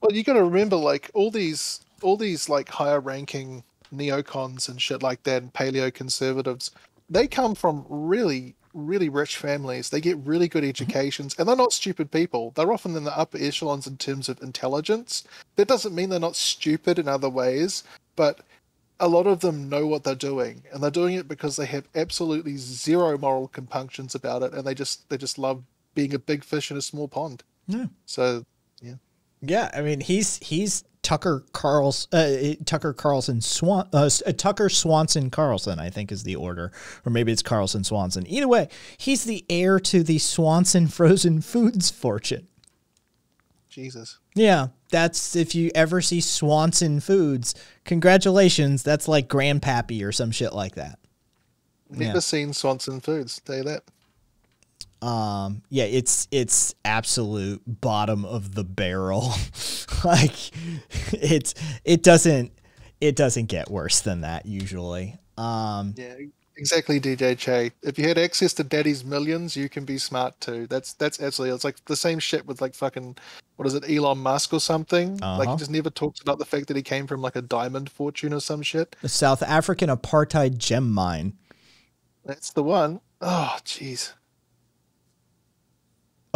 Well, you got to remember like all these all these like higher ranking neocons and shit like that and paleo conservatives, they come from really really rich families. They get really good mm-hmm. educations, and they're not stupid people. They're often in the upper echelons in terms of intelligence. That doesn't mean they're not stupid in other ways, but a lot of them know what they're doing, and they're doing it because they have absolutely zero moral compunctions about it, and they just they just love being a big fish in a small pond. Yeah. So, yeah.
Yeah, I mean, he's he's Tucker Carls uh, eh, Tucker Carlson Swan uh, uh, Tucker Swanson Carlson I think is the order or maybe it's Carlson Swanson. Either way, he's the heir to the Swanson frozen foods fortune. Jesus. Yeah, that's if you ever see Swanson Foods, congratulations, that's like Grandpappy or some shit like that.
Never yeah. seen Swanson Foods. Tell you that
um yeah it's it's absolute bottom of the barrel like it's it doesn't it doesn't get worse than that usually um
yeah exactly dj if you had access to daddy's millions you can be smart too that's that's absolutely it's like the same shit with like fucking what is it elon musk or something uh-huh. like he uh-huh. just never talks about the fact that he came from like a diamond fortune or some shit
the south african apartheid gem mine
that's the one. Oh, jeez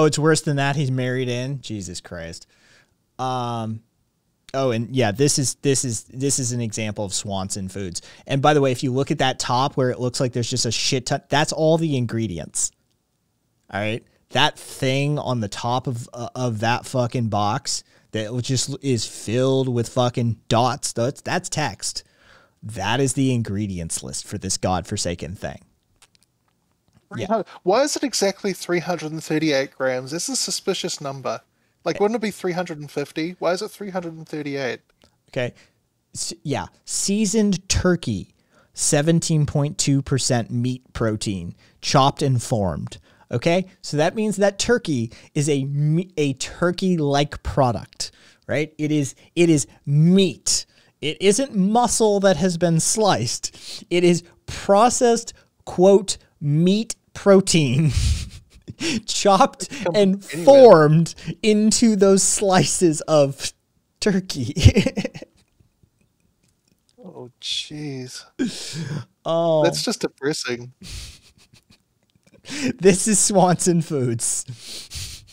Oh, it's worse than that. He's married in Jesus Christ. Um, oh, and yeah, this is this is this is an example of Swanson Foods. And by the way, if you look at that top where it looks like there's just a shit ton, that's all the ingredients. All right, that thing on the top of uh, of that fucking box that just is filled with fucking dots. That's that's text. That is the ingredients list for this godforsaken thing.
Yeah. Why is it exactly 338 grams? is a suspicious number. Like, wouldn't it be 350? Why is it 338? Okay.
So, yeah. Seasoned turkey, 17.2% meat protein, chopped and formed. Okay. So that means that turkey is a, a turkey like product, right? It is, it is meat. It isn't muscle that has been sliced. It is processed, quote, meat protein chopped and anywhere. formed into those slices of turkey.
oh, jeez. Oh. That's just depressing.
this is Swanson Foods.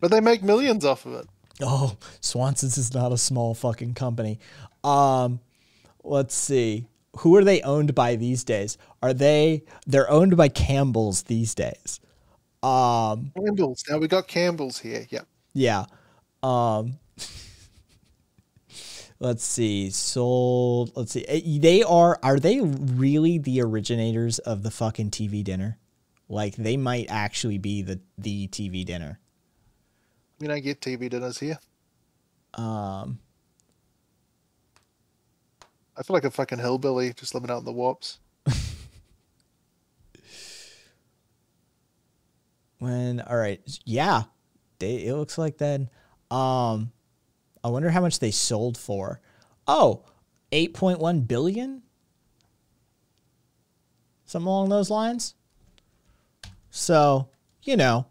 But they make millions off of it. Oh, Swanson's is not a small fucking company. Um, let's see who are they owned by these days? Are they they're owned by Campbell's these days?
Um, Campbell's. Now we got Campbell's here. Yeah.
Yeah. Um, let's see. Sold. Let's see. Eh, they are. Are they really the originators of the fucking TV dinner? Like they might actually be the the TV dinner.
I mean, I get TV dinners here. Um. I feel like a fucking hillbilly just living out in the warps.
when all right, yeah, they, it looks like then. Um, I wonder how much they sold for. Oh, 8.1 billion? Something along those lines. So, you know.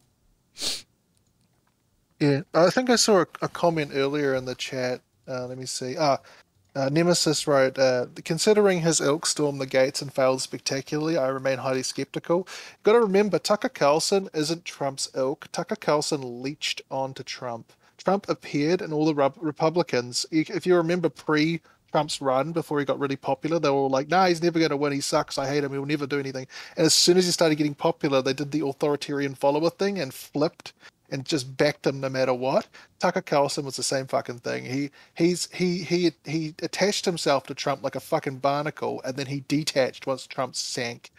Yeah,
I think I saw a, a comment earlier in the chat. Uh, let me see. Ah, uh, Nemesis wrote, uh, considering his ilk stormed the gates and failed spectacularly, I remain highly skeptical. You've got to remember, Tucker Carlson isn't Trump's ilk. Tucker Carlson leached onto Trump. Trump appeared and all the Re- Republicans. If you remember pre Trump's run before he got really popular, they were all like, nah, he's never going to win. He sucks. I hate him. He'll never do anything. And as soon as he started getting popular, they did the authoritarian follower thing and flipped and just backed him no matter what. Tucker Carlson was the same fucking thing. He he's he he he attached himself to Trump like a fucking barnacle, and then he detached once Trump sank.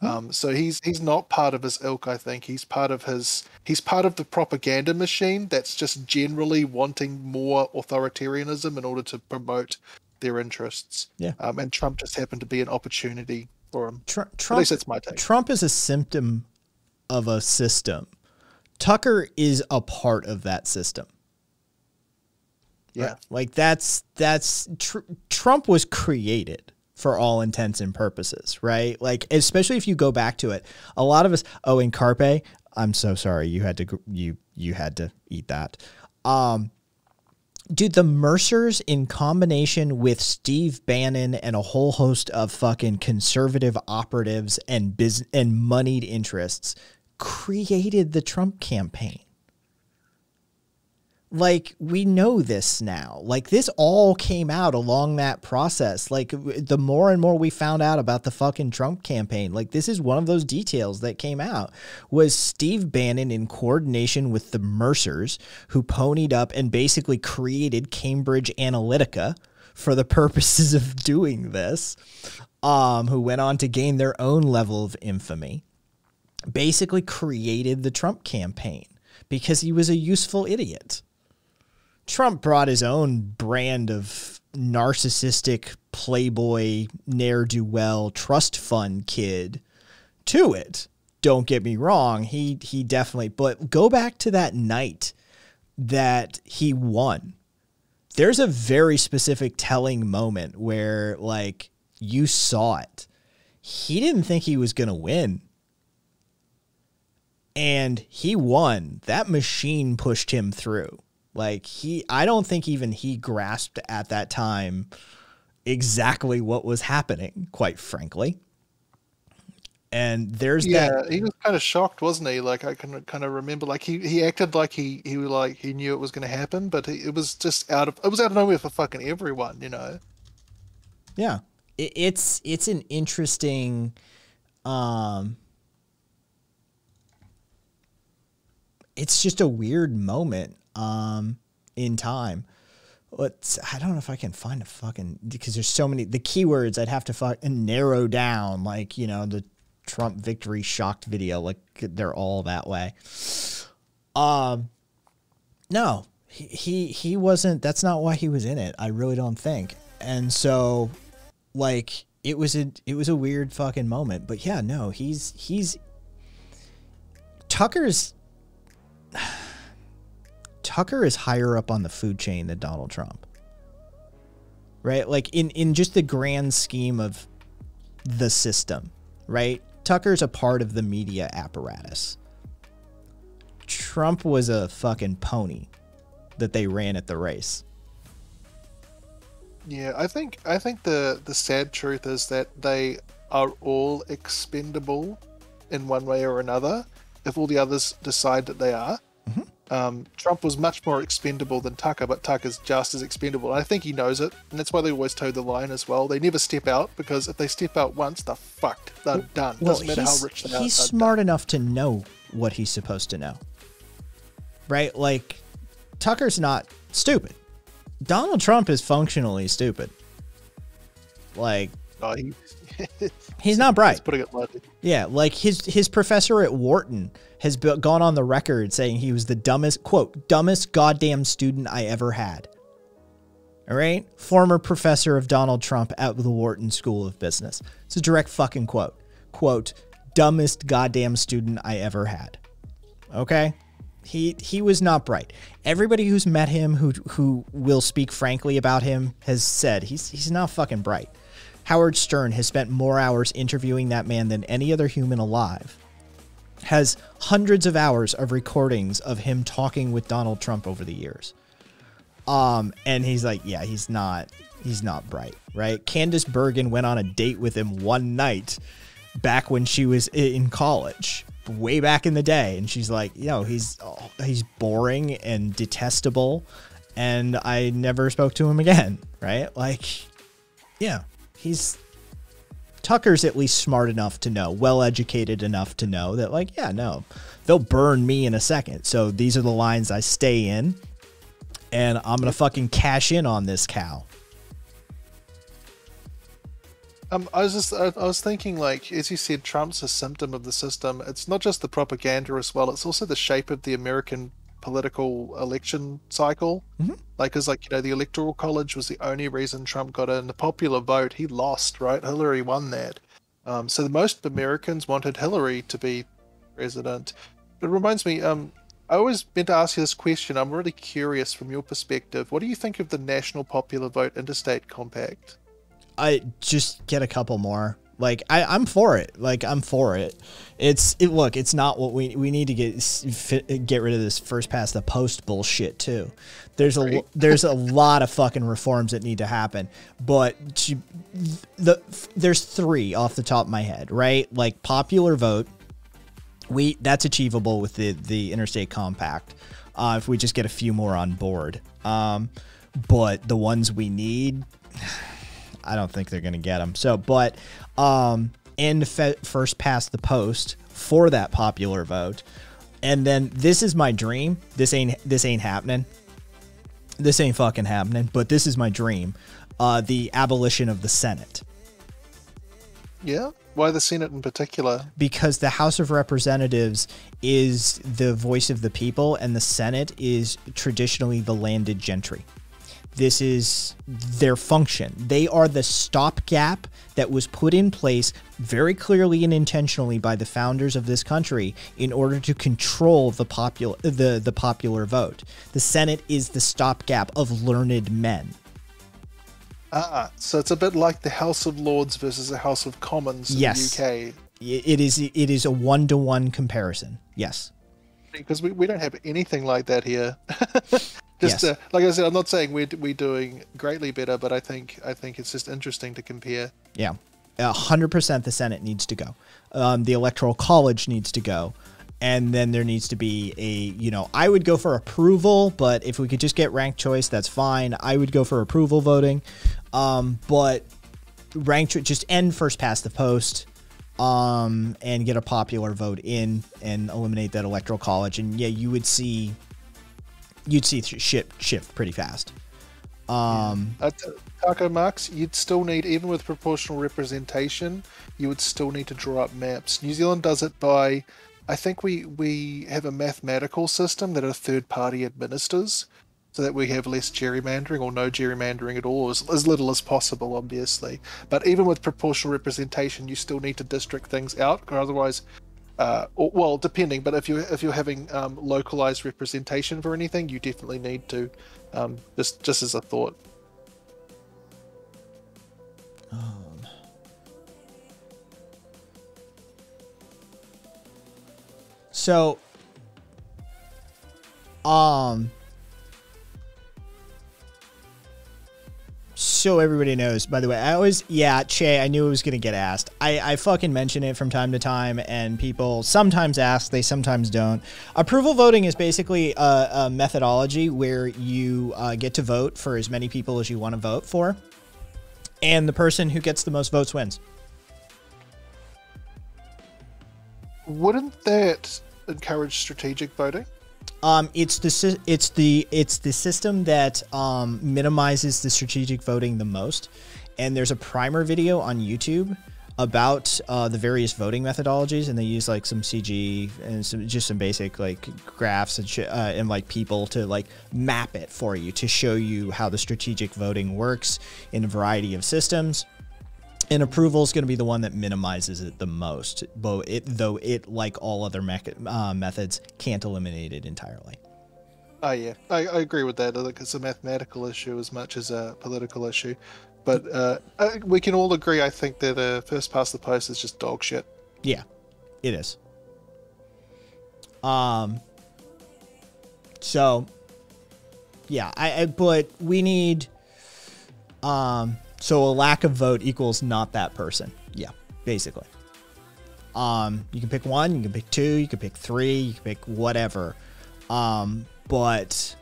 Hmm. Um, so he's he's not part of his ilk. I think he's part of his he's part of the propaganda machine that's just generally wanting more authoritarianism in order to promote their interests. Yeah. Um, and Trump just happened to be an opportunity for him. Tr- Trump, At least that's my take.
Trump is a symptom of a system Tucker is a part of that system. Yeah. Right? Like that's that's tr Trump was created for all intents and purposes, right? Like especially if you go back to it. A lot of us oh in Carpe, I'm so sorry you had to you you had to eat that. Um dude, the Mercers in combination with Steve Bannon and a whole host of fucking conservative operatives and business and moneyed interests created the Trump campaign. Like, we know this now. Like, this all came out along that process. Like, the more and more we found out about the fucking Trump campaign, like, this is one of those details that came out was Steve Bannon in coordination with the Mercers, who ponied up and basically created Cambridge Analytica for the purposes of doing this, um, who went on to gain their own level of infamy basically created the Trump campaign because he was a useful idiot. Trump brought his own brand of narcissistic playboy, ne'er do well, trust fund kid to it. Don't get me wrong, he he definitely. But go back to that night that he won. There's a very specific telling moment where like you saw it. He didn't think he was going to win and he won. That machine pushed him through. Like he I don't think even he grasped at that time exactly what was happening, quite frankly. And there's yeah,
that. he was kind of shocked, wasn't he? Like I can kind of remember, like he, he acted like he he like he knew it was going to happen, but he, it was just out of it was out of nowhere for fucking everyone, you know.
Yeah, it, it's it's an interesting, um, it's just a weird moment um, in time. Let's, I don't know if I can find a fucking, because there's so many, the keywords I'd have to fuck and narrow down, like, you know, the Trump victory shocked video, like they're all that way. Um, no, he, he, he wasn't, that's not why he was in it. I really don't think. And so like, it was a, it was a weird fucking moment, but yeah, no, he's, he's, Tucker's Tucker is higher up on the food chain than Donald Trump. Right? Like in in just the grand scheme of the system, right? Tucker's a part of the media apparatus. Trump was a fucking pony that they ran at the race.
Yeah, I think I think the the sad truth is that they are all expendable in one way or another if all the others decide that they are. Mm-hmm. Um, Trump was much more expendable than Tucker, but Tucker's just as expendable. And I think he knows it, and that's why they always toe the line as well. They never step out because if they step out once, they're fucked. They're done. Doesn't matter how rich they he's are. He's
smart done. enough to know what he's supposed to know, right? Like Tucker's not stupid. Donald Trump is functionally stupid. Like, oh, he, he's not bright. He's putting it lightly. Yeah, like his his professor at Wharton has gone on the record saying he was the dumbest quote dumbest goddamn student I ever had. All right, former professor of Donald Trump at the Wharton School of Business. It's a direct fucking quote. Quote dumbest goddamn student I ever had. Okay? He he was not bright. Everybody who's met him who who will speak frankly about him has said he's he's not fucking bright. Howard Stern has spent more hours interviewing that man than any other human alive, has hundreds of hours of recordings of him talking with Donald Trump over the years. Um, and he's like, yeah, he's not, he's not bright, right? Candice Bergen went on a date with him one night back when she was in college, way back in the day, and she's like, you know, he's oh, he's boring and detestable, and I never spoke to him again, right? Like, yeah, he's Tucker's at least smart enough to know, well educated enough to know that, like, yeah, no, they'll burn me in a second. So these are the lines I stay in, and I'm gonna fucking cash in on this cow.
Um, I was just I, I, was thinking like as you said, Trump's a symptom of the system. It's not just the propaganda as well; it's also the shape of the American political election cycle. Mm-hmm. Like, because like you know, the electoral college was the only reason Trump got in. The popular vote, he lost. Right, Hillary won that. Um, so most Americans wanted Hillary to be president. But it reminds me, um, I always meant to ask you this question. I'm really curious from your perspective. What do you think of the National Popular Vote Interstate Compact?
I just get a couple more like I, I'm for it. Like I'm for it. It's it. Look, it's not what we we need to get fit, get rid of this first past the post bullshit too. There's a there's a lot of fucking reforms that need to happen. But to, the there's three off the top of my head, right? Like popular vote. We that's achievable with the the interstate compact. Uh, if we just get a few more on board. Um, but the ones we need. I don't think they're going to get them. So, but um, in fe- first past the post for that popular vote. And then this is my dream. This ain't this ain't happening. This ain't fucking happening. But this is my dream. Uh, the abolition of the Senate.
Yeah. Why the Senate in particular?
Because the House of Representatives is the voice of the people, and the Senate is traditionally the landed gentry this is their function. They are the stopgap that was put in place very clearly and intentionally by the founders of this country in order to control the popular the, the popular vote. The Senate is the stopgap of learned men.
Ah, so it's a bit like the House of Lords versus the House of Commons in yes. the UK. It
is it is a one to one comparison.
Yes interesting because we, we don't have anything like that here. just yes. uh, like I said, I'm not saying we're we're doing greatly better, but I think I think it's just interesting to compare.
Yeah, hundred percent. The Senate needs to go. Um, the Electoral College needs to go. And then there needs to be a, you know, I would go for approval, but if we could just get ranked choice, that's fine. I would go for approval voting. Um, but ranked, just end first past the post um, and get a popular vote in and eliminate that electoral college. And yeah, you would see
you'd see ship shift pretty fast. Um, yeah. Taco Max, you'd still need even with proportional representation, you would still need to draw up maps. New Zealand does it by, I think we we have a mathematical system that a third party administers so that we have less gerrymandering or no gerrymandering at all, as, as little as possible, obviously. But even with proportional representation, you still need to district things out, or otherwise, uh, or, well, depending. But if you if you're having um, localized representation for anything, you definitely need to. Um, just just as a thought.
Um. So, um, so everybody knows, by the way, I always, yeah, Che, I knew it was going to get asked. I, I fucking mention it from time to time, and people sometimes ask, they sometimes don't. Approval voting is basically a, a methodology where you uh, get to vote for as many people as you want to vote for, and the person who gets the most votes wins.
Wouldn't that encourage strategic voting?
Um, it's the it's the it's the system that um, minimizes the strategic voting the most, and there's a primer video on YouTube about uh, the various voting methodologies, and they use like some CG and some, just some basic like graphs and uh, and like people to like map it for you to show you how the strategic voting works in a variety of systems. And approval is going to be the one that minimizes it the most, though it, though it like all other me uh, methods, can't eliminate it entirely.
Oh, yeah. I, I agree with that. I it's a mathematical issue as much as a political issue. But uh, we can all agree, I think, that uh, first past the post is just dog shit.
Yeah, it is. Um. So, yeah, I, I but we need. Um so a lack of vote equals not that person. Yeah, basically. Um, you can pick one, you can pick two, you can pick three, you can pick whatever. Um, but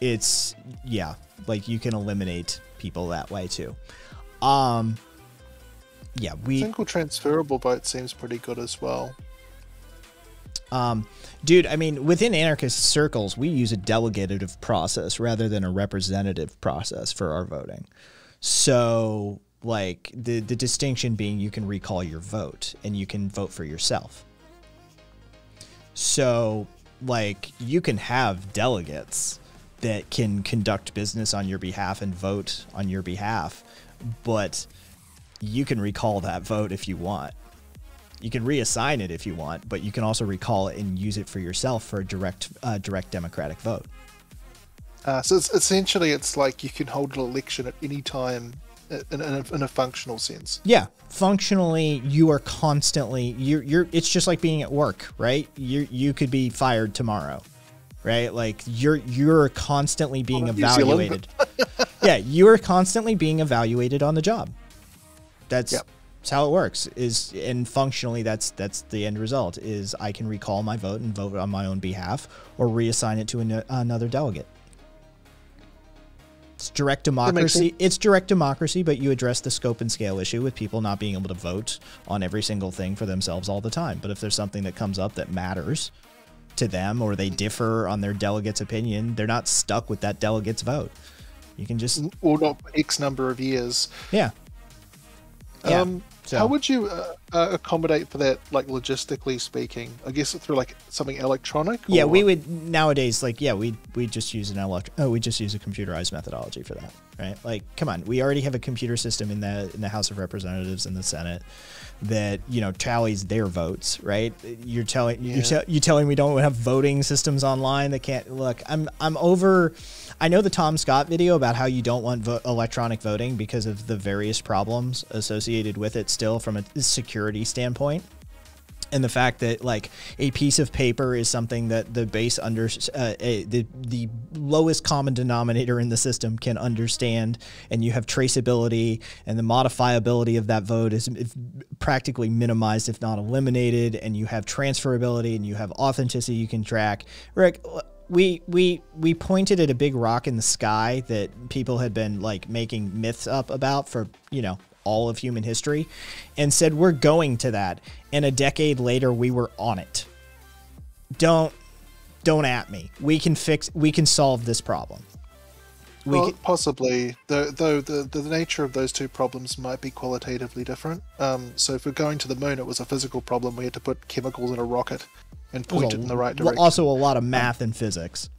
it's yeah, like you can eliminate people that way too. Um, yeah, we. single
transferable vote seems pretty good as well.
Um, dude, I mean, within anarchist circles, we use a delegative process rather than a representative process for our voting. So, like, the, the distinction being you can recall your vote and you can vote for yourself. So, like, you can have delegates that can conduct business on your behalf and vote on your behalf, but you can recall that vote if you want. You can reassign it if you want, but you can also recall it and use it for yourself for a direct uh,
direct democratic vote. Uh, so it's, essentially, it's like you can hold an election at any time uh, in, in, a, in, a, functional sense.
Yeah, functionally, you are constantly you're you're. It's just like being at work, right? You you could be fired tomorrow, right? Like you're you're constantly being evaluated. yeah, you are constantly being evaluated on the job. That's yep. It's how it works. Is and functionally, that's that's the end result. Is I can recall my vote and vote on my own behalf, or reassign it to an, another delegate. It's direct democracy. It's direct democracy, but you address the scope and scale issue with people not being able to vote on every single thing for themselves all the time. But if there's something that comes up that matters to them or they differ on their delegate's opinion, they're not stuck with that delegate's vote. You can just.
Well, not X number of years.
Yeah. Yeah. Um,
so. How would you uh, uh, accommodate for that, like logistically speaking? I guess through like something electronic. Yeah, we would
nowadays like yeah we we just use an elect oh we just use a computerized methodology for that right. Like come on, we already have a computer system in the in the House of Representatives and the Senate that you know tallies their votes, right? You're telling yeah. you're, te- you telling we don't have voting systems online that can't look. I'm I'm over. I know the Tom Scott video about how you don't want vo- electronic voting because of the various problems associated with it, still from a security standpoint and the fact that like a piece of paper is something that the base under uh, a, the the lowest common denominator in the system can understand, and you have traceability and the modifiability of that vote is practically minimized if not eliminated, and you have transferability and you have authenticity you can track. Rick. We, we we pointed at a big rock in the sky that people had been like making myths up about for you know all of human history and said, we're going to that. And a decade later, we were on it. Don't, don't at me. We can fix, we can solve this problem. We well, can...
possibly, though, though the, the nature of those two problems might be qualitatively different. Um, so if we're going to the moon, it was a physical problem. We had to put chemicals in a rocket and point it, it in the right direction. Also, a lot of um, math um, and physics.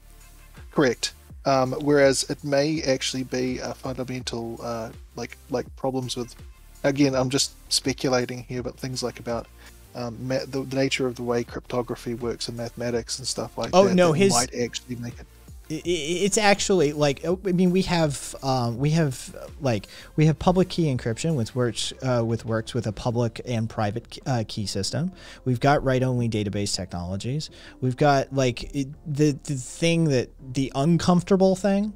Correct. Um, whereas it may actually be a fundamental uh, like like problems with again I'm just speculating here but things like about um, the, the, nature of the way cryptography works in mathematics and stuff like oh, that. Oh no, his might actually make it
it's actually like oh, I mean we have um, we have like we have public key encryption with works uh, with works with a public and private uh, key system. We've got write only database technologies. We've got like the the thing that the uncomfortable thing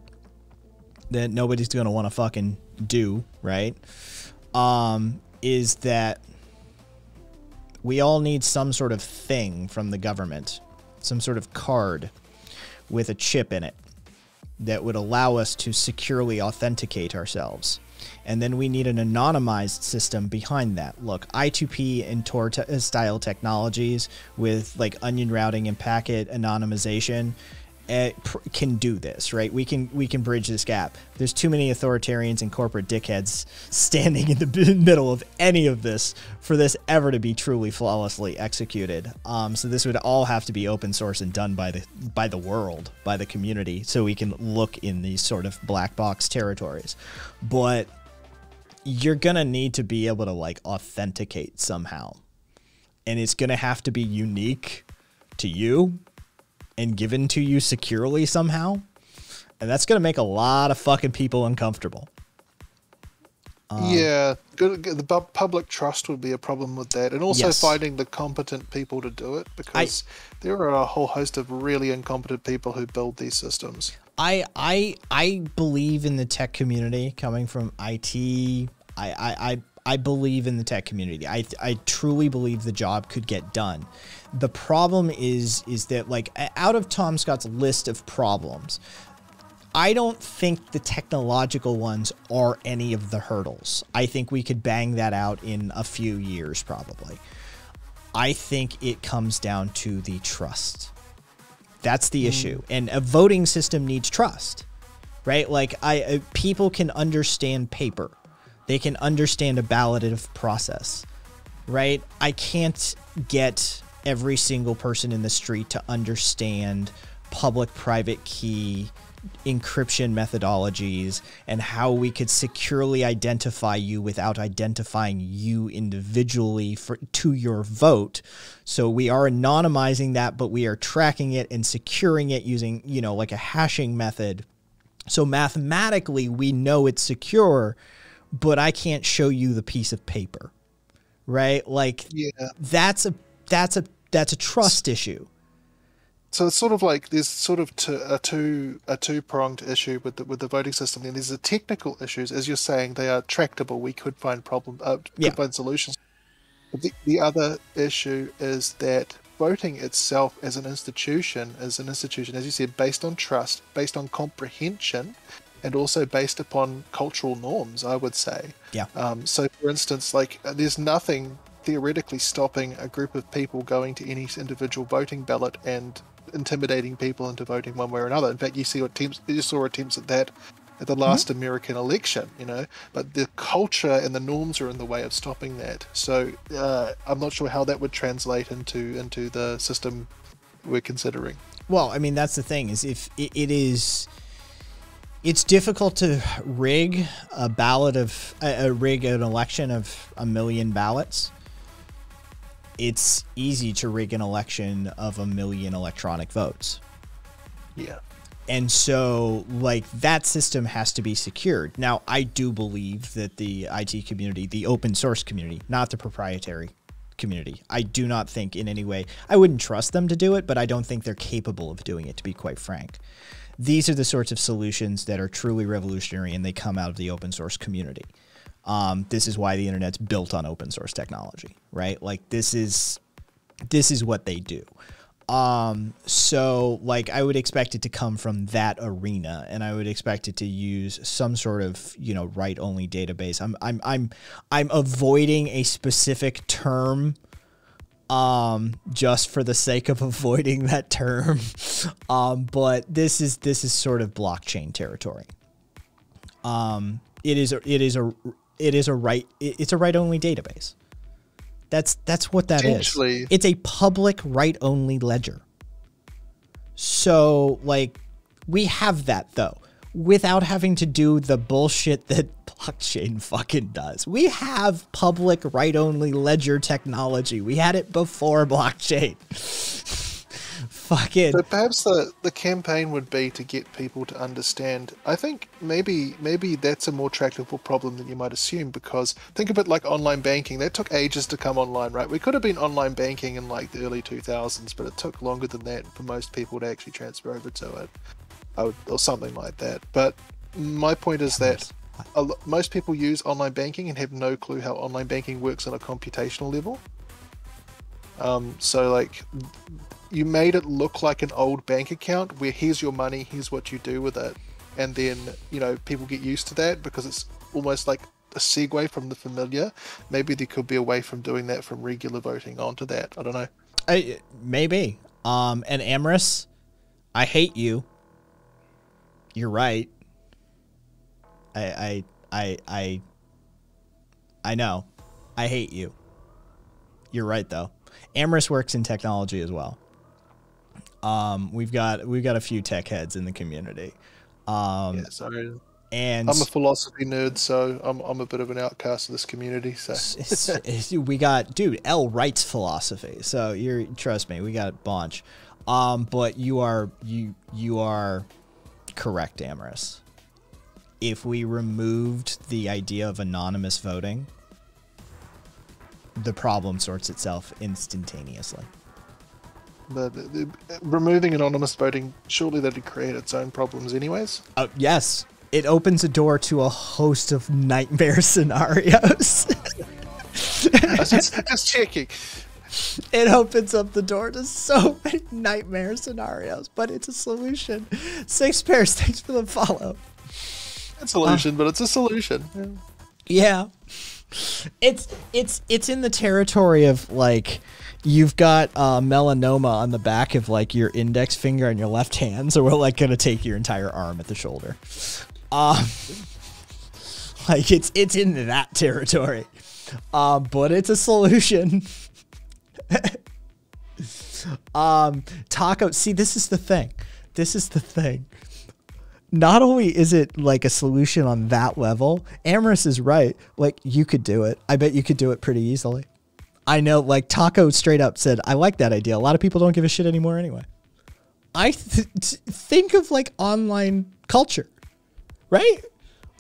that nobody's gonna want to fucking do right um, is that we all need some sort of thing from the government, some sort of card with a chip in it that would allow us to securely authenticate ourselves. And then we need an anonymized system behind that. Look, I2P and Tor style technologies with like onion routing and packet anonymization Eh, can do this, right? We can we can bridge this gap. There's too many authoritarians and corporate dickheads standing in the middle of any of this for this ever to be truly flawlessly executed. Um, so this would all have to be open source and done by the by the world, by the community, so we can look in these sort of black box territories. But you're gonna need to be able to like authenticate somehow, and it's gonna have to be unique to you and given to you securely somehow. And that's going to make a lot of fucking people uncomfortable. Um,
yeah, good, good, the public trust would be a problem with that, and also yes. finding the competent people to do it because I, there are a whole host of really incompetent people who build these systems.
I I I believe in the tech community coming from IT. I I, I I believe in the tech community. I, I truly believe the job could get done. The problem is is that like out of Tom Scott's list of problems, I don't think the technological ones are any of the hurdles. I think we could bang that out in a few years probably. I think it comes down to the trust. That's the mm. issue. And a voting system needs trust. Right? Like I uh, people can understand paper they can understand a ballotative process, right? I can't get every single person in the street to understand public private key encryption methodologies and how we could securely identify you without identifying you individually for, to your vote. So we are anonymizing that, but we are tracking it and securing it using, you know, like a hashing method. So mathematically, we know it's secure but I can't show you the piece of paper. Right? Like yeah. that's a that's a that's a trust issue.
So it's sort of like there's sort of a two a two pronged issue with the with the voting system. Then there's the technical issues, as you're saying, they are tractable. We could find problem uh, could yeah. find solutions. But the, the other issue is that voting itself as an institution is an institution, as you said, based on trust, based on comprehension, and also based upon cultural norms, I would say. Yeah. Um, so, for instance, like there's nothing theoretically stopping a group of people going to any individual voting ballot and intimidating people into voting one way or another. In fact, you see attempts, you saw attempts at that at the last mm-hmm. American election, you know. But the culture and the norms are in the way of stopping that. So uh, I'm not sure how that would translate into into the system we're considering.
Well, I mean, that's the thing is if it, it is it's difficult to rig a ballot of a, a rig an election of a million ballots. It's easy to rig an election of a million electronic votes. Yeah. And so, like, that system has to be secured. Now, I do believe that the IT community, the open source community, not the proprietary community, I do not think in any way, I wouldn't trust them to do it, but I don't think they're capable of doing it, to be quite frank these are the sorts of solutions that are truly revolutionary and they come out of the open source community. Um, this is why the internet's built on open source technology, right? Like this is this is what they do. Um, so like I would expect it to come from that arena and I would expect it to use some sort of, you know, write only database. I'm I'm I'm I'm avoiding a specific term um, just for the sake of avoiding that term. um, but this is this is sort of blockchain territory. Um, it is a, it is a it is a right it's a write only database. That's that's what that is. It's a public write only ledger. So like we have that though without having to do the bullshit that blockchain fucking does. We have public write only ledger technology. We had it before blockchain.
fucking. But perhaps the, the campaign would be to get people to understand. I think maybe maybe that's a more tractable problem than you might assume because think of it like online banking. That took ages to come online, right? We could have been online banking in like the early 2000s, but it took longer than that for most people to actually transfer over to it or something like that. But my point is that most people use online banking and have no clue how online banking works on a computational level. Um, so, like, you made it look like an old bank account where here's your money, here's what you do with it. And then, you know, people get used to that because it's almost like a segue from the familiar. Maybe there could be a way from doing that from regular voting onto that. I don't know.
I, maybe. Um, and Amorous, I hate you you're right. I I I I I know. I hate you. You're right though. Amorous works in technology as well. Um, we've got we've got a few tech heads in the community. Um, yeah, so and I'm a
philosophy nerd, so I'm I'm a bit of an outcast of this community. So
we got dude L writes philosophy, so you're trust me, we got a bunch. Um, but you are you you are correct, Amorous. If we removed the idea of anonymous voting, the problem sorts itself
instantaneously. But uh, removing anonymous voting, surely that'd create its own problems, anyways.
Uh, yes, it opens a door to a host of nightmare scenarios.
just, just checking
it opens up the door to so many nightmare scenarios, but it's a solution. Six pairs, thanks for the follow.
It's a solution, uh, but it's a solution.
Yeah. It's it's it's in the territory of like you've got uh, melanoma on the back of like your index finger and your left hand, so we're like gonna take your entire arm at the shoulder. Um, like it's it's in that territory, uh, but it's a solution. um, taco. See, this is the thing. This is the thing. Not only is it like a solution on that level, Amorous is right. Like you could do it. I bet you could do it pretty easily. I know, like Taco straight up said, I like that idea. A lot of people don't give a shit anymore anyway. I th think of like online culture, right?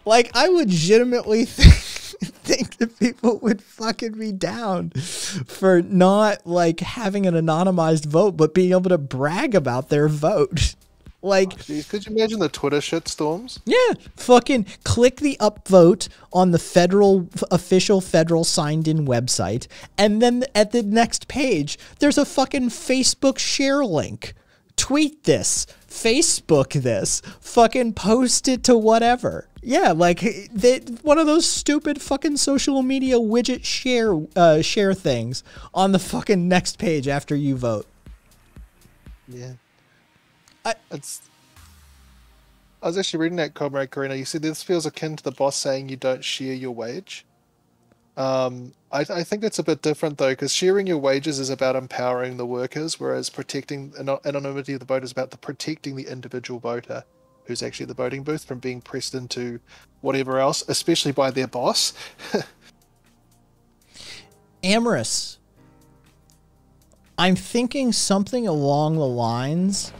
Like I legitimately think think that people would fucking be down for not like having an anonymized vote, but being able to brag about their vote.
Like, oh, could you imagine the Twitter shitstorms?
Yeah, fucking click the upvote on the federal official federal signed in website, and then at the next page, there's a fucking Facebook share link tweet this, Facebook this, fucking post it to whatever. Yeah, like they, one of those stupid fucking social media widget share uh, share things on the fucking next page after you vote.
Yeah, I, it's. I was actually reading that comrade Karina. You said this feels akin to the boss saying you don't share your wage. Um, I, I think that's a bit different though, because sharing your wages is about empowering the workers, whereas protecting anonymity of the voter is about the protecting the individual voter who's actually the voting booth from being pressed into whatever else, especially by their boss. Amorous.
I'm thinking something along the lines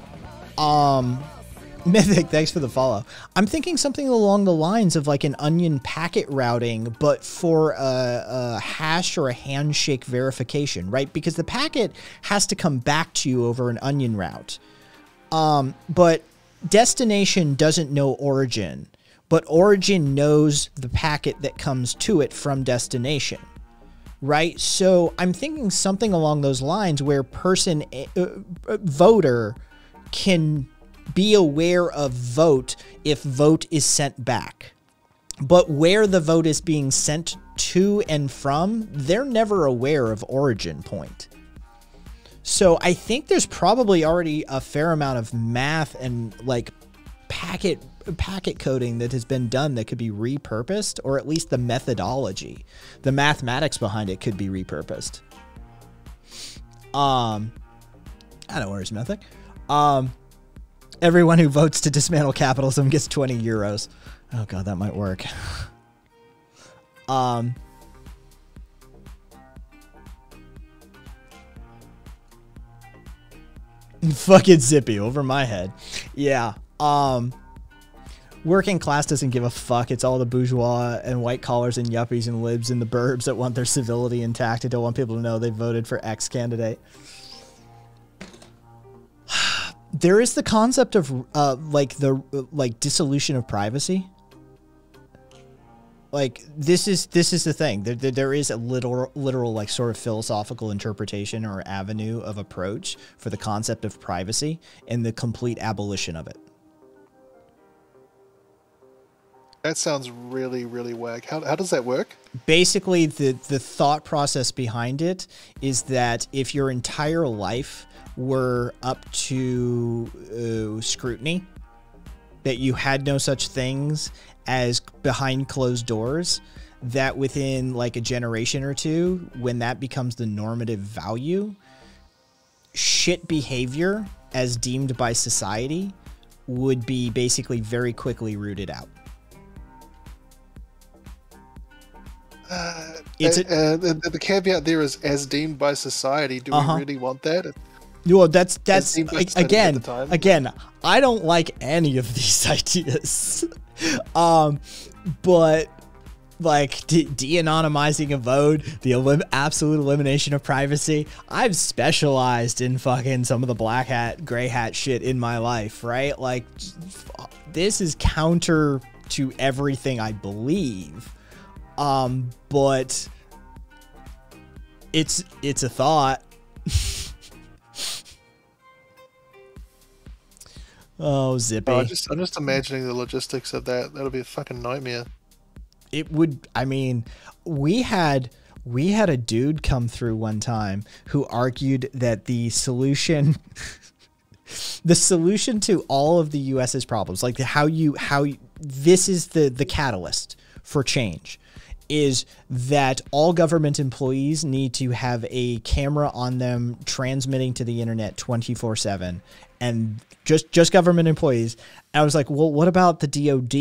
um Mythic, thanks for the follow. I'm thinking something along the lines of like an onion packet routing, but for a, a, hash or a handshake verification, right? Because the packet has to come back to you over an onion route. Um, but destination doesn't know origin, but origin knows the packet that comes to it from destination right? So I'm thinking something along those lines where person eh, uh, voter can be aware of vote if vote is sent back. But where the vote is being sent to and from, they're never aware of origin point. So I think there's probably already a fair amount of math and like packet packet coding that has been done that could be repurposed or at least the methodology, the mathematics behind it could be repurposed. Um I don't know where's method. Um Everyone who votes to dismantle capitalism gets 20 euros. Oh god, that might work. um Fucking zippy over my head. Yeah. Um working class doesn't give a fuck. It's all the bourgeois and white collars and yuppies and libs and the burbs that want their civility intact and don't want people to know they voted for X candidate there is the concept of uh, like the like dissolution of privacy. Like this is this is the thing. There, there, there is a literal literal like sort of philosophical interpretation or avenue of approach for the concept of privacy and the complete abolition
of it. That sounds really, really wack. How, how does that work?
Basically, the, the thought process behind it is that if your entire life were up to uh, scrutiny, that you had no such things as behind closed doors, that within like a generation or two, when that becomes the normative value, shit behavior as deemed by society would be basically very quickly rooted out.
Uh, it's a, uh, the, the, caveat there is as deemed by society. Do uh -huh. we uh-huh. really want that?
No, well, that's that's like, again, again. I don't like any of these ideas, um, but like de, de anonymizing a vote, the elim absolute elimination of privacy. I've specialized in fucking some of the black hat, gray hat shit in my life, right? Like, this is counter to everything I believe, um, but it's it's a thought. Oh, Zippy. Oh, I just,
I'm just imagining the logistics of that. That'll be a fucking nightmare. It
would. I mean, we had we had a dude come through one time who argued that the solution. the solution to all of the US's problems, like how you how you, this is the the catalyst for change is that all government employees need to have a camera on them transmitting to the internet 24 7 and just just government employees i was like well what about the dod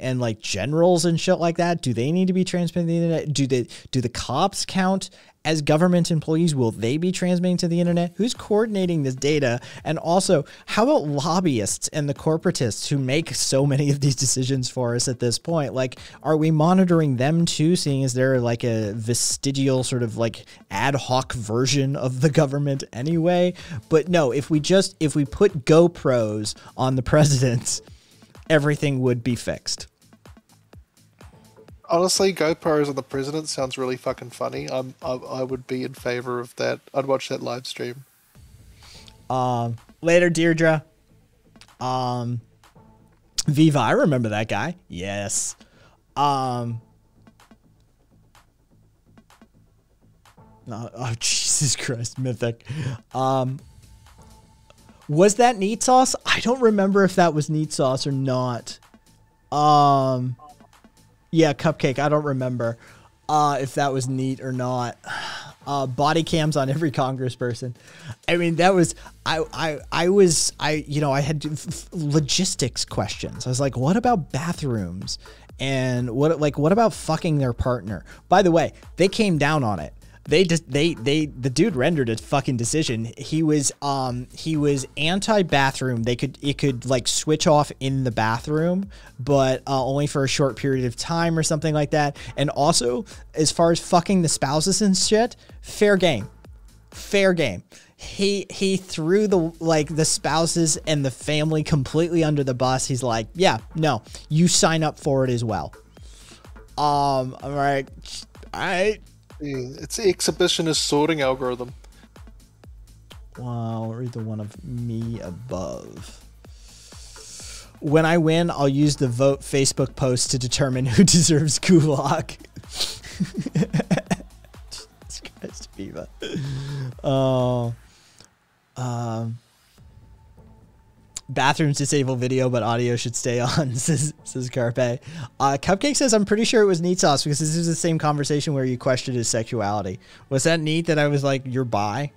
and like generals and shit like that do they need to be transmitting the internet do they do the cops count as government employees, will they be transmitting to the internet? Who's coordinating this data? And also, how about lobbyists and the corporatists who make so many of these decisions for us at this point? Like, are we monitoring them too, seeing as they're like a vestigial sort of like ad hoc version of the government anyway? But no, if we just, if we put GoPros on the president, everything would be fixed
honestly, GoPros on the president sounds really fucking funny. I'm, I, I would be in favor of that. I'd watch that live stream.
Um, later, Deirdre. Um, Viva, I remember that guy. Yes. Um. Oh, oh Jesus Christ, mythic. Um, was that neat sauce? I don't remember if that was neat sauce or not. Um. Yeah, Cupcake. I don't remember uh, if that was neat or not. Uh, body cams on every congressperson. I mean, that was I I I was I you know I had logistics questions. I was like, what about bathrooms? And what like what about fucking their partner? By the way, they came down on it they just they they the dude rendered a fucking decision. He was um he was anti bathroom. They could it could like switch off in the bathroom, but uh, only for a short period of time or something like that. And also, as far as fucking the spouses and shit, fair game, fair game he he threw the like the spouses and the family completely under the bus. He's like, yeah, no, you sign up for it as well.
Um, all right, all right, it's the exhibitionist sorting algorithm.
Well, read the one of me above. When I win, I'll use the vote Facebook post to determine who deserves gulag. Jesus Christ, Viva. Oh. Um bathrooms disable video, but audio should stay on, says, says Carpe. Uh, Cupcake says, I'm pretty sure it was Neat Sauce because this is the same conversation where you questioned his sexuality. Was that neat that I was like, you're bi?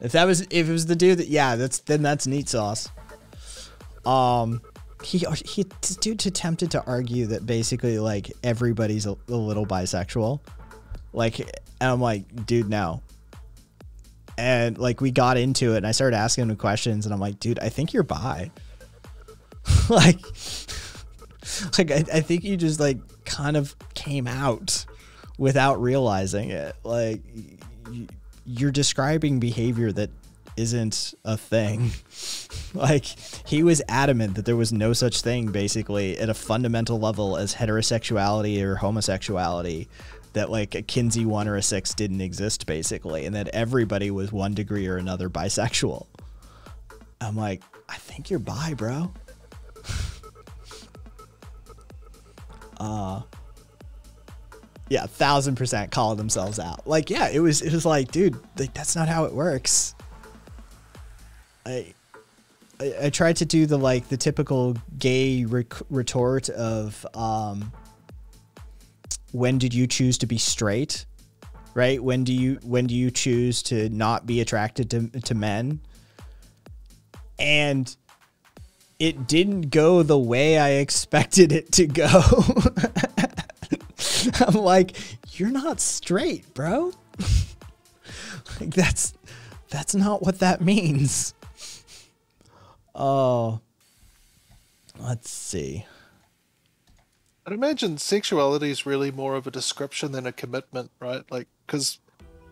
If that was, if it was the dude that, yeah, that's, then that's Neat Sauce. Um, he, he, this dude attempted to argue that basically like everybody's a, a little bisexual. Like, and I'm like, dude, no and like we got into it and I started asking him questions and I'm like, dude, I think you're bi. like like I, I think you just like kind of came out without realizing it. Like you're describing behavior that isn't a thing. like he was adamant that there was no such thing basically at a fundamental level as heterosexuality or homosexuality that like a Kinsey one or a six didn't exist basically, and that everybody was one degree or another bisexual. I'm like, I think you're bi, bro. uh yeah, thousand percent calling themselves out. Like, yeah, it was it was like, dude, like that's not how it works. I I, I tried to do the like the typical gay rec- retort of um when did you choose to be straight? Right? When do you when do you choose to not be attracted to to men? And it didn't go the way I expected it to go. I'm like, you're not straight, bro. like that's that's not what that means. Oh. Let's see.
I'd imagine sexuality is really more of a description than a commitment, right? Like, because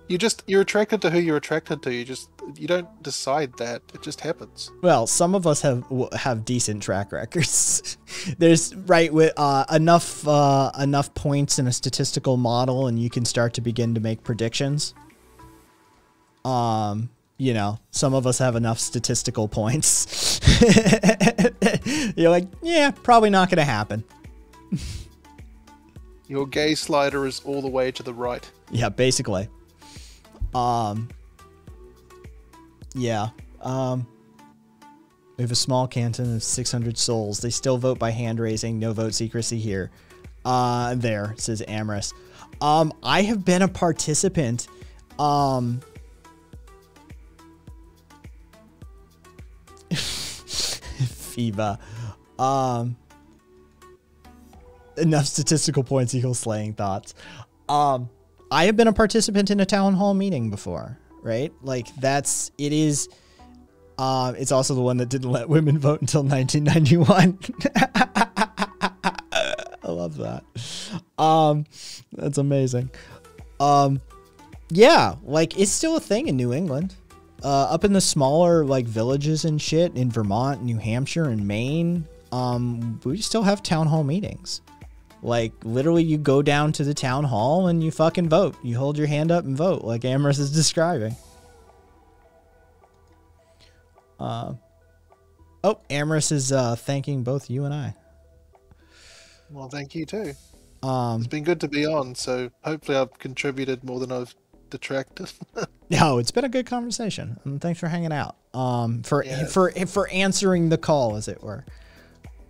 you just you're attracted to who you're attracted to. You just you don't decide that; it just happens.
Well, some of us have have decent track records. There's right with uh, enough uh, enough points in a statistical model, and you can start to begin to make predictions. Um, you know, some of us have enough statistical points. You're like, yeah, probably not going to happen.
Your gay slider is all the way to the right.
Yeah, basically. Um. Yeah. Um. We have a small canton of 600 souls. They still vote by hand raising. No vote secrecy here. Uh, there says Amorous. Um, I have been a participant. Um. FIBA. Um enough statistical points equals slaying thoughts. Um, I have been a participant in a town hall meeting before, right? Like that's it is. Uh, it's also the one that didn't let women vote until 1991. I love that. Um, that's amazing. Um, yeah, like it's still a thing in New England. Uh, up in the smaller like villages and shit in Vermont, New Hampshire, and Maine, um, we still have town hall meetings. Like literally, you go down to the town hall and you fucking vote. You hold your hand up and vote, like Amorous is describing. Uh, oh, Amorous is uh, thanking both you and I.
Well, thank you too. Um, it's been good to be on. So hopefully, I've contributed more than I've detracted.
no, it's been a good conversation, and thanks for hanging out. Um, for yeah. for for answering the call, as it were.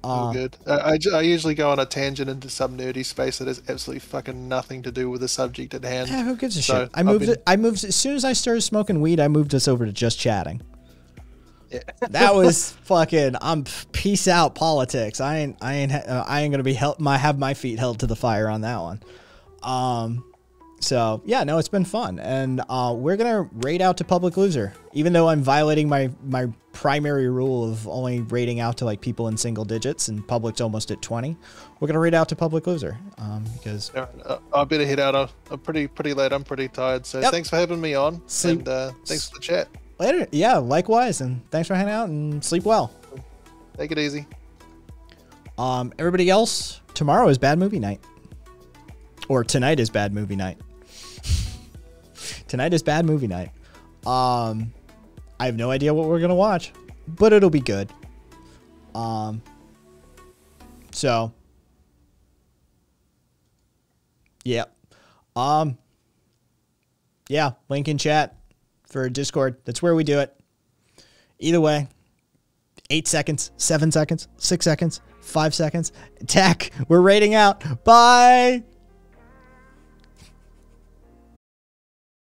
All good. I, I, I, usually go on a tangent into some nerdy space that has absolutely fucking nothing to do with the subject at hand. Yeah, who gives a so shit? I moved. Been... It,
I moved as soon as I started smoking weed. I moved us over to just chatting.
Yeah. that was
fucking. I'm peace out politics. I ain't. I ain't. Uh, I ain't gonna be held. My have my feet held to the fire on that one. Um, so yeah, no, it's been fun, and uh, we're gonna raid out to public loser, even though I'm violating my my primary rule of only rating out to like people in single digits, and public's almost at twenty. We're gonna raid out to public loser um, because
uh, I better head out. I'm, I'm pretty pretty late. I'm pretty tired. So yep. thanks for having me on, sleep. and uh, thanks for the chat.
Later, yeah, likewise, and thanks for hanging out and sleep well. Take it easy. Um, everybody else, tomorrow is bad movie night, or tonight is bad movie night. Tonight is bad movie night. Um, I have no idea what we're gonna watch, but it'll be good. Um, so yeah, um, yeah. Link in chat for Discord. That's where we do it. Either way, eight seconds, seven seconds, six seconds, five seconds. Tech, we're rating out. Bye.